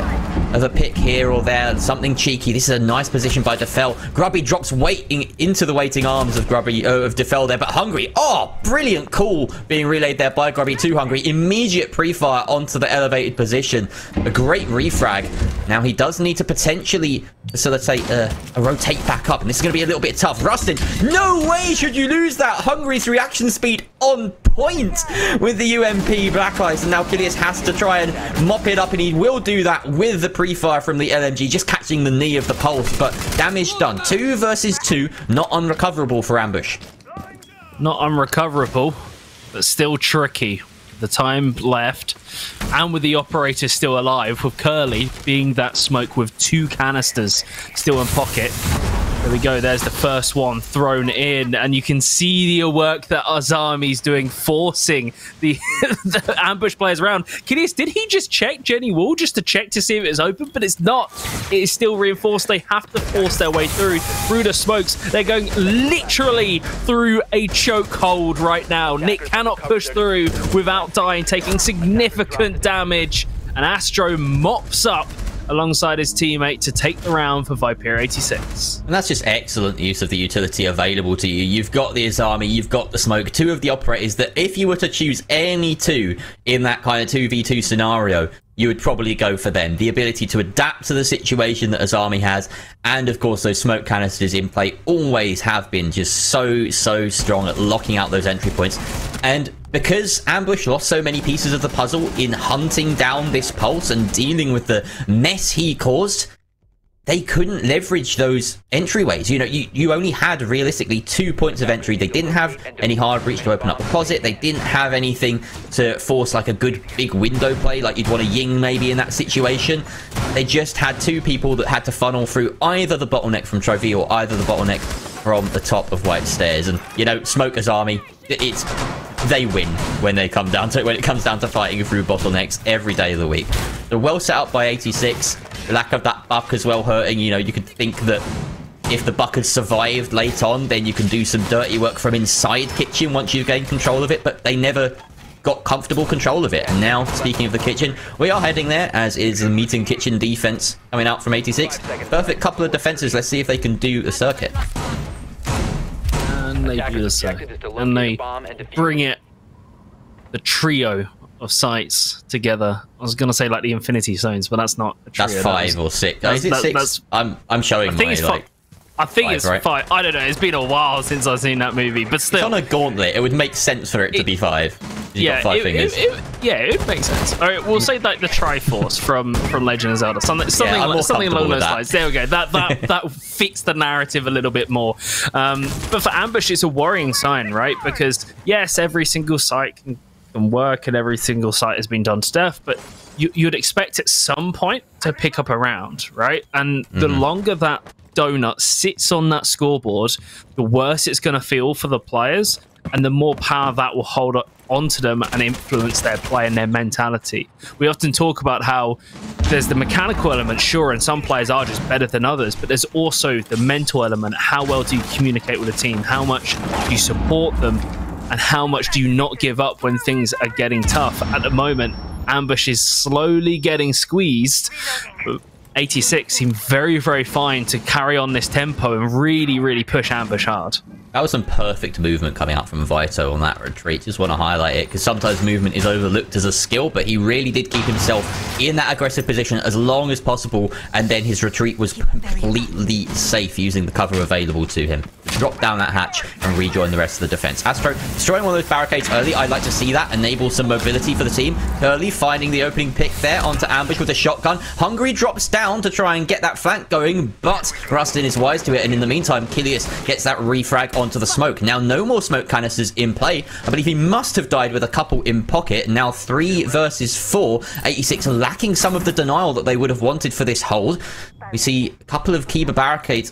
of a pick here or there, something cheeky. This is a nice position by Defel. Grubby drops waiting into the waiting arms of Grubby uh, of Defel there, but Hungry. Oh, brilliant call being relayed there by Grubby to Hungry. Immediate pre-fire onto the elevated position. A great refrag. Now he does need to potentially facilitate uh, a rotate back up, and this is going to be a little bit tough. Rustin, no way should you lose that. Hungry's reaction speed on point with the UMP Black Ice, and now Kilius has to try and mop it up, and he will do that with the pre-fire from the LMG, just catching the knee of the pulse, but damage done. Two versus two, not unrecoverable for Ambush. Not unrecoverable, but still tricky. The time left, and with the operator still alive, with Curly being that smoke with two canisters still in pocket. There we go. There's the first one thrown in, and you can see the work that Azami's doing, forcing the, the ambush players around. Kidius, did he just check Jenny Wall just to check to see if it was open? But it's not. It is still reinforced. They have to force their way through. Through the smokes. They're going literally through a chokehold right now. Nick cannot push through without dying, taking significant damage. And Astro mops up alongside his teammate to take the round for Viper 86. And that's just excellent use of the utility available to you. You've got the Azami, you've got the Smoke, two of the operators that if you were to choose any two in that kind of 2v2 scenario, you would probably go for them. The ability to adapt to the situation that Azami has, and of course those smoke canisters in play always have been just so, so strong at locking out those entry points. And because Ambush lost so many pieces of the puzzle in hunting down this pulse and dealing with the mess he caused, they couldn't leverage those entryways. You know, you, you only had realistically two points of entry. They didn't have any hard breach to open up the closet. They didn't have anything to force like a good big window play like you'd want a Ying maybe in that situation. They just had two people that had to funnel through either the bottleneck from Trophy or either the bottleneck from the top of White Stairs. And, you know, Smoker's army, it's they win when they come down to when it comes down to fighting through bottlenecks every day of the week. They're well set up by 86. The lack of that buck as well hurting. You know, you could think that if the buck had survived late on, then you can do some dirty work from inside kitchen once you've gained control of it, but they never got comfortable control of it. And now, speaking of the kitchen, we are heading there, as is the meeting kitchen defense coming out from 86. Perfect couple of defenses. Let's see if they can do a circuit. Uh, and they do the circuit. And they bring it, the trio of sites together. I was going to say like the infinity zones, but that's not a trio. That's five that or six. That's, Is it that- six? that's- I'm I'm showing I think my it's like. I think five, it's right? five. I don't know. It's been a while since I've seen that movie, but still. It's on a gauntlet. It would make sense for it to be five. You've got five it, fingers. It, it, yeah, it makes sense. All right, we'll say like the Triforce from from Legend of Zelda, something something, like, more something along those with lines. There we go. That that that fits the narrative a little bit more. Um, but for Ambush, it's a worrying sign, right? Because yes, every single site can, can work, and every single site has been done to death, but you, you'd expect at some point to pick up a round, right? And the Mhm. longer that donut sits on that scoreboard, the worse it's going to feel for the players, and the more power that will hold onto them and influence their play and their mentality. We often talk about how there's the mechanical element, sure, and some players are just better than others, but there's also the mental element. How well do you communicate with a team? How much do you support them? And how much do you not give up when things are getting tough? At the moment, Ambush is slowly getting squeezed. But 86 seemed very, very fine to carry on this tempo and really, really push Ambush hard. That was some perfect movement coming out from Vito on that retreat. Just want to highlight it because sometimes movement is overlooked as a skill, but he really did keep himself in that aggressive position as long as possible, and then his retreat was completely safe using the cover available to him. Drop down that hatch and rejoin the rest of the defense. Astro destroying one of those barricades early. I'd like to see that enable some mobility for the team. Early finding the opening pick there onto ambush with a shotgun. Hungry drops down to try and get that flank going, but Rustin is wise to it, and in the meantime, Kilius gets that refrag onto the smoke. Now, no more smoke canisters in play. I believe he must have died with a couple in pocket. Now, three versus four. 86 lacking some of the denial that they would have wanted for this hold. We see a couple of Kiba barricades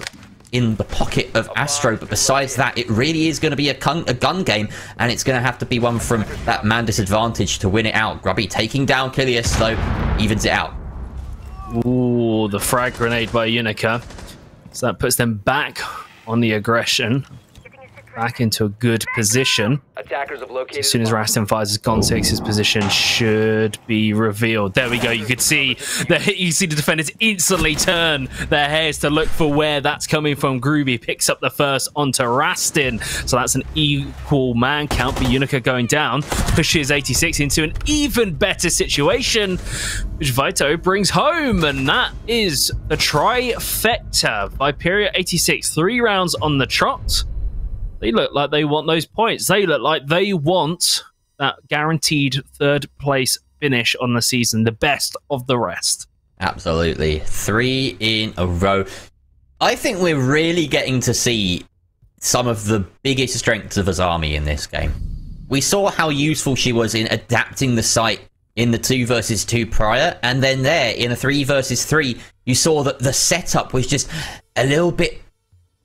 in the pocket of Astro, but besides that, it really is going to be a gun, a gun game, and it's going to have to be one from that man disadvantage to win it out. Grubby taking down Kilius, though, evens it out. Ooh, the frag grenade by Unica. So that puts them back on the aggression. Back into a good position. Attackers have located As soon as Rastin fires his gun six, his position should be revealed. There we go. You could see that you see the defenders instantly turn their heads to look for where that's coming from. Grubby picks up the first onto Rastin. So that's an equal man count, but Unica going down pushes 86 into an even better situation, which Vito brings home. And that is the trifecta. Viperio 86, three rounds on the trot. They look like they want those points. They look like they want that guaranteed third place finish on the season, the best of the rest. Absolutely. Three in a row. I think we're really getting to see some of the biggest strengths of Azami in this game. We saw how useful she was in adapting the site in the two versus two prior, and then there in a three versus three, you saw that the setup was just a little bit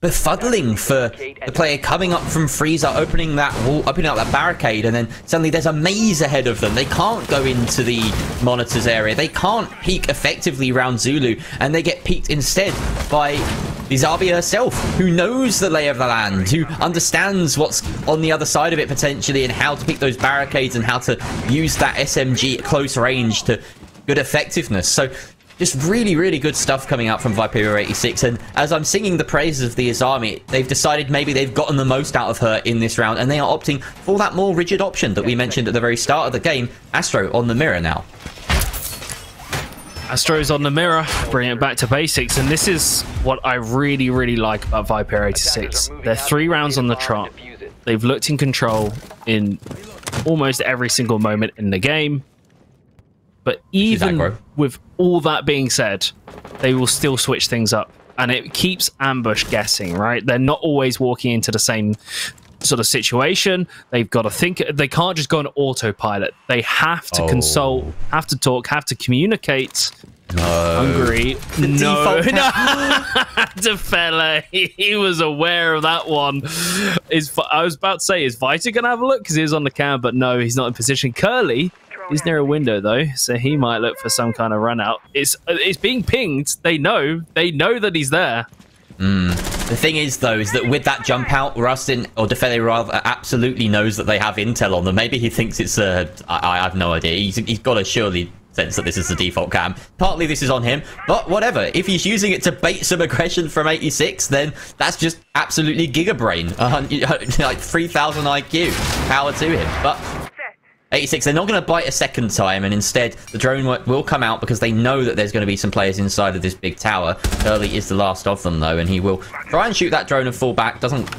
befuddling for the player coming up from freezer, opening that wall, opening up that barricade, and then suddenly there's a maze ahead of them. They can't go into the monitors area. They can't peek effectively around Zulu, and they get peeked instead by the Zabia herself, who knows the lay of the land, who understands what's on the other side of it potentially, and how to pick those barricades and how to use that SMG at close range to good effectiveness. So just really, really good stuff coming out from Viperio 86. And as I'm singing the praises of the Azami, they've decided maybe they've gotten the most out of her in this round, and they are opting for that more rigid option that we mentioned at the very start of the game, Astro on the Mira now. Astro's on the Mira, bringing it back to basics, and this is what I really, really like about Viper 86. They're three rounds on the trot. They've looked in control in almost every single moment in the game. But even with all that being said, they will still switch things up. And it keeps Ambush guessing, right? They're not always walking into the same sort of situation. They've got to think. They can't just go on autopilot. They have to Oh. consult, have to talk, have to communicate. No. Hungry. The No. default no. Defele. He, he was aware of that one. Is I was about to say, is Vita going to have a look? Because he was on the cam, but no, he's not in position. Curly is near a window, though, so he might look for some kind of run out. It's, it's being pinged. They know. They know that he's there. Mm. The thing is, though, is that with that jump out, Rustin or Defele rather absolutely knows that they have intel on them. Maybe he thinks it's a. I, I have no idea. He's, he's got to surely sense that this is the default cam. Partly this is on him, but whatever. If he's using it to bait some aggression from 86, then that's just absolutely gigabrain. A like 3,000 IQ. Power to him. But 86, they're not going to bite a second time, and instead the drone will come out because they know that there's going to be some players inside of this big tower. Curly is the last of them, though, and he will try and shoot that drone and fall back. Doesn't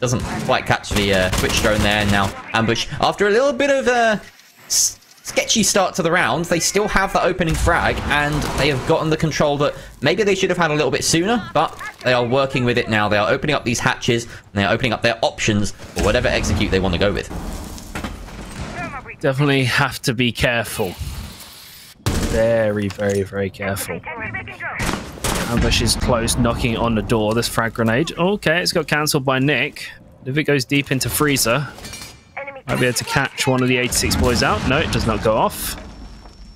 doesn't quite catch the uh, Twitch drone there. Now ambush after a little bit of a s- sketchy start to the round. They still have that opening frag, and they have gotten the control that maybe they should have had a little bit sooner. But they are working with it now. They are opening up these hatches, and they are opening up their options for whatever execute they want to go with. Definitely have to be careful. Very, very, very careful. Ambush is close, knocking on the door. This frag grenade. Okay, it's got cancelled by Nick. If it goes deep into freezer, might be able to catch one of the 86 boys out. No, it does not go off.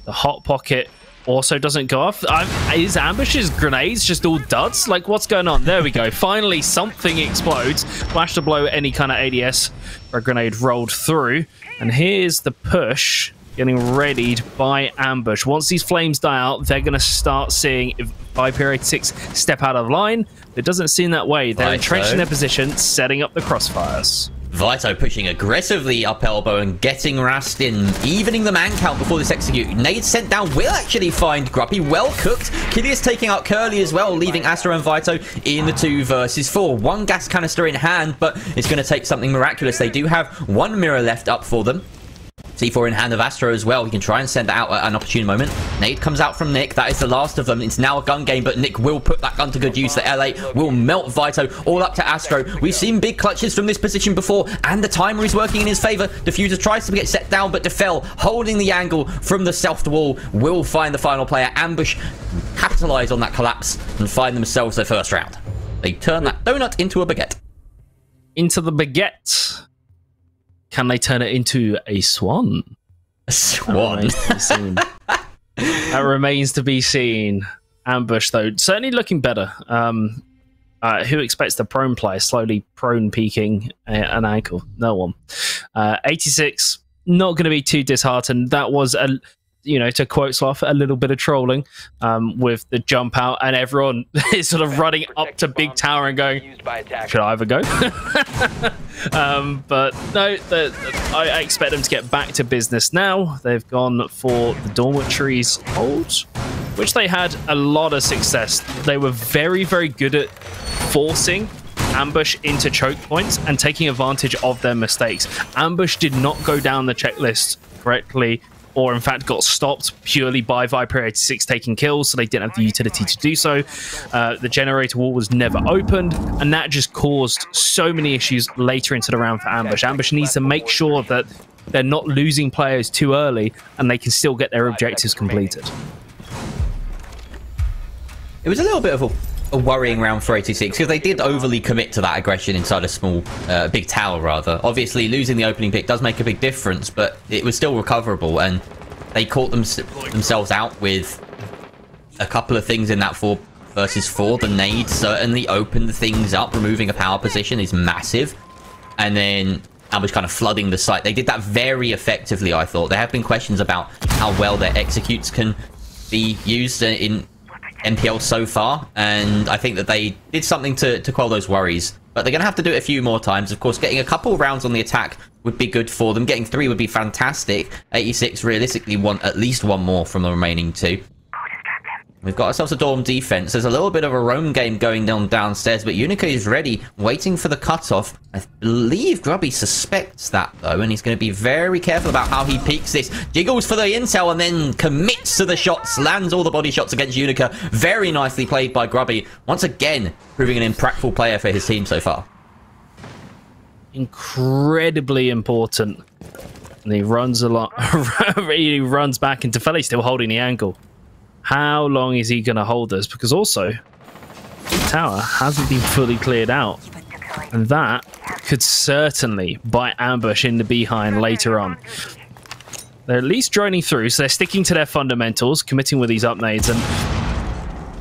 The hot pocket also doesn't go off. Um, is Ambush's grenades just all duds? Like, what's going on? There we go. Finally, something explodes. Flash to blow any kind of ADS a grenade rolled through. And here's the push getting readied by Ambush. Once these flames die out, they're going to start seeing if Viper 86 step out of line. It doesn't seem that way. They're entrenched in their position, setting up the crossfires. Vito pushing aggressively up elbow and getting Rastin, evening the man count before this execute. Nade sent down will actually find Grubby, well cooked. Kilius taking out Curly as well, leaving Astro and Vito in the two versus four. One gas canister in hand, but it's going to take something miraculous. They do have one mirror left up for them. C4 in hand of Astro as well. He can try and send out at an opportune moment. Nade comes out from Nick. That is the last of them. It's now a gun game, but Nick will put that gun to good use. The LA will melt Vito all up to Astro. We've seen big clutches from this position before, and the timer is working in his favor. Diffuser tries to get set down, but Defel, holding the angle from the south wall, will find the final player. Ambush capitalize on that collapse and find themselves their first round. They turn that donut into a baguette. Into the baguette. Can they turn it into a swan? A swan. That remains to be seen. Ambush, though, certainly looking better. Um, uh, who expects the prone player slowly prone peaking an ankle? No one. Uh, 86, not going to be too disheartened. That was a, you know, to quote Sloth, a little bit of trolling um, with the jump out, and everyone is sort of running up to Big Tower and going, should I ever go? um, but no, I expect them to get back to business now. They've gone for the dormitories hold, which they had a lot of success. They were very, very good at forcing ambush into choke points and taking advantage of their mistakes. Ambush did not go down the checklist correctly or in fact got stopped purely by Viper 86 taking kills, so they didn't have the utility to do so. Uh, the generator wall was never opened, and that just caused so many issues later into the round for Ambush. Ambush needs to make sure that they're not losing players too early and they can still get their objectives completed. It was a little bit of a a worrying round for 86 because they did overly commit to that aggression inside a small, uh, big tower rather. Obviously, losing the opening pick does make a big difference, but it was still recoverable, and they caught them themselves out with a couple of things in that four versus four. The nade certainly opened things up. Removing a power position is massive, and then I was kind of flooding the site. They did that very effectively, I thought. There have been questions about how well their executes can be used in NPL so far, and I think that they did something to, to quell those worries. But they're going to have to do it a few more times. Of course, getting a couple rounds on the attack would be good for them. Getting three would be fantastic. 86 realistically want at least one more from the remaining two. We've got ourselves a Dorm defense. There's a little bit of a roam game going on downstairs, but Unica is ready, waiting for the cutoff. I believe Grubby suspects that, though, and he's going to be very careful about how he peeks this. Jiggles for the intel and then commits to the shots, lands all the body shots against Unica. Very nicely played by Grubby. Once again, proving an impactful player for his team so far. Incredibly important. And he runs a lot. he runs back into Felly, still holding the angle. How long is he going to hold us? Because also, the tower hasn't been fully cleared out. And that could certainly bite ambush in the behind later on. They're at least droning through, so they're sticking to their fundamentals, committing with these upnades, and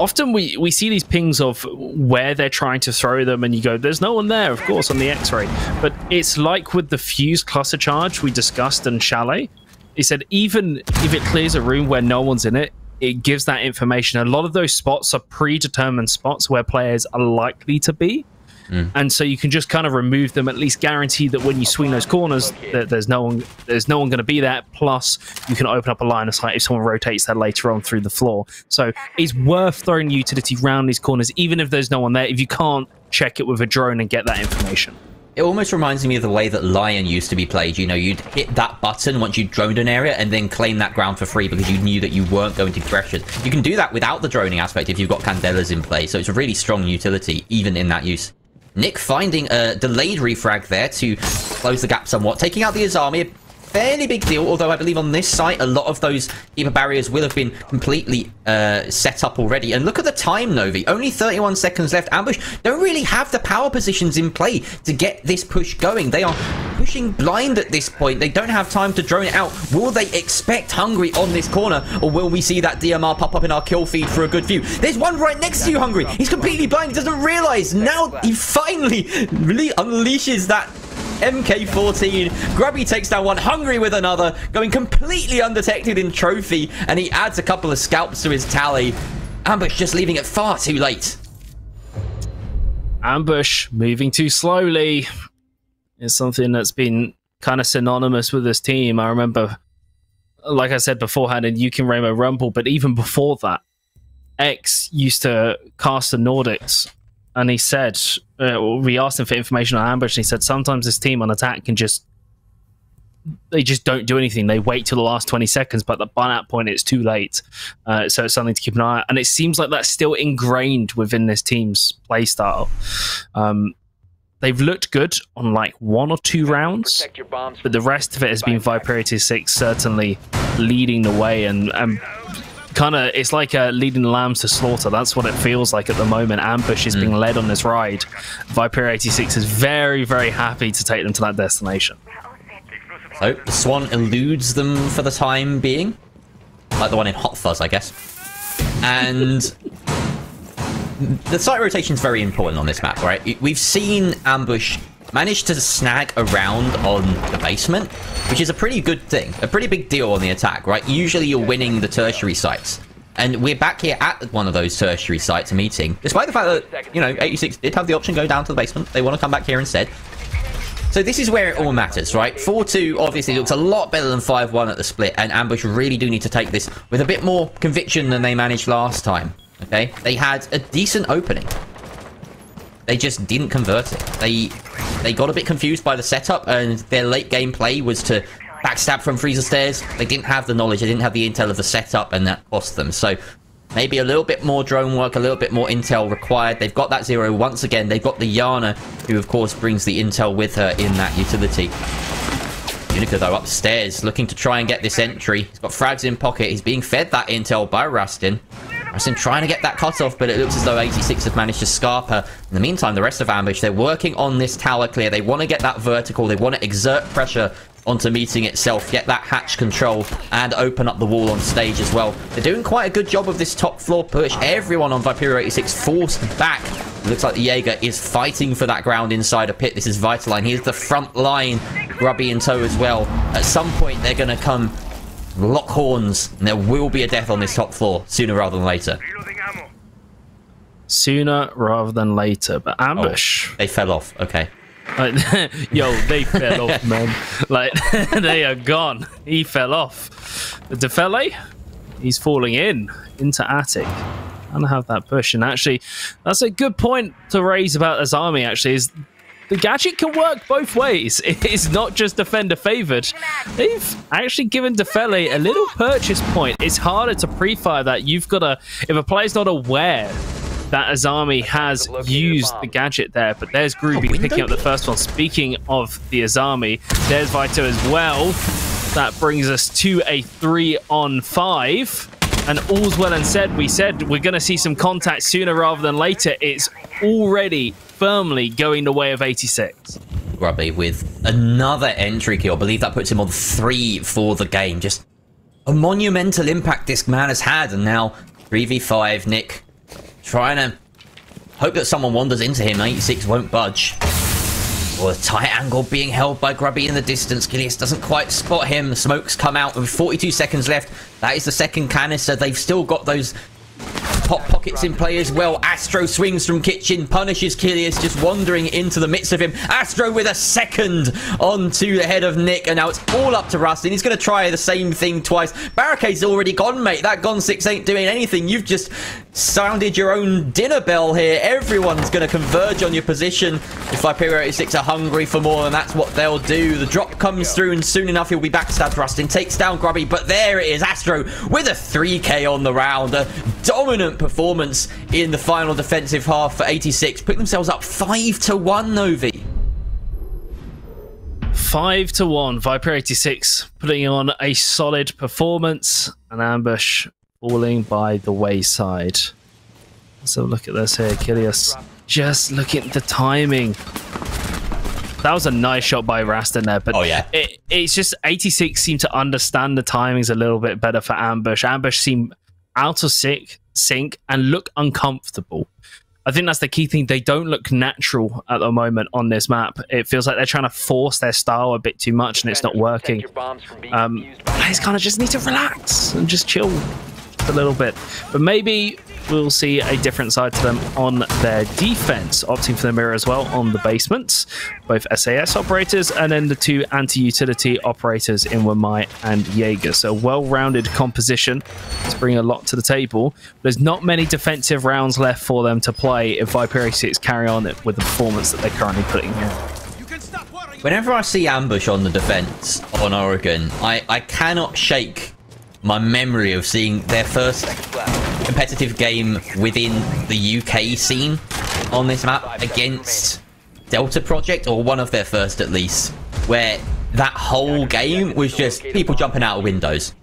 often we, we see these pings of where they're trying to throw them, and you go, there's no one there, of course, on the X-ray. But it's like with the fuse cluster charge we discussed in Chalet. He said even if it clears a room where no one's in it, it gives that information. A lot of those spots are predetermined spots where players are likely to be. Mm. And so you can just kind of remove them, at least guarantee that when you swing those corners, that there's no one, there's no one going to be there. Plus, you can open up a line of sight if someone rotates there later on through the floor. So it's worth throwing utility around these corners, even if there's no one there. If you can't check it with a drone and get that information. It almost reminds me of the way that Lion used to be played. You know, you'd hit that button once you droned an area and then claim that ground for free because you knew that you weren't going to crash it. You can do that without the droning aspect if you've got Candelas in play, so it's a really strong utility, even in that use. Nick finding a delayed refrag there to close the gap somewhat, taking out the Azami. Fairly big deal, although I believe on this site, a lot of those Kiba barriers will have been completely uh, set up already. And look at the time, Novi. Only 31 seconds left. Ambush don't really have the power positions in play to get this push going. They are pushing blind at this point. They don't have time to drone it out. Will they expect Hungry on this corner, or will we see that DMR pop up in our kill feed for a good view? There's one right next to you, Hungry. He's completely blind. He doesn't realize. Now he finally really unleashes that MK14. Grubby takes down one, Hungry with another, going completely undetected in Trophy, and he adds a couple of scalps to his tally. Ambush just leaving it far too late. Ambush moving too slowly is something that's been kind of synonymous with this team. I remember, like I said beforehand, in Yukin Rainbow Rumble, but even before that, X used to cast the Nordics and he said uh, we asked him for information on ambush and he said sometimes this team on attack can just they just don't do anything. They wait till the last 20 seconds but the, by that point it's too late. Uh, so it's something to keep an eye on. And it seems like that's still ingrained within this team's play style. Um, they've looked good on like one or two rounds but the rest of it has been viper 86 certainly leading the way and, and kind of it's like uh, leading lambs to slaughter. That's what it feels like at the moment. Ambush is being led on this ride. Viper 86 is very very happy to take them to that destination. So the swan eludes them for the time being. Like the one in hot fuzz i guess. And the site rotation is very important on this map right? We've seen ambush managed to snag around on the basement, which is a pretty good thing, a pretty big deal on the attack, right? Usually you're winning the tertiary sites. And we're back here at one of those tertiary sites meeting, despite the fact that, you know, 86 did have the option go down to the basement. They want to come back here instead. So this is where it all matters, right? 4-2 obviously looks a lot better than 5-1 at the split, and Ambush really do need to take this with a bit more conviction than they managed last time, okay? They had a decent opening. They just didn't convert it. They they got a bit confused by the setup, and their late game play was to backstab from freezer stairs. They didn't have the knowledge, they didn't have the intel of the setup, and that cost them. So maybe a little bit more drone work, a little bit more intel required. They've got that zero once again. They've got the Iana, who of course brings the intel with her in that utility. Unica though upstairs, looking to try and get this entry. He's got frags in pocket. He's being fed that intel by Rastin. Rastin trying to get that cut off, but it looks as though 86 have managed to scarp her. In the meantime, the rest of Ambush, they're working on this tower clear. They want to get that vertical. They want to exert pressure onto meeting itself, get that hatch control, and open up the wall on stage as well. They're doing quite a good job of this top floor push. Everyone on Viperio 86 forced back. It looks like the Jaeger is fighting for that ground inside a pit. This is Vitaline. Here's the front line. Grubby in tow as well. At some point, they're going to come lock horns, and there will be a death on this top floor sooner rather than later. Sooner rather than later, but oh, ambush. Oh, they fell off. Okay. Like, yo, they fell off, man. Like, they are gone. He fell off. The Defele, he's falling in into attic. And have that push. And actually, that's a good point to raise about this army. Actually, is the gadget can work both ways. It's not just defender favored. They've actually given Defele a little purchase point. It's harder to pre-fire that. You've got to, if a player's not aware that Azami has used the gadget there, but there's Grubby oh, picking up the first one. Speaking of the Azami, there's Vito as well. That brings us to a three on five. And all's well and said, we said we're going to see some contact sooner rather than later. It's already firmly going the way of 86. Grubby with another entry kill. I believe that puts him on three for the game. Just a monumental impact this man has had. And now 3v5, Nick trying to hope that someone wanders into him. 86 won't budge. A tight angle being held by Grubby in the distance. Kilius doesn't quite spot him. Smokes come out with 42 seconds left. That is the second canister. They've still got those Hot pockets in play as well. Astro swings from kitchen, punishes Kilius, just wandering into the midst of him. Astro with a second onto the head of Nick, and now it's all up to Rastin. He's going to try the same thing twice. Barricade's already gone, mate. That Gonne-6 ain't doing anything. You've just sounded your own dinner bell here. Everyone's going to converge on your position. If Viperio 86 are hungry for more, and that's what they'll do. The drop comes through, and soon enough he'll be backstabbed. Rastin takes down Grubby, but there it is. Astro with a 3k on the round. A dominant performance in the final defensive half for 86. Put themselves up 5 to 1, Novi. 5 to 1. Viper 86 putting on a solid performance. An ambush falling by the wayside. So look at this here, Kilius. Just look at the timing. That was a nice shot by Rastin there, but oh, yeah. It, it's just 86 seem to understand the timings a little bit better for Ambush. Ambush seem out of sync, sync and look uncomfortable. I think that's the key thing. They don't look natural at the moment on this map. It feels like they're trying to force their style a bit too much, and it's not working. Um, players kind of just need to relax and just chill a little bit. But maybe we'll see a different side to them on their defense, opting for the mirror as well on the basements. Both SAS operators and then the two anti-utility operators in Wamai and Jaeger. So well-rounded composition to bring a lot to the table. There's not many defensive rounds left for them to play if Viper 6 carry on with the performance that they're currently putting in. Whenever I see ambush on the defense on Oregon, I, I cannot shake my memory of seeing their first competitive game within the UK scene on this map against Delta Project, or one of their first at least, where that whole game was just people jumping out of windows.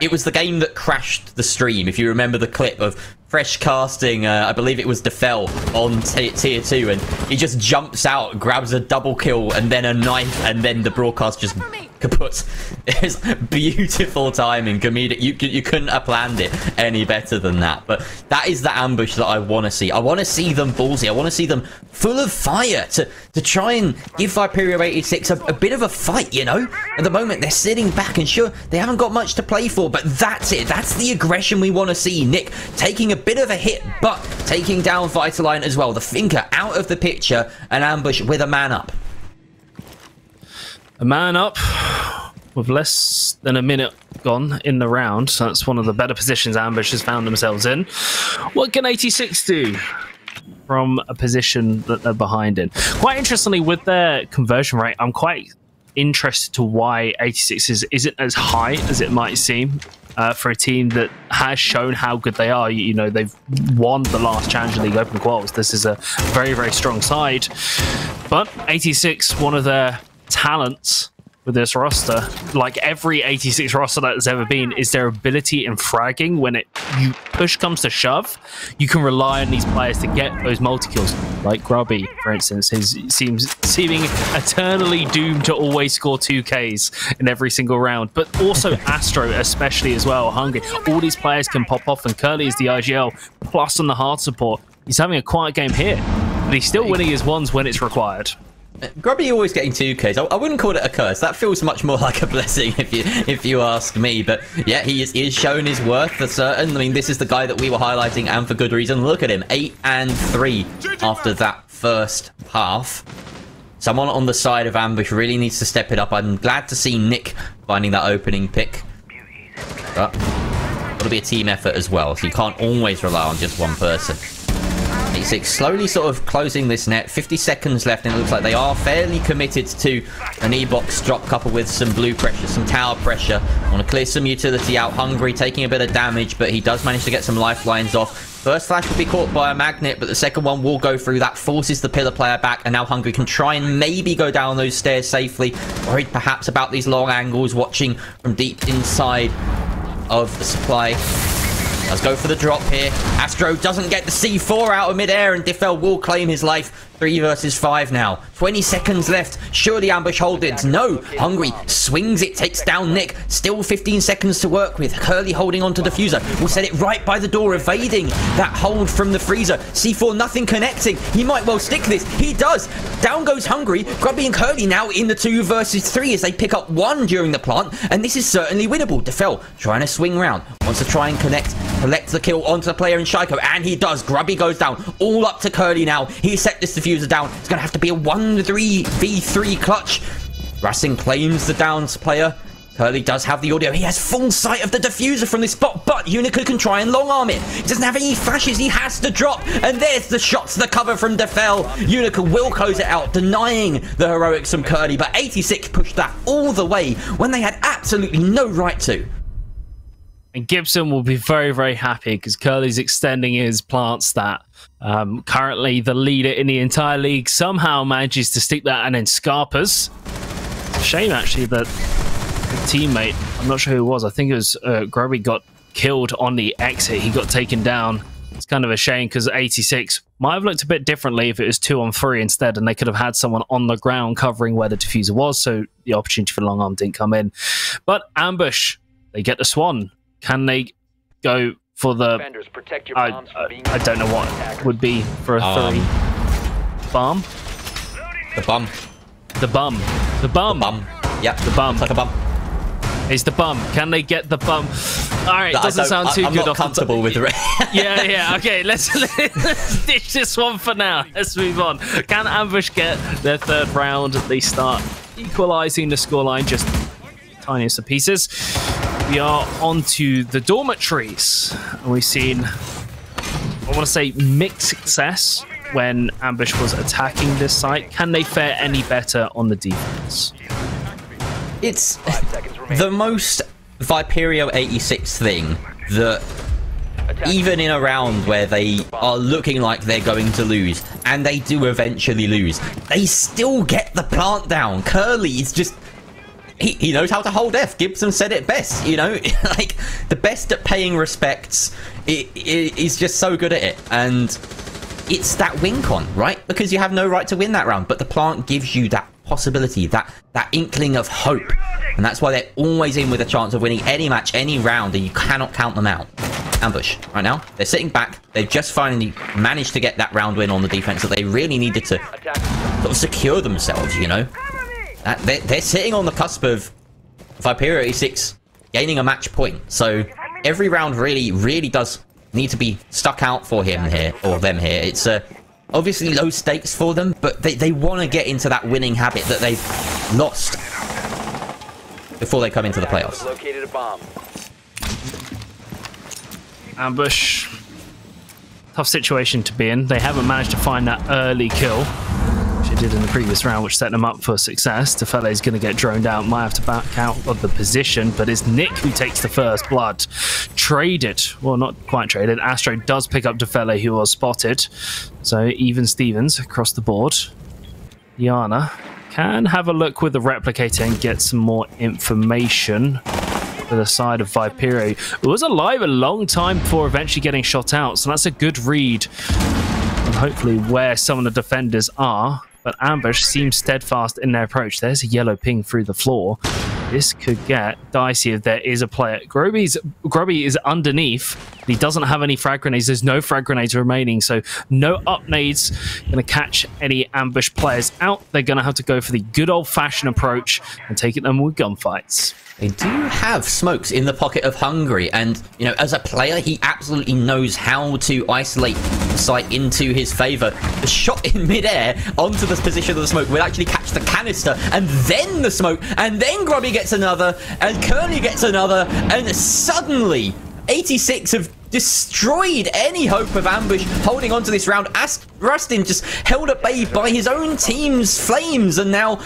It was the game that crashed the stream, if you remember the clip of Fresh casting, uh, I believe it was Defel on tier 2, and he just jumps out, grabs a double kill, and then a knife, and then the broadcast just kaput. It's beautiful timing, comedic. You, you couldn't have planned it any better than that. But that is the ambush that I want to see. I want to see them ballsy. I want to see them full of fire to, to try and give Viperio 86 a, a bit of a fight, you know? At the moment, they're sitting back, and sure, they haven't got much to play for, but that's it. That's the aggression we want to see. Nick taking a bit of a hit, but taking down Vitaline as well. The Finka out of the picture, an ambush with a man up. A man up with less than a minute gone in the round. So that's one of the better positions Ambush has found themselves in. What can 86 do? From a position that they're behind in. Quite interestingly, with their conversion rate, I'm quite interested to why 86 is, isn't as high as it might seem uh, for a team that has shown how good they are. You, you, know, they've won the last Challenger League Open Quals. This is a very, very strong side. But 86, one of their talents with this roster, like every 86 roster that has ever been, is their ability in fragging. When it you push comes to shove, you can rely on these players to get those multi kills. Like Grubby, for instance, is seems seeming eternally doomed to always score two Ks in every single round. But also Astro, especially as well, Hungry. All these players can pop off, and Curly is the IGL plus on the hard support. He's having a quiet game here, but he's still winning his ones when it's required. Grubby always getting 2Ks. I, I wouldn't call it a curse. That feels much more like a blessing if you if you ask me. But yeah, he is, he is shown his worth for certain. I mean, this is the guy that we were highlighting and for good reason. Look at him. 8 and 3 after that first half. Someone on the side of Ambush really needs to step it up. I'm glad to see Nick finding that opening pick. But it'll be a team effort as well, so you can't always rely on just one person. 86 slowly sort of closing this net. 50 seconds left, and it looks like they are fairly committed to an E-box drop coupled with some blue pressure, some tower pressure. Want to clear some utility out. Hungry taking a bit of damage, but he does manage to get some lifelines off. First flash will be caught by a magnet, but the second one will go through. That forces the pillar player back, and now Hungry can try and maybe go down those stairs safely. Worried perhaps about these long angles, watching from deep inside of the supply. Let's go for the drop here. Astro doesn't get the C4 out of midair, and Diffel will claim his life. Three versus five now. 20 seconds left. Surely Ambush hold it. No. Hungry swings it, takes down Nick. Still 15 seconds to work with. Curly holding on to Diffuser. Will set it right by the door, evading that hold from the freezer. C4, nothing connecting. He might well stick this. He does. Down goes Hungry. Grubby and Curly now in the two versus three as they pick up one during the plant. And this is certainly winnable. Defel trying to swing round. Wants to try and connect. Collect the kill onto the player in Shaiko. And he does. Grubby goes down. All up to Curly now. He set this diffuser down. It's going to have to be a 1-3v3 clutch. Racing claims the downs player. Curly does have the audio. He has full sight of the diffuser from this spot, but Unica can try and long arm it. He doesn't have any flashes. He has to drop. And there's the shots, the cover from Defel. Unica will close it out, denying the heroics from Curly, but 86 pushed that all the way when they had absolutely no right to. And Gibson will be very, very happy because Curly's extending his plant stat. Um, currently, the leader in the entire league somehow manages to stick that, and then Scarpers. Shame, actually, that the teammate, I'm not sure who it was, I think it was uh, Grubby, got killed on the exit. He got taken down. It's kind of a shame because 86 might have looked a bit differently if it was two on three instead, and they could have had someone on the ground covering where the diffuser was, so the opportunity for long arm didn't come in. But Ambush, they get the Swan. Can they go for the? I, I, I don't know what would be for a Um, three. Bomb. The bum. The bum. The bum. bum. Yeah. The bum. like a bum. Is the bum? Can they get the bum? All right, I doesn't sound I- too I'm good. not off the comfortable top. with the yeah, yeah. Okay, let's, let's ditch this one for now. Let's move on. Can Ambush get their third round? They start equalising the scoreline just tiniest of pieces. We are on to the dormitories, and we've seen, I want to say, mixed success when Ambush was attacking this site. Can they fare any better on the defense? It's the most Viperio 86 thing that even in a round where they are looking like they're going to lose, and they do eventually lose, they still get the plant down. Curly is just. He, he knows how to hold F. Gibson said it best, you know? like, the best at paying respects. It, it, he's just so good at it. And it's that win con, right? Because you have no right to win that round, but the plant gives you that possibility, that that inkling of hope, and that's why they're always in with a chance of winning any match, any round, and you cannot count them out. Ambush right now. They're sitting back. They've just finally managed to get that round win on the defense that they really needed to sort of secure themselves. You know, that, they're, they're sitting on the cusp of Viperio 86 gaining a match point. So every round really, really does need to be stuck out for him here or them here. It's uh, obviously low stakes for them, but they, they want to get into that winning habit that they've lost before they come into the playoffs. Ambush. Tough situation to be in. They haven't managed to find that early kill, they did in the previous round, which set them up for success. Tefele is going to get droned out, might have to back out of the position, but it's Nick who takes the first blood. Traded. Well, not quite traded. Astro does pick up Tefele, who was spotted. So even Stevens across the board. Iana can have a look with the replicator and get some more information for the side of Viperio. It was alive a long time before eventually getting shot out, so that's a good read on hopefully where some of the defenders are. But Ambush seems steadfast in their approach. There's a yellow ping through the floor. This could get dicey if there is a player. Grubby's, Grubby is underneath. He doesn't have any frag grenades. There's no frag grenades remaining, so no up nades going to catch any ambush players out. They're going to have to go for the good old-fashioned approach and take it them with gunfights. They do have smokes in the pocket of Hungry, and you know, as a player, he absolutely knows how to isolate site into his favour. The shot in midair onto the position of the smoke will actually catch the canister, and then the smoke, and then Grubby gets another, and Curly gets another, and suddenly 86 have destroyed any hope of ambush holding on to this round. As Rastin just held at bay by his own team's flames, and now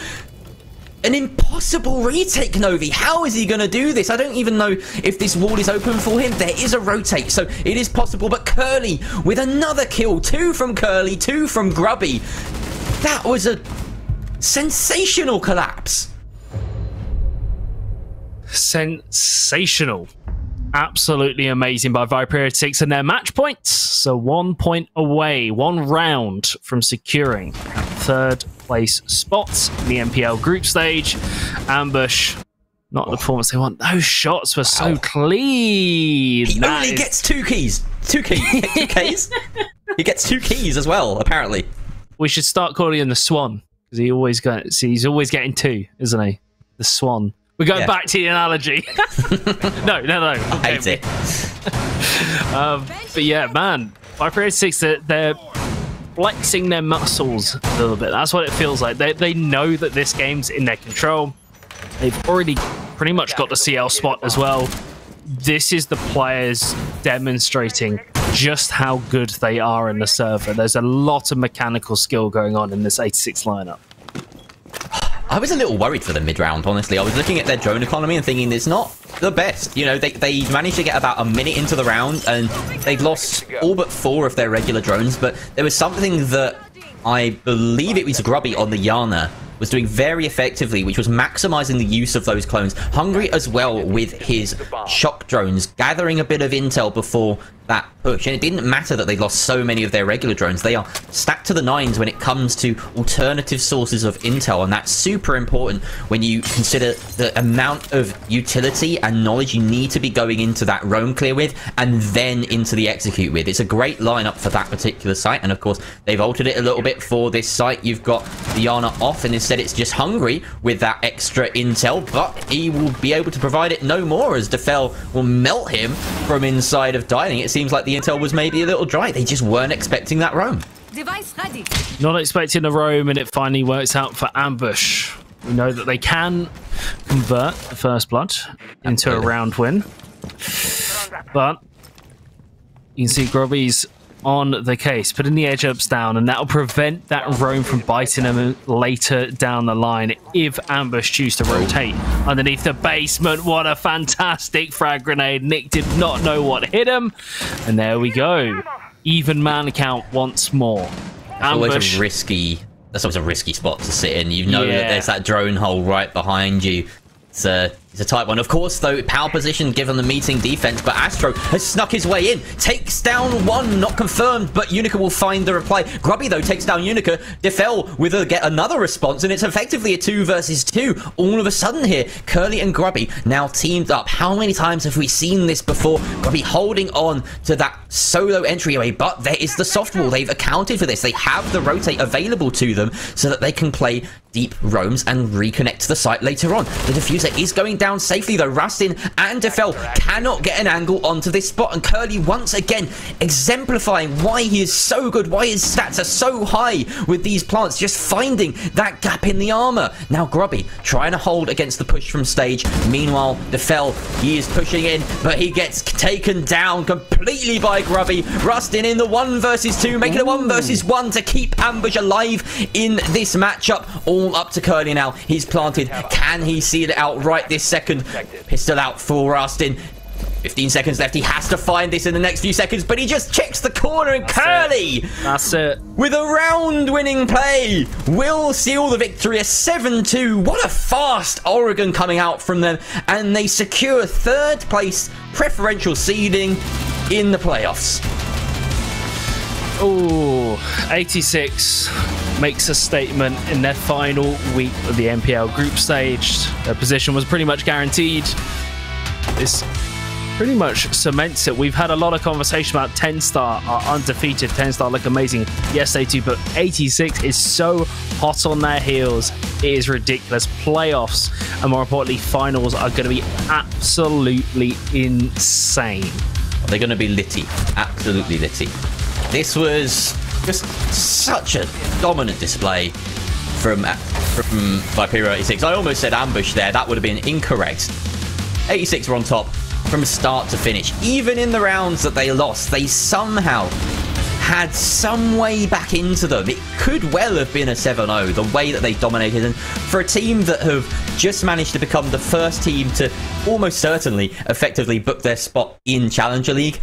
an impossible retake, Novi. How is he going to do this? I don't even know if this wall is open for him. There is a rotate, so it is possible. But Curly with another kill. Two from Curly, two from Grubby. That was a sensational collapse. Sensational. Absolutely amazing by Viper 6 and their match points. So one point away, one round from securing third place spots in the NPL group stage. Ambush, not the performance they want. Those shots were so clean. He That only is- gets two keys. Two keys. two keys. He gets two keys as well, apparently. We should start calling him the Swan because he always got. See, he's always getting two, isn't he? The Swan. We're going Yeah. back to the analogy. no, no, no. I hate it. Um, but yeah, man, Viper 86, they're, they're flexing their muscles a little bit. That's what it feels like. They, they know that this game's in their control. They've already pretty much got the CL spot as well. This is the players demonstrating just how good they are in the server. There's a lot of mechanical skill going on in this 86 lineup. I was a little worried for the mid round, honestly. I was looking at their drone economy and thinking it's not the best. You know, they, they managed to get about a minute into the round and they'd lost all but four of their regular drones, but there was something that I believe it was Grubby on the Iana was doing very effectively, which was maximizing the use of those clones. Hungry as well with his shock drones, gathering a bit of intel before that push. And it didn't matter that they lost so many of their regular drones. They are stacked to the nines when it comes to alternative sources of intel. And that's super important when you consider the amount of utility and knowledge you need to be going into that roam clear with and then into the execute with. It's a great lineup for that particular site. And of course, they've altered it a little bit for this site. You've got Diana off and instead it's just Hungry with that extra intel, but he will be able to provide it no more as Defel will melt him from inside of dining. It seems like the intel was maybe a little dry. They just weren't expecting that roam. Device ready. Not expecting a roam, and it finally works out for Ambush. We know that they can convert the first blood into a round win. But you can see Grubby's on the case, putting the edge ups down, and that'll prevent that roam from biting them later down the line if Ambush choose to rotate underneath the basement. What a fantastic frag grenade. Nick did not know what hit him. And there we go. Even man count once more. It's always a risky. That's always a risky spot to sit in. You know that there's that drone hole right behind you. It's a, it's a tight one. Of course, though, power position given the meeting defense, but Astro has snuck his way in. Takes down one, not confirmed, but Unica will find the reply. Grubby, though, takes down Unica. Defel with a get another response, and it's effectively a two versus two. All of a sudden here, Curly and Grubby now teamed up. How many times have we seen this before? Grubby holding on to that solo entryway, but there is the soft wall. They've accounted for this. They have the rotate available to them so that they can play deep roams and reconnect to the site later on. The diffuser is going down safely though. Rastin and Defel cannot get an angle onto this spot and Curly once again exemplifying why he is so good, why his stats are so high with these plants, just finding that gap in the armor. Now Grubby trying to hold against the push from stage. Meanwhile, Defel, he is pushing in, but he gets taken down completely by Grubby. Rastin in the one versus two, making a one versus one to keep Ambush alive in this matchup. All up to Curly now. He's planted. Can he seal it out right this second? Pistol out for Rastin. 15 seconds left. He has to find this in the next few seconds, but he just checks the corner and Curly. That's it. With a round winning play, will seal the victory. A 7 2. What a fast Oregon coming out from them. And they secure third place preferential seeding in the playoffs. Oh, 86 makes a statement in their final week of the NPL group stage. Their position was pretty much guaranteed. This pretty much cements it. We've had a lot of conversation about Tenstar are undefeated. Tenstar look amazing. Yes, they do, but 86 is so hot on their heels. It is ridiculous. Playoffs and more importantly, finals are going to be absolutely insane. They're going to be litty. Absolutely litty. This was just such a dominant display from from Viperio 86. I almost said ambush there. That would have been incorrect. 86 were on top from start to finish. Even in the rounds that they lost, they somehow had some way back into them. It could well have been a 7-0, the way that they dominated. And for a team that have just managed to become the first team to almost certainly effectively book their spot in Challenger League,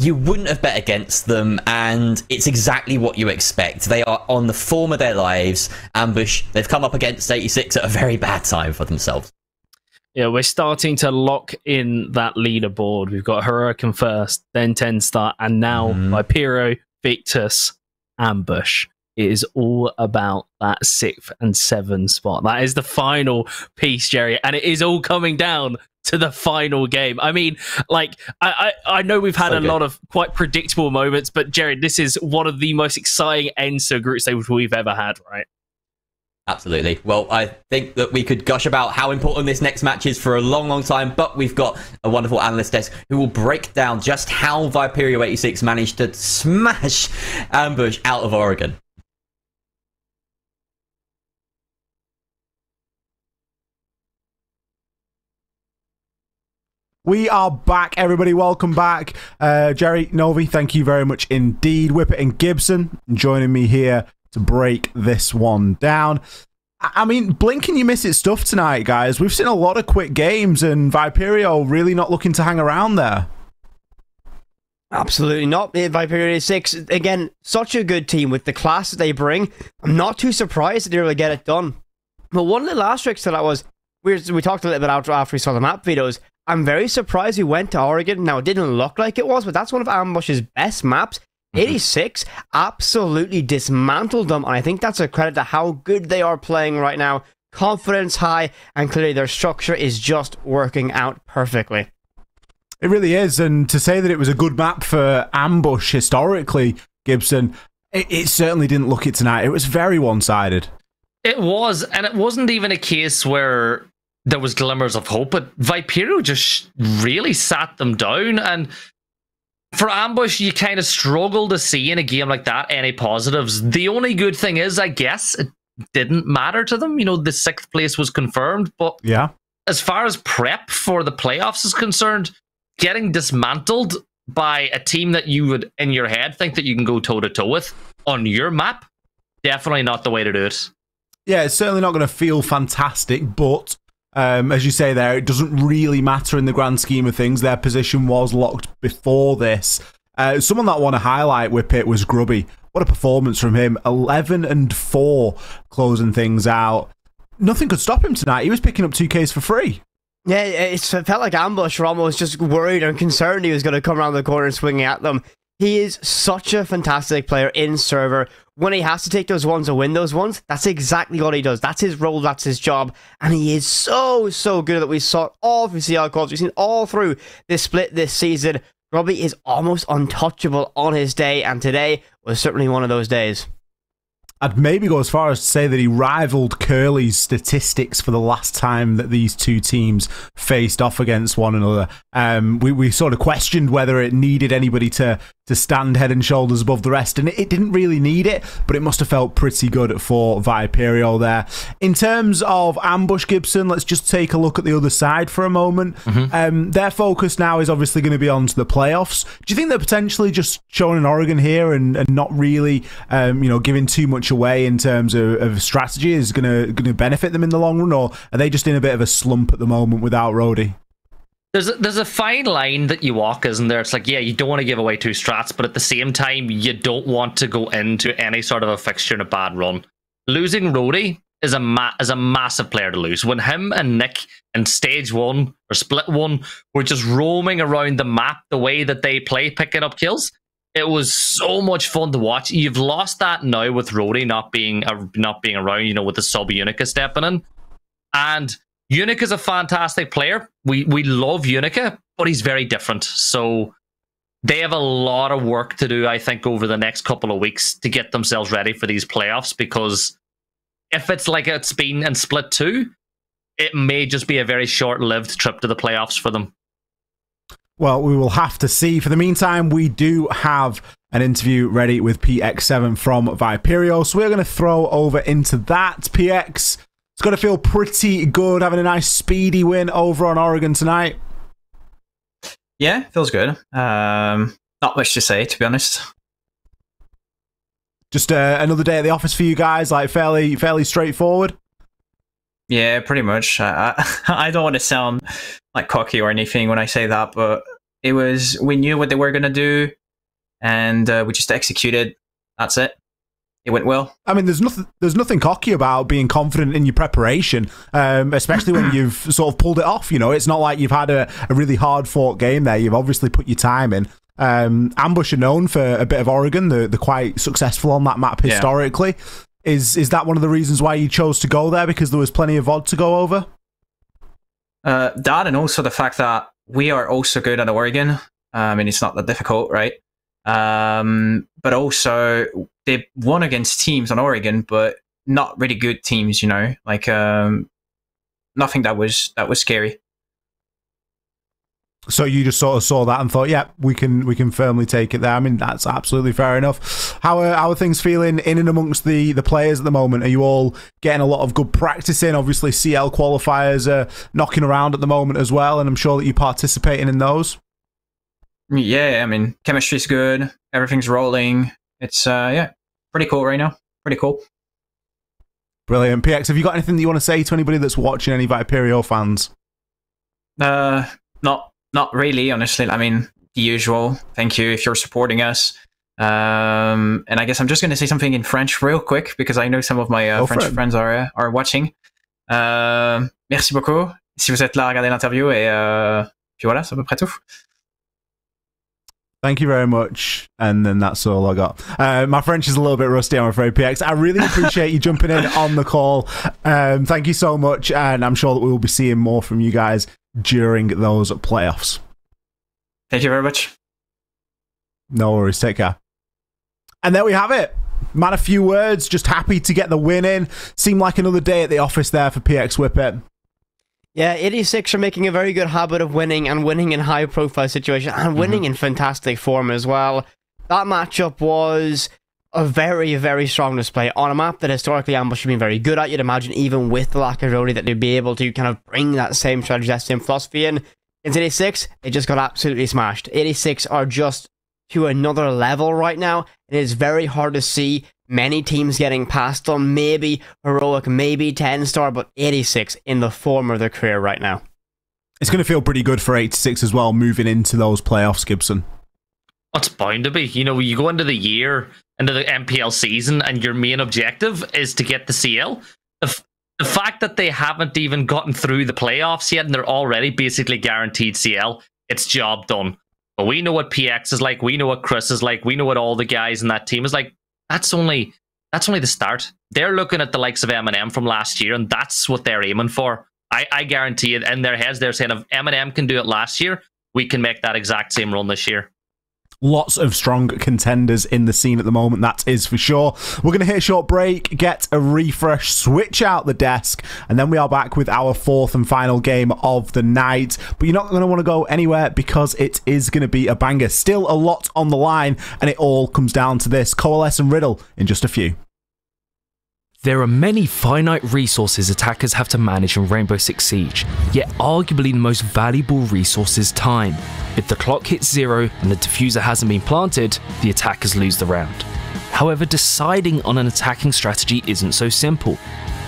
you wouldn't have bet against them, and it's exactly what you expect. They are on the form of their lives. Ambush, they've come up against 86 at a very bad time for themselves. Yeah, we're starting to lock in that leaderboard. We've got Heroic first, then Tenstar, and now mm-hmm. Viperio, Victus, Ambush. It is all about that sixth and seventh spot. That is the final piece, Gerry, and it is all coming down to the final game. I mean, like I I, I know we've had So a good. lot of quite predictable moments, but Jared, this is one of the most exciting ends to a group stage we've ever had, right? Absolutely. Well, I think that we could gush about how important this next match is for a long, long time, but we've got a wonderful analyst desk who will break down just how Viperio 86 managed to smash Ambush out of Oregon. We are back, everybody. Welcome back. Uh, Gerry, Novi, thank you very much indeed. Whippet and Gibson joining me here to break this one down. I mean, blink and you miss it stuff tonight, guys. We've seen a lot of quick games, and Viperio really not looking to hang around there. Absolutely not. Viperio 6, again, such a good team with the class that they bring. I'm not too surprised that they're able to get it done. But one little asterisk to that was, we, talked a little bit after we saw the map videos. I'm very surprised we went to Oregon. Now, it didn't look like it was, but that's one of Ambush's best maps. Mm-hmm. 86 absolutely dismantled them, and I think that's a credit to how good they are playing right now. Confidence high, and clearly their structure is just working out perfectly. It really is, and to say that it was a good map for ambush historically, Gibson, it, it certainly didn't look it tonight. It was very one-sided. It was, and it wasn't even a case where there was glimmers of hope, but Viperio just really sat them down. And for Ambush, you kind of struggle to see in a game like that any positives. The only good thing is, I guess, it didn't matter to them. You know, the sixth place was confirmed, but Yeah. as far as prep for the playoffs is concerned, getting dismantled by a team that you would, in your head, think that you can go toe to toe with on your map, definitely not the way to do it. Yeah, it's certainly not going to feel fantastic, but um, as you say there, it doesn't really matter in the grand scheme of things. Their position was locked before this. Uh, someone that I want to highlight Whippet was Grubby. What a performance from him. 11 and 4 closing things out. Nothing could stop him tonight. He was picking up 2Ks for free. Yeah, it felt like Ambush were almost just worried and concerned he was going to come around the corner and swinging at them. He is such a fantastic player in server. When he has to take those ones and win those ones, that's exactly what he does. That's his role, that's his job. And he is so, so good that we saw all through calls. We've seen all through this split this season. Robbie is almost untouchable on his day, and today was certainly one of those days. I'd maybe go as far as to say that he rivaled Curly's statistics for the last time that these two teams faced off against one another. Um, we, we sort of questioned whether it needed anybody to, to stand head and shoulders above the rest, and it, it didn't really need it, but it must have felt pretty good for Viperio there. In terms of Ambush Gibson, let's just take a look at the other side for a moment. Um, their focus now is obviously going to be on to the playoffs. Do you think they're potentially just showing an Oregon here and, and not really, um, you know, giving too much away in terms of, of strategy is going to going to benefit them in the long run, or are they just in a bit of a slump at the moment without Rody? There's a, there's a fine line that you walk, isn't there? It's like, yeah, you don't want to give away two strats, but at the same time, you don't want to go into any sort of a fixture in a bad run. Losing Rody is a ma- is a massive player to lose. When him and Nick in stage one or split one were just roaming around the map the way that they play, picking up kills, it was so much fun to watch. You've lost that now with Rody not being not being around, you know, with the sub Unica stepping in, and Unica is a fantastic player. We we love Unica, but he's very different. So they have a lot of work to do, I think, over the next couple of weeks to get themselves ready for these playoffs. Because if it's like it's been in split two, it may just be a very short-lived trip to the playoffs for them. Well, we will have to see. For the meantime, we do have an interview ready with PX7 from Viperio. So we're going to throw over into that. PX, it's got to feel pretty good having a nice speedy win over on Oregon tonight. Yeah, feels good. Um, not much to say, to be honest. Just uh, another day at the office for you guys, like fairly fairly straightforward. Yeah, pretty much. I, I, I don't want to sound like cocky or anything when I say that, but it was we knew what they were gonna do, and uh, we just executed. That's it. It went well. I mean, there's nothing there's nothing cocky about being confident in your preparation, um, especially when you've sort of pulled it off. You know, it's not like you've had a, a really hard fought game there. You've obviously put your time in. Um, Ambush are known for a bit of Oregon. They're, they're quite successful on that map Yeah. historically. Is is that one of the reasons why you chose to go there because there was plenty of VOD to go over? Uh, that and also the fact that we are also good at Oregon. I mean, it's not that difficult, right? Um, but also they won against teams on Oregon, but not really good teams. You know, like um, nothing that was that was scary. So you just sort of saw that and thought, yeah, we can we can firmly take it there. I mean, that's absolutely fair enough. How are, how are things feeling in and amongst the the players at the moment? Are you all getting a lot of good practice in? Obviously, CL qualifiers are knocking around at the moment as well, and I'm sure that you're participating in those. Yeah, I mean, chemistry's good. Everything's rolling. It's uh, yeah, pretty cool right now. Pretty cool. Brilliant. PX, have you got anything that you want to say to anybody that's watching, any Viperio fans? Uh, not not really, honestly. I mean, the usual. Thank you if you're supporting us. Um, and I guess I'm just going to say something in French real quick because I know some of my uh, French it. friends are uh, are watching. Euh, merci beaucoup. Si vous êtes là à regarder l'interview et euh, puis voilà, c'est à peu près tout. Thank you very much. And then that's all I got. Uh, my French is a little bit rusty, I'm afraid, PX. I really appreciate you jumping in on the call. Um, thank you so much. And I'm sure that we will be seeing more from you guys during those playoffs. Thank you very much. No worries. Take care. And there we have it. Man, a few words. Just happy to get the win in. Seemed like another day at the office there for PX Whippet. Yeah, 86 are making a very good habit of winning and winning in high profile situations and mm-hmm. winning in fantastic form as well. That matchup was a very, very strong display on a map that historically Ambush have been very good at. You'd imagine even with the lack of Rody that they'd be able to kind of bring that same strategy, that same philosophy in. In 86, they just got absolutely smashed. 86 are just to another level right now. And It is very hard to see many teams getting past them. Maybe Heroic, maybe Tenstar, but 86 in the form of their career right now. It's going to feel pretty good for 86 as well, moving into those playoffs, Gibson. It's bound to be. You know, you go into the year, into the MPL season, and your main objective is to get the CL. The, f- the fact that they haven't even gotten through the playoffs yet, and they're already basically guaranteed CL, it's job done. But we know what PX is like. We know what Chris is like. We know what all the guys in that team is like. That's only that's only the start. They're looking at the likes of MNM from last year, and that's what they're aiming for. I, I guarantee it. In their heads, they're saying if MNM can do it last year, we can make that exact same run this year. Lots of strong contenders in the scene at the moment, that is for sure. We're going to hit a short break, get a refresh, switch out the desk, and then we are back with our fourth and final game of the night. But you're not going to want to go anywhere because it is going to be a banger. Still a lot on the line, and it all comes down to this Coalesce and Riddle in just a few. There are many finite resources attackers have to manage in Rainbow Six Siege, yet arguably the most valuable resource is time. If the clock hits zero and the diffuser hasn't been planted, the attackers lose the round. However, deciding on an attacking strategy isn't so simple.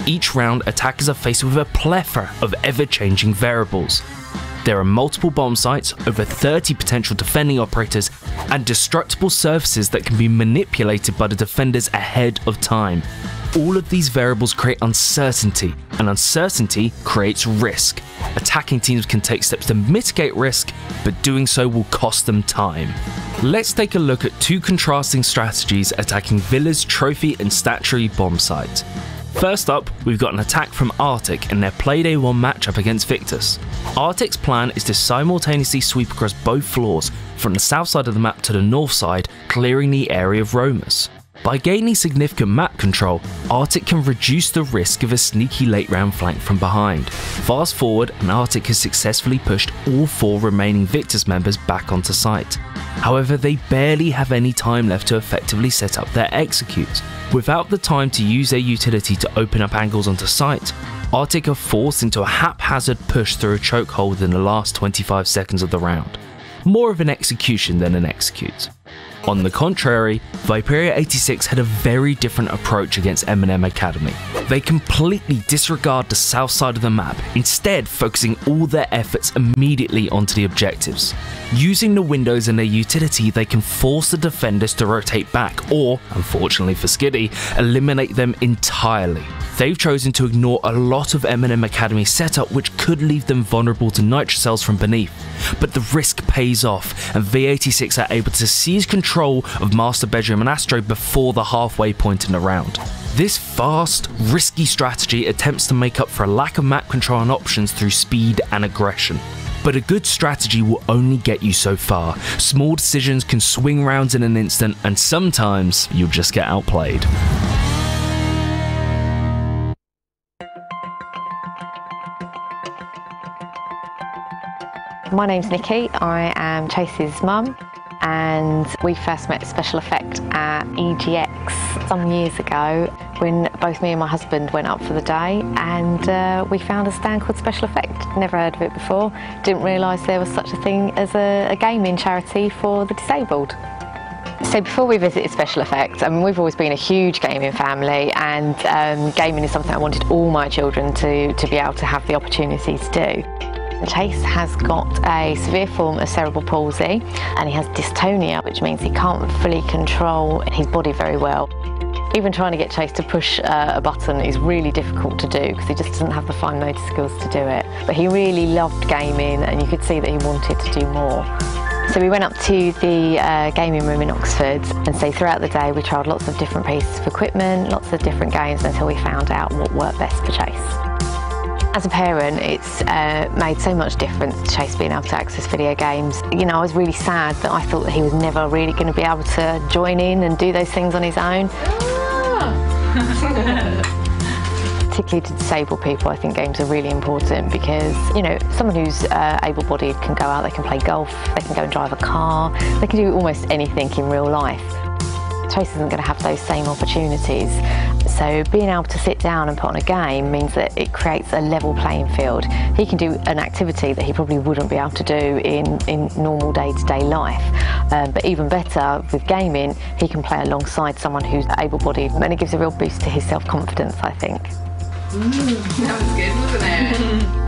Each round, attackers are faced with a plethora of ever changing variables. There are multiple bomb sites, over 30 potential defending operators, and destructible surfaces that can be manipulated by the defenders ahead of time. All of these variables create uncertainty, and uncertainty creates risk. Attacking teams can take steps to mitigate risk, but doing so will cost them time. Let's take a look at two contrasting strategies attacking Villa's trophy and statuary bomb site. First up, we've got an attack from Arctic in their Playday 1 matchup against Victus. Arctic's plan is to simultaneously sweep across both floors from the south side of the map to the north side, clearing the area of roamers. By gaining significant map control, Arctic can reduce the risk of a sneaky late round flank from behind. Fast forward, and Arctic has successfully pushed all four remaining Victus members back onto site. However, they barely have any time left to effectively set up their executes. Without the time to use their utility to open up angles onto site, Arctic are forced into a haphazard push through a chokehold in the last 25 seconds of the round. More of an execution than an execute. On the contrary, Viperio 86 had a very different approach against MNM Academy. They completely disregard the south side of the map, instead focusing all their efforts immediately onto the objectives. Using the windows and their utility, they can force the defenders to rotate back or, unfortunately for Skiddy, eliminate them entirely. They've chosen to ignore a lot of MNM Academy setup which could leave them vulnerable to nitro cells from beneath, but the risk pays off and V86 are able to seize control of Master Bedroom and Astro before the halfway point in the round. This fast, risky strategy attempts to make up for a lack of map control and options through speed and aggression. But a good strategy will only get you so far. Small decisions can swing rounds in an instant, and sometimes you'll just get outplayed. My name's Nikki. I am Chase's mum, and we first met Special Effect at EGX some years ago when both me and my husband went up for the day, and uh, we found a stand called Special Effect. Never heard of it before. Didn't realise there was such a thing as a, a gaming charity for the disabled. So before we visited Special Effects, I mean, we've always been a huge gaming family, and um, gaming is something I wanted all my children to, to be able to have the opportunity to do. Chase has got a severe form of cerebral palsy and he has dystonia, which means he can't fully control his body very well. Even trying to get Chase to push uh, a button is really difficult to do because he just doesn't have the fine motor skills to do it. But he really loved gaming and you could see that he wanted to do more. So we went up to the uh, gaming room in Oxford and so throughout the day we tried lots of different pieces of equipment, lots of different games until we found out what worked best for Chase. As a parent, it's uh, made so much difference to Chase being able to access video games. You know, I was really sad that I thought that he was never really going to be able to join in and do those things on his own. Particularly to disabled people, I think games are really important because, you know, someone who's uh, able-bodied can go out, they can play golf, they can go and drive a car, they can do almost anything in real life. Chase isn't going to have those same opportunities. So being able to sit down and put on a game means that it creates a level playing field. He can do an activity that he probably wouldn't be able to do in, in normal day-to-day life. Um, but even better, with gaming, he can play alongside someone who's able-bodied and it gives a real boost to his self-confidence, I think. Mm, that was good, wasn't it?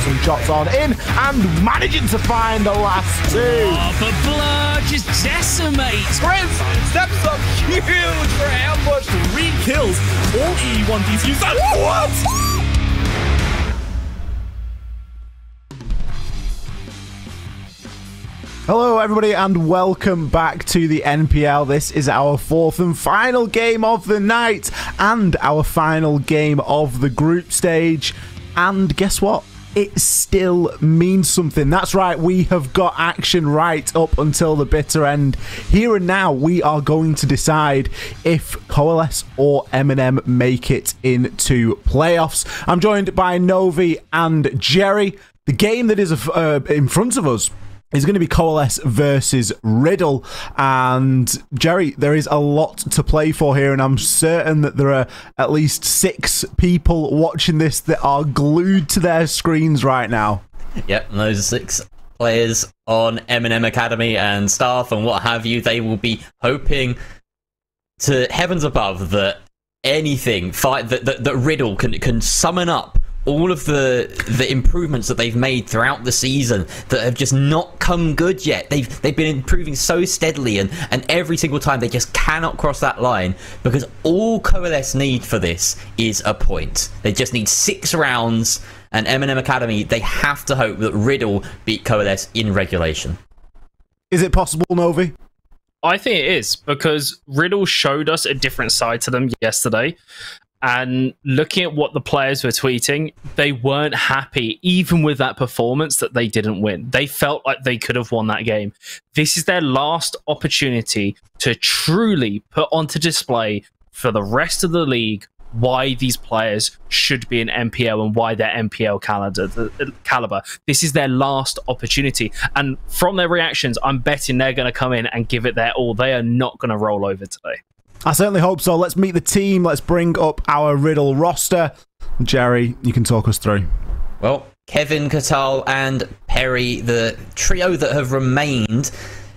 put some shots on in and managing to find the last two. Oh, but Blur just decimates. Crimson steps up huge for ambush. Three kills. All E1 DCs. What? Hello, everybody, and welcome back to the NPL. This is our fourth and final game of the night, and our final game of the group stage. And guess what? It still means something. That's right, we have got action right up until the bitter end. Here and now, we are going to decide if Coalesce or MNM make it into playoffs. I'm joined by Novi and Gerry. The game that is uh, in front of us is going to be Coalesce versus Riddle. And Gerry, there is a lot to play for here, and I'm certain that there are at least six people watching this that are glued to their screens right now. Yep, those six players on MNM Academy and staff and what have you, they will be hoping to heavens above that anything fight that, that, that Riddle can can summon up all of the the improvements that they've made throughout the season that have just not come good yet. They've they've been improving so steadily and and every single time they just cannot cross that line because all Coalesce need for this is a point. They just need six rounds and MNM Academy they have to hope that Riddle beat Coalesce in regulation. Is it possible, Novi? I think it is because Riddle showed us a different side to them yesterday. And looking at what the players were tweeting, they weren't happy, even with that performance, that they didn't win. They felt like they could have won that game. This is their last opportunity to truly put onto display for the rest of the league why these players should be in NPL and why they're NPL caliber. Uh, caliber. This is their last opportunity. And from their reactions, I'm betting they're going to come in and give it their all. They are not going to roll over today. I certainly hope so. Let's meet the team. Let's bring up our Riddle roster. Gerry, you can talk us through. Well, Kevin, Katal, and Perry, the trio that have remained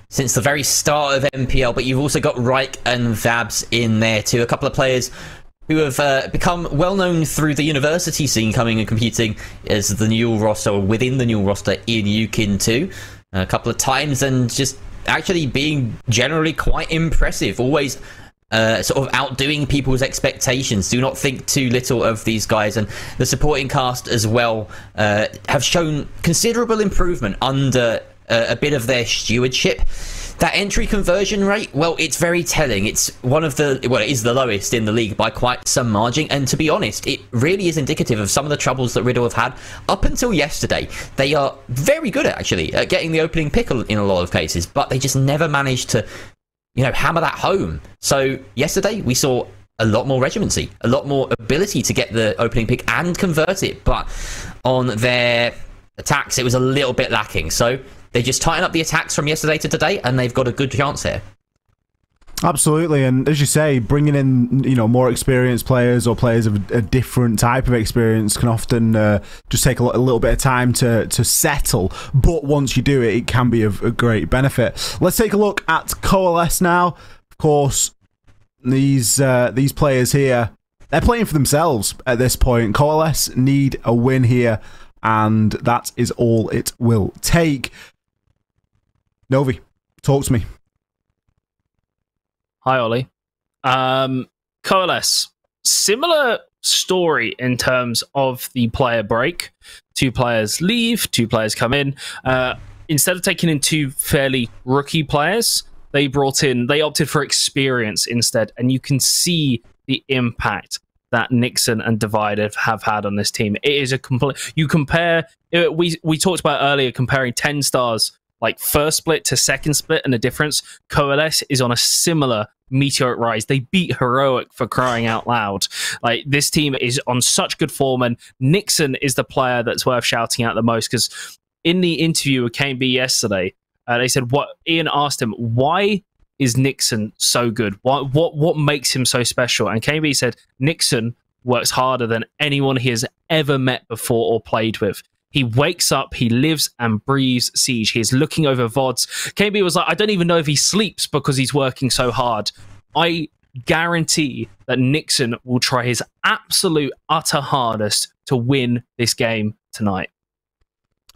since the very start of NPL, but you've also got Reich and Vabs in there too. A couple of players who have uh, become well known through the university scene, coming and competing as the new roster within the new roster in UKIN 2 a couple of times and just actually being generally quite impressive. Always uh, sort of outdoing people's expectations. Do not think too little of these guys. And the supporting cast as well uh, have shown considerable improvement under uh, a bit of their stewardship. That entry conversion rate, well, it's very telling. It's one of the, well, it is the lowest in the league by quite some margin. And to be honest, it really is indicative of some of the troubles that Riddle have had up until yesterday. They are very good, at, actually, at getting the opening pick in a lot of cases, but they just never managed to you know, hammer that home. So yesterday we saw a lot more regimency, a lot more ability to get the opening pick and convert it, but on their attacks it was a little bit lacking. So they just tighten up the attacks from yesterday to today, and they've got a good chance here. Absolutely, and as you say, bringing in you know more experienced players or players of a different type of experience can often uh, just take a, little bit of time to to settle. But once you do it, it can be of a great benefit. Let's take a look at Coalesce now. Of course, these uh, these players here they're playing for themselves at this point. Coalesce need a win here, and that is all it will take. Novi, talk to me. Hi, Ollie. Um, Coalesce, similar story in terms of the player break. Two players leave, two players come in. Uh, instead of taking in two fairly rookie players, they brought in, they opted for experience instead. And you can see the impact that Nixon and Divided have had on this team. It is a complete, you compare, we, we talked about earlier comparing Tenstars like first split to second split and the difference. Coalesce is on a similar meteoric rise. They beat Heroic for crying out loud. Like this team is on such good form, and Nixon is the player that's worth shouting out the most because in the interview with KB yesterday, uh, they said what Ian asked him why is Nixon so good? What what what makes him so special? And KB said Nixon works harder than anyone he has ever met before or played with. He wakes up, he lives and breathes Siege. He is looking over VODs. KB was like, I don't even know if he sleeps because he's working so hard. I guarantee that Nixon will try his absolute utter hardest to win this game tonight.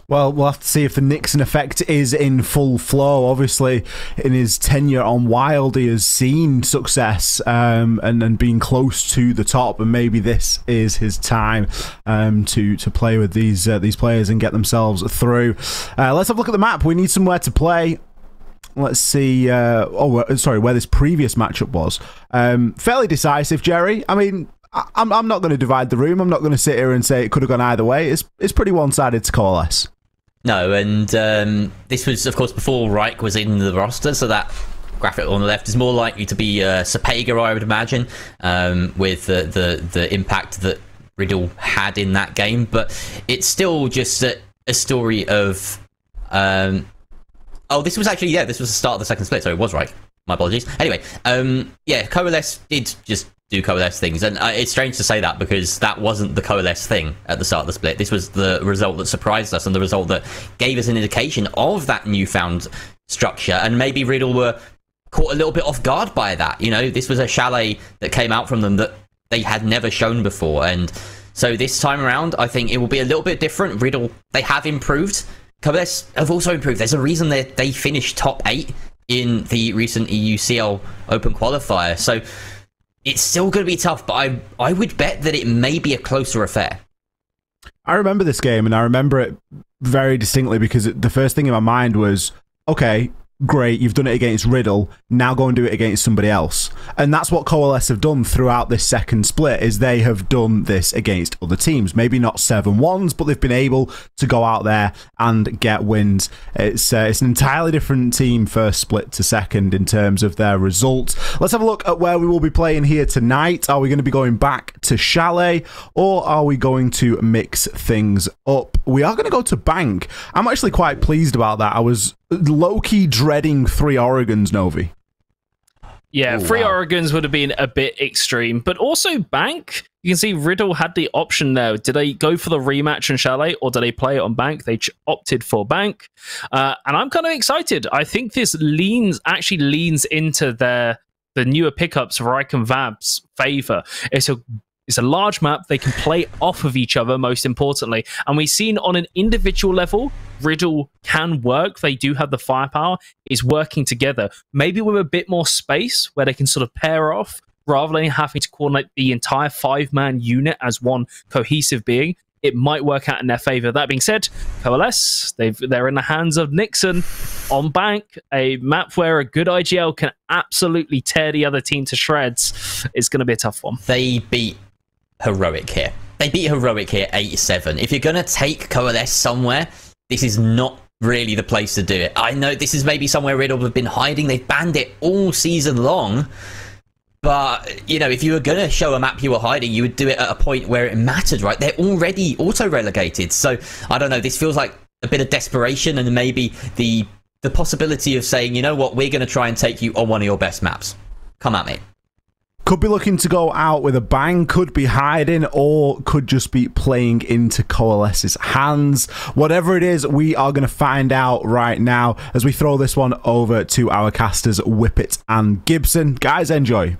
Well, we'll have to see if the Nixon effect is in full flow. Obviously, in his tenure on Wild, he has seen success um, and and being close to the top, and maybe this is his time um, to to play with these uh, these players and get themselves through. Uh, let's have a look at the map. We need somewhere to play. Let's see. Uh, oh, uh, sorry, where this previous matchup was. Um, fairly decisive, Gerry. I mean, I- I'm I'm not going to divide the room. I'm not going to sit here and say it could have gone either way. It's it's pretty one sided to coalesce. No, and um, this was, of course, before Reich was in the roster, so that graphic on the left is more likely to be uh, I would imagine, um, with the, the the impact that Riddle had in that game. But it's still just a, a story of. Um, oh, this was actually yeah, this was the start of the second split, so it was Reich. My apologies. Anyway, um, yeah, Coalesce did just do Coalesce things, and uh, it's strange to say that because that wasn't the Coalesce thing at the start of the split. This was the result that surprised us and the result that gave us an indication of that newfound structure, and maybe Riddle were caught a little bit off guard by that. You know, this was a chalet that came out from them that they had never shown before, and so this time around, I think it will be a little bit different. Riddle, they have improved. Coalesce have also improved. There's a reason that they finished top eight in the recent EUCL Open qualifier. So it's still going to be tough, but I I would bet that it may be a closer affair. I remember this game and I remember it very distinctly because the first thing in my mind was, okay, great, you've done it against Riddle, now go and do it against somebody else. And that's what Coalesce have done throughout this second split is they have done this against other teams. Maybe not 7-1s, but they've been able to go out there and get wins. It's uh, it's an entirely different team first split to second in terms of their results. Let's have a look at where we will be playing here tonight. Are we going to be going back to Chalet or are we going to mix things up? We are going to go to Bank. I'm actually quite pleased about that. I was low key dreading three Oregons, Novi. Yeah, Oh, free wow. Oregons would have been a bit extreme, but also Bank. You can see Riddle had the option there. Did they go for the rematch in Chalet or did they play it on Bank? They ch- opted for Bank, uh, and I'm kind of excited. I think this leans actually leans into their the newer pickups Reich and Vab's favor. It's a it's a large map. They can play off of each other, most importantly. And we've seen on an individual level, Riddle can work. They do have the firepower, is working together. Maybe with a bit more space where they can sort of pair off rather than having to coordinate the entire five man unit as one cohesive being. It might work out in their favor. That being said, Coalesce, they've, they're in the hands of Nixon on Bank, a map where a good IGL can absolutely tear the other team to shreds. It's going to be a tough one. They beat Heroic here. They beat Heroic here 8 7. If you're going to take Coalesce somewhere, this is not really the place to do it. I know this is maybe somewhere Riddle have been hiding. They've banned it all season long. But, you know, if you were going to show a map you were hiding, you would do it at a point where it mattered, right? They're already auto relegated. So, I don't know. This feels like a bit of desperation and maybe the the possibility of saying, you know what, we're going to try and take you on one of your best maps. Come at me. Could be looking to go out with a bang, could be hiding, or could just be playing into Coalesce's hands. Whatever it is, we are going to find out right now as we throw this one over to our casters, Whippet and Gibson. Guys, enjoy.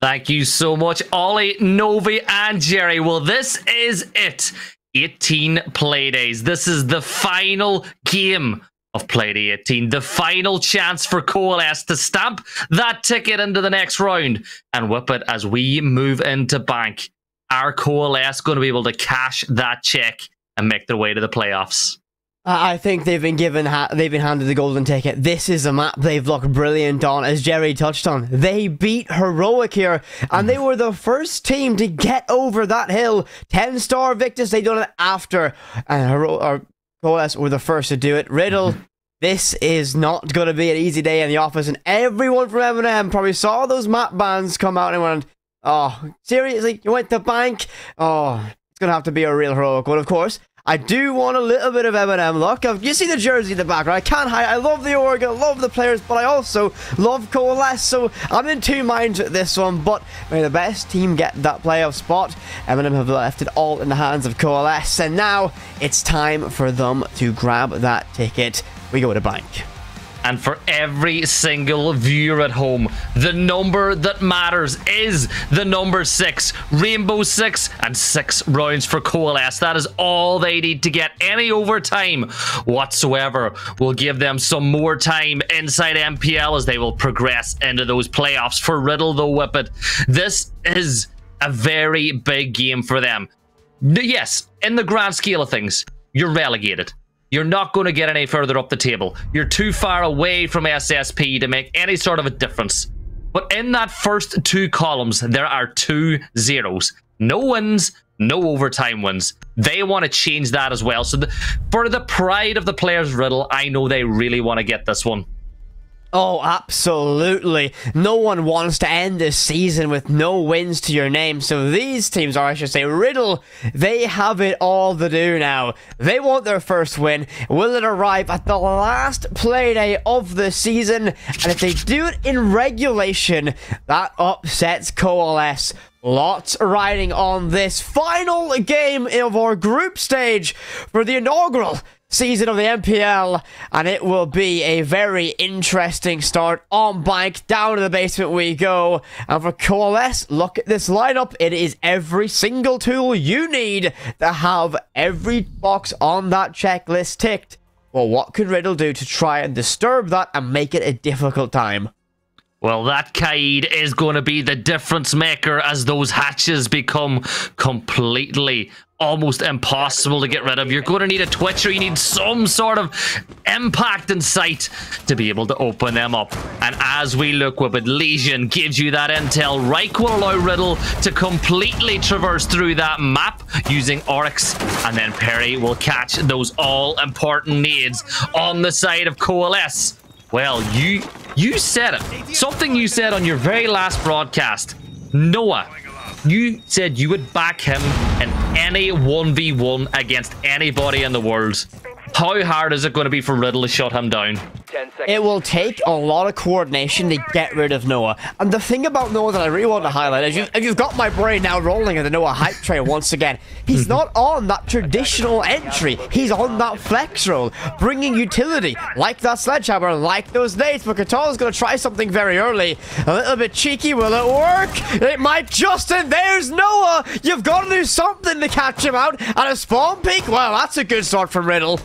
Thank you so much, Ollie, Novi, and Gerry. Well, this is it. 18 playdays. This is the final game of Play Day 18. The final chance for Coalesce to stamp that ticket into the next round and Whippet as we move into bank. Are Coalesce going to be able to cash that check and make their way to the playoffs? I think they've been given they've been handed the golden ticket. This is a map they've looked brilliant on, as Gerry touched on. They beat Heroic here, and they were the first team to get over that hill. Tenstar Victus, they done it after, and Hero- or were the first to do it. Riddle. This is not going to be an easy day in the office, and everyone from MNM probably saw those map bans come out and went, "Oh, seriously? You went to bank? Oh, it's going to have to be a real heroic one, of course." I do want a little bit of MNM luck. You see the jersey in the background. I can't hide. I love the Oregon, I love the players, but I also love Coalesce. So I'm in two minds with this one. But may the best team get that playoff spot. MNM have left it all in the hands of Coalesce, and now it's time for them to grab that ticket. We go to bank. And for every single viewer at home, the number that matters is the number six. Rainbow six and six rounds for Coalesce. That is all they need to get any overtime whatsoever. Will give them some more time inside NPL as they will progress into those playoffs. For Riddle, though, Whippet, this is a very big game for them. Yes, in the grand scale of things, you're relegated. You're not going to get any further up the table. You're too far away from SSP to make any sort of a difference. But in that first two columns, there are two zeros. No wins, no overtime wins. They want to change that as well. So, the, for the pride of the players' riddle, I know they really want to get this one. Oh, absolutely. No one wants to end this season with no wins to your name. So these teams, or I should say Riddle, they have it all to do now. They want their first win. Will it arrive at the last playday of the season? And if they do it in regulation, that upsets Coalesce. Lots riding on this final game of our group stage for the inaugural season of the NPL, and it will be a very interesting start on bank. Down to the basement we go. And for Coalesce, look at this lineup. It is every single tool you need to have every box on that checklist ticked. Well, what could Riddle do to try and disturb that and make it a difficult time? Well, that Kaid is going to be the difference maker as those hatches become completely almost impossible to get rid of. You're going to need a twitcher. You need some sort of impact in sight to be able to open them up. And as we look, Whippet Lesion gives you that intel. Reich will allow Riddle to completely traverse through that map using Oryx. And then Perry will catch those all-important nades on the side of Coalesce. Well, you you said it. Something you said on your very last broadcast. Noah, you said you would back him in any 1v1 against anybody in the world. How hard is it going to be for Riddle to shut him down? It will take a lot of coordination to get rid of Noah. And the thing about Noah that I really want to highlight is you, if you've got my brain now rolling in the Noah hype train once again, he's not on that traditional entry. He's on that flex roll, bringing utility, like that sledgehammer, like those nades. But Katala's going to try something very early. A little bit cheeky. Will it work? It might just. And there's Noah. You've got to do something to catch him out. And a spawn peek. Well, that's a good start from Riddle.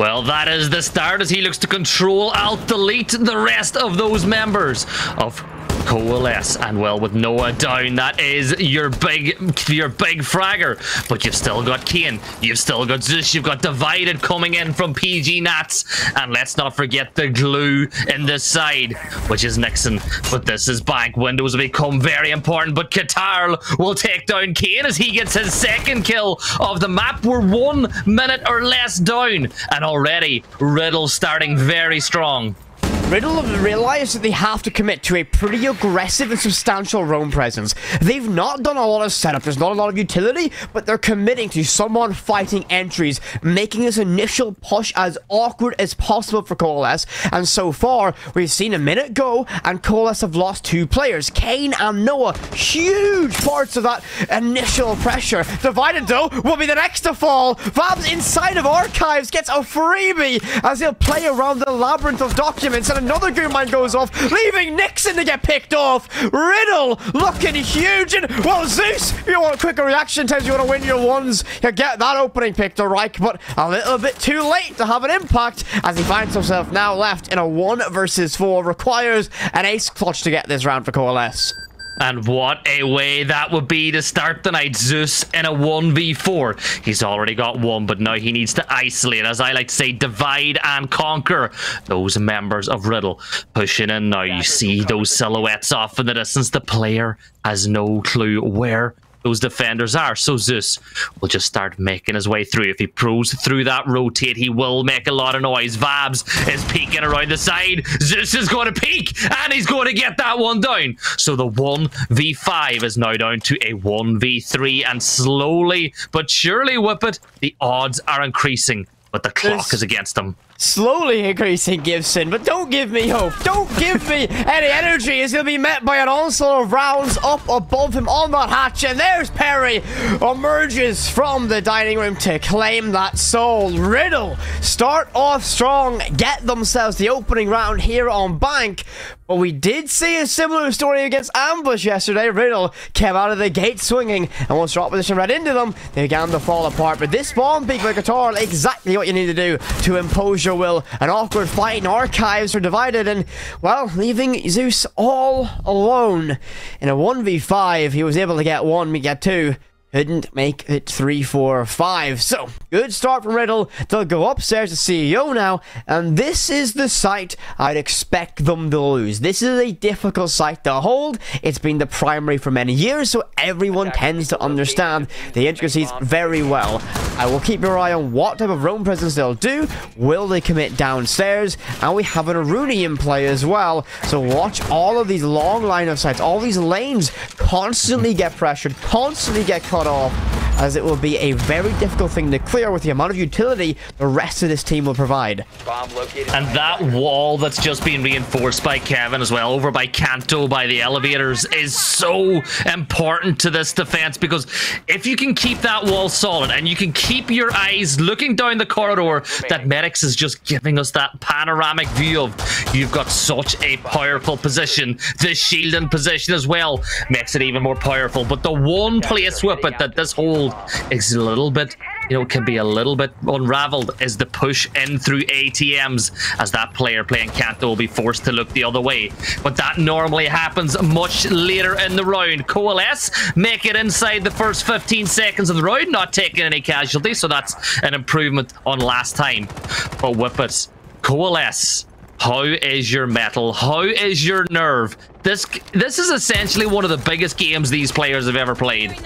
Well, that is the start as he looks to control, alt delete the rest of those members of Coalesce. And well, with Noah down, that is your big, your big fragger. But you've still got Kane, you've still got Zeus, you've got Divided coming in from PG Nats. And let's not forget the glue in this side, which is Nixon. But this is bank. Windows will become very important. But Qatar will take down Kane as he gets his second kill of the map. We're one minute or less down. And already, Riddle starting very strong. Riddle have realised that they have to commit to a pretty aggressive and substantial roam presence. They've not done a lot of setup, there's not a lot of utility, but they're committing to someone fighting entries, making this initial push as awkward as possible for Coalesce. And so far, we've seen a minute go, and Coalesce have lost two players, Kane and Noah. Huge parts of that initial pressure. Divided, though, will be the next to fall. Vabs inside of Archives gets a freebie as he'll play around the labyrinth of documents, and another Gu mine goes off, leaving Nixon to get picked off. Riddle looking huge, and well, Zeus, you want a quicker reaction times, you want to win your ones, you get that opening pick to Reich, but a little bit too late to have an impact as he finds himself now left in a one versus four. Requires an ace clutch to get this round for Coalesce. And what a way that would be to start the night. Zeus in a 1v4. He's already got one, but now he needs to isolate, as I like to say, divide and conquer those members of Riddle. Pushing in now, you see those silhouettes off in the distance. The player has no clue where those defenders are. So Zeus will just start making his way through. If he proves through that rotate, he will make a lot of noise. Vabs is peeking around the side. Zeus is going to peek, and he's going to get that one down. So the 1v5 is now down to a 1v3, and slowly but surely, Whippet, the odds are increasing. But the clock is against them. Slowly increasing Gibson, but don't give me hope. Don't give me any energy. He's going to be met by an onslaught of rounds up above him on that hatch. And there's Perry emerges from the dining room to claim that soul. Riddle start off strong, get themselves the opening round here on Bank. But we did see a similar story against Ambush yesterday. Riddle came out of the gate swinging, and once their opposition right into them, they began to fall apart. But this spawn peak by Qatar, exactly what you need to do to impose your will. An awkward fight, and archives are divided, and, well, leaving Zeus all alone. In a 1v5, he was able to get one, we get two couldn't make it three, four, five. So, good start from Riddle. They'll go upstairs to CEO now, and this is the site I'd expect them to lose. This is a difficult site to hold. It's been the primary for many years, so everyone tends to understand the intricacies very well. I will keep your eye on what type of roam presence they'll do. Will they commit downstairs? And we have an Aruni in play as well. So watch all of these long line of sights, all these lanes constantly get pressured, constantly get cut off, as it will be a very difficult thing to clear with the amount of utility the rest of this team will provide. And that wall that's just been reinforced by Kevin as well, over by Kanto, by the elevators, is so important to this defense because if you can keep that wall solid and you can keep your eyes looking down the corridor that Medics is just giving us that panoramic view of, you've got such a powerful position. The shielding position as well makes it even more powerful. But the one place with it that this whole is a little bit you know, can be a little bit unraveled is the push in through ATMs as that player playing Kanto will be forced to look the other way. But that normally happens much later in the round. Coalesce make it inside the first 15 seconds of the round, not taking any casualties, so that's an improvement on last time. But Whippets, Coalesce, how is your metal? How is your nerve? This this is essentially one of the biggest games these players have ever played.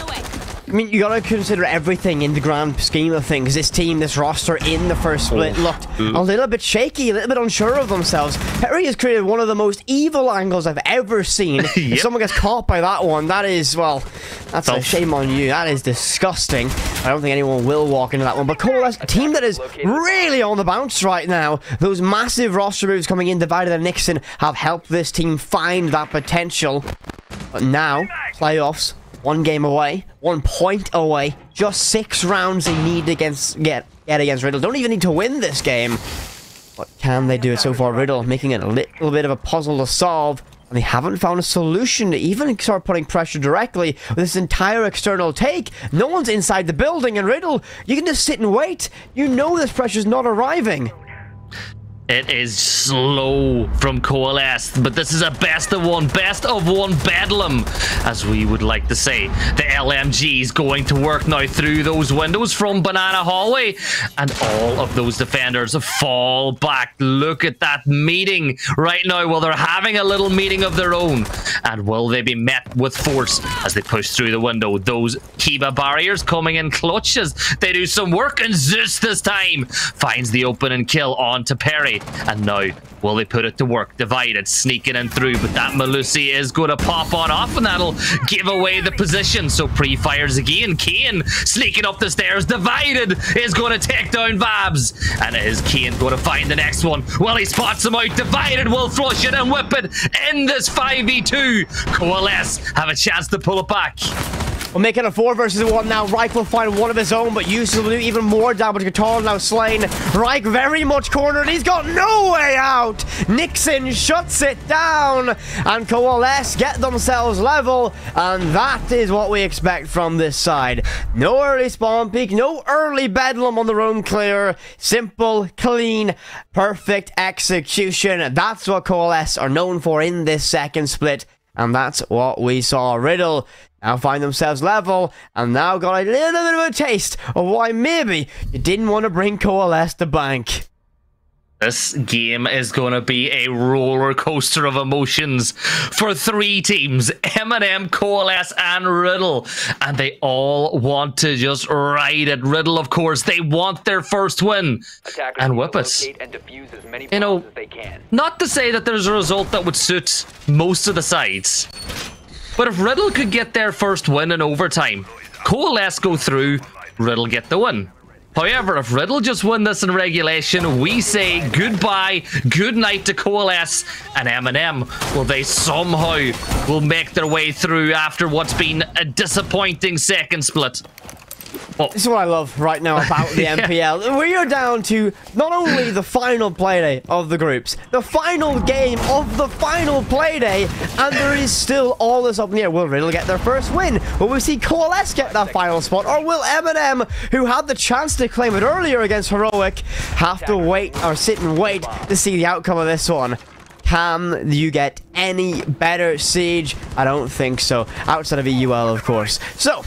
I mean, you gotta consider everything in the grand scheme of things. This team, this roster in the first split looked a mm. little bit shaky, a little bit unsure of themselves. Perry has created one of the most evil angles I've ever seen. If someone gets caught by that one, that is, well, that's a shame on you. That is disgusting. I don't think anyone will walk into that one. But Coalesce, a team that is really on the bounce right now. Those massive roster moves coming in, Divided and Nixon, have helped this team find that potential. But now, playoffs, one game away, one point away, just six rounds they need against get get against Riddle. Don't even need to win this game. But can they do it so far? Riddle making it a little bit of a puzzle to solve. And they haven't found a solution to even start putting pressure directly with this entire external take. No one's inside the building, and Riddle, you can just sit and wait. You know this pressure's not arriving. It is slow from Coalesce, but this is a best of one, best of one bedlam, as we would like to say. The LMG is going to work now through those windows from Banana Hallway, and all of those defenders fall back. Look at that meeting right now. Well, they're having a little meeting of their own, and will they be met with force as they push through the window? Those Kiba barriers coming in clutches. They do some work, and Zeus this time finds the open and kill on to Perry. And now, will they put it to work? Divided, sneaking in through, but that Melusi is going to pop on off, and that'll give away the position. So pre-fires again. Kane sneaking up the stairs. Divided is going to take down Vabs. And is Kane going to find the next one? Well, he spots him out. Divided will flush it and Whippet in this 5v2. Coalesce have a chance to pull it back. We'll make it a four versus one now. Reich will find one of his own, but Yusuf will do even more damage. Guitar now slain. Reich very much cornered. He's got no way out. Nixon shuts it down. And Coalesce get themselves level. And that is what we expect from this side. No early spawn peak. No early bedlam on the roam clear. Simple, clean, perfect execution. That's what Coalesce are known for in this second split. And that's what we saw. Riddle now find themselves level and now got a little bit of a taste of why maybe you didn't want to bring Coalesce to bank. This game is going to be a roller coaster of emotions for three teams MNM, Coalesce, and Riddle. And they all want to just ride it. Riddle, of course, they want their first win and Whippet. You know, not to say that there's a result that would suit most of the sides, but if Riddle could get their first win in overtime, Coalesce go through, Riddle get the win. However, if Riddle just win this in regulation, we say goodbye, good night to Coalesce and MNM. Will they somehow will make their way through after what's been a disappointing second split? This is what I love right now about the Yeah. NPL. We are down to not only the final playday of the groups, the final game of the final playday, and there is still all this up in the air. Will Riddle get their first win? Will we see Coalesce get that final spot? Or will MNM, who had the chance to claim it earlier against Heroic, have to wait or sit and wait to see the outcome of this one? Can you get any better Siege? I don't think so. Outside of EUL, of course. So,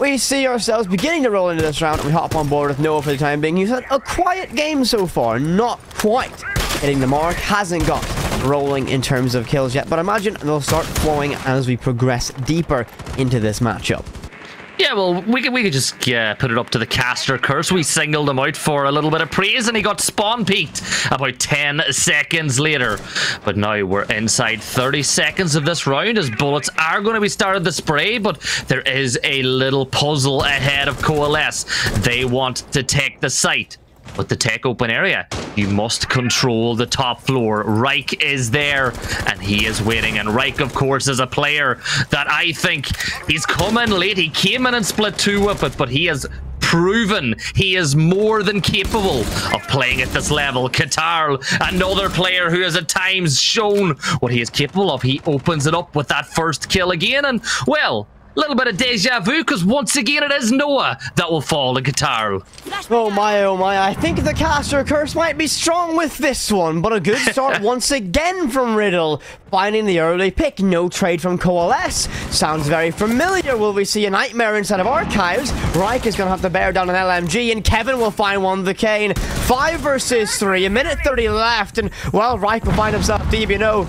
we see ourselves beginning to roll into this round and we hop on board with Noah for the time being. He's had a quiet game so far, not quite hitting the mark, hasn't got rolling in terms of kills yet, but I imagine they'll start flowing as we progress deeper into this matchup. Yeah, well, we could we could just uh, put it up to the caster curse. We singled him out for a little bit of praise, and he got spawn peaked about ten seconds later. But now we're inside 30 seconds of this round, as bullets are going to be started to spray. But there is a little puzzle ahead of Coalesce. They want to take the site. But to take open area, you must control the top floor. Reich is there, and he is waiting. And Reich, of course, is a player that I think he's coming late. He came in and split two with it, but he has proven he is more than capable of playing at this level. Qatar, another player who has at times shown what he is capable of. He opens it up with that first kill again, and well, a little bit of deja vu because once again it is Noah that will fall to Qatar. Oh my, oh my, I think the caster curse might be strong with this one, but a good start once again from Riddle. Finding the early pick, no trade from Coalesce. Sounds very familiar. Will we see a Nightmare instead of Archives? Reich is going to have to bear down an LMG, and Kevin will find one the Kane. Five versus three, a minute 30 left, and well, Reich will find himself know.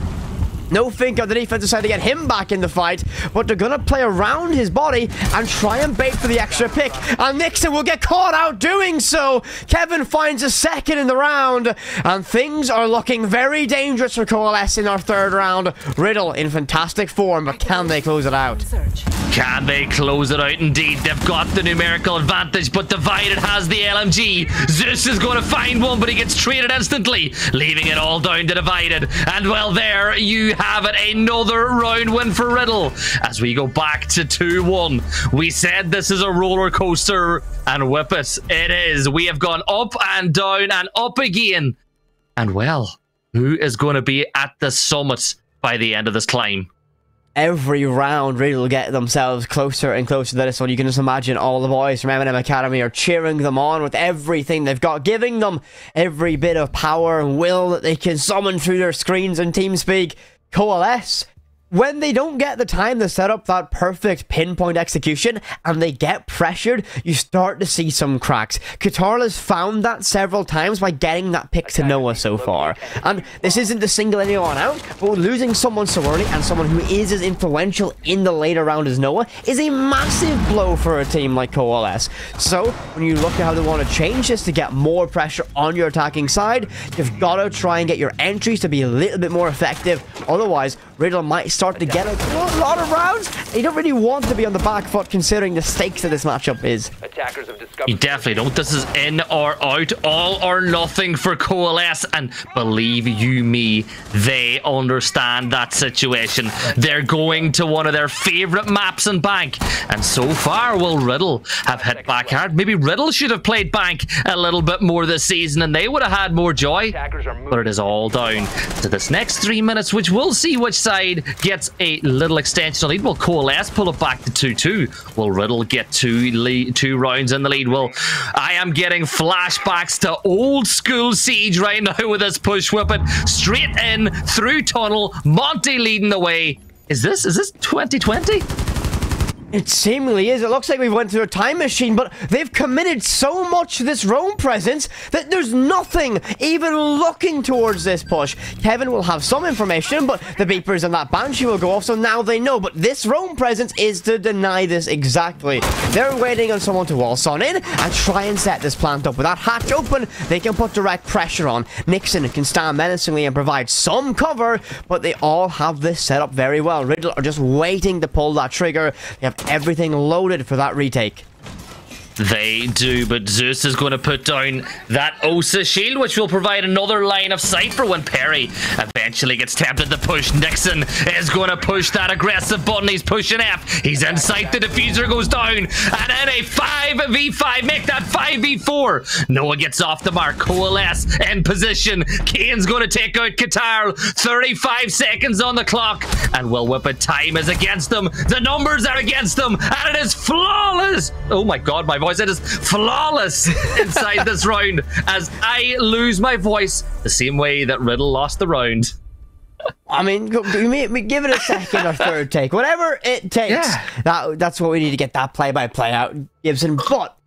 No think of the defense side to get him back in the fight, but they're gonna play around his body and try and bait for the extra pick. And Nixon will get caught out doing so. Kevin finds a second in the round, and things are looking very dangerous for Coalesce in our third round. Riddle in fantastic form, but can they close it out? Can they close it out? Indeed, they've got the numerical advantage, but Divided has the LMG. Zeus is going to find one, but he gets traded instantly, leaving it all down to Divided. And well, there you have it. Another round win for Riddle. As we go back to 2 1. We said this is a roller coaster, and Whippet. It is. We have gone up and down and up again. And well, who is going to be at the summit by the end of this climb? every round Riddle get themselves closer and closer to this one. You can just imagine all the boys from MNM Academy are cheering them on with everything they've got, giving them every bit of power and will that they can summon through their screens and TeamSpeak. Coalesce. When they don't get the time to set up that perfect pinpoint execution and they get pressured, you start to see some cracks. Qatar has found that several times by getting that pick to Noah so far. And this isn't to single anyone out, but losing someone so early and someone who is as influential in the later round as Noah is a massive blow for a team like Coalesce. So, when you look at how they want to change this to get more pressure on your attacking side, you've got to try and get your entries to be a little bit more effective. Otherwise, Riddle might start to get a lot of rounds. You don't really want to be on the back foot considering the stakes of this matchup is. Attackers have discovered. You definitely don't. This is in or out, all or nothing for Coalesce. And believe you me, they understand that situation. They're going to one of their favourite maps in Bank. And so far, will Riddle have hit back hard? Maybe Riddle should have played Bank a little bit more this season and they would have had more joy. But it is all down to this next three minutes, which we'll see which side gets a little extension on lead. Will Coalesce pull it back to 2-2? Will Riddle get two, lead, two rounds in the lead? Well, I am getting flashbacks to old school Siege right now with this push whipping straight in through tunnel. Monty leading the way. Is this is this 2020? It seemingly is. It looks like we've went through a time machine, but they've committed so much to this Rome presence that there's nothing even looking towards this push. Kevin will have some information, but the beepers and that Banshee will go off, so now they know. But this Rome presence is to deny this exactly. They're waiting on someone to wall Son in and try and set this plant up. With that hatch open, they can put direct pressure on. Nixon can stand menacingly and provide some cover, but they all have this set up very well. Riddle are just waiting to pull that trigger. They have everything loaded for that retake. They do, but Zeus is going to put down that Osa shield, which will provide another line of sight for when Perry eventually gets tempted to push. Nixon is going to push that aggressive button. He's pushing F. He's in sight. The diffuser goes down. And then a 5v5. Make that 5v4. Noah gets off the mark. Coalesce in position. Kane's going to take out Qatar. 35 seconds on the clock. And Will Whippet time is against them. The numbers are against them. And it is flawless. Oh my god, my voice. It is flawless inside this round as I lose my voice the same way that Riddle lost the round. I mean, we give it a second or third take, whatever it takes. Yeah. That that's what we need to get that play by play out, Gibson. But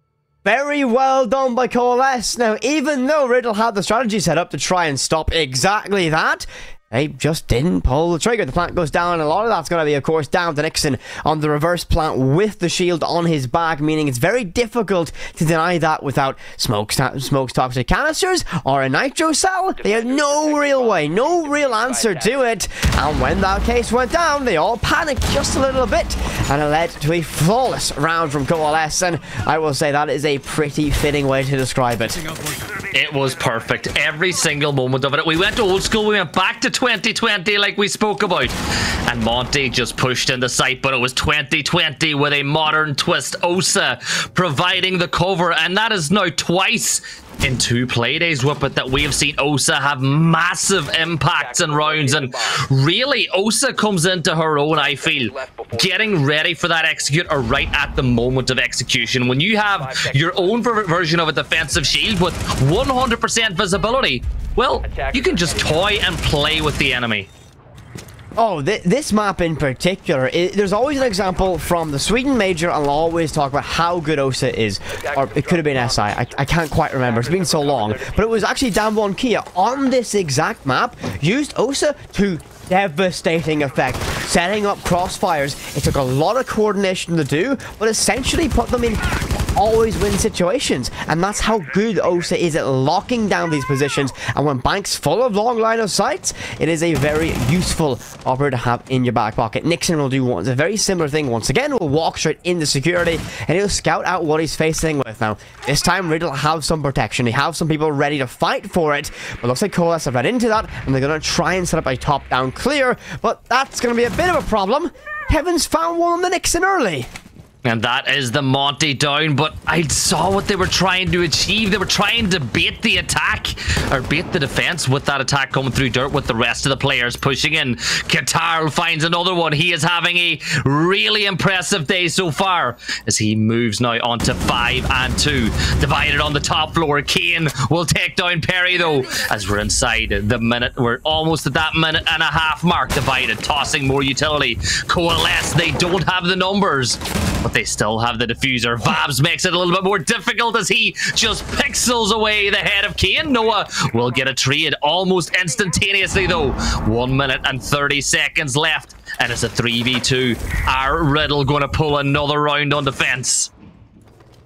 very well done by Coalesce. Now, even though Riddle had the strategy set up to try and stop exactly that. They just didn't pull the trigger. The plant goes down. and A lot of that's going to be, of course, down to Nixon on the reverse plant with the shield on his back, meaning it's very difficult to deny that without smokes, smokes toxic canisters or a nitro cell. They had no real way, no real answer to it. And when that case went down, they all panicked just a little bit, and it led to a flawless round from Coalesce. And I will say that is a pretty fitting way to describe it. It was perfect. Every single moment of it. We went to old school. We went back to 2020 like we spoke about. And Monty just pushed in the sight, but it was 2020 with a modern twist. Osa providing the cover. And that is now twice in two playdays, Whippet, that we have seen Osa have massive impacts in rounds. And really, Osa comes into her own, I feel, getting ready for that executor right at the moment of execution. When you have your own ver- version of a defensive shield with 100% visibility, well, you can just toy and play with the enemy. Oh, th- this map in particular, i there's always an example from the Sweden Major, and I'll always talk about how good Osa is. Or it could have been SI, I, I can't quite remember, it's been so long. But it was actually Damwon Kia on this exact map used Osa to devastating effect, setting up crossfires. It took a lot of coordination to do, but essentially put them in always win situations. And that's how good Osa is at locking down these positions. And when Bank's full of long line of sights, it is a very useful operator to have in your back pocket. Nixon will do one, a very similar thing once again. Will walk straight into security and he'll scout out what he's facing with. Now, this time Riddle have some protection. They have some people ready to fight for it. But looks like Coalesce have read into that and they're going to try and set up a top-down clear. But that's going to be a bit of a problem. Kevin's found one on the Nixon early. And that is the Monty down, but I saw what they were trying to achieve. They were trying to bait the attack, or bait the defense with that attack coming through dirt with the rest of the players pushing in. Qatar finds another one. He is having a really impressive day so far as he moves now onto 5 and 2. Divided on the top floor. Kane will take down Perry though, as we're inside the minute. We're almost at that minute and a half mark. Divided, tossing more utility. Coalesce, they don't have the numbers, but they still have the diffuser. Vabs makes it a little bit more difficult as he just pixels away the head of Kane. Noah will get a trade almost instantaneously though. One minute and 30 seconds left. And it's a 3v2. Are Riddle going to pull another round on defense?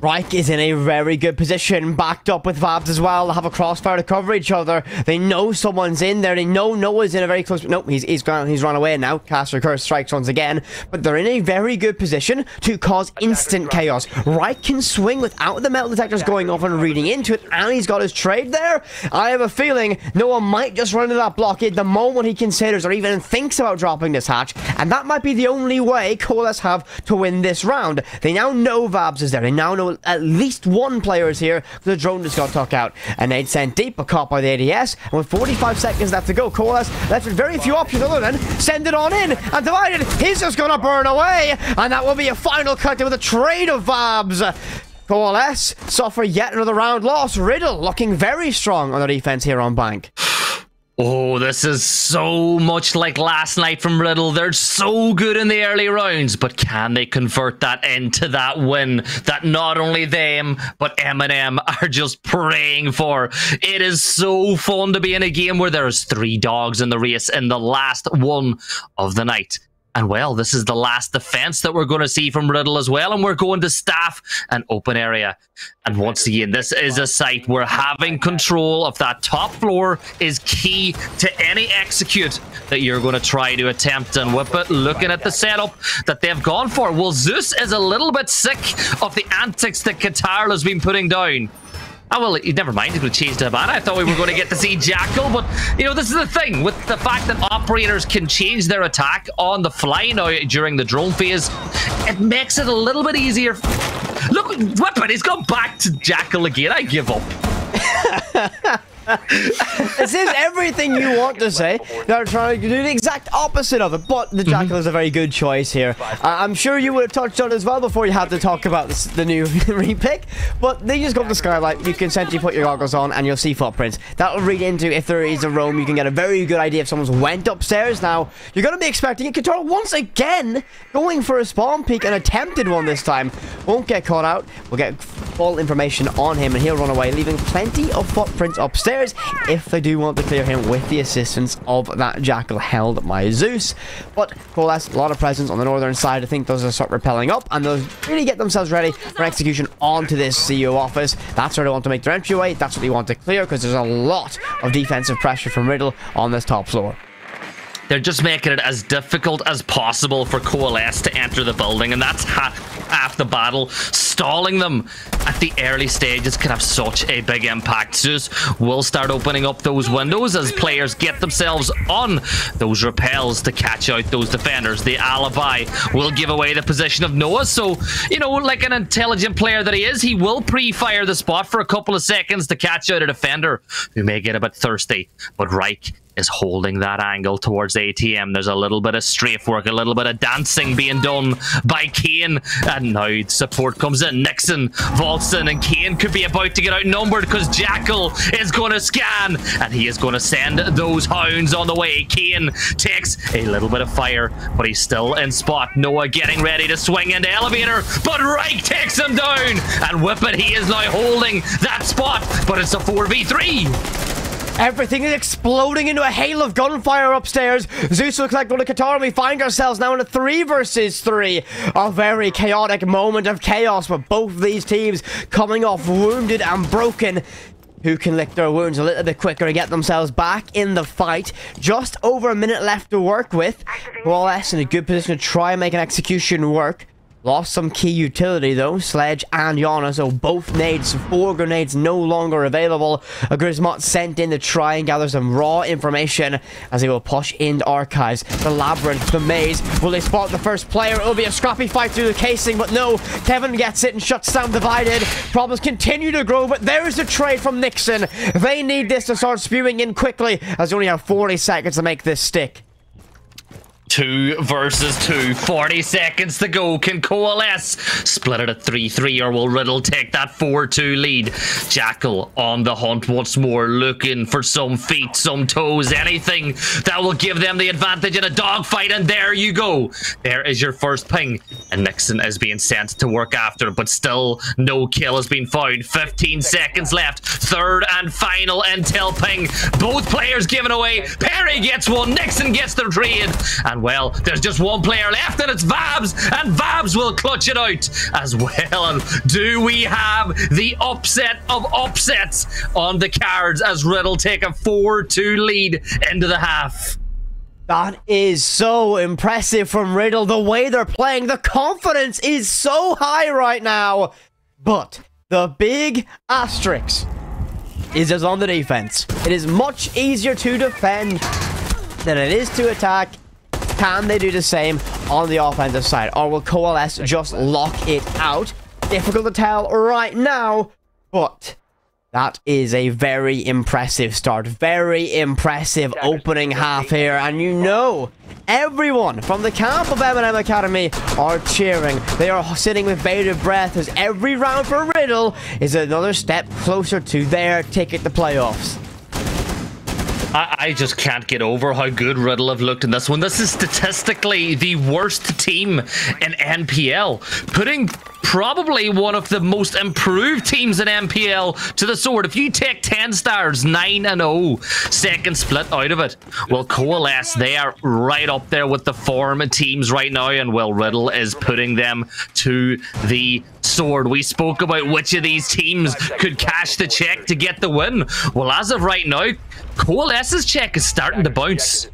Reich is in a very good position, backed up with Vabs as well. They have a crossfire to cover each other. They know someone's in there. They know Noah's in a very close. Nope, he's he's gone. He's run away now. Caster Curse strikes once again, but they're in a very good position to cause instant chaos. Reich can swing without the metal detectors going off and reading into it, and he's got his trade there. I have a feeling Noah might just run into that blockade the moment he considers or even thinks about dropping this hatch, and that might be the only way Coalesce have to win this round. They now know Vabs is there. They now know at least one player is here. The drone just got took out. And nade sent deep, a caught by the ADS. And with 45 seconds left to go, Coalesce left with very few options other than send it on in. And divided, he's just gonna burn away. And that will be a final cut with a trade of Vabs. Coalesce suffer yet another round loss. Riddle looking very strong on the defense here on Bank. Oh, this is so much like last night from Riddle. They're so good in the early rounds, but can they convert that into that win that not only them, but MNM are just praying for? It is so fun to be in a game where there's three dogs in the race in the last one of the night. And well, this is the last defense that we're going to see from Riddle as well. And we're going to staff an open area. And once again, this is a site where having control of that top floor is key to any execute that you're going to try to attempt. And Whippet. looking at the setup that they've gone for. Well, Zeus is a little bit sick of the antics that Qatar has been putting down. Oh, well, never mind. He's going to change to Hibana. I thought we were going to get to see Jackal, but, you know, this is the thing with the fact that operators can change their attack on the fly now during the drone phase. It makes it a little bit easier. Look, Whippet, he's gone back to Jackal again. I give up. this is everything you want to say. They're trying to do the exact opposite of it, but the Jackal is a very good choice here. Uh, I'm sure you would have touched on it as well before you had to talk about this, the new repick, but they just go to Skylight. You can essentially put your goggles on and you'll see footprints. That'll read into if there is a roam. You can get a very good idea if someone's went upstairs. Now, you're going to be expecting a control once again going for a spawn peek, an attempted one this time. Won't get caught out. We'll get full information on him and he'll run away, leaving plenty of footprints upstairs if they do want to clear him with the assistance of that Jackal held by Zeus. But Coalesce, a lot of presence on the northern side. I think those will start repelling up and they'll really get themselves ready for execution onto this CEO office. That's where they want to make their entryway. That's what they want to clear because there's a lot of defensive pressure from Riddle on this top floor. They're just making it as difficult as possible for Coalesce to enter the building, and that's half, half the battle. Stalling them at the early stages can have such a big impact. Zeus will start opening up those windows as players get themselves on those repels to catch out those defenders. The alibi will give away the position of Noah, so, you know, like an intelligent player that he is, he will pre-fire the spot for a couple of seconds to catch out a defender who may get a bit thirsty. But Reich is holding that angle towards ATM. There's a little bit of strafe work, a little bit of dancing being done by Kane. And now support comes in. Nixon vaults in, and Kane could be about to get outnumbered because Jackal is going to scan and he is going to send those hounds on the way. Kane takes a little bit of fire, but he's still in spot. Noah getting ready to swing into elevator, but Reich takes him down. And Whippet, he is now holding that spot, but it's a 4v3. Everything is exploding into a hail of gunfire upstairs. Zeus looks like going to Qatar, and we find ourselves now in a three versus three. A very chaotic moment of chaos with both of these teams coming off wounded and broken who can lick their wounds a little bit quicker and get themselves back in the fight. Just over a minute left to work with. Wallace in a good position to try and make an execution work. Lost some key utility though, Sledge and Iana, so both nades, four grenades no longer available. A Grzmot sent in to try and gather some raw information as they will push into archives. The labyrinth, the maze. Will they spot the first player? It will be a scrappy fight through the casing, but no. Kevin gets it and shuts down Divided. Problems continue to grow, but there's the trade from Nixon. They need this to start spewing in quickly as they only have 40 seconds to make this stick. Two versus two. 40 seconds to go. Can coalesce. Split it at 3-3 or will Riddle take that 4-2 lead? Jackal on the hunt once more. Looking for some feet, some toes, anything that will give them the advantage in a dogfight. And there you go. There is your first ping. And Nixon is being sent to work after. But still no kill has been found. 15 seconds left. Third and final intel ping. Both players given away. Perry gets one. Nixon gets the trade. And well, there's just one player left, and it's Vabs, and Vabs will clutch it out as well. And Do we have the upset of upsets on the cards as Riddle take a 4-2 lead into the half? That is so impressive from Riddle. The way they're playing, the confidence is so high right now. But the big asterisk is just on the defense. It is much easier to defend than it is to attack. Can they do the same on the offensive side? Or will Coalesce just lock it out? Difficult to tell right now, but that is a very impressive start. Very impressive opening half here. And you know, everyone from the camp of MNM Academy are cheering. They are sitting with bated breath as every round for Riddle is another step closer to their ticket to playoffs. I, I, just can't get over how good Riddle have looked in this one. This is statistically the worst team in NPL. Putting probably one of the most improved teams in NPL to the sword. If you take Tenstars, 9 and 0, second split out of it, well, Coalesce, they are right up there with the form teams right now, and Will Riddle is putting them to the sword. We spoke about which of these teams could cash the check to get the win. Well, as of right now, Coalesce's check is starting to bounce.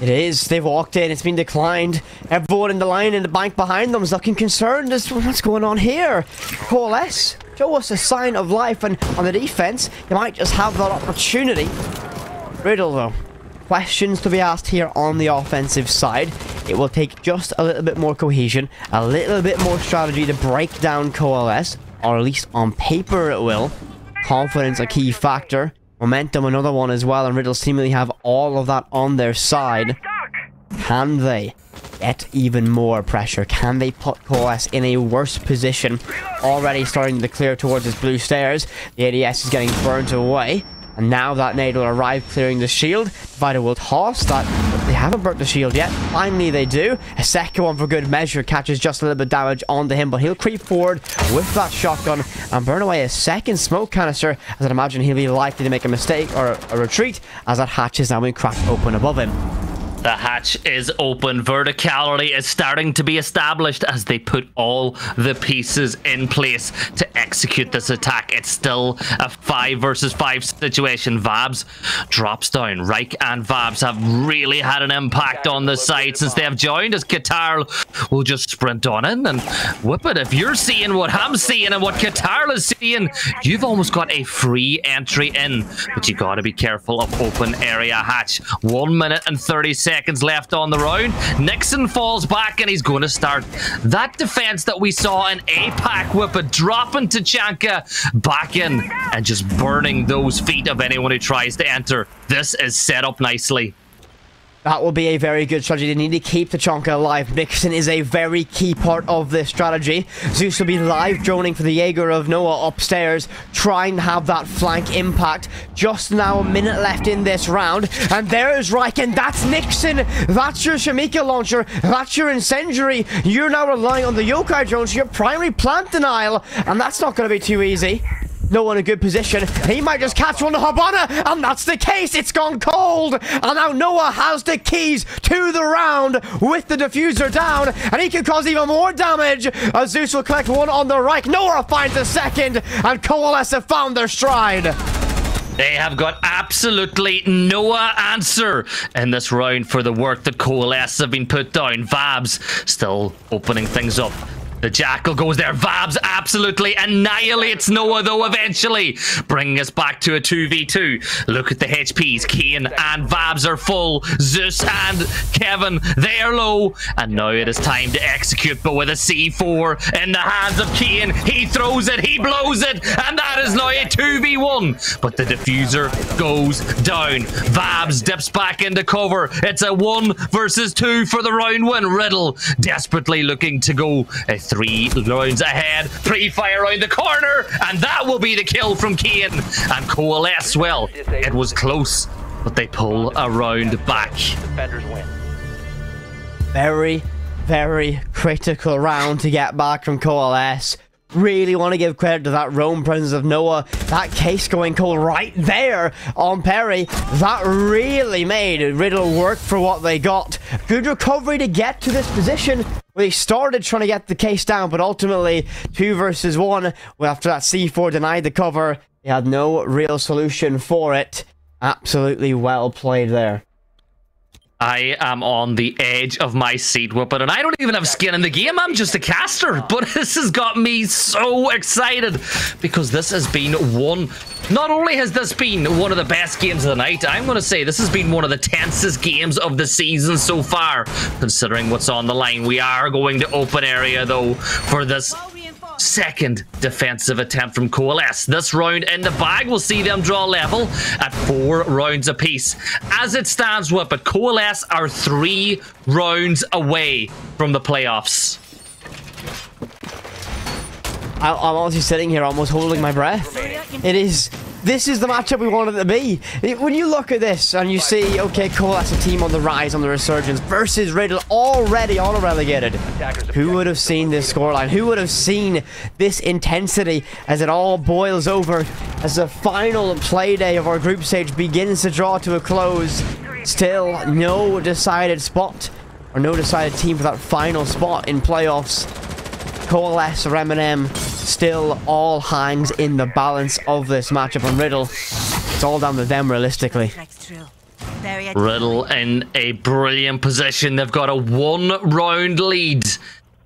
It is. They've walked in. It's been declined. Everyone in the line in the bank behind them is looking concerned as to what's going on here. Coalesce, show us a sign of life. And on the defense, you might just have that opportunity. Riddle, though. Questions to be asked here on the offensive side. It will take just a little bit more cohesion, a little bit more strategy to break down Coalesce, or at least on paper it will. Confidence a key factor. Momentum another one as well, and Riddle seemingly have all of that on their side. Can they get even more pressure? Can they put Coalesce in a worse position? Already starting to clear towards his blue stairs. The ADS is getting burnt away. And now that nade will arrive clearing the shield. Divider will toss that. They haven't burnt the shield yet. Finally they do. A second one for good measure catches just a little bit of damage onto him. But he'll creep forward with that shotgun and burn away a second smoke canister. As I'd imagine he'll be likely to make a mistake or a retreat as that hatch is now being cracked open above him. The hatch is open. Verticality is starting to be established as they put all the pieces in place to execute this attack. It's still a five versus five situation. Vabs drops down. Reich and Vabs have really had an impact on the side since they have joined as Qatar will just sprint on in and Whippet. If you're seeing what I'm seeing and what Qatar is seeing, you've almost got a free entry in. But you got to be careful of open area hatch. One minute and 30 seconds left on the round. Nixon falls back and he's going to start that defense that we saw in APAC Whippet, dropping Tachanka back in and just burning those feet of anyone who tries to enter. This is set up nicely. That will be a very good strategy. They need to keep Tachanka alive. Nixon is a very key part of this strategy. Zeus will be live droning for the Jaeger of Noah upstairs, trying to have that flank impact. Just now, a minute left in this round. And there's Riken. That's Nixon. That's your Shumikha launcher. That's your incendiary. You're now relying on the Yokai drones, your primary plant denial. And that's not going to be too easy. No one in a good position. He might just catch one to Hibana, and that's the case. It's gone cold. And now Noah has the keys to the round with the diffuser down, and he can cause even more damage. As Zeus will collect one on the right. Noah finds the second, and Coalesce have found their stride. They have got absolutely no answer in this round for the work that Coalesce have been put down. Vabs still opening things up. The Jackal goes there. Vabs absolutely annihilates Noah, though, eventually. Bringing us back to a 2v2. Look at the HPs. Kane and Vabs are full. Zeus and Kevin, they are low. And now it is time to execute, but with a C4 in the hands of Kane. He throws it, he blows it, and that is now a 2v1. But the diffuser goes down. Vabs dips back into cover. It's a one versus two for the round win. Riddle desperately looking to go a three rounds ahead. Three fire around the corner, and that will be the kill from Kane. And Coalesce, well, it was close, but they pull a round back. Defenders win. Very, very critical round to get back from Coalesce. Really want to give credit to that roam presence of Noah. That case going cold right there on Perry. That really made Riddle work for what they got. Good recovery to get to this position. They started trying to get the case down, but ultimately, two versus one. Well, after that C4 denied the cover, they had no real solution for it. Absolutely well played there. I am on the edge of my seat, Whippet, and I don't even have skin in the game. I'm just a caster. But this has got me so excited because this has been one. Not only has this been one of the best games of the night, I'm going to say this has been one of the tensest games of the season so far, considering what's on the line. We are going to open area, though, for this second defensive attempt from Coalesce. This round in the bag will see them draw level at four rounds apiece. As it stands, Whippet, Coalesce are three rounds away from the playoffs. I- I'm honestly sitting here almost holding my breath. It is this is the matchup we wanted it to be. When you look at this and you see, okay, cool, that's a team on the rise, on the resurgence, versus Riddle already on relegated. Who would have seen this scoreline? Who would have seen this intensity as it all boils over as the final play day of our group stage begins to draw to a close? Still, no decided spot or no decided team for that final spot in playoffs. Coalesce or MNM still all hangs in the balance of this matchup on Riddle. It's all down to them realistically. Riddle in a brilliant position. They've got a one round lead.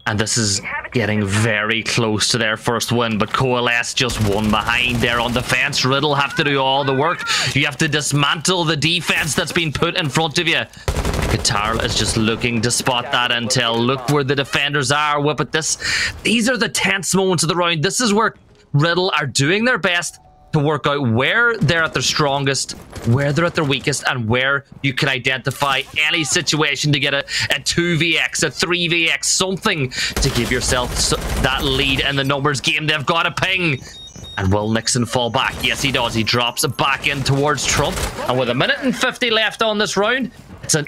And this is getting very close to their first win, but Coalesce just one behind there on defense. Riddle have to do all the work. You have to dismantle the defense that's been put in front of you. Qatar is just looking to spot that intel. Look where the defenders are. Whippet this. These are the tense moments of the round. This is where Riddle are doing their best to work out where they're at their strongest, where they're at their weakest, and where you can identify any situation to get a, a 2vx, a 3vx, something to give yourself that lead in the numbers game. They've got a ping. And will Nixon fall back? Yes, he does. He drops it back in towards Trump. And with a minute and 50 left on this round, it's a,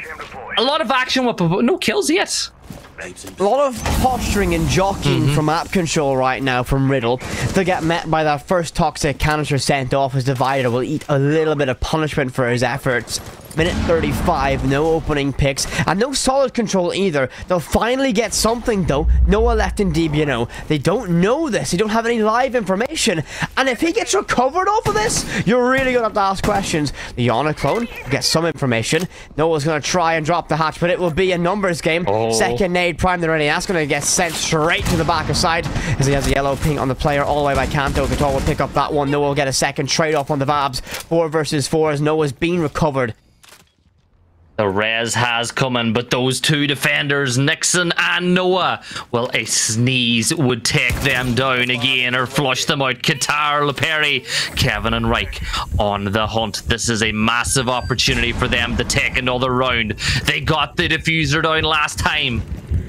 a lot of action with no kills yet. A lot of posturing and jockeying mm-hmm. from app control right now from Riddle. They'll get met by that first toxic canister sent off as Divider will eat a little bit of punishment for his efforts. Minute 35, no opening picks, and no solid control either. They'll finally get something though. Noah left in deep, you know. They don't know this, they don't have any live information. And if he gets recovered off of this, you're really gonna have to ask questions. The Iana clone gets some information. Noah's gonna try and drop the hatch, but it will be a numbers game. Oh. Second nade the already. That's gonna get sent straight to the back of side as he has a yellow ping on the player all the way by Kanto. Vitor will pick up that one. Noah will get a second trade off on the Vabs. Four versus four as Noah's been recovered. The res has come in, but those two defenders, Nixon and Noah, well, a sneeze would take them down again or flush them out. Qatar, LePerry, Kevin and Reich on the hunt. This is a massive opportunity for them to take another round. They got the diffuser down last time.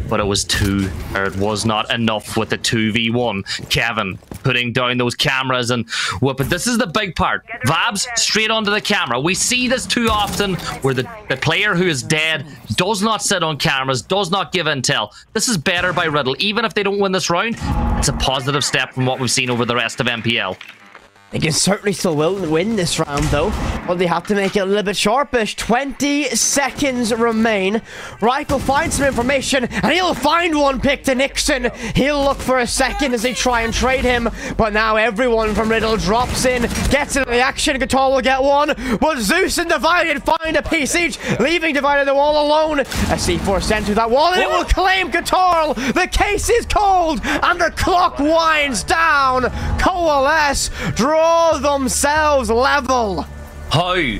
But it was two, or it was not enough with the 2v1. Kevin putting down those cameras and whoop. This is the big part. Vabs straight onto the camera. We see this too often where the, the player who is dead does not sit on cameras, does not give intel. This is better by Riddle. Even if they don't win this round, it's a positive step from what we've seen over the rest of NPL. They can certainly still win this round though, but they have to make it a little bit sharpish. 20 seconds remain. Reich will find some information and he'll find one pick to Nixon. He'll look for a second as they try and trade him, but now everyone from Riddle drops in, gets into the action. Guitar will get one, but Zeus and Divided find a piece each, leaving Divided the wall alone. A C4 sent to that wall and it will claim Guitar. The case is cold and the clock winds down. Coalesce, draw themselves level. How?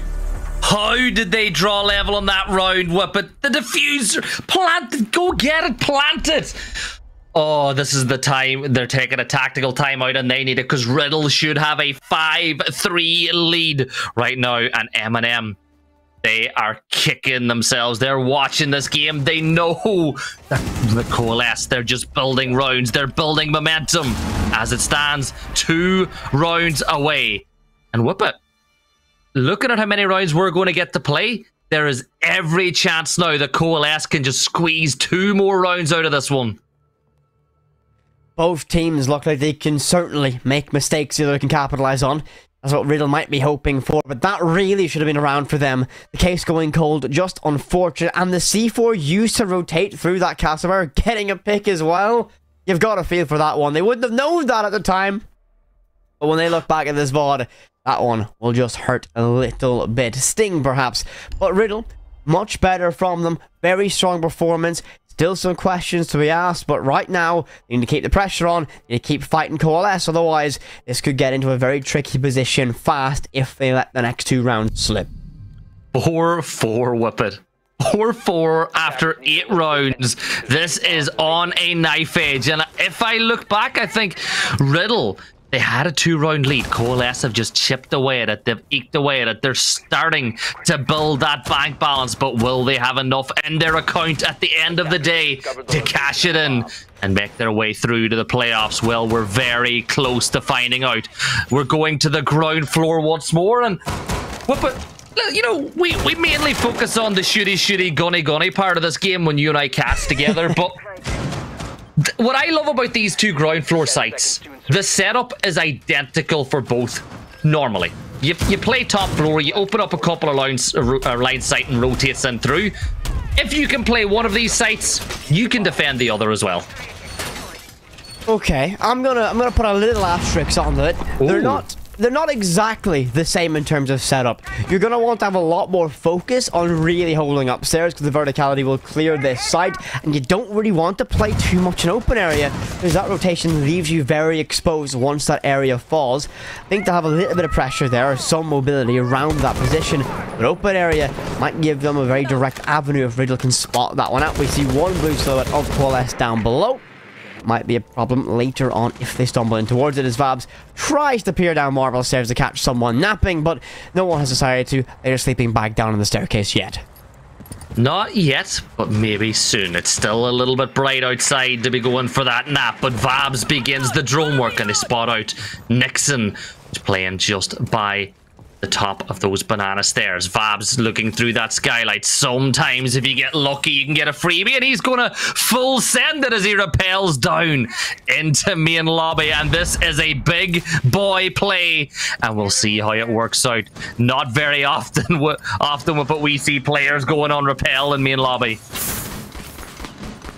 How did they draw level on that round, Whippet? The diffuser! Plant it! Go get it! Plant it! Oh, this is the time they're taking a tactical timeout and they need it because Riddle should have a 5-3 lead right now and MNM they are kicking themselves. They're watching this game. They know that the coalesce. They're just building rounds. They're building momentum. As it stands, two rounds away. And Whippet. Looking at how many rounds we're going to get to play, there is every chance now that coalesce can just squeeze two more rounds out of this one. Both teams look like they can certainly make mistakes that they can capitalize on. That's what Riddle might be hoping for, but that really should have been around for them. The case going cold, just unfortunate, and the C4 used to rotate through that Casimir, getting a pick as well. You've got a feel for that one. They wouldn't have known that at the time. But when they look back at this VOD, that one will just hurt a little bit. Sting, perhaps. But Riddle, much better from them. Very strong performance. Still some questions to be asked, but right now, you need to keep the pressure on. you need to keep fighting Coalesce, otherwise, this could get into a very tricky position fast if they let the next two rounds slip. 4 4 Whippet. 4 4 after 8 rounds. This is on a knife edge. And if I look back, I think Riddle They had a two round lead. Coalesce have just chipped away at it. They've eked away at it. They're starting to build that bank balance, but will they have enough in their account at the end of the day to cash it in and make their way through to the playoffs? Well, we're very close to finding out. We're going to the ground floor once more and what but you know, we, we mainly focus on the shooty shooty gunny gunny part of this game when you and I cast together, but what I love about these two ground floor sites, the setup is identical for both normally. You, you play top floor, you open up a couple of lines, uh, ro- uh, line sight and rotates in through. If you can play one of these sites, you can defend the other as well. Okay, I'm gonna I'm gonna put a little asterisk on it. They're Ooh. not they're not exactly the same in terms of setup. You're gonna want to have a lot more focus on really holding upstairs because the verticality will clear this site, and you don't really want to play too much in open area because that rotation leaves you very exposed once that area falls. I think they'll have a little bit of pressure there, or some mobility around that position, but open area might give them a very direct avenue if Riddle can spot that one out. We see one blue silhouette of Coalesce down below might be a problem later on if they stumble in towards it as Vabs tries to peer down marble stairs to catch someone napping, but no one has decided to. They're sleeping back down on the staircase yet. Not yet, but maybe soon. It's still a little bit bright outside to be going for that nap, but Vabs begins the drone work and they spot out Nixon, playing just by the top of those banana stairs. Vabs looking through that skylight. Sometimes, if you get lucky, you can get a freebie, and he's going to full send it as he repels down into main lobby. And this is a big boy play, and we'll see how it works out. Not very often, often what we see players going on repel in main lobby.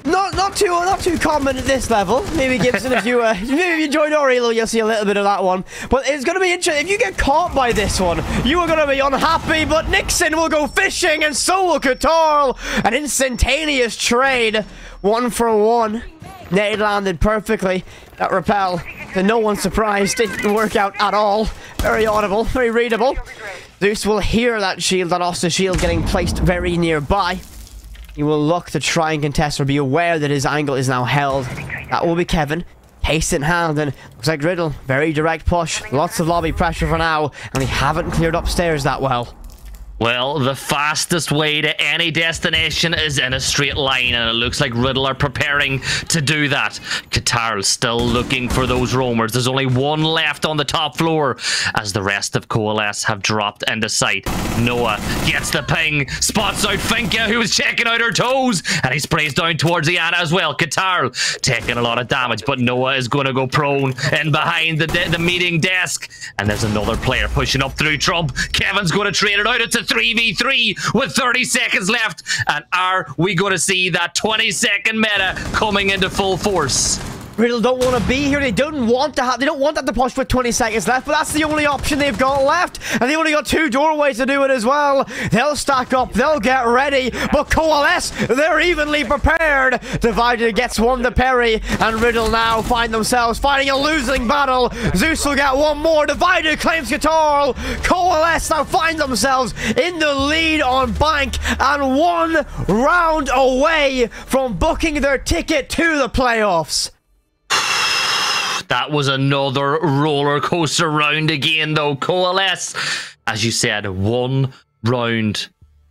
Not not too not too common at this level. Maybe Gibson, if you uh, maybe if you joined Orelo, you'll see a little bit of that one. But it's going to be interesting. If you get caught by this one, you are going to be unhappy. But Nixon will go fishing, and so will Katarl. An instantaneous trade, one for one. Nade landed perfectly. That repel, to no one's surprise, didn't work out at all. Very audible, very readable. Zeus will hear that shield, that Osa shield getting placed very nearby. He will look to try and contest or be aware that his angle is now held. That will be Kevin. Case in hand, and looks like Riddle. Very direct push. Lots of lobby pressure for now, and they haven't cleared upstairs that well. Well, the fastest way to any destination is in a straight line, and it looks like Riddle are preparing to do that. Katarl still looking for those roamers. There's only one left on the top floor, as the rest of Coalesce have dropped into sight. Noah gets the ping, spots out Finka, who was checking out her toes, and he sprays down towards the Iana as well. Katarl taking a lot of damage, but Noah is going to go prone in behind the, the meeting desk, and there's another player pushing up through Trump. Kevin's going to trade it out. It's a 3v3 with 30 seconds left. And are we going to see that 20 second meta coming into full force? Riddle don't want to be here. They don't want to have. They don't want that to push with 20 seconds left. But that's the only option they've got left, and they only got two doorways to do it as well. They'll stack up. They'll get ready. But coalesce. They're evenly prepared. Divided gets one to Perry, and Riddle now find themselves fighting a losing battle. Zeus will get one more. Divided claims Katarl. Coalesce now find themselves in the lead on Bank and one round away from booking their ticket to the playoffs. That was another roller coaster round again, though. Coalesce, as you said, one round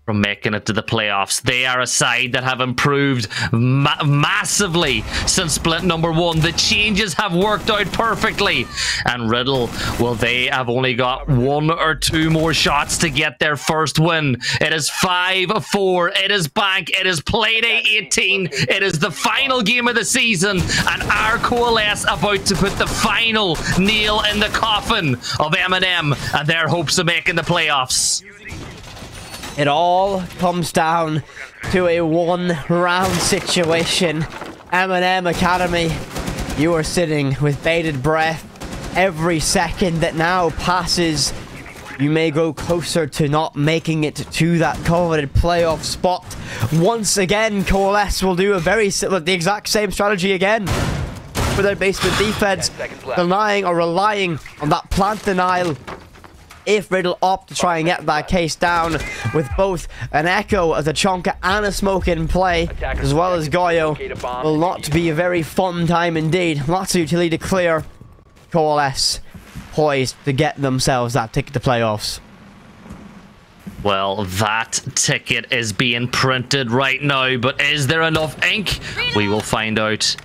from making it to the playoffs. They are a side that have improved ma- massively since split number one. The changes have worked out perfectly. And Riddle, well, they have only got one or two more shots to get their first win. It is 5 4. It is bank. It is playday 18. It is the final game of the season. And our coalesce about to put the final nail in the coffin of MNM and their hopes of making the playoffs. It all comes down to a one round situation. MNM Academy, you are sitting with bated breath. Every second that now passes, you may go closer to not making it to that coveted playoff spot. Once again, Coalesce will do a very si- the exact same strategy again for their basement defense, denying or relying on that plant denial if Riddle opt to try and get that case down with both an Echo as a Chonka and a Smoke in play, as well as Goyo, will not be a very fun time indeed. Lots of utility to clear. Coalesce poised to get themselves that ticket to playoffs? Well, that ticket is being printed right now, but is there enough ink? We will find out.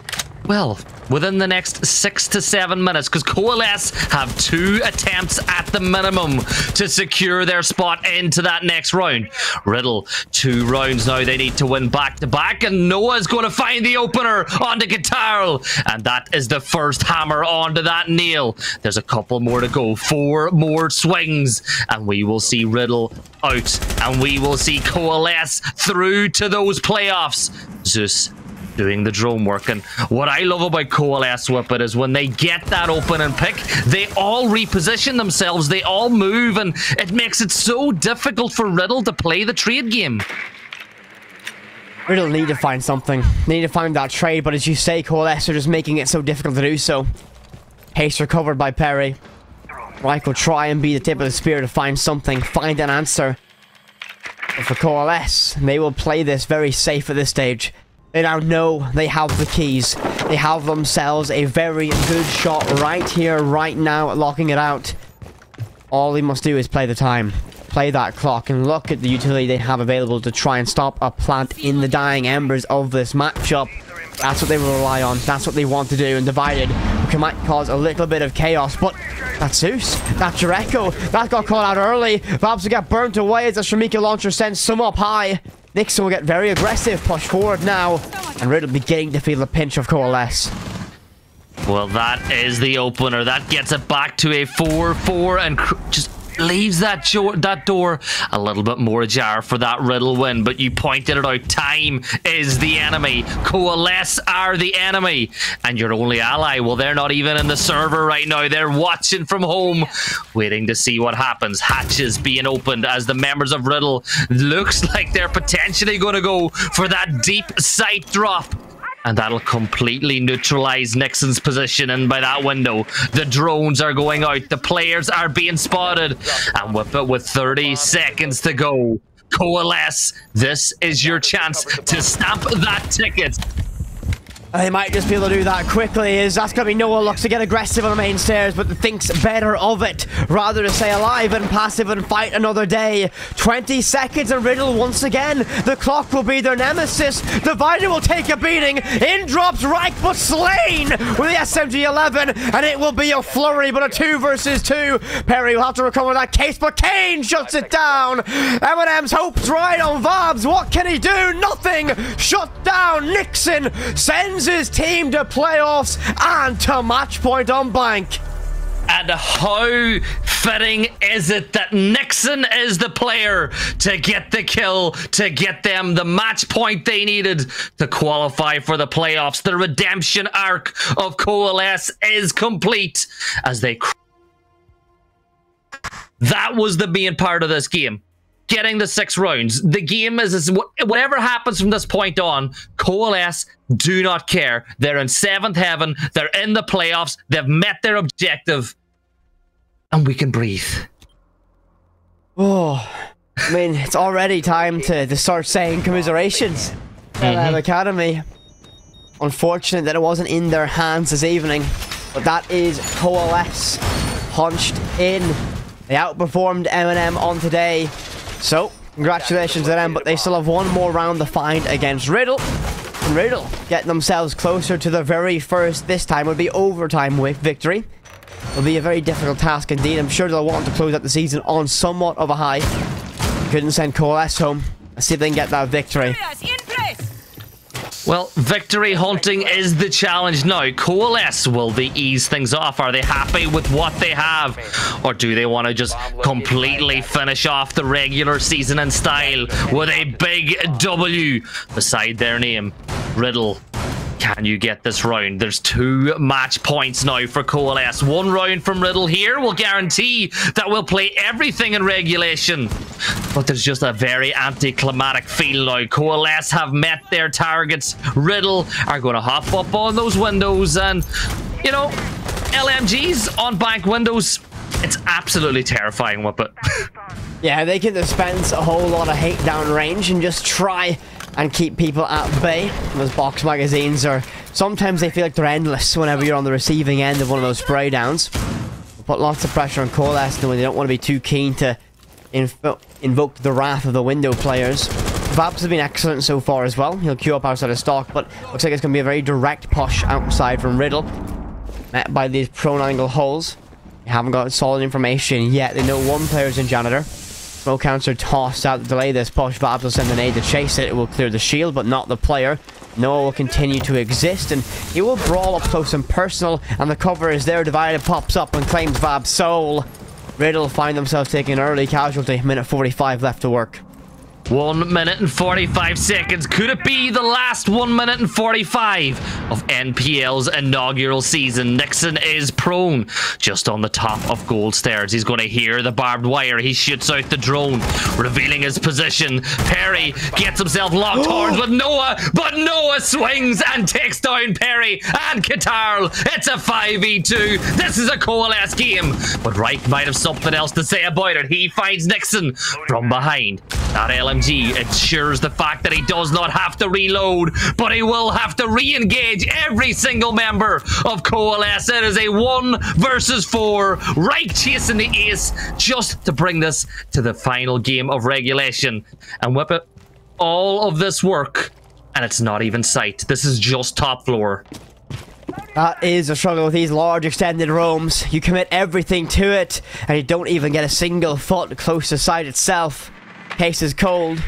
Well, within the next six to seven minutes, because Coalesce have two attempts at the minimum to secure their spot into that next round. Riddle, two rounds now. They need to win back to back, and Noah's going to find the opener onto Guitar, and that is the first hammer onto that nail. There's a couple more to go, four more swings, and we will see Riddle out, and we will see Coalesce through to those playoffs. Zeus doing the drone work. And what I love about Coalesce Whippet is when they get that open and pick, they all reposition themselves, they all move, and it makes it so difficult for Riddle to play the trade game. Riddle need to find something. They need to find that trade, but as you say, Coalesce are just making it so difficult to do so. Haste recovered by Perry. Reich will try and be the tip of the spear to find something, find an answer. But for Coalesce, they will play this very safe at this stage. They now know they have the keys. They have themselves a very good shot right here, right now, at locking it out. All they must do is play the time. Play that clock and look at the utility they have available to try and stop a plant in the dying embers of this matchup. That's what they will rely on. That's what they want to do. And divided might cause a little bit of chaos. But that's Zeus. That's Jericho. That got caught out early. Vabs get burnt away as the Shumikha launcher sends some up high. Nixon will get very aggressive, push forward now, and Riddle beginning to feel the pinch of Coalesce. Well, that is the opener. That gets it back to a 4-4 and just leaves that, that door a little bit more ajar for that Riddle win. But you pointed it out. Time is the enemy. Coalesce are the enemy. And your only ally, well, they're not even in the server right now. They're watching from home, waiting to see what happens. Hatches being opened as the members of Riddle looks like they're potentially going to go for that deep sight drop and that'll completely neutralize Nixon's position in by that window. The drones are going out, the players are being spotted, and with it with 30 seconds to go, coalesce. This is your chance to stamp that ticket. Uh, they might just be able to do that quickly. As that's going to be Noah looks to get aggressive on the main stairs but thinks better of it. Rather to stay alive and passive and fight another day. 20 seconds and Riddle once again. The clock will be their nemesis. The Divider will take a beating. In drops Reich but slain with the SMG-11 and it will be a flurry but a 2 versus 2 Perry will have to recover that case but Kane shuts it down. MNM's hopes right on Vabs. What can he do? Nothing. Shut down. Nixon sends his team to playoffs and to match point on bank. And how fitting is it that Nixon is the player to get the kill, to get them the match point they needed to qualify for the playoffs? The redemption arc of Coalesce is complete as they. That was the main part of this game getting the six rounds. The game is, is whatever happens from this point on, Coalesce do not care. They're in seventh heaven. They're in the playoffs. They've met their objective. And we can breathe. Oh, I mean, it's already time to, to start saying commiserations at mm-hmm. Academy. Unfortunate that it wasn't in their hands this evening. But that is Coalesce punched in. They outperformed MNM on today. So, congratulations to them, but they still have one more round to find against Riddle. And Riddle getting themselves closer to the very first, this time would be overtime with victory. It'll be a very difficult task indeed. I'm sure they'll want to close out the season on somewhat of a high. Couldn't send Coalesce home. Let's see if they can get that victory. Well, victory hunting is the challenge now. Coalesce, will they ease things off? Are they happy with what they have? Or do they want to just completely finish off the regular season in style with a big W beside their name? Riddle can you get this round? There's two match points now for Coalesce. One round from Riddle here will guarantee that we'll play everything in regulation. But there's just a very anticlimactic feel now. Coalesce have met their targets. Riddle are going to hop up on those windows and, you know, LMGs on bank windows. It's absolutely terrifying, Whippet. yeah, they can dispense a whole lot of hate down range and just try and keep people at bay. Those box magazines are sometimes they feel like they're endless whenever you're on the receiving end of one of those spray downs. Put lots of pressure on Coalesce knowing they don't want to be too keen to invo invoke the wrath of the window players. Vabs has been excellent so far as well. He'll queue up outside of stock, but looks like it's going to be a very direct push outside from Riddle. Met by these prone angle holes. They haven't got solid information yet. They know one player's in Janitor. Smoke counts are tossed out to delay this Posh Vabs will send an aid to chase it. It will clear the shield, but not the player. Noah will continue to exist, and he will brawl up close and personal, and the cover is there. Divided pops up and claims Vab's soul. Riddle find themselves taking an early casualty. Minute 45 left to work. One minute and 45 seconds. Could it be the last one minute and 45 of NPL's inaugural season? Nixon is prone just on the top of gold stairs. He's going to hear the barbed wire. He shoots out the drone, revealing his position. Perry gets himself locked horns with Noah, but Noah swings and takes down Perry and Katarl. It's a 5v2. This is a coalesce game. But Reich might have something else to say about it. He finds Nixon from behind. That LMG ensures the fact that he does not have to reload, but he will have to re-engage every single member of Coalesce. It is a one versus four. Reich chasing the ace just to bring this to the final game of regulation. And Whippet all of this work, and it's not even sight. This is just top floor. That is a struggle with these large extended roams. You commit everything to it, and you don't even get a single foot close to site itself. Case is cold.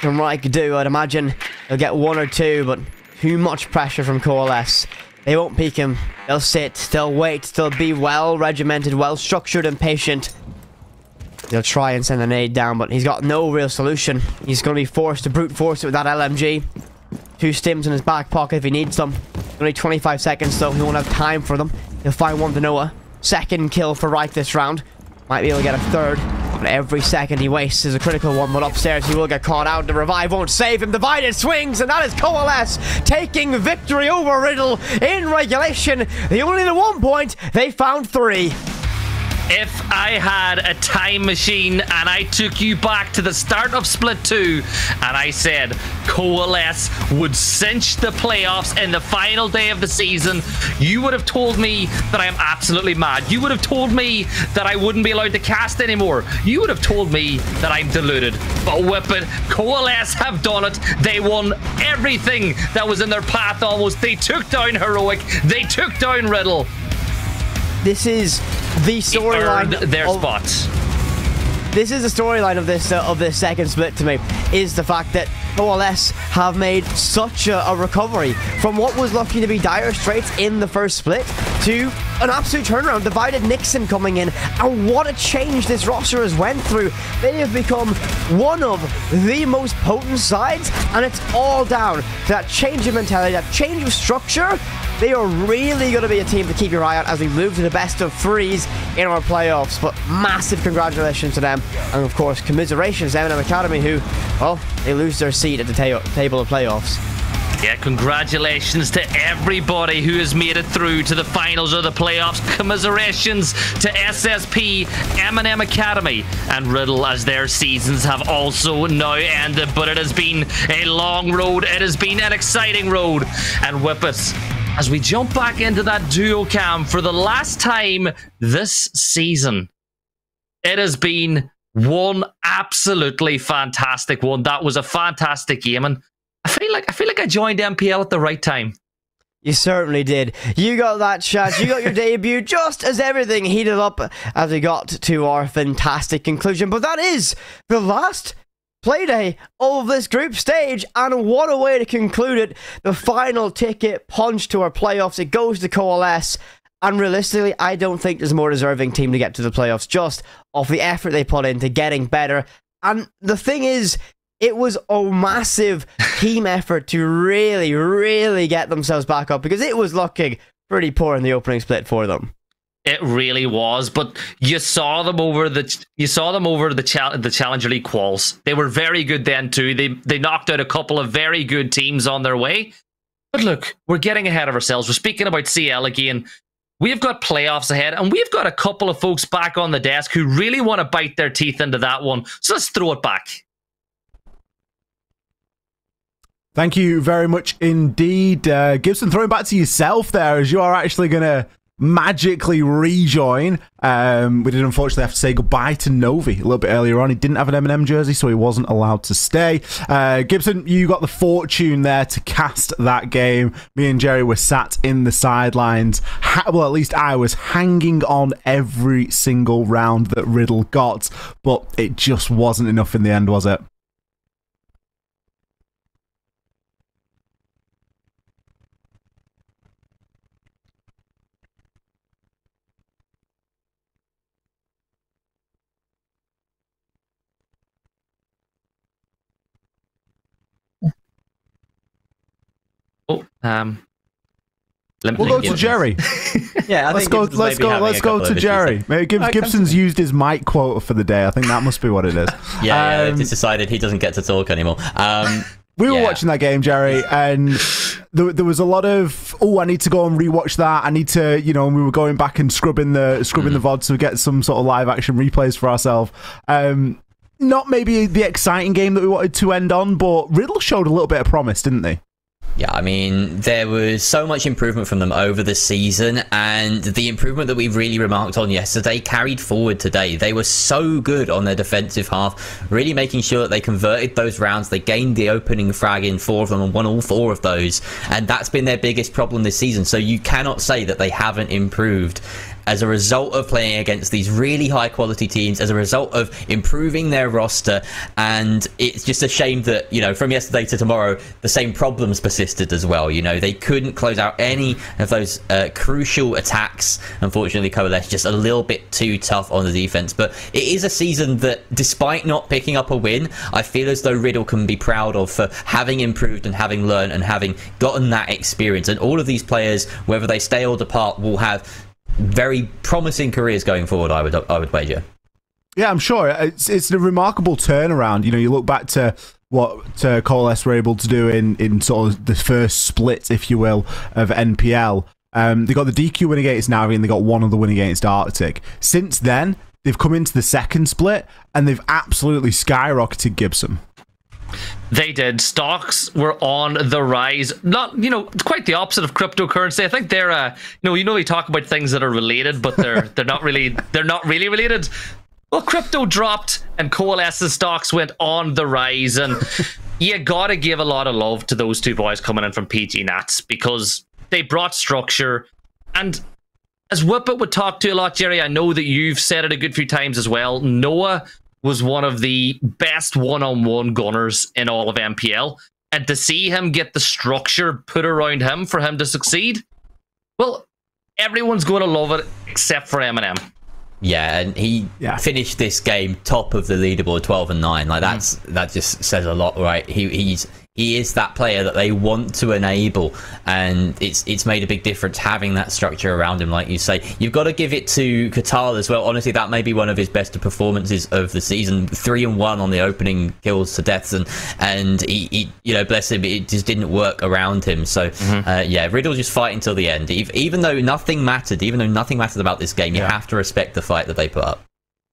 From What I could do? I'd imagine he'll get one or two, but too much pressure from Coalesce. They won't peek him. They'll sit, they'll wait, they'll be well regimented, well structured and patient. They'll try and send an aid down, but he's got no real solution. He's going to be forced to brute force it with that LMG. Two stims in his back pocket if he needs them. Only 25 seconds though, he won't have time for them. He'll find one to Noah. Second kill for Reich this round. Might be able to get a third. But every second he wastes is a critical one, but upstairs he will get caught out. The revive won't save him. Divided swings, and that is Coalesce taking victory over Riddle in regulation. The only the one point, they found three. If I had a time machine and I took you back to the start of Split 2 and I said Coalesce would cinch the playoffs in the final day of the season, you would have told me that I am absolutely mad. You would have told me that I wouldn't be allowed to cast anymore. You would have told me that I'm deluded. But it, Coalesce have done it. They won everything that was in their path almost. They took down Heroic. They took down Riddle. This is the storyline their of- spots. This is the storyline of this uh, of this second split to me is the fact that OLS have made such a, a recovery from what was looking to be dire straits in the first split to an absolute turnaround. Divided Nixon coming in, and what a change this roster has went through. They have become one of the most potent sides, and it's all down to that change of mentality, that change of structure. They are really going to be a team to keep your eye on as we move to the best of threes in our playoffs. But massive congratulations to them, and of course, commiserations to MNM Academy, who, well, they lose their seat at the ta- table of playoffs. Yeah, congratulations to everybody who has made it through to the finals of the playoffs. Commiserations to SSP, MNM Academy, and Riddle as their seasons have also now ended. But it has been a long road. It has been an exciting road. And Whippet, as we jump back into that duo cam for the last time this season, it has been one absolutely fantastic one. That was a fantastic game, and I feel like I feel like I joined NPL at the right time. You certainly did. You got that chance. You got your debut just as everything heated up as we got to our fantastic conclusion. But that is the last playday of this group stage. And what a way to conclude it. The final ticket punch to our playoffs. It goes to Coalesce. And realistically, I don't think there's a more deserving team to get to the playoffs just off the effort they put into getting better. And the thing is, it was a massive team effort to really, really get themselves back up because it was looking pretty poor in the opening split for them. It really was, but you saw them over the you saw them over the the Challenger League quals. They were very good then too. They they knocked out a couple of very good teams on their way. But look, we're getting ahead of ourselves. We're speaking about CL again. We've got playoffs ahead, and we've got a couple of folks back on the desk who really want to bite their teeth into that one. So let's throw it back. Thank you very much indeed. Uh, Gibson, throwing back to yourself there as you are actually going to magically rejoin. Um, we did unfortunately have to say goodbye to Novi a little bit earlier on. He didn't have an MNM jersey, so he wasn't allowed to stay. Uh, Gibson, you got the fortune there to cast that game. Me and Gerry were sat in the sidelines. Ha- well, at least I was hanging on every single round that Riddle got, but it just wasn't enough in the end, was it? Um, limp We'll go to. Gerry. Yeah, I let's think go. Gibson's Let's go. Let's go to Gerry. Maybe Gib- Gibson's used his mic quota for the day. I think that must be what it is. Yeah, yeah Um, decided he doesn't get to talk anymore. Um, We were yeah. watching that game, Gerry, and there, there was a lot of oh, I need to go and rewatch that. I need to, you know, and we were going back and scrubbing the scrubbing Mm. the VOD to get some sort of live action replays for ourselves. Um, not maybe the exciting game that we wanted to end on, but Riddle showed a little bit of promise, didn't they? Yeah, I mean, there was so much improvement from them over the season, and the improvement that we really remarked on yesterday carried forward today. They were so good on their defensive half, really making sure that they converted those rounds. They gained the opening frag in four of them and won all four of those, and that's been their biggest problem this season. So you cannot say that they haven't improved as a result of playing against these really high quality teams, as a result of improving their roster. And it's just a shame that, you know, from yesterday to tomorrow, the same problems persisted as well. You know, they couldn't close out any of those uh, crucial attacks. Unfortunately, Coalesce just a little bit too tough on the defense. But it is a season that, despite not picking up a win, I feel as though Riddle can be proud of for having improved and having learned and having gotten that experience. And all of these players, whether they stay or depart, will have very promising careers going forward. I would I would wager. Yeah, I'm sure it's it's a remarkable turnaround. You know, you look back to what uh, Coalesce were able to do in in sort of the first split, if you will, of NPL. Um, they got the DQ win against Navi and they got one other win against Arctic. Since then, they've come into the second split and they've absolutely skyrocketed Gibson. They did. Stocks were on the rise. Not, you know, quite the opposite of cryptocurrency. I think they're, uh, you know, you know, we talk about things that are related, but they're they're not really they're not really related. Well, crypto dropped and Coalesce's stocks went on the rise, and you gotta give a lot of love to those two boys coming in from PG Nats because they brought structure. And as Whippet would talk to a lot, Gerry, I know that you've said it a good few times as well. Noah was one of the best one-on-one gunners in all of NPL, and to see him get the structure put around him for him to succeed, well, everyone's going to love it except for MNM. Yeah, and he finished this game top of the leaderboard, twelve and nine. Like mm-hmm. that's that just says a lot, right? He he's he is that player that they want to enable, and it's it's made a big difference having that structure around him, like you say. You've got to give it to Katal as well. Honestly, that may be one of his best performances of the season. Three and one on the opening kills to deaths, and and he, he you know bless him, it just didn't work around him. So uh, yeah, Riddle just fighting till the end. Even though nothing mattered, even though nothing mattered about this game, you have to respect the fight that they put up.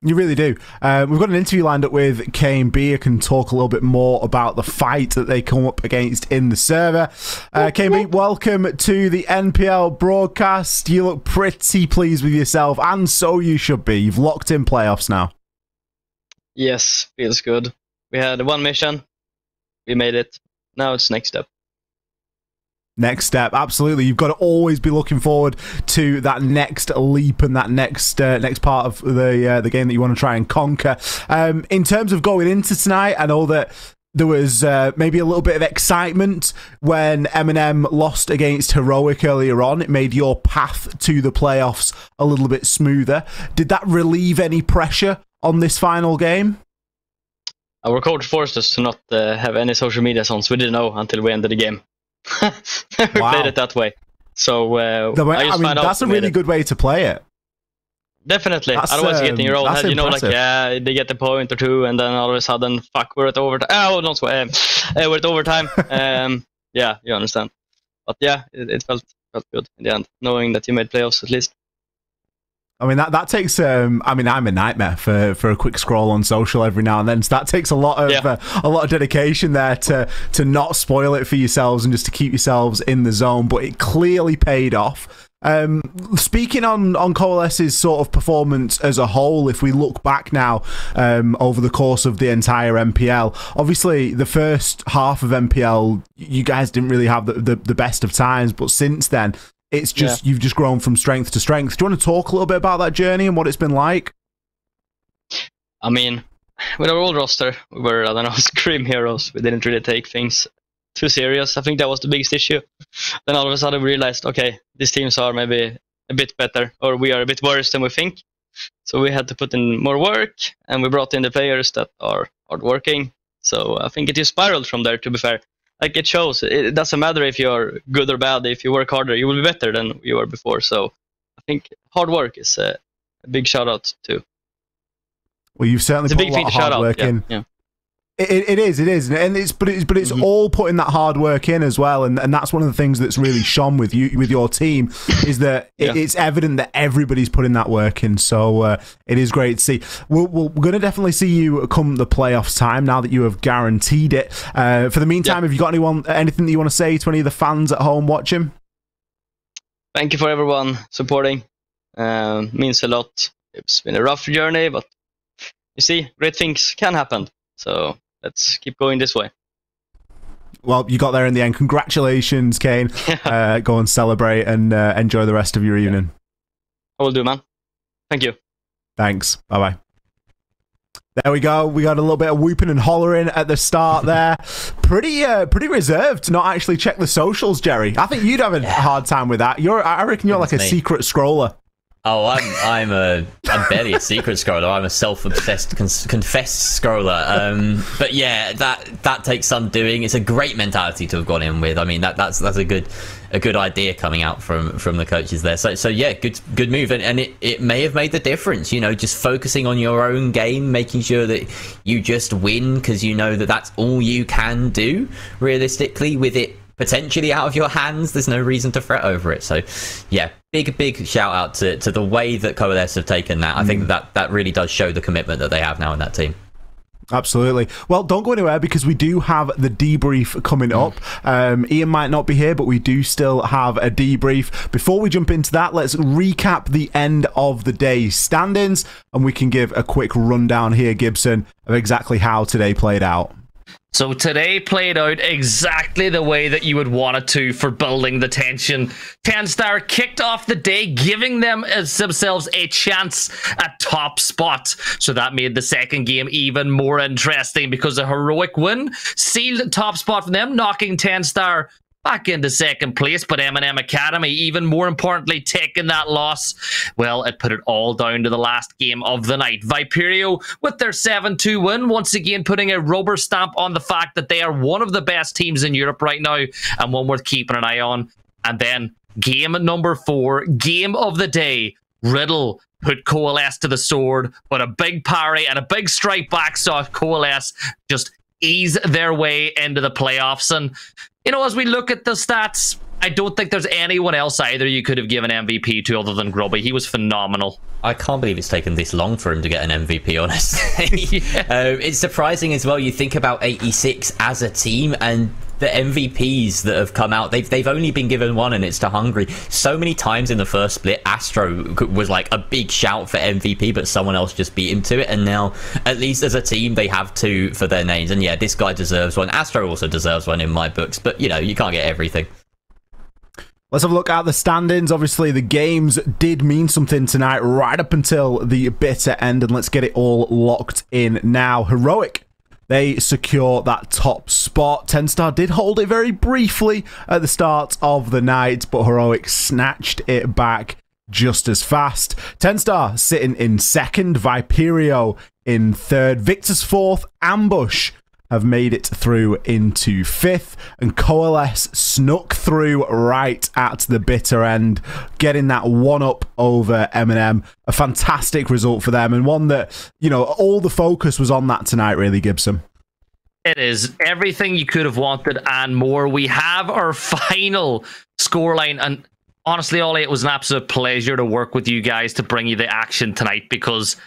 You really do. Uh, we've got an interview lined up with KMB. I can talk a little bit more about the fight that they come up against in the server. Uh, KMB, welcome to the NPL broadcast. You look pretty pleased with yourself, and so you should be. You've locked in playoffs now. Yes, feels good. We had one mission. We made it. Now it's next step. Next step, absolutely. You've got to always be looking forward to that next leap and that next uh, next part of the uh, the game that you want to try and conquer. Um, in terms of going into tonight, I know that there was uh, maybe a little bit of excitement when MNM lost against Heroic earlier on. It made your path to the playoffs a little bit smoother. Did that relieve any pressure on this final game? Our coach forced us to not uh, have any social media songs. We didn't know until we ended the game. we Wow. played it that way. So uh, The way- I I, mean, that's a really good way to play it. Definitely. That's, Otherwise, you get in your um, own head. You know, like yeah, they get the point or two, and then all of a sudden, fuck, we're at overtime. Oh, not. Um, uh, we're at overtime. um, yeah, you understand. But yeah, it, it felt felt good in the end, knowing that you made playoffs at least. I mean that that takes. Um, I mean, I'm a nightmare for, for a quick scroll on social every now and then. So that takes a lot of Yeah. uh, a lot of dedication there to to not spoil it for yourselves and just to keep yourselves in the zone. But it clearly paid off. Um, speaking on on Coalesce's sort of performance as a whole, if we look back now um, over the course of the entire NPL, obviously the first half of NPL, you guys didn't really have the, the, the best of times, but since then, it's just you've just grown from strength to strength. Do you want to talk a little bit about that journey and what it's been like? I mean, with our old roster, we were, I don't know, scream heroes. We didn't really take things too serious. I think that was the biggest issue. Then all of a sudden we realized, okay, these teams are maybe a bit better, or we are a bit worse than we think. So we had to put in more work, and we brought in the players that are hardworking. So I think it just spiraled from there, to be fair. Like it shows, it doesn't matter if you're good or bad. If you work harder, you will be better than you were before. So I think hard work is a, a big shout out to. Well, you've certainly It's a big a lot of shout hard out. work Yeah, in. yeah. It- it is, it is, and it's but it's but it's all putting that hard work in as well, and, and that's one of the things that's really shone with you with your team is that it, it's evident that everybody's putting that work in. So uh, it is great to see. We're, we're going to definitely see you come the playoffs time now that you have guaranteed it. Uh, for the meantime, have you got anyone anything that you want to say to any of the fans at home watching? thank you for everyone supporting. Um, means a lot. It's been a rough journey, but you see, great things can happen. So let's keep going this way. Well, you got there in the end. Congratulations, Kane. uh, go and celebrate and uh, enjoy the rest of your evening. I will do, man. Thank you. Thanks. Bye bye. There we go. We got a little bit of whooping and hollering at the start there. pretty, uh, pretty reserved to not actually check the socials, Gerry. I think you'd have a hard time with that. You're, I reckon you're like a me. secret scroller. Oh, I'm I'm a I'm barely a secret scroller. I'm a self-obsessed confessed scroller. Um, but yeah, that that takes some doing. It's a great mentality to have gone in with. I mean, that that's that's a good a good idea coming out from from the coaches there. So so yeah, good good move, and, and it it may have made the difference. You know, just focusing on your own game, making sure that you just win because you know that that's all you can do realistically with it potentially out of your hands. There's no reason to fret over it. So, yeah, big big shout out to, to the way that Coalesce have taken that. I think that that really does show the commitment that they have now in that team. Absolutely. Well, don't go anywhere because we do have the debrief coming up. Um, Ian might not be here, but we do still have a debrief. Before we jump into that, let's recap the end of the day standings and we can give a quick rundown here, Gibson, of exactly how today played out. So today played out exactly the way that you would want it to for building the tension. Tenstar kicked off the day, giving them as themselves a chance at top spot. So that made the second game even more interesting because a heroic win sealed top spot for them, knocking Tenstar back into second place, but M&M Academy, even more importantly, taking that loss, well, it put it all down to the last game of the night. Viperio, with their 7-2 win, once again putting a rubber stamp on the fact that they are one of the best teams in Europe right now, and one worth keeping an eye on. And then game number four, game of the day, Riddle put Coalesce to the sword, but a big parry and a big strike back saw Coalesce just ease their way into the playoffs. And, you know, as we look at the stats, I don't think there's anyone else either you could have given MVP to other than Grubby. He was phenomenal. I can't believe it's taken this long for him to get an MVP, honestly. um, it's surprising as well. You think about 86 as a team and the MVPs that have come out, they've, they've only been given one, and it's to Hungry. So many times in the first split, Astro was like a big shout for MVP, but someone else just beat him to it. And now, at least as a team, they have two for their names. And yeah, this guy deserves one. Astro also deserves one in my books, but you know, you can't get everything. Let's have a look at the standings. Obviously, the games did mean something tonight, right up until the bitter end, and let's get it all locked in now. Heroic. They secure that top spot. Tenstar did hold it very briefly at the start of the night, but Heroic snatched it back just as fast. Tenstar sitting in second, Viperio in third, Victus fourth, Ambush have made it through into fifth, and Coalesce snuck through right at the bitter end, getting that one up over MNM. A fantastic result for them, and one that, you know, all the focus was on that tonight, really, Gibson. It is everything you could have wanted and more. We have our final scoreline, and honestly, Ollie, it was an absolute pleasure to work with you guys to bring you the action tonight because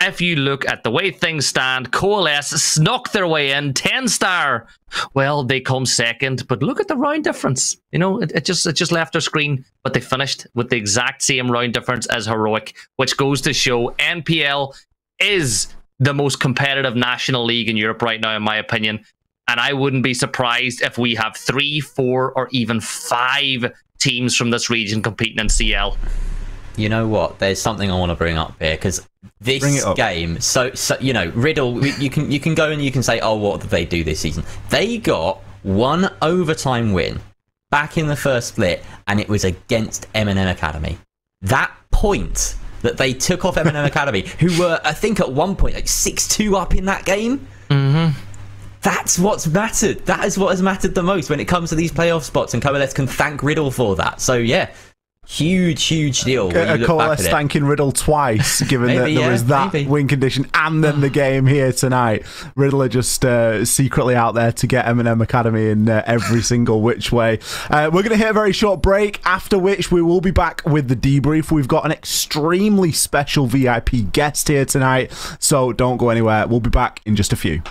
if you look at the way things stand, Coalesce snuck their way in, Tenstar. Well, they come second, but look at the round difference. You know, it, it just it just left their screen, but they finished with the exact same round difference as Heroic, which goes to show NPL is the most competitive national league in Europe right now, in my opinion. And I wouldn't be surprised if we have three, four, or even five teams from this region competing in CL. You know what? There's something I want to bring up here because this game. So, so you know, Riddle. You can you can go and you can say, oh, what did they do this season? They got one overtime win back in the first split, and it was against MNM Academy. That point that they took off MNM Academy, who were I think at one point like six two up in that game. Mm-hmm. That's what's mattered. That is what has mattered the most when it comes to these playoff spots, and Coalesce can thank Riddle for that. So yeah, huge, huge deal. A look back Coalesce it. thanking Riddle twice, given that Maybe, there yeah, was that maybe. win condition and then the game here tonight. Riddle are just uh, secretly out there to get MNM Academy in uh, every single which way. Uh, we're going to hit a very short break, after which we will be back with the debrief. We've got an extremely special VIP guest here tonight, so don't go anywhere. We'll be back in just a few.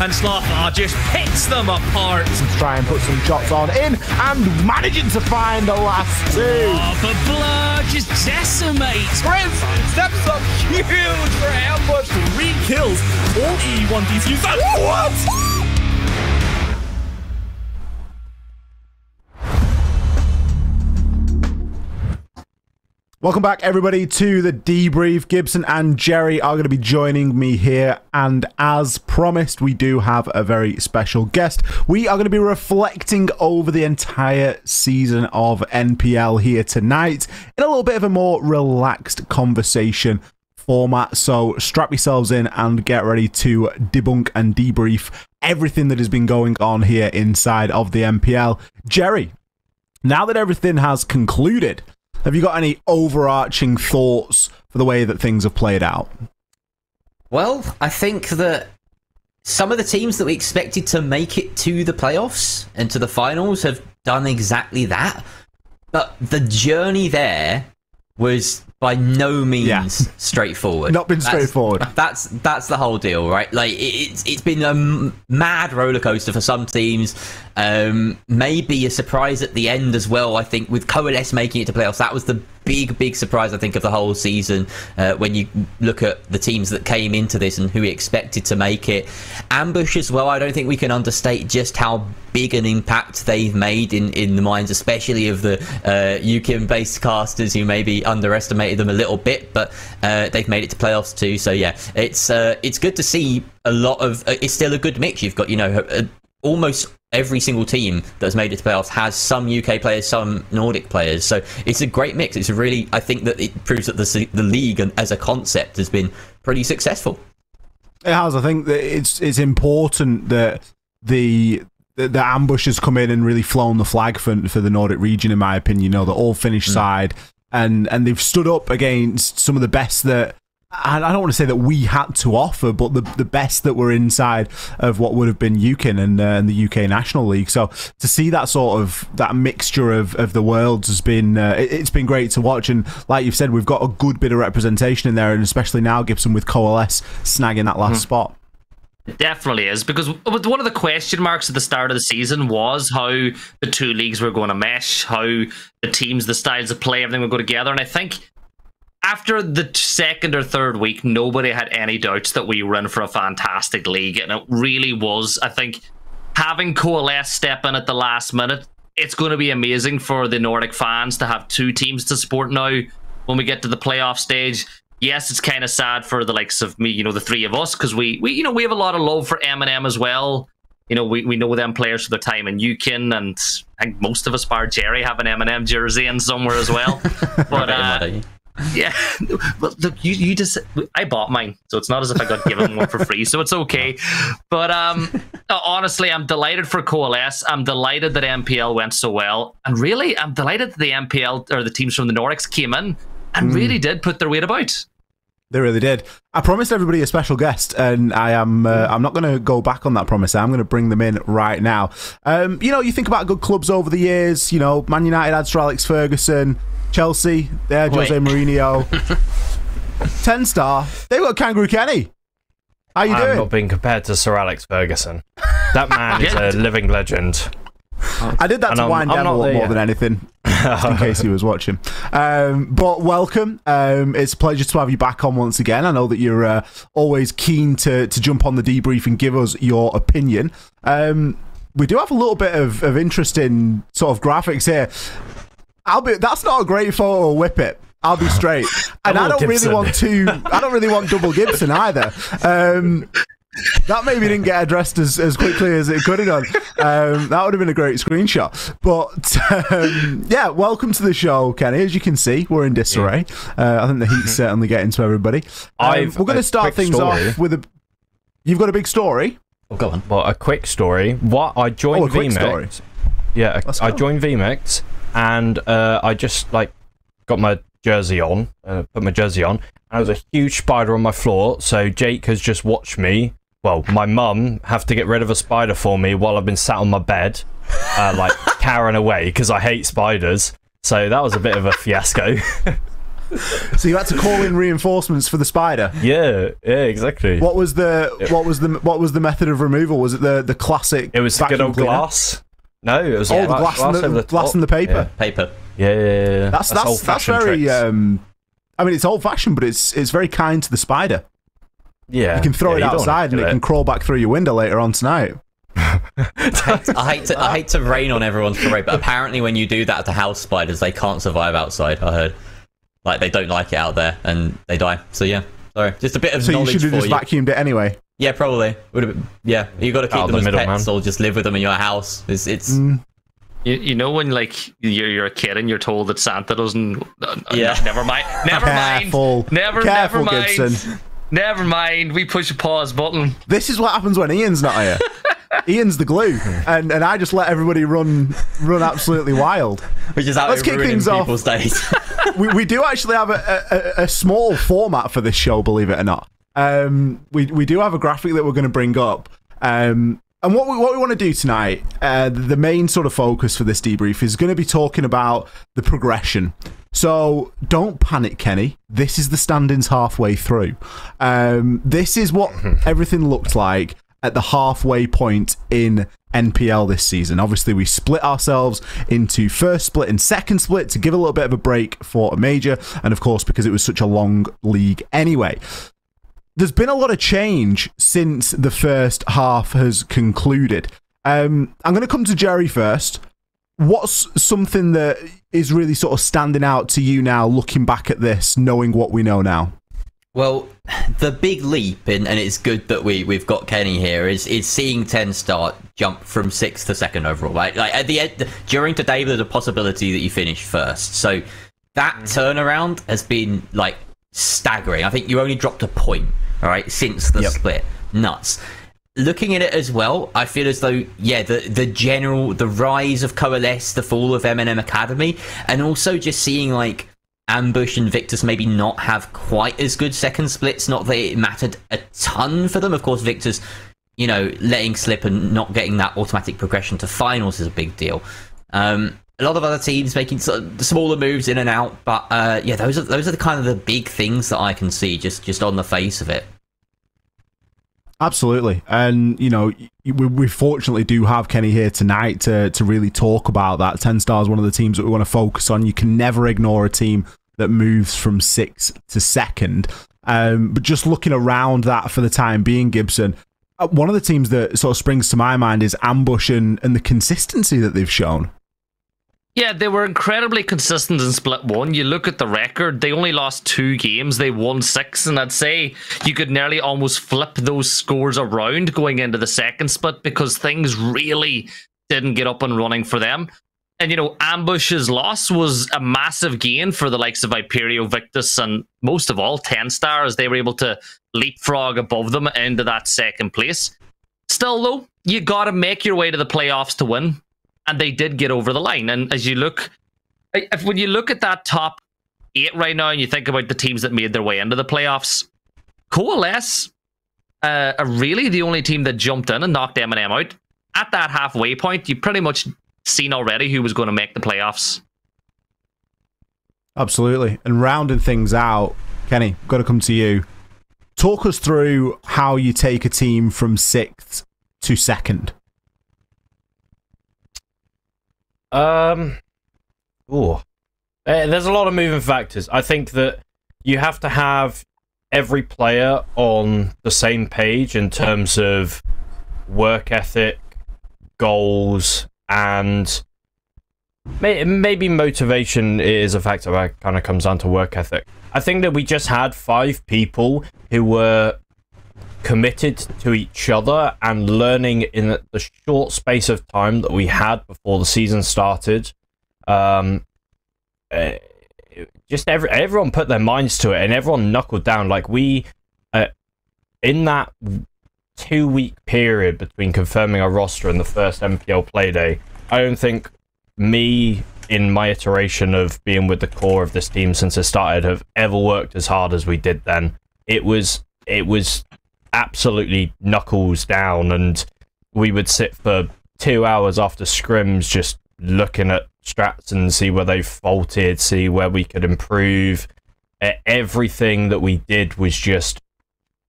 And Slaughter just picks them apart. Let's try and put some shots on in and managing to find the last two. Oh, but Blur just decimates. Prince steps up huge for ambush. Three kills. All E1 DCs. What? Welcome back, everybody, to the debrief. Gibson and Gerry are going to be joining me here, and as promised, we do have a very special guest. We are going to be reflecting over the entire season of NPL here tonight in a little bit of a more relaxed conversation format. So strap yourselves in and get ready to debunk and debrief everything that has been going on here inside of the NPL. Gerry, now that everything has concluded, have you got any overarching thoughts for the way that things have played out? Well, I think that some of the teams that we expected to make it to the playoffs and to the finals have done exactly that. But the journey there was by no means straightforward. Not been That's- straightforward. That's that's the whole deal, right? Like it, it's it's been a m- mad roller coaster for some teams. Um, maybe a surprise at the end as well. I think with Coalesce making it to playoffs, that was the big big surprise I think of the whole season. Uh, when you look at the teams that came into this and who expected to make it, Ambush as well. I don't think we can understate just how big an impact they've made in in the minds, especially of the uh, UKIN based casters who maybe underestimated them a little bit, but uh, they've made it to playoffs too. So yeah, it's uh, it's good to see a lot of. Uh, it's still a good mix. You've got you know uh, almost every single team that's made it to playoffs has some UK players, some Nordic players. So it's a great mix. It's a really I think that it proves that the the league and as a concept has been pretty successful. It has. I think that it's it's important that the the, the ambush has come in and really flown the flag for for the Nordic region. In my opinion, you know, the all Finnish mm. side, and and they've stood up against some of the best that. I I don't want to say that we had to offer, but the the best that were inside of what would have been UKIN and, uh, and the UK National League. So to see that sort of that mixture of, of the worlds has been uh, it, it's been great to watch. And like you've said, we've got a good bit of representation in there, and especially now Gibson with Coalesce snagging that last spot. It definitely is because one of the question marks at the start of the season was how the two leagues were going to mesh, how the teams, the styles of play, everything would go together. And I think after the second or third week, nobody had any doubts that we were in for a fantastic league. And it really was. I think having Coalesce step in at the last minute, it's going to be amazing for the Nordic fans to have two teams to support now when we get to the playoff stage. Yes, it's kind of sad for the likes of me, you know, the three of us, because we, we, you know, we have a lot of love for MNM as well. You know, we, we know them players for their time in UKIN, and I think most of us, bar Gerry, have an MNM jersey in somewhere as well. but uh, yeah, well, look, you you just I bought mine, so it's not as if I got given one for free, so it's okay. But um, uh, honestly, I'm delighted for Coalesce. I'm delighted that NPL went so well, and really, I'm delighted that the NPL or the teams from the Nordics came in and Mm. really did put their weight about. They really did. I promised everybody a special guest, and I am. Uh, I'm not going to go back on that promise. I'm going to bring them in right now. Um, you know, you think about good clubs over the years. You know, Man United had Sir Alex Ferguson, Chelsea, there Jose Wait. Mourinho, Tenstar. They got Kangaroo Kenny. How you I'm doing? not being compared to Sir Alex Ferguson. That man is a living legend. I did that And to I'm- wind I'm down a lot there more yet. than anything, in case he was watching. Um, but welcome. Um, it's a pleasure to have you back on once again. I know that you're uh, always keen to, to jump on the debrief and give us your opinion. Um, we do have a little bit of, of interesting sort of graphics here. I'll be. That's not a great photo. Whippet. I'll be straight. and I don't really want to. I don't really want double Gibson either. Um, that maybe didn't get addressed as, as quickly as it could have done. Um, that would have been a great screenshot. But um, yeah, welcome to the show, Kenny. As you can see, we're in disarray. Uh, I think the heat's certainly getting to everybody. Um, we're going to start things story. off with a. You've got a big story. Oh, go on. Well, a quick story. What I joined Oh, VMix. Yeah, Let's I joined VMix and uh, I just like got my jersey on, uh, put my jersey on, and there was a huge spider on my floor. So Jake has just watched me. Well, my mum have to get rid of a spider for me while I've been sat on my bed, uh, like carrying away because I hate spiders. So that was a bit of a fiasco. so you had to call in reinforcements for the spider. Yeah, yeah, exactly. What was the what was the what was the method of removal? Was it the the classic? It was good old cleaner? glass. No, it was Oh, all the glass, and the, over glass top. and the paper. Yeah. Paper. Yeah, yeah, yeah, yeah. That's that's that's, old-fashioned very. tricks. Um, I mean, it's old fashioned, but it's it's very kind to the spider. yeah. You can throw yeah, it you don't wanna outside and kill it can crawl back through your window later on tonight. I hate to I hate to rain on everyone's parade, but apparently when you do that to house spiders, they can't survive outside. I heard, like they don't like it out there and they die. So yeah, sorry, just a bit of So you knowledge should have just you. vacuumed it anyway. Yeah, probably would have. Yeah, you got to keep Out of them the as middle, pets man. or just live with them in your house. It's it's Mm. You, you know when like you're, you're a kid and you're told that Santa doesn't. Uh, Yeah. no, never mind. Never Careful. mind. Never. Careful, never mind. Gibson. Never mind. We push a pause button. This is what happens when Ian's not here. Ian's the glue, and and I just let everybody run run absolutely wild. which is how Let's kick things off. people's days. we, we do actually have a, a, a small format for this show, believe it or not. Um, we we do have a graphic that we're going to bring up. Um, and what we what we want to do tonight, uh, the main sort of focus for this debrief is going to be talking about the progression. So don't panic, Kenny. This is the standings halfway through. Um, this is what everything looked like at the halfway point in NPL this season. Obviously, we split ourselves into first split and second split to give a little bit of a break for a major, and of course, because it was such a long league anyway. There's been a lot of change since the first half has concluded. Um, I'm going to come to Gerry first. What's something that is really sort of standing out to you now, looking back at this, knowing what we know now? Well, the big leap, and, and it's good that we we've got Kenny here, is is seeing Ten start jump from sixth to second overall. Right, like at the end during today, there's a possibility that you finish first. So that turnaround has been like staggering. I think you only dropped a point, all right, since the split. Nuts. Looking at it as well, I feel as though yeah, the the general the rise of Coalesce, the fall of MNM Academy, and also just seeing like Ambush and Victus maybe not have quite as good second splits. Not that it mattered a ton for them. Of course, Victus, you know, letting slip and not getting that automatic progression to finals is a big deal. Um, a lot of other teams making sort of smaller moves in and out, but uh, yeah, those are those are the kind of the big things that I can see just just on the face of it. Absolutely, and you know we, we fortunately do have Kenny here tonight to to really talk about that. Tenstar's, one of the teams that we want to focus on. You can never ignore a team that moves from sixth to second. Um, but just looking around that for the time being, Gibson, uh, one of the teams that sort of springs to my mind is Ambush and, and the consistency that they've shown. Yeah, they were incredibly consistent in split one. You look at the record, they only lost two games, they won six, and I'd say you could nearly almost flip those scores around going into the second split because things really didn't get up and running for them. And you know, Ambush's loss was a massive gain for the likes of Viperio, Victus, and most of all, Tenstars. They were able to leapfrog above them into that second place. Still, though, you got to make your way to the playoffs to win and they did get over the line. And as you look, if, when you look at that top eight right now, and you think about the teams that made their way into the playoffs, Coalesce uh, are really the only team that jumped in and knocked MNM out. At that halfway point, you pretty much seen already who was going to make the playoffs. Absolutely. And rounding things out, Kenny, got to come to you. Talk us through how you take a team from sixth to second. Um, oh, there's a lot of moving factors. I think that you have to have every player on the same page in terms of work ethic, goals, and may- maybe motivation is a factor that kind of comes down to work ethic. I think that we just had five people who were committed to each other and learning in the short space of time that we had before the season started. Um, uh, just every, everyone put their minds to it and everyone knuckled down. Like we, uh, in that two week period between confirming our roster and the first NPL playday, I don't think me in my iteration of being with the core of this team since it started have ever worked as hard as we did then. It was it was absolutely knuckles down and we would sit for two hours after scrims just looking at strats and see where they faulted, see where we could improve. everything that we did was just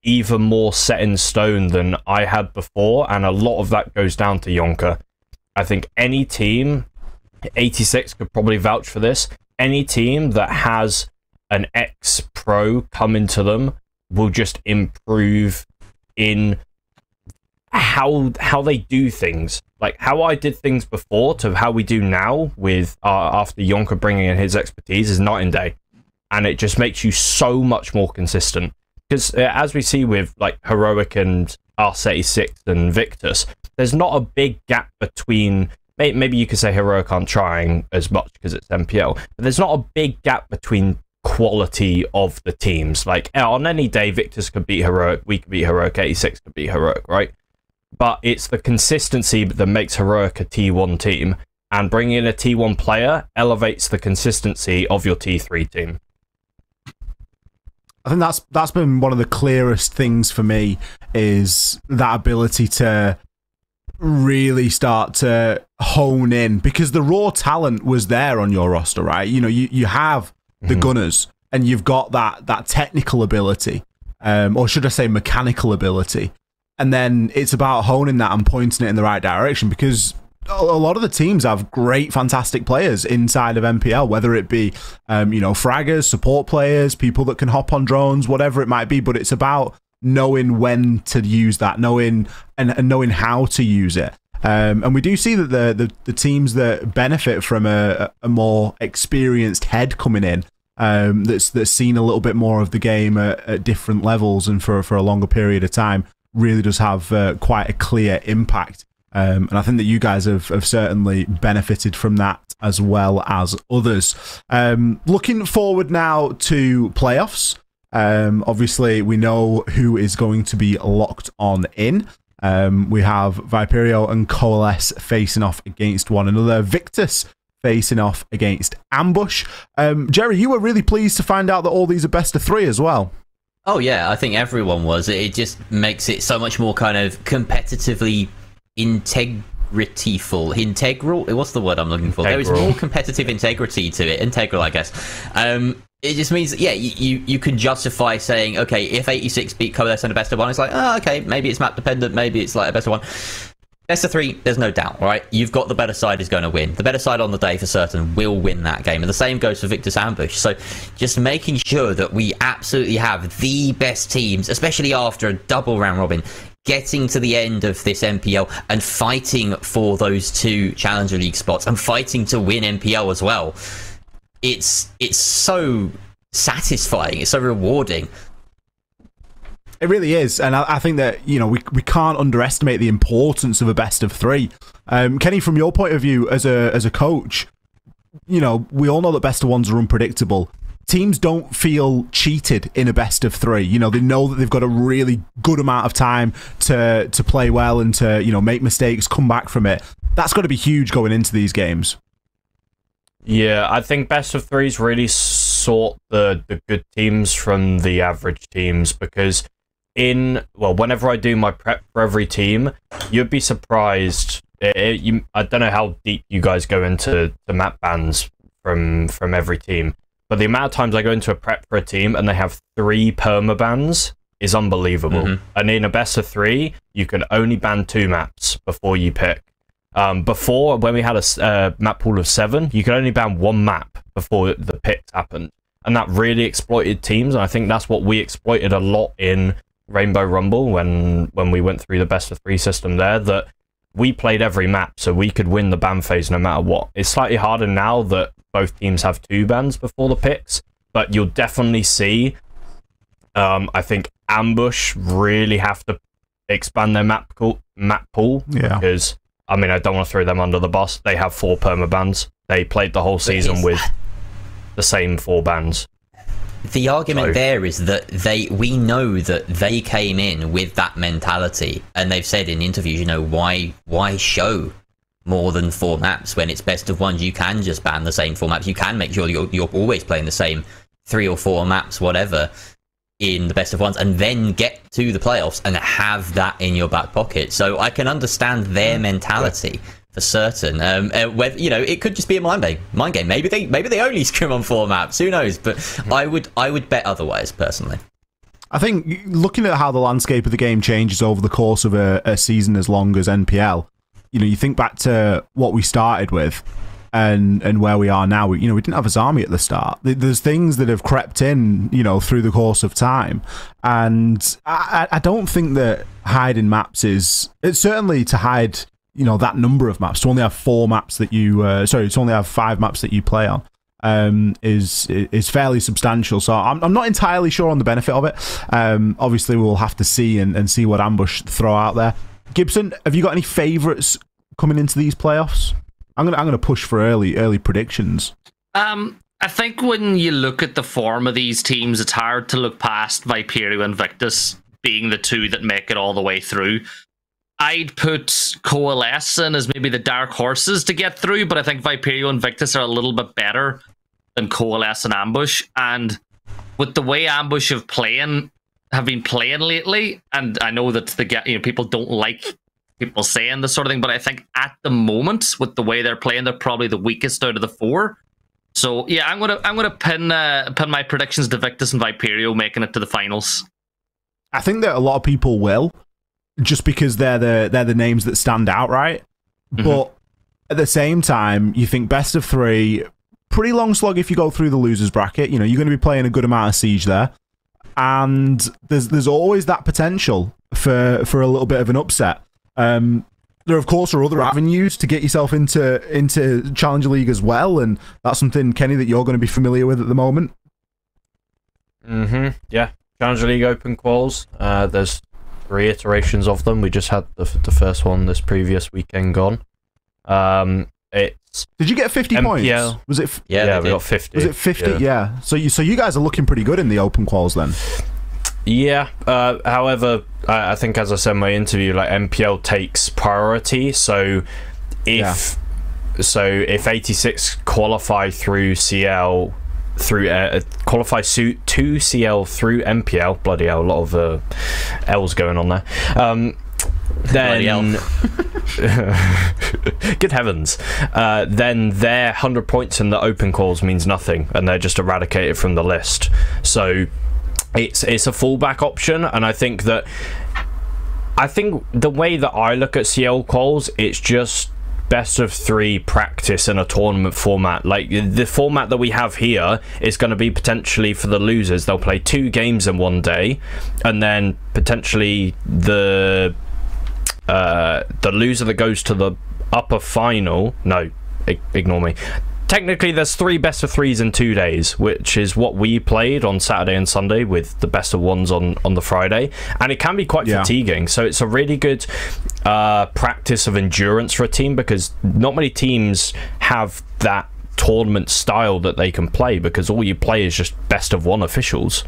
even more set in stone than I had before, and a lot of that goes down to Yonka. I think any team, 86 could probably vouch for this, any team that has an ex pro come into them will just improve in how how they do things. Like how i did things before to how we do now with uh, after yonka bringing in his expertise is night and day. And it just makes you so much more consistent. Because uh, as we see with like heroic and r86 and victus there's not a big gap between maybe you could say heroic aren't trying as much because it's npl but there's not a big gap between quality of the teams. Like on any day Victus could beat heroic we could beat heroic 86 could beat heroic right? But it's the consistency that makes heroic a t1 team and bringing in a t1 player elevates the consistency of your t3 team. I think that's that's been one of the clearest things for me is that ability to really start to hone in because the raw talent was there on your roster, right? You know, you, you have the gunners and you've got that that technical ability, um, or should I say mechanical ability. And then it's about honing that and pointing it in the right direction because a a lot of the teams have great, fantastic players inside of NPL, whether it be, um, you know, fraggers, support players, people that can hop on drones, whatever it might be. But it's about knowing when to use that, knowing and, and knowing how to use it. Um, and we do see that the, the the teams that benefit from a, a more experienced head coming in, um, that's that's seen a little bit more of the game at, at different levels and for for a longer period of time, really does have uh, quite a clear impact. Um, and I think that you guys have, have certainly benefited from that as well as others. Um, looking forward now to playoffs. Um, obviously, we know who is going to be locked on in. Um, we have Viperio and Coalesce facing off against one another. Victus facing off against Ambush. Um, Gerry, you were really pleased to find out that all these are best of three as well. Oh yeah, I think everyone was. It just makes it so much more kind of competitively integrityful. Integral? What's the word I'm looking for? There is more competitive integrity to it. Integral, I guess. Um, it just means, yeah, you, you, you can justify saying, okay, if 86 beat Coalesce and a best of one, it's like, oh, okay, maybe it's map dependent, maybe it's like a best of one. Best of three, there's no doubt, right? You've got the better side is going to win. The better side on the day for certain will win that game. And the same goes for Victus Ambush. So just making sure that we absolutely have the best teams, especially after a double round robin, getting to the end of this NPL and fighting for those two Challenger League spots and fighting to win NPL as well. It's it's so satisfying. It's so rewarding. It really is, and I, I think that you know we we can't underestimate the importance of a best of three. Um, Kenny, from your point of view as a as a coach, you know we all know that best of ones are unpredictable. Teams don't feel cheated in a best of three. You know they know that they've got a really good amount of time to to play well and to you know make mistakes, come back from it. That's got to be huge going into these games. Yeah, I think best of threes really sort the the good teams from the average teams because in well, whenever I do my prep for every team, you'd be surprised. It, it- you, I don't know how deep you guys go into the map bans from from every team, but the amount of times I go into a prep for a team and they have three perma bans is unbelievable. Mm-hmm. And in a best of three, you can only ban two maps before you pick. Um, before, when we had a uh, map pool of seven, you could only ban one map before the picks happened. And that really exploited teams. And I think that's what we exploited a lot in Rainbow Rumble when, when we went through the best of three system there. That we played every map, so we could win the ban phase no matter what. It's slightly harder now that both teams have two bans before the picks, but you'll definitely see. Um, I think Ambush really have to expand their map pool, map pool Yeah. because I mean I don't want to throw them under the bus. They have four perma bans. They played the whole season with the same four bans. The argument So- there is that they we know that they came in with that mentality and they've said in interviews, you know, why why show more than four maps when it's best of ones you can just ban the same four maps. You can make sure you're you're always playing the same three or four maps, whatever, in the best of ones and then get to the playoffs and have that in your back pocket. So I can understand their mentality for certain. Um, uh, whether you know, it could just be a mind game. Mind game. Maybe they maybe they only scrim on four maps. Who knows? But I would I would bet otherwise personally. I think looking at how the landscape of the game changes over the course of a, a season as long as NPL, you know, you think back to what we started with and and where we are now. We, you know, we didn't have Azami at the start. There's things that have crept in, you know, through the course of time, and I, I don't think that hiding maps is it's certainly to hide. You know that number of maps to only have four maps that you uh, sorry to only have five maps that you play on um, is is fairly substantial. So I'm, I'm not entirely sure on the benefit of it. Um, obviously, we'll have to see and, and see what ambush throw out there. Gibson, have you got any favourites coming into these playoffs? I'm gonna I'm gonna push for early early predictions. Um, I think when you look at the form of these teams, it's hard to look past Viperio and Victus being the two that make it all the way through. I'd put Coalesce in as maybe the dark horses to get through, but I think Viperio and Victus are a little bit better than Coalesce and Ambush. And with the way Ambush have playing have been playing lately, and I know that the you know people don't like people saying this sort of thing, but I think at the moment with the way they're playing, they're probably the weakest out of the four. So yeah, I'm gonna I'm gonna pin uh, pin my predictions to Victus and Viperio making it to the finals. I think that a lot of people will, just because they're the they're the names that stand out, right? But at the same time, you think best of three, pretty long slog if you go through the losers bracket. You know, you're going to be playing a good amount of siege there, and there's there's always that potential for for a little bit of an upset. Um, there, of course, are other avenues to get yourself into into Challenger League as well, and that's something, Kenny, that you're going to be familiar with at the moment. Mm-hmm. Yeah. Challenger League Open quals. Uh, there's three iterations of them. We just had the, the first one this previous weekend gone. Um, it's Did you get 50 NPL. points? Was it? F- Yeah, they we did. got 50. Was it 50? Yeah. So you so you guys are looking pretty good in the open quals then. Yeah. Uh, however, I, I think as I said in my interview, like NPL takes priority. So if so, if 86 qualify through CL through uh, qualify suit to CL through NPL, bloody hell, a lot of uh, L's going on there. Um, then good heavens uh, then their 100 points in the open quals means nothing and they're just eradicated from the list so it's it's a fallback option and i think that i think the way that i look at cl quals it's just best of three practice in a tournament format like the format that we have here is going to be potentially for the losers they'll play two games in one day and then potentially the uh, the loser that goes to the upper final. No, ignore me. Technically, there's three best of threes in two days, which is what we played on Saturday and Sunday with the best of ones on, on the Friday. And it can be quite Yeah. fatiguing. So it's a really good uh, practice of endurance for a team because not many teams have that tournament style that they can play because all you play is just best of one officials.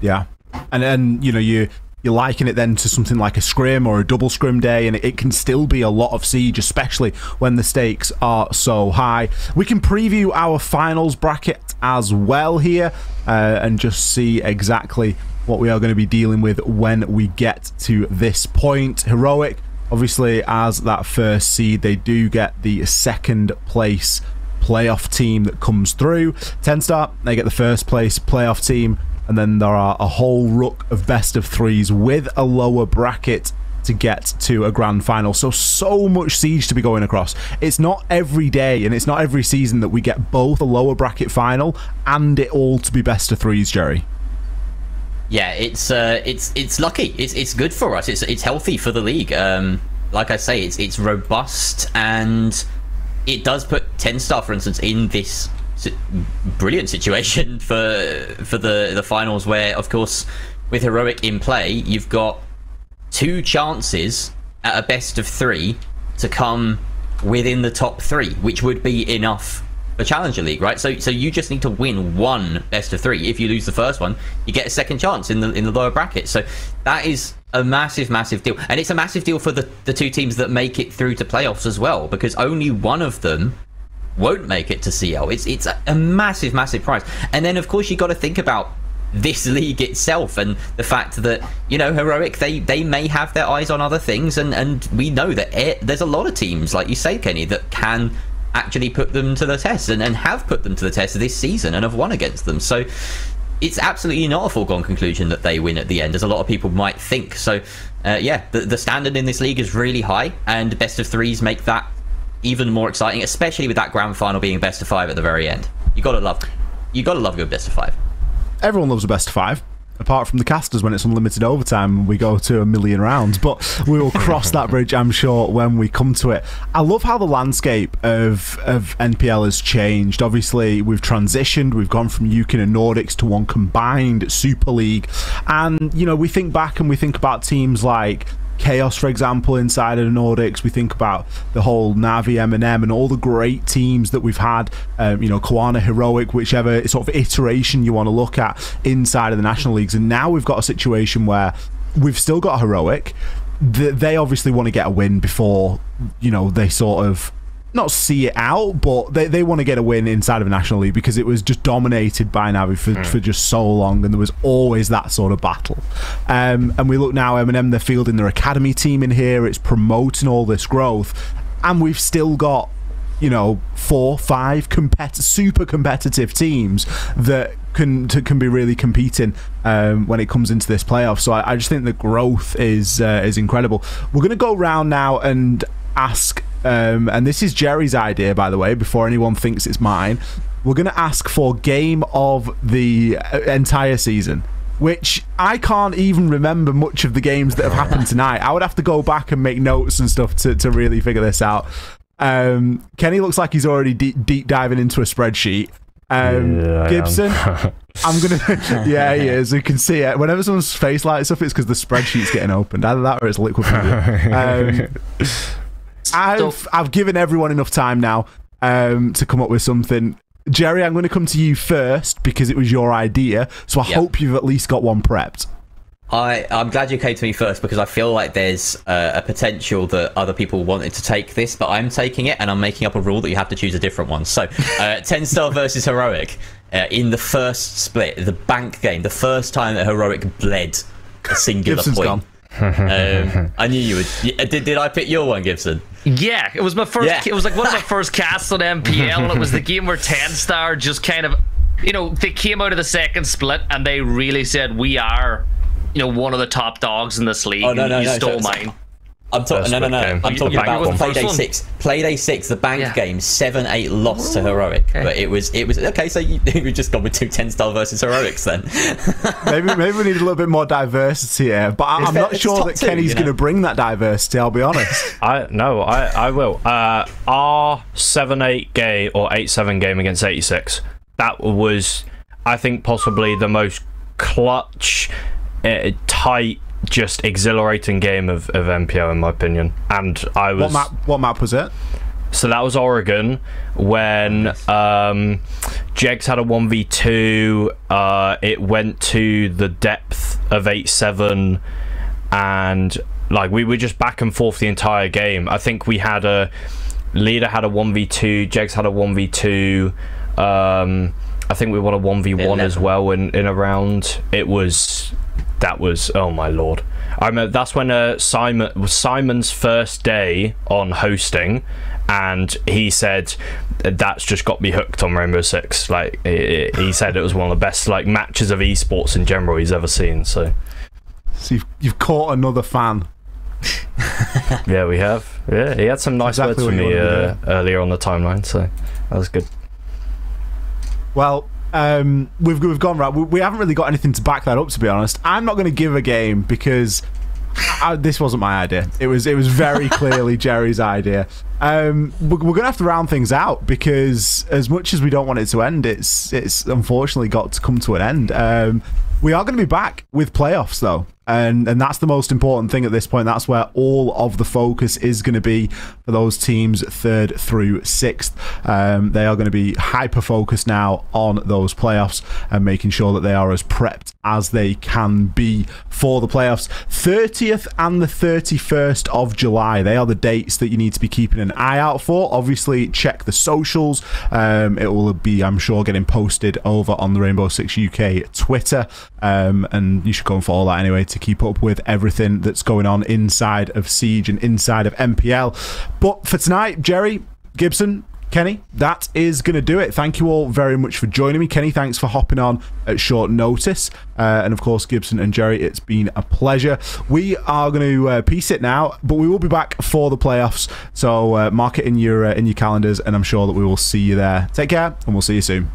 Yeah, and then you know you you liken it then to something like a scrim or a double scrim day, and it, can still be a lot of siege, especially when the stakes are so high. We can preview our finals bracket as well here, uh, and just see exactly what we are going to be dealing with when we get to this point. Heroic, obviously, as that first seed, they do get the second place playoff team that comes through. Tenstar, they get the first place playoff team, and then there are a whole rook of best of threes with a lower bracket to get to a grand final. So, so much siege to be going across. It's not every day and it's not every season that we get both a lower bracket final and it all to be best of threes, Gerry. Yeah, it's uh, it's it's lucky. It's it's good for us. It's it's healthy for the league. Um, like I say, it's it's robust and it does put Tenstar, for instance, in this brilliant situation for for the the finals, where of course with heroic in play, you've got two chances at a best of three to come within the top three, which would be enough for Challenger League, right? So so you just need to win one best of three. If you lose the first one, you get a second chance in the in the lower bracket. So that is a massive, massive deal. And it's a massive deal for the, the two teams that make it through to playoffs as well, because only one of them won't make it to CL. It's it's a, massive, massive prize. And then of course you got to think about this league itself and the fact that you know heroic they they may have their eyes on other things and and we know that it, there's a lot of teams like you say kenny that can actually put them to the test and, and have put them to the test this season and have won against them so it's absolutely not a foregone conclusion that they win at the end as a lot of people might think so uh, yeah the, the standard in this league is really high and best of threes make that even more exciting especially with that grand final being best of five at the very end you gotta love you gotta love a good best of five Everyone loves a best of five. Apart from the casters when it's unlimited overtime and we go to a million rounds. But we will cross that bridge, I'm sure, when we come to it. I love how the landscape of, of NPL has changed. Obviously, we've transitioned. We've gone from UKIN and Nordics to one combined Super League. And, you know, we think back and we think about teams like Chaos, for example, inside of the Nordics. We think about the whole Navi, MNM, and all the great teams that we've had. Um, you know, Koana, Heroic, whichever sort of iteration you want to look at inside of the national leagues. And now we've got a situation where we've still got Heroic. They obviously want to get a win before you know they sort of not see it out, but they, they want to get a win inside of a national league because it was just dominated by Navi for, for just so long, and there was always that sort of battle. Um, and we look now, MNM, they're fielding their academy team in here. It's promoting all this growth, and we've still got you know four, five compet- super competitive teams that can to, can be really competing um, when it comes into this playoff. So I, I just think the growth is uh, is incredible. We're going to go round now and ask, um, and this is Gerry's idea, by the way, before anyone thinks it's mine. We're going to ask for game of the uh, entire season. Which I can't even remember much of the games that have happened tonight. I would have to go back and make notes and stuff to, to really figure this out. Um, Kenny looks like he's already deep, deep diving into a spreadsheet. Um, Yeah, Gibson, I'm gonna. yeah, he is. You can see it. Whenever someone's face lights up, it's because the spreadsheet's getting opened. Either that or it's liquid. um, I've I've given everyone enough time now um, to come up with something. Gerry, I'm going to come to you first because it was your idea. So I Yep. hope you've at least got one prepped. I, I'm glad you came to me first because I feel like there's uh, a potential that other people wanted to take this, but I'm taking it and I'm making up a rule that you have to choose a different one. So, uh, Tenstar versus heroic uh, in the first split, the bank game, the first time that heroic bled a singular Gibson's point. gone. Um, I knew you would. Did, did I pick your one, Gibson? Yeah, it was my first. Yeah. It was like one of my first casts on NPL, and it was the game where Tenstar just kind of, you know, they came out of the second split and they really said we are, you know, one of the top dogs in this league. Oh, no, no, you no, stole so- mine. I'm talking. No, no, no. game. I'm talking about you were the Playday first one? six. Playday six. The bank Yeah. game seven eight loss to heroic, but it was it was okay. So you we just gone with two Tenstar versus heroics then. maybe maybe we need a little bit more diversity here. But I, I'm not sure that two, Kenny's you know? going to bring that diversity. I'll be honest. I no, I I will. Uh, our seven eight game or eight seven game against eighty six. That was, I think, possibly the most clutch, uh, tight, just exhilarating game of, of NPL in my opinion. And I was what map? What map was it? so that was Oregon when um, Jegs had a 1v2. Uh, it went to the depth of 8 7, and like we were just back and forth the entire game. I think we had a leader had a 1v2, Jegs had a 1v2. Um, I think we won a 1v1 as well in, in a round. It was that was oh my lord. I remember that's when uh, Simon was Simon's first day on hosting, and he said that's just got me hooked on Rainbow Six. Like he he said, it was one of the best like matches of esports in general he's ever seen. So So you've, you've caught another fan. yeah, we have. Yeah, he had some nice Exactly words for me uh, earlier on the timeline, so that was good. Well, um, we've we've gone right. We, we haven't really got anything to back that up, to be honest. I'm not going to give a game because I, this wasn't my idea. It was it was very clearly Gerry's idea. Um, we're, we're going to have to round things out because as much as we don't want it to end, it's it's unfortunately got to come to an end. Um, we are going to be back with playoffs though. And and that's the most important thing at this point. That's where all of the focus is going to be for those teams third through sixth. Um, they are going to be hyper focused now on those playoffs and making sure that they are as prepped as they can be for the playoffs. 30th and the 31st of July. They are the dates that you need to be keeping an eye out for. Obviously, check the socials. Um, it will be, I'm sure, getting posted over on the Rainbow Six UK Twitter. Um, and you should go and follow that anyway to keep up with everything that's going on inside of Siege and inside of NPL. But for tonight, Gerry, Gibson, Kenny, that is going to do it. Thank you all very much for joining me. Kenny, thanks for hopping on at short notice. Uh, and of course, Gibson and Gerry, it's been a pleasure. We are going to uh, piece it now, but we will be back for the playoffs. So uh, mark it in your uh, in your calendars, and I'm sure that we will see you there. Take care, and we'll see you soon.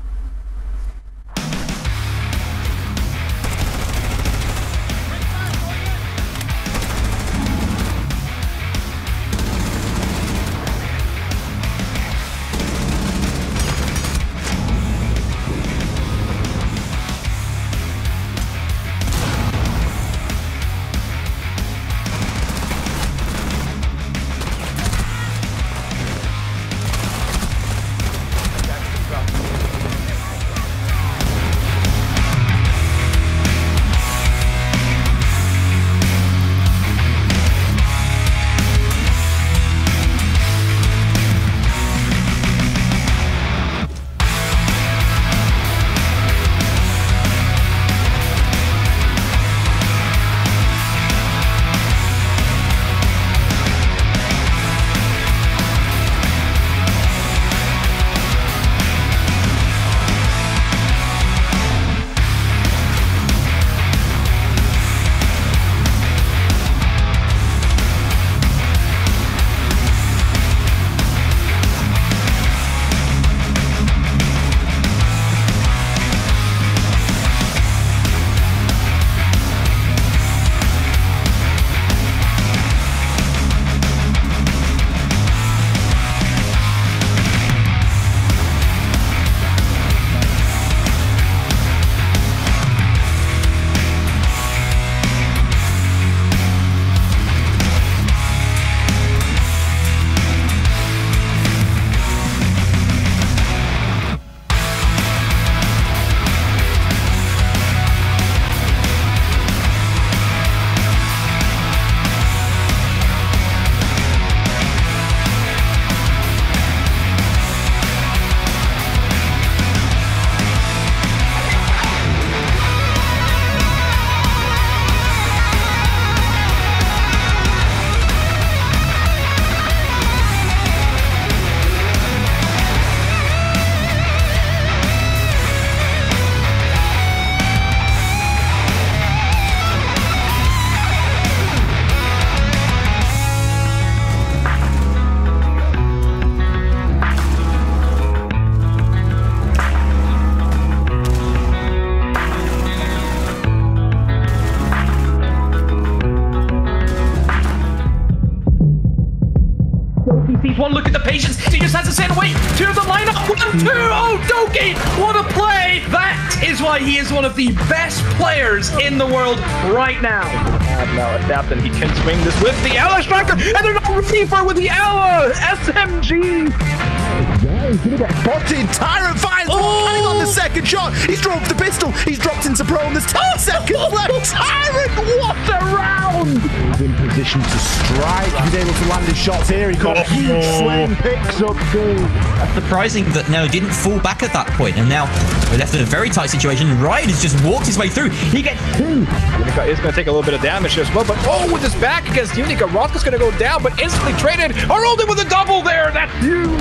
That no didn't fall back at that point, and now we're left in a very tight situation. Ryan has just walked his way through. He gets two. Unica is going to take a little bit of damage as well, but oh, with his back against Unica, Rothka's going to go down, but instantly traded. Aroldi with a double there. That's huge.